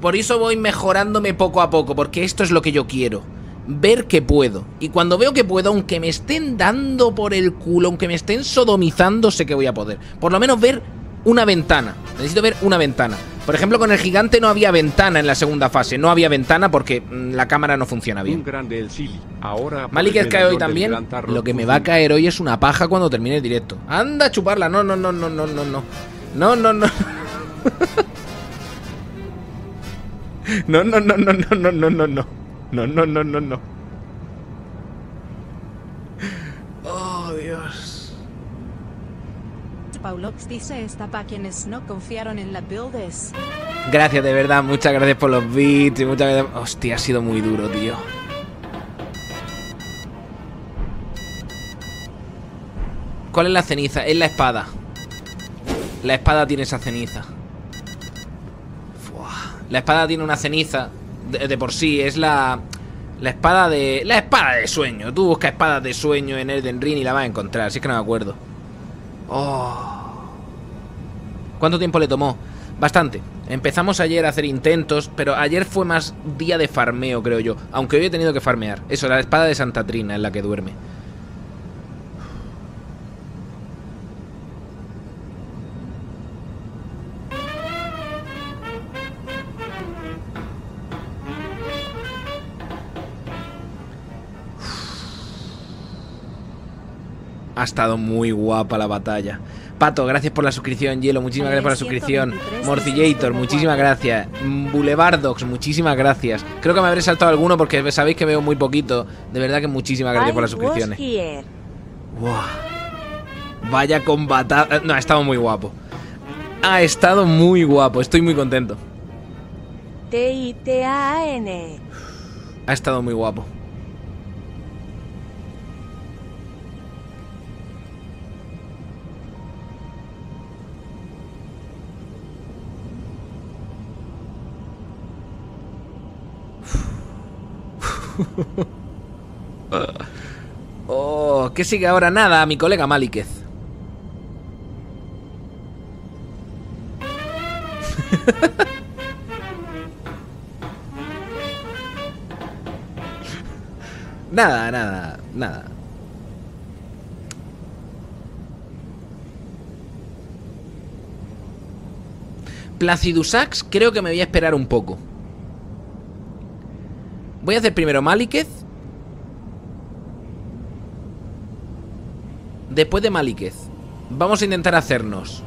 por eso voy mejorándome poco a poco, porque esto es lo que yo quiero. Ver que puedo. Y cuando veo que puedo, aunque me estén dando por el culo, aunque me estén sodomizando, sé que voy a poder. Por lo menos ver una ventana. Necesito ver una ventana. Por ejemplo, con el gigante no había ventana en la segunda fase. No había ventana porque mm, la cámara no funciona bien. Un grande el Silly. Ahora. Malik cae hoy también. Lo que me va a caer hoy es una paja cuando termine el directo. Anda a chuparla. No, no, no, no, no, no, no. No, no, no. No, no, no, no, no, no, no, no, no. No, no, no, no, no. Oh, Dios. Paulox dice esta para quienes no confiaron en la build es. Gracias, de verdad. Muchas gracias por los beats y muchas gracias. Hostia, ha sido muy duro, tío. ¿Cuál es la ceniza? Es la espada. La espada tiene esa ceniza. La espada tiene una ceniza de, de por sí. Es la... La espada de... La espada de sueño. Tú buscas espadas de sueño en Elden Ring y la vas a encontrar. Si es que no me acuerdo. Oh. ¿Cuánto tiempo le tomó? Bastante. Empezamos ayer a hacer intentos, pero ayer fue más día de farmeo, creo yo. Aunque hoy he tenido que farmear. Eso, la espada de Santa Trina es la que duerme. Ha estado muy guapa la batalla. Pato, gracias por la suscripción. Hielo, muchísimas gracias por la suscripción. 123, Morcillator, muchísimas gracias. Boulevardox, muchísimas gracias. Creo que me habré saltado alguno porque sabéis que veo muy poquito. De verdad que muchísimas gracias por las suscripciones. Buah. Vaya combatada. No, ha estado muy guapo. Ha estado muy guapo. Estoy muy contento. T-I-T-A-N. Ha estado muy guapo. Oh, ¿qué sigue ahora? Nada, mi colega Máliquez. Nada, nada, nada. Placidusax, creo que me voy a esperar un poco. Voy a hacer primero Máliquez. Después de Máliquez, vamos a intentar hacernos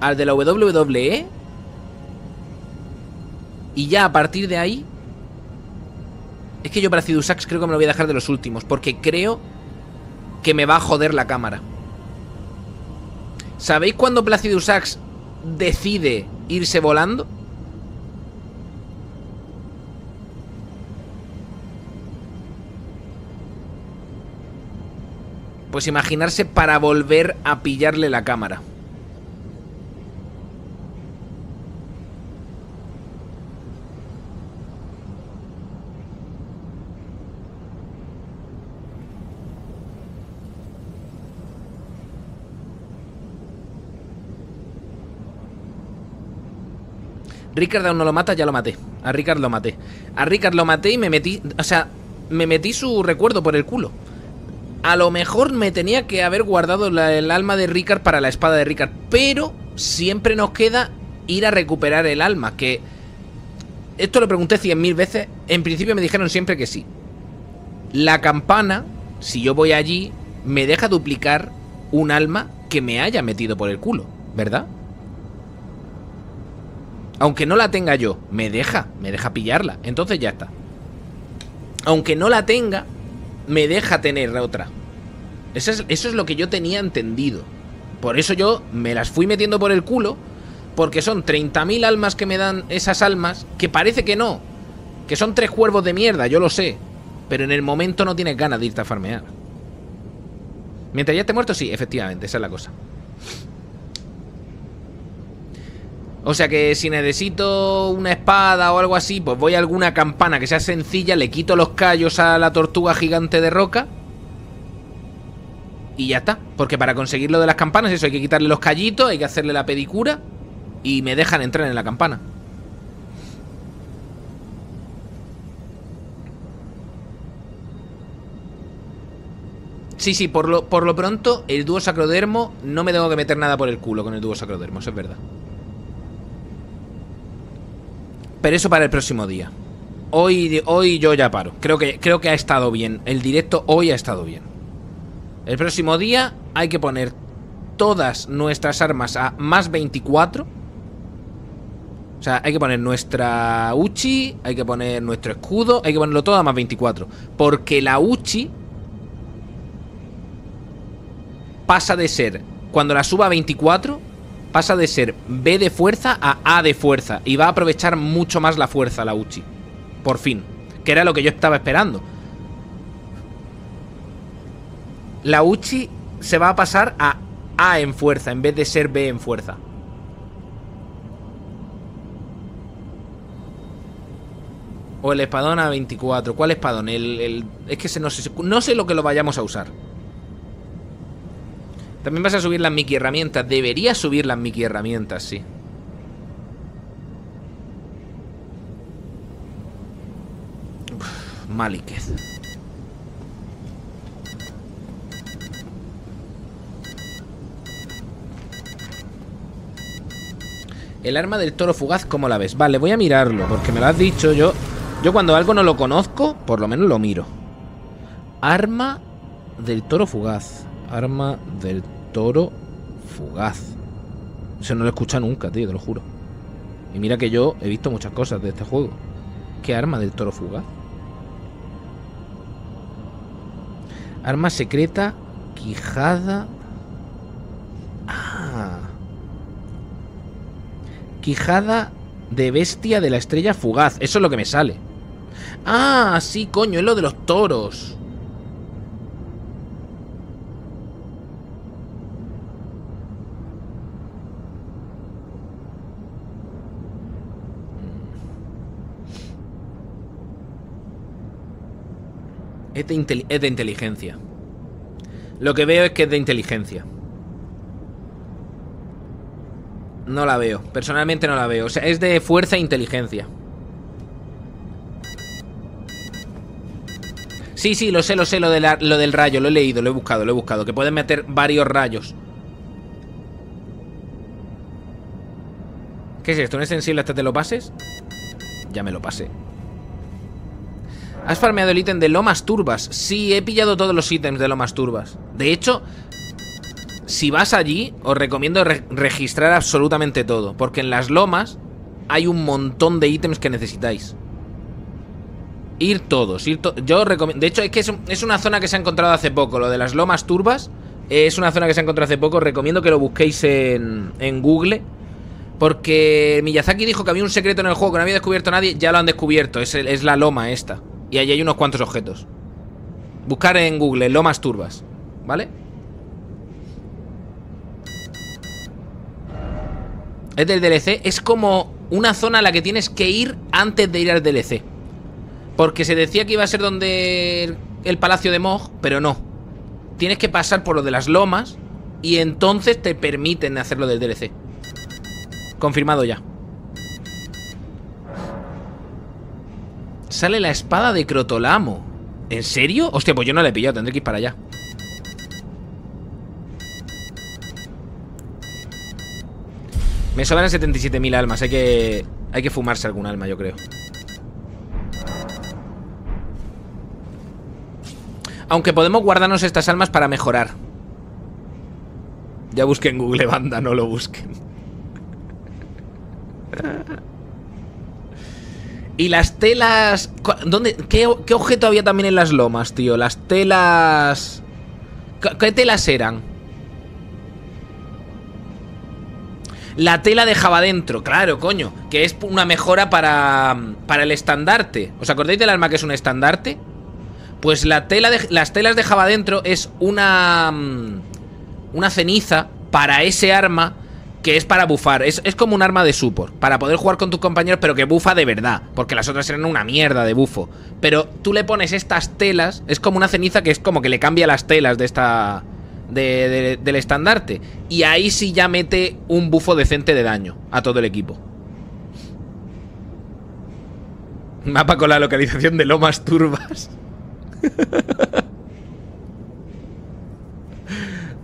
al de la WWE. Y ya a partir de ahí. Es que yo para Cidusax creo que me lo voy a dejar de los últimos. Porque creo que me va a joder la cámara. ¿Sabéis cuándo Placidusax decide irse volando? Pues imaginarse para volver a pillarle la cámara. Ricard aún no lo mata, ya lo maté. A Ricard lo maté. A Ricard lo maté y me metí. O sea, me metí su recuerdo por el culo. A lo mejor me tenía que haber guardado el alma de Ricard para la espada de Ricard. Pero siempre nos queda ir a recuperar el alma. Que. Esto lo pregunté cien mil veces. En principio me dijeron siempre que sí. La campana, si yo voy allí, me deja duplicar un alma que me haya metido por el culo, ¿verdad? Aunque no la tenga yo, me deja, me deja pillarla. Entonces ya está. Aunque no la tenga, me deja tener otra. Eso es, eso es lo que yo tenía entendido. Por eso yo me las fui metiendo por el culo. Porque son 30.000 almas que me dan esas almas. Que parece que no. Que son tres cuervos de mierda, yo lo sé. Pero en el momento no tienes ganas de irte a farmear. Mientras ya esté muerto, sí, efectivamente, esa es la cosa. O sea que si necesito una espada o algo así, pues voy a alguna campana que sea sencilla, le quito los callos a la tortuga gigante de roca. Y ya está. Porque para conseguir lo de las campanas, eso hay que quitarle los callitos, hay que hacerle la pedicura. Y me dejan entrar en la campana. Sí, sí, por lo, por lo pronto, el dúo sacrodermo no me tengo que meter nada por el culo con el dúo sacrodermo, eso es verdad. Pero eso para el próximo día. Hoy, hoy yo ya paro. Creo que, creo que ha estado bien. El directo hoy ha estado bien. El próximo día hay que poner todas nuestras armas a más 24. O sea, hay que poner nuestra Uchi, hay que poner nuestro escudo, hay que ponerlo todo a más 24. Porque la Uchi pasa de ser, cuando la suba a 24, pasa de ser B de fuerza a A de fuerza. Y va a aprovechar mucho más la fuerza la Uchi. Por fin. Que era lo que yo estaba esperando. La Uchi se va a pasar a A en fuerza en vez de ser B en fuerza. O el espadón a 24. ¿Cuál espadón? El, el... Es que se, no, sé, no sé lo que lo vayamos a usar. También vas a subir las Mickey herramientas. Debería subir las Mickey herramientas, sí. Maliquez. El arma del toro fugaz, ¿cómo la ves? Vale, voy a mirarlo, porque me lo has dicho yo. Yo cuando algo no lo conozco, por lo menos lo miro. Arma del toro fugaz. Arma del toro fugaz. Eso no lo he escuchado nunca, tío, te lo juro. Y mira que yo he visto muchas cosas de este juego. ¿Qué arma del toro fugaz? Arma secreta, quijada. Ah. Quijada de bestia de la estrella fugaz. Eso es lo que me sale. Ah, sí, coño, es lo de los toros. Es de, es inteligencia. Lo que veo es que es de inteligencia. No la veo. Personalmente no la veo. O sea, es de fuerza e inteligencia. Sí, sí, lo sé, lo sé, lo, de lo del rayo. Lo he leído, lo he buscado, lo he buscado. Que pueden meter varios rayos. ¿Qué es esto? ¿Un extensible hasta te lo pases? Ya me lo pasé. ¿Has farmeado el ítem de Lomas Turbas? Sí, he pillado todos los ítems de Lomas Turbas. De hecho, si vas allí, os recomiendo re registrar absolutamente todo. Porque en las lomas hay un montón de ítems que necesitáis. Ir todos, ir Yo recomiendo... De hecho, es que es, una zona que se ha encontrado hace poco. Lo de las lomas turbas es una zona que se ha encontrado hace poco. Os recomiendo que lo busquéis en, Google. Porque Miyazaki dijo que había un secreto en el juego que no había descubierto nadie. Ya lo han descubierto. Es, es la loma esta. Y allí hay unos cuantos objetos. Buscar en Google, lomas turbas. ¿Vale? Es del DLC. Es como una zona a la que tienes que ir antes de ir al DLC. Porque se decía que iba a ser donde el palacio de Mog, pero no. Tienes que pasar por lo de las lomas y entonces te permiten hacerlo del DLC. Confirmado ya. Sale la espada de Crotolamo. ¿En serio? Hostia, pues yo no la he pillado, tendré que ir para allá. Me sobran 77.000 almas, hay que... Hay que fumarse algún alma, yo creo. Aunque podemos guardarnos estas almas para mejorar. Ya busquen Google Banda, no lo busquen. Y las telas... ¿Dónde? ¿Qué, objeto había también en las lomas, tío? Las telas... ¿Qué- ¿Qué telas eran? La tela de Java dentro, claro, coño. Que es una mejora para, para el estandarte. ¿Os acordáis del arma que es un estandarte? Pues la tela de, las telas de Java dentro es una... mm, Una ceniza para ese arma que es para bufar. Es, es como un arma de support. Para poder jugar con tus compañeros, pero que bufa de verdad. Porque las otras eran una mierda de bufo. Pero tú le pones estas telas. Es como una ceniza que es como que le cambia las telas de esta. de- de- del estandarte. Y ahí sí ya mete un bufo decente de daño a todo el equipo. Mapa con la localización de Lomas Turbas.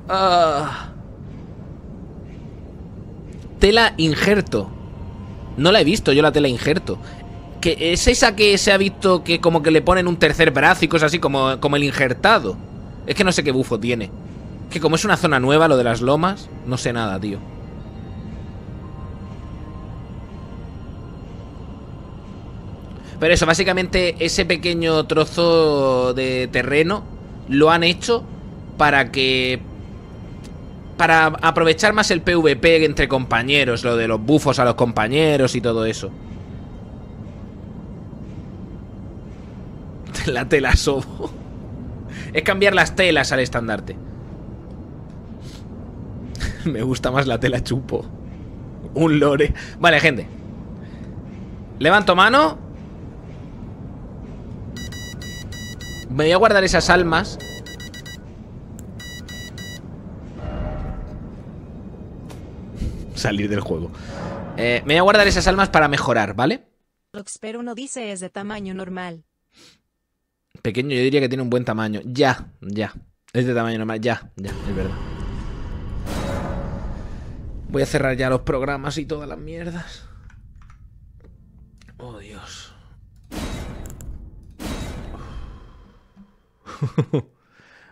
Ah. Tela injerto. No la he visto yo la tela injerto. Que es esa que se ha visto que como que le ponen un tercer brazo y cosas así, como, como el injertado. Es que no sé qué bufo tiene. Que como es una zona nueva, lo de las lomas, no sé nada, tío. Pero eso, básicamente ese pequeño trozo de terreno lo han hecho para que... Para aprovechar más el PvP entre compañeros, lo de los bufos a los compañeros y todo eso. La tela sobo. Es cambiar las telas al estandarte. Me gusta más la tela chupo. Un lore. Vale, gente. Levanto mano. Me voy a guardar esas almas. Salir del juego. Eh, me voy a guardar esas almas para mejorar, ¿vale? Roxper uno dice es de tamaño normal. Pequeño, yo diría que tiene un buen tamaño. Ya, ya. Es de tamaño normal, ya, ya, es verdad. Voy a cerrar ya los programas y todas las mierdas. Oh, Dios.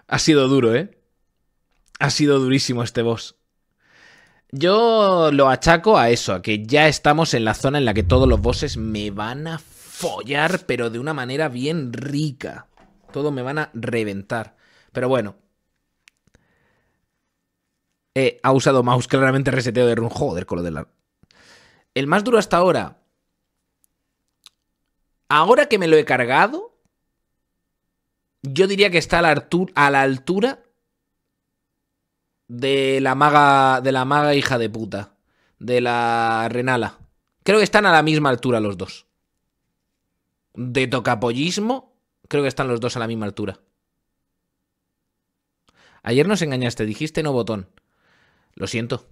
ha sido duro, ¿eh? Ha sido durísimo este boss. Yo lo achaco a eso, a que ya estamos en la zona en la que todos los bosses me van a follar, pero de una manera bien rica. Todos me van a reventar. Pero bueno. Eh, ha usado mouse claramente reseteo de run. Joder, con lo de la... El más duro hasta ahora. Ahora que me lo he cargado, yo diría que está a la altura de la maga de la maga hija de puta, de la Renala. Creo que están a la misma altura los dos. De tocapollismo, creo que están los dos a la misma altura. Ayer nos engañaste, dijiste no botón. Lo siento.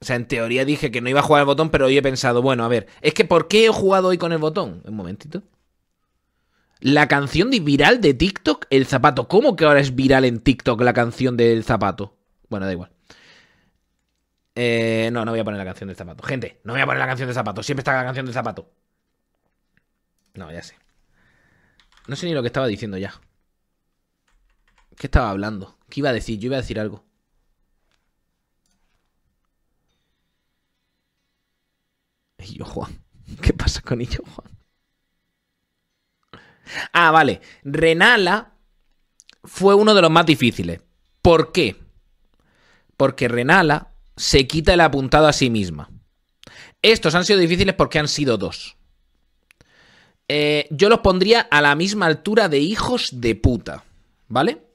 O sea, en teoría dije que no iba a jugar el botón, pero hoy he pensado, bueno, a ver, es que ¿por qué he jugado hoy con el botón? Un momentito. La canción de viral de TikTok, el zapato. ¿Cómo que ahora es viral en TikTok la canción del zapato? Bueno, da igual. Eh, no, no voy a poner la canción del zapato. Gente, no voy a poner la canción del zapato. Siempre está la canción del zapato. No, ya sé. No sé ni lo que estaba diciendo ya. ¿Qué estaba hablando? ¿Qué iba a decir? Yo iba a decir algo. Y yo, Juan. ¿Qué pasa con ello, Juan? Ah, vale. Renala fue uno de los más difíciles. ¿Por qué? Porque Renala se quita el apuntado a sí misma. Estos han sido difíciles porque han sido dos. Eh, yo los pondría a la misma altura de hijos de puta. ¿Vale?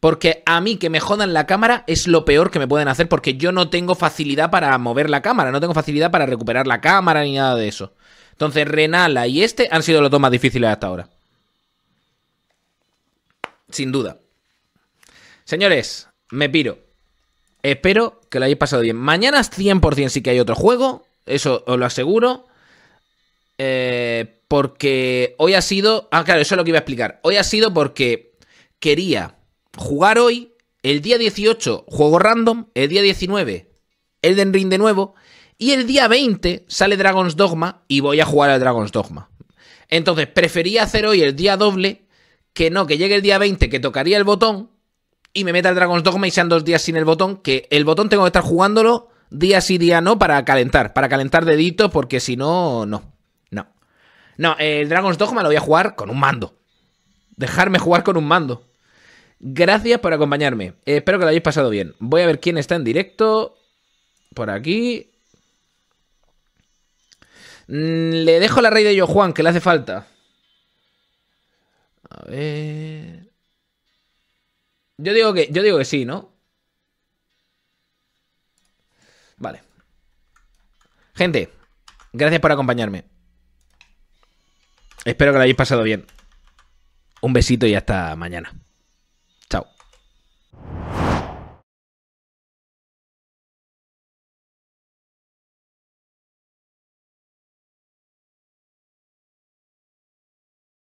Porque a mí que me jodan la cámara es lo peor que me pueden hacer porque yo no tengo facilidad para mover la cámara, no tengo facilidad para recuperar la cámara ni nada de eso. Entonces Renala y este han sido los dos más difíciles hasta ahora. Sin duda. Señores, me piro. Espero que lo hayáis pasado bien. Mañana 100% sí que hay otro juego, eso os lo aseguro. Eh, porque hoy ha sido... Ah, claro, eso es lo que iba a explicar. Hoy ha sido porque quería jugar hoy, el día 18 juego random, el día 19 Elden Ring de nuevo, y el día 20 sale Dragon's Dogma y voy a jugar al Dragon's Dogma. Entonces prefería hacer hoy el día doble que no, que llegue el día 20 que tocaría el botón y me meta el Dragon's Dogma y sean dos días sin el botón, que el botón tengo que estar jugándolo día sí, día no, para calentar, para calentar deditos, porque si no, no, no. No, el Dragon's Dogma lo voy a jugar con un mando. Dejarme jugar con un mando. Gracias por acompañarme. Espero que lo hayáis pasado bien. Voy a ver quién está en directo. Por aquí. Mm, le dejo la rey de yo Juan, que le hace falta. A ver. Yo digo que, yo digo que sí, ¿no? Vale. Gente, gracias por acompañarme. Espero que lo hayáis pasado bien. Un besito y hasta mañana.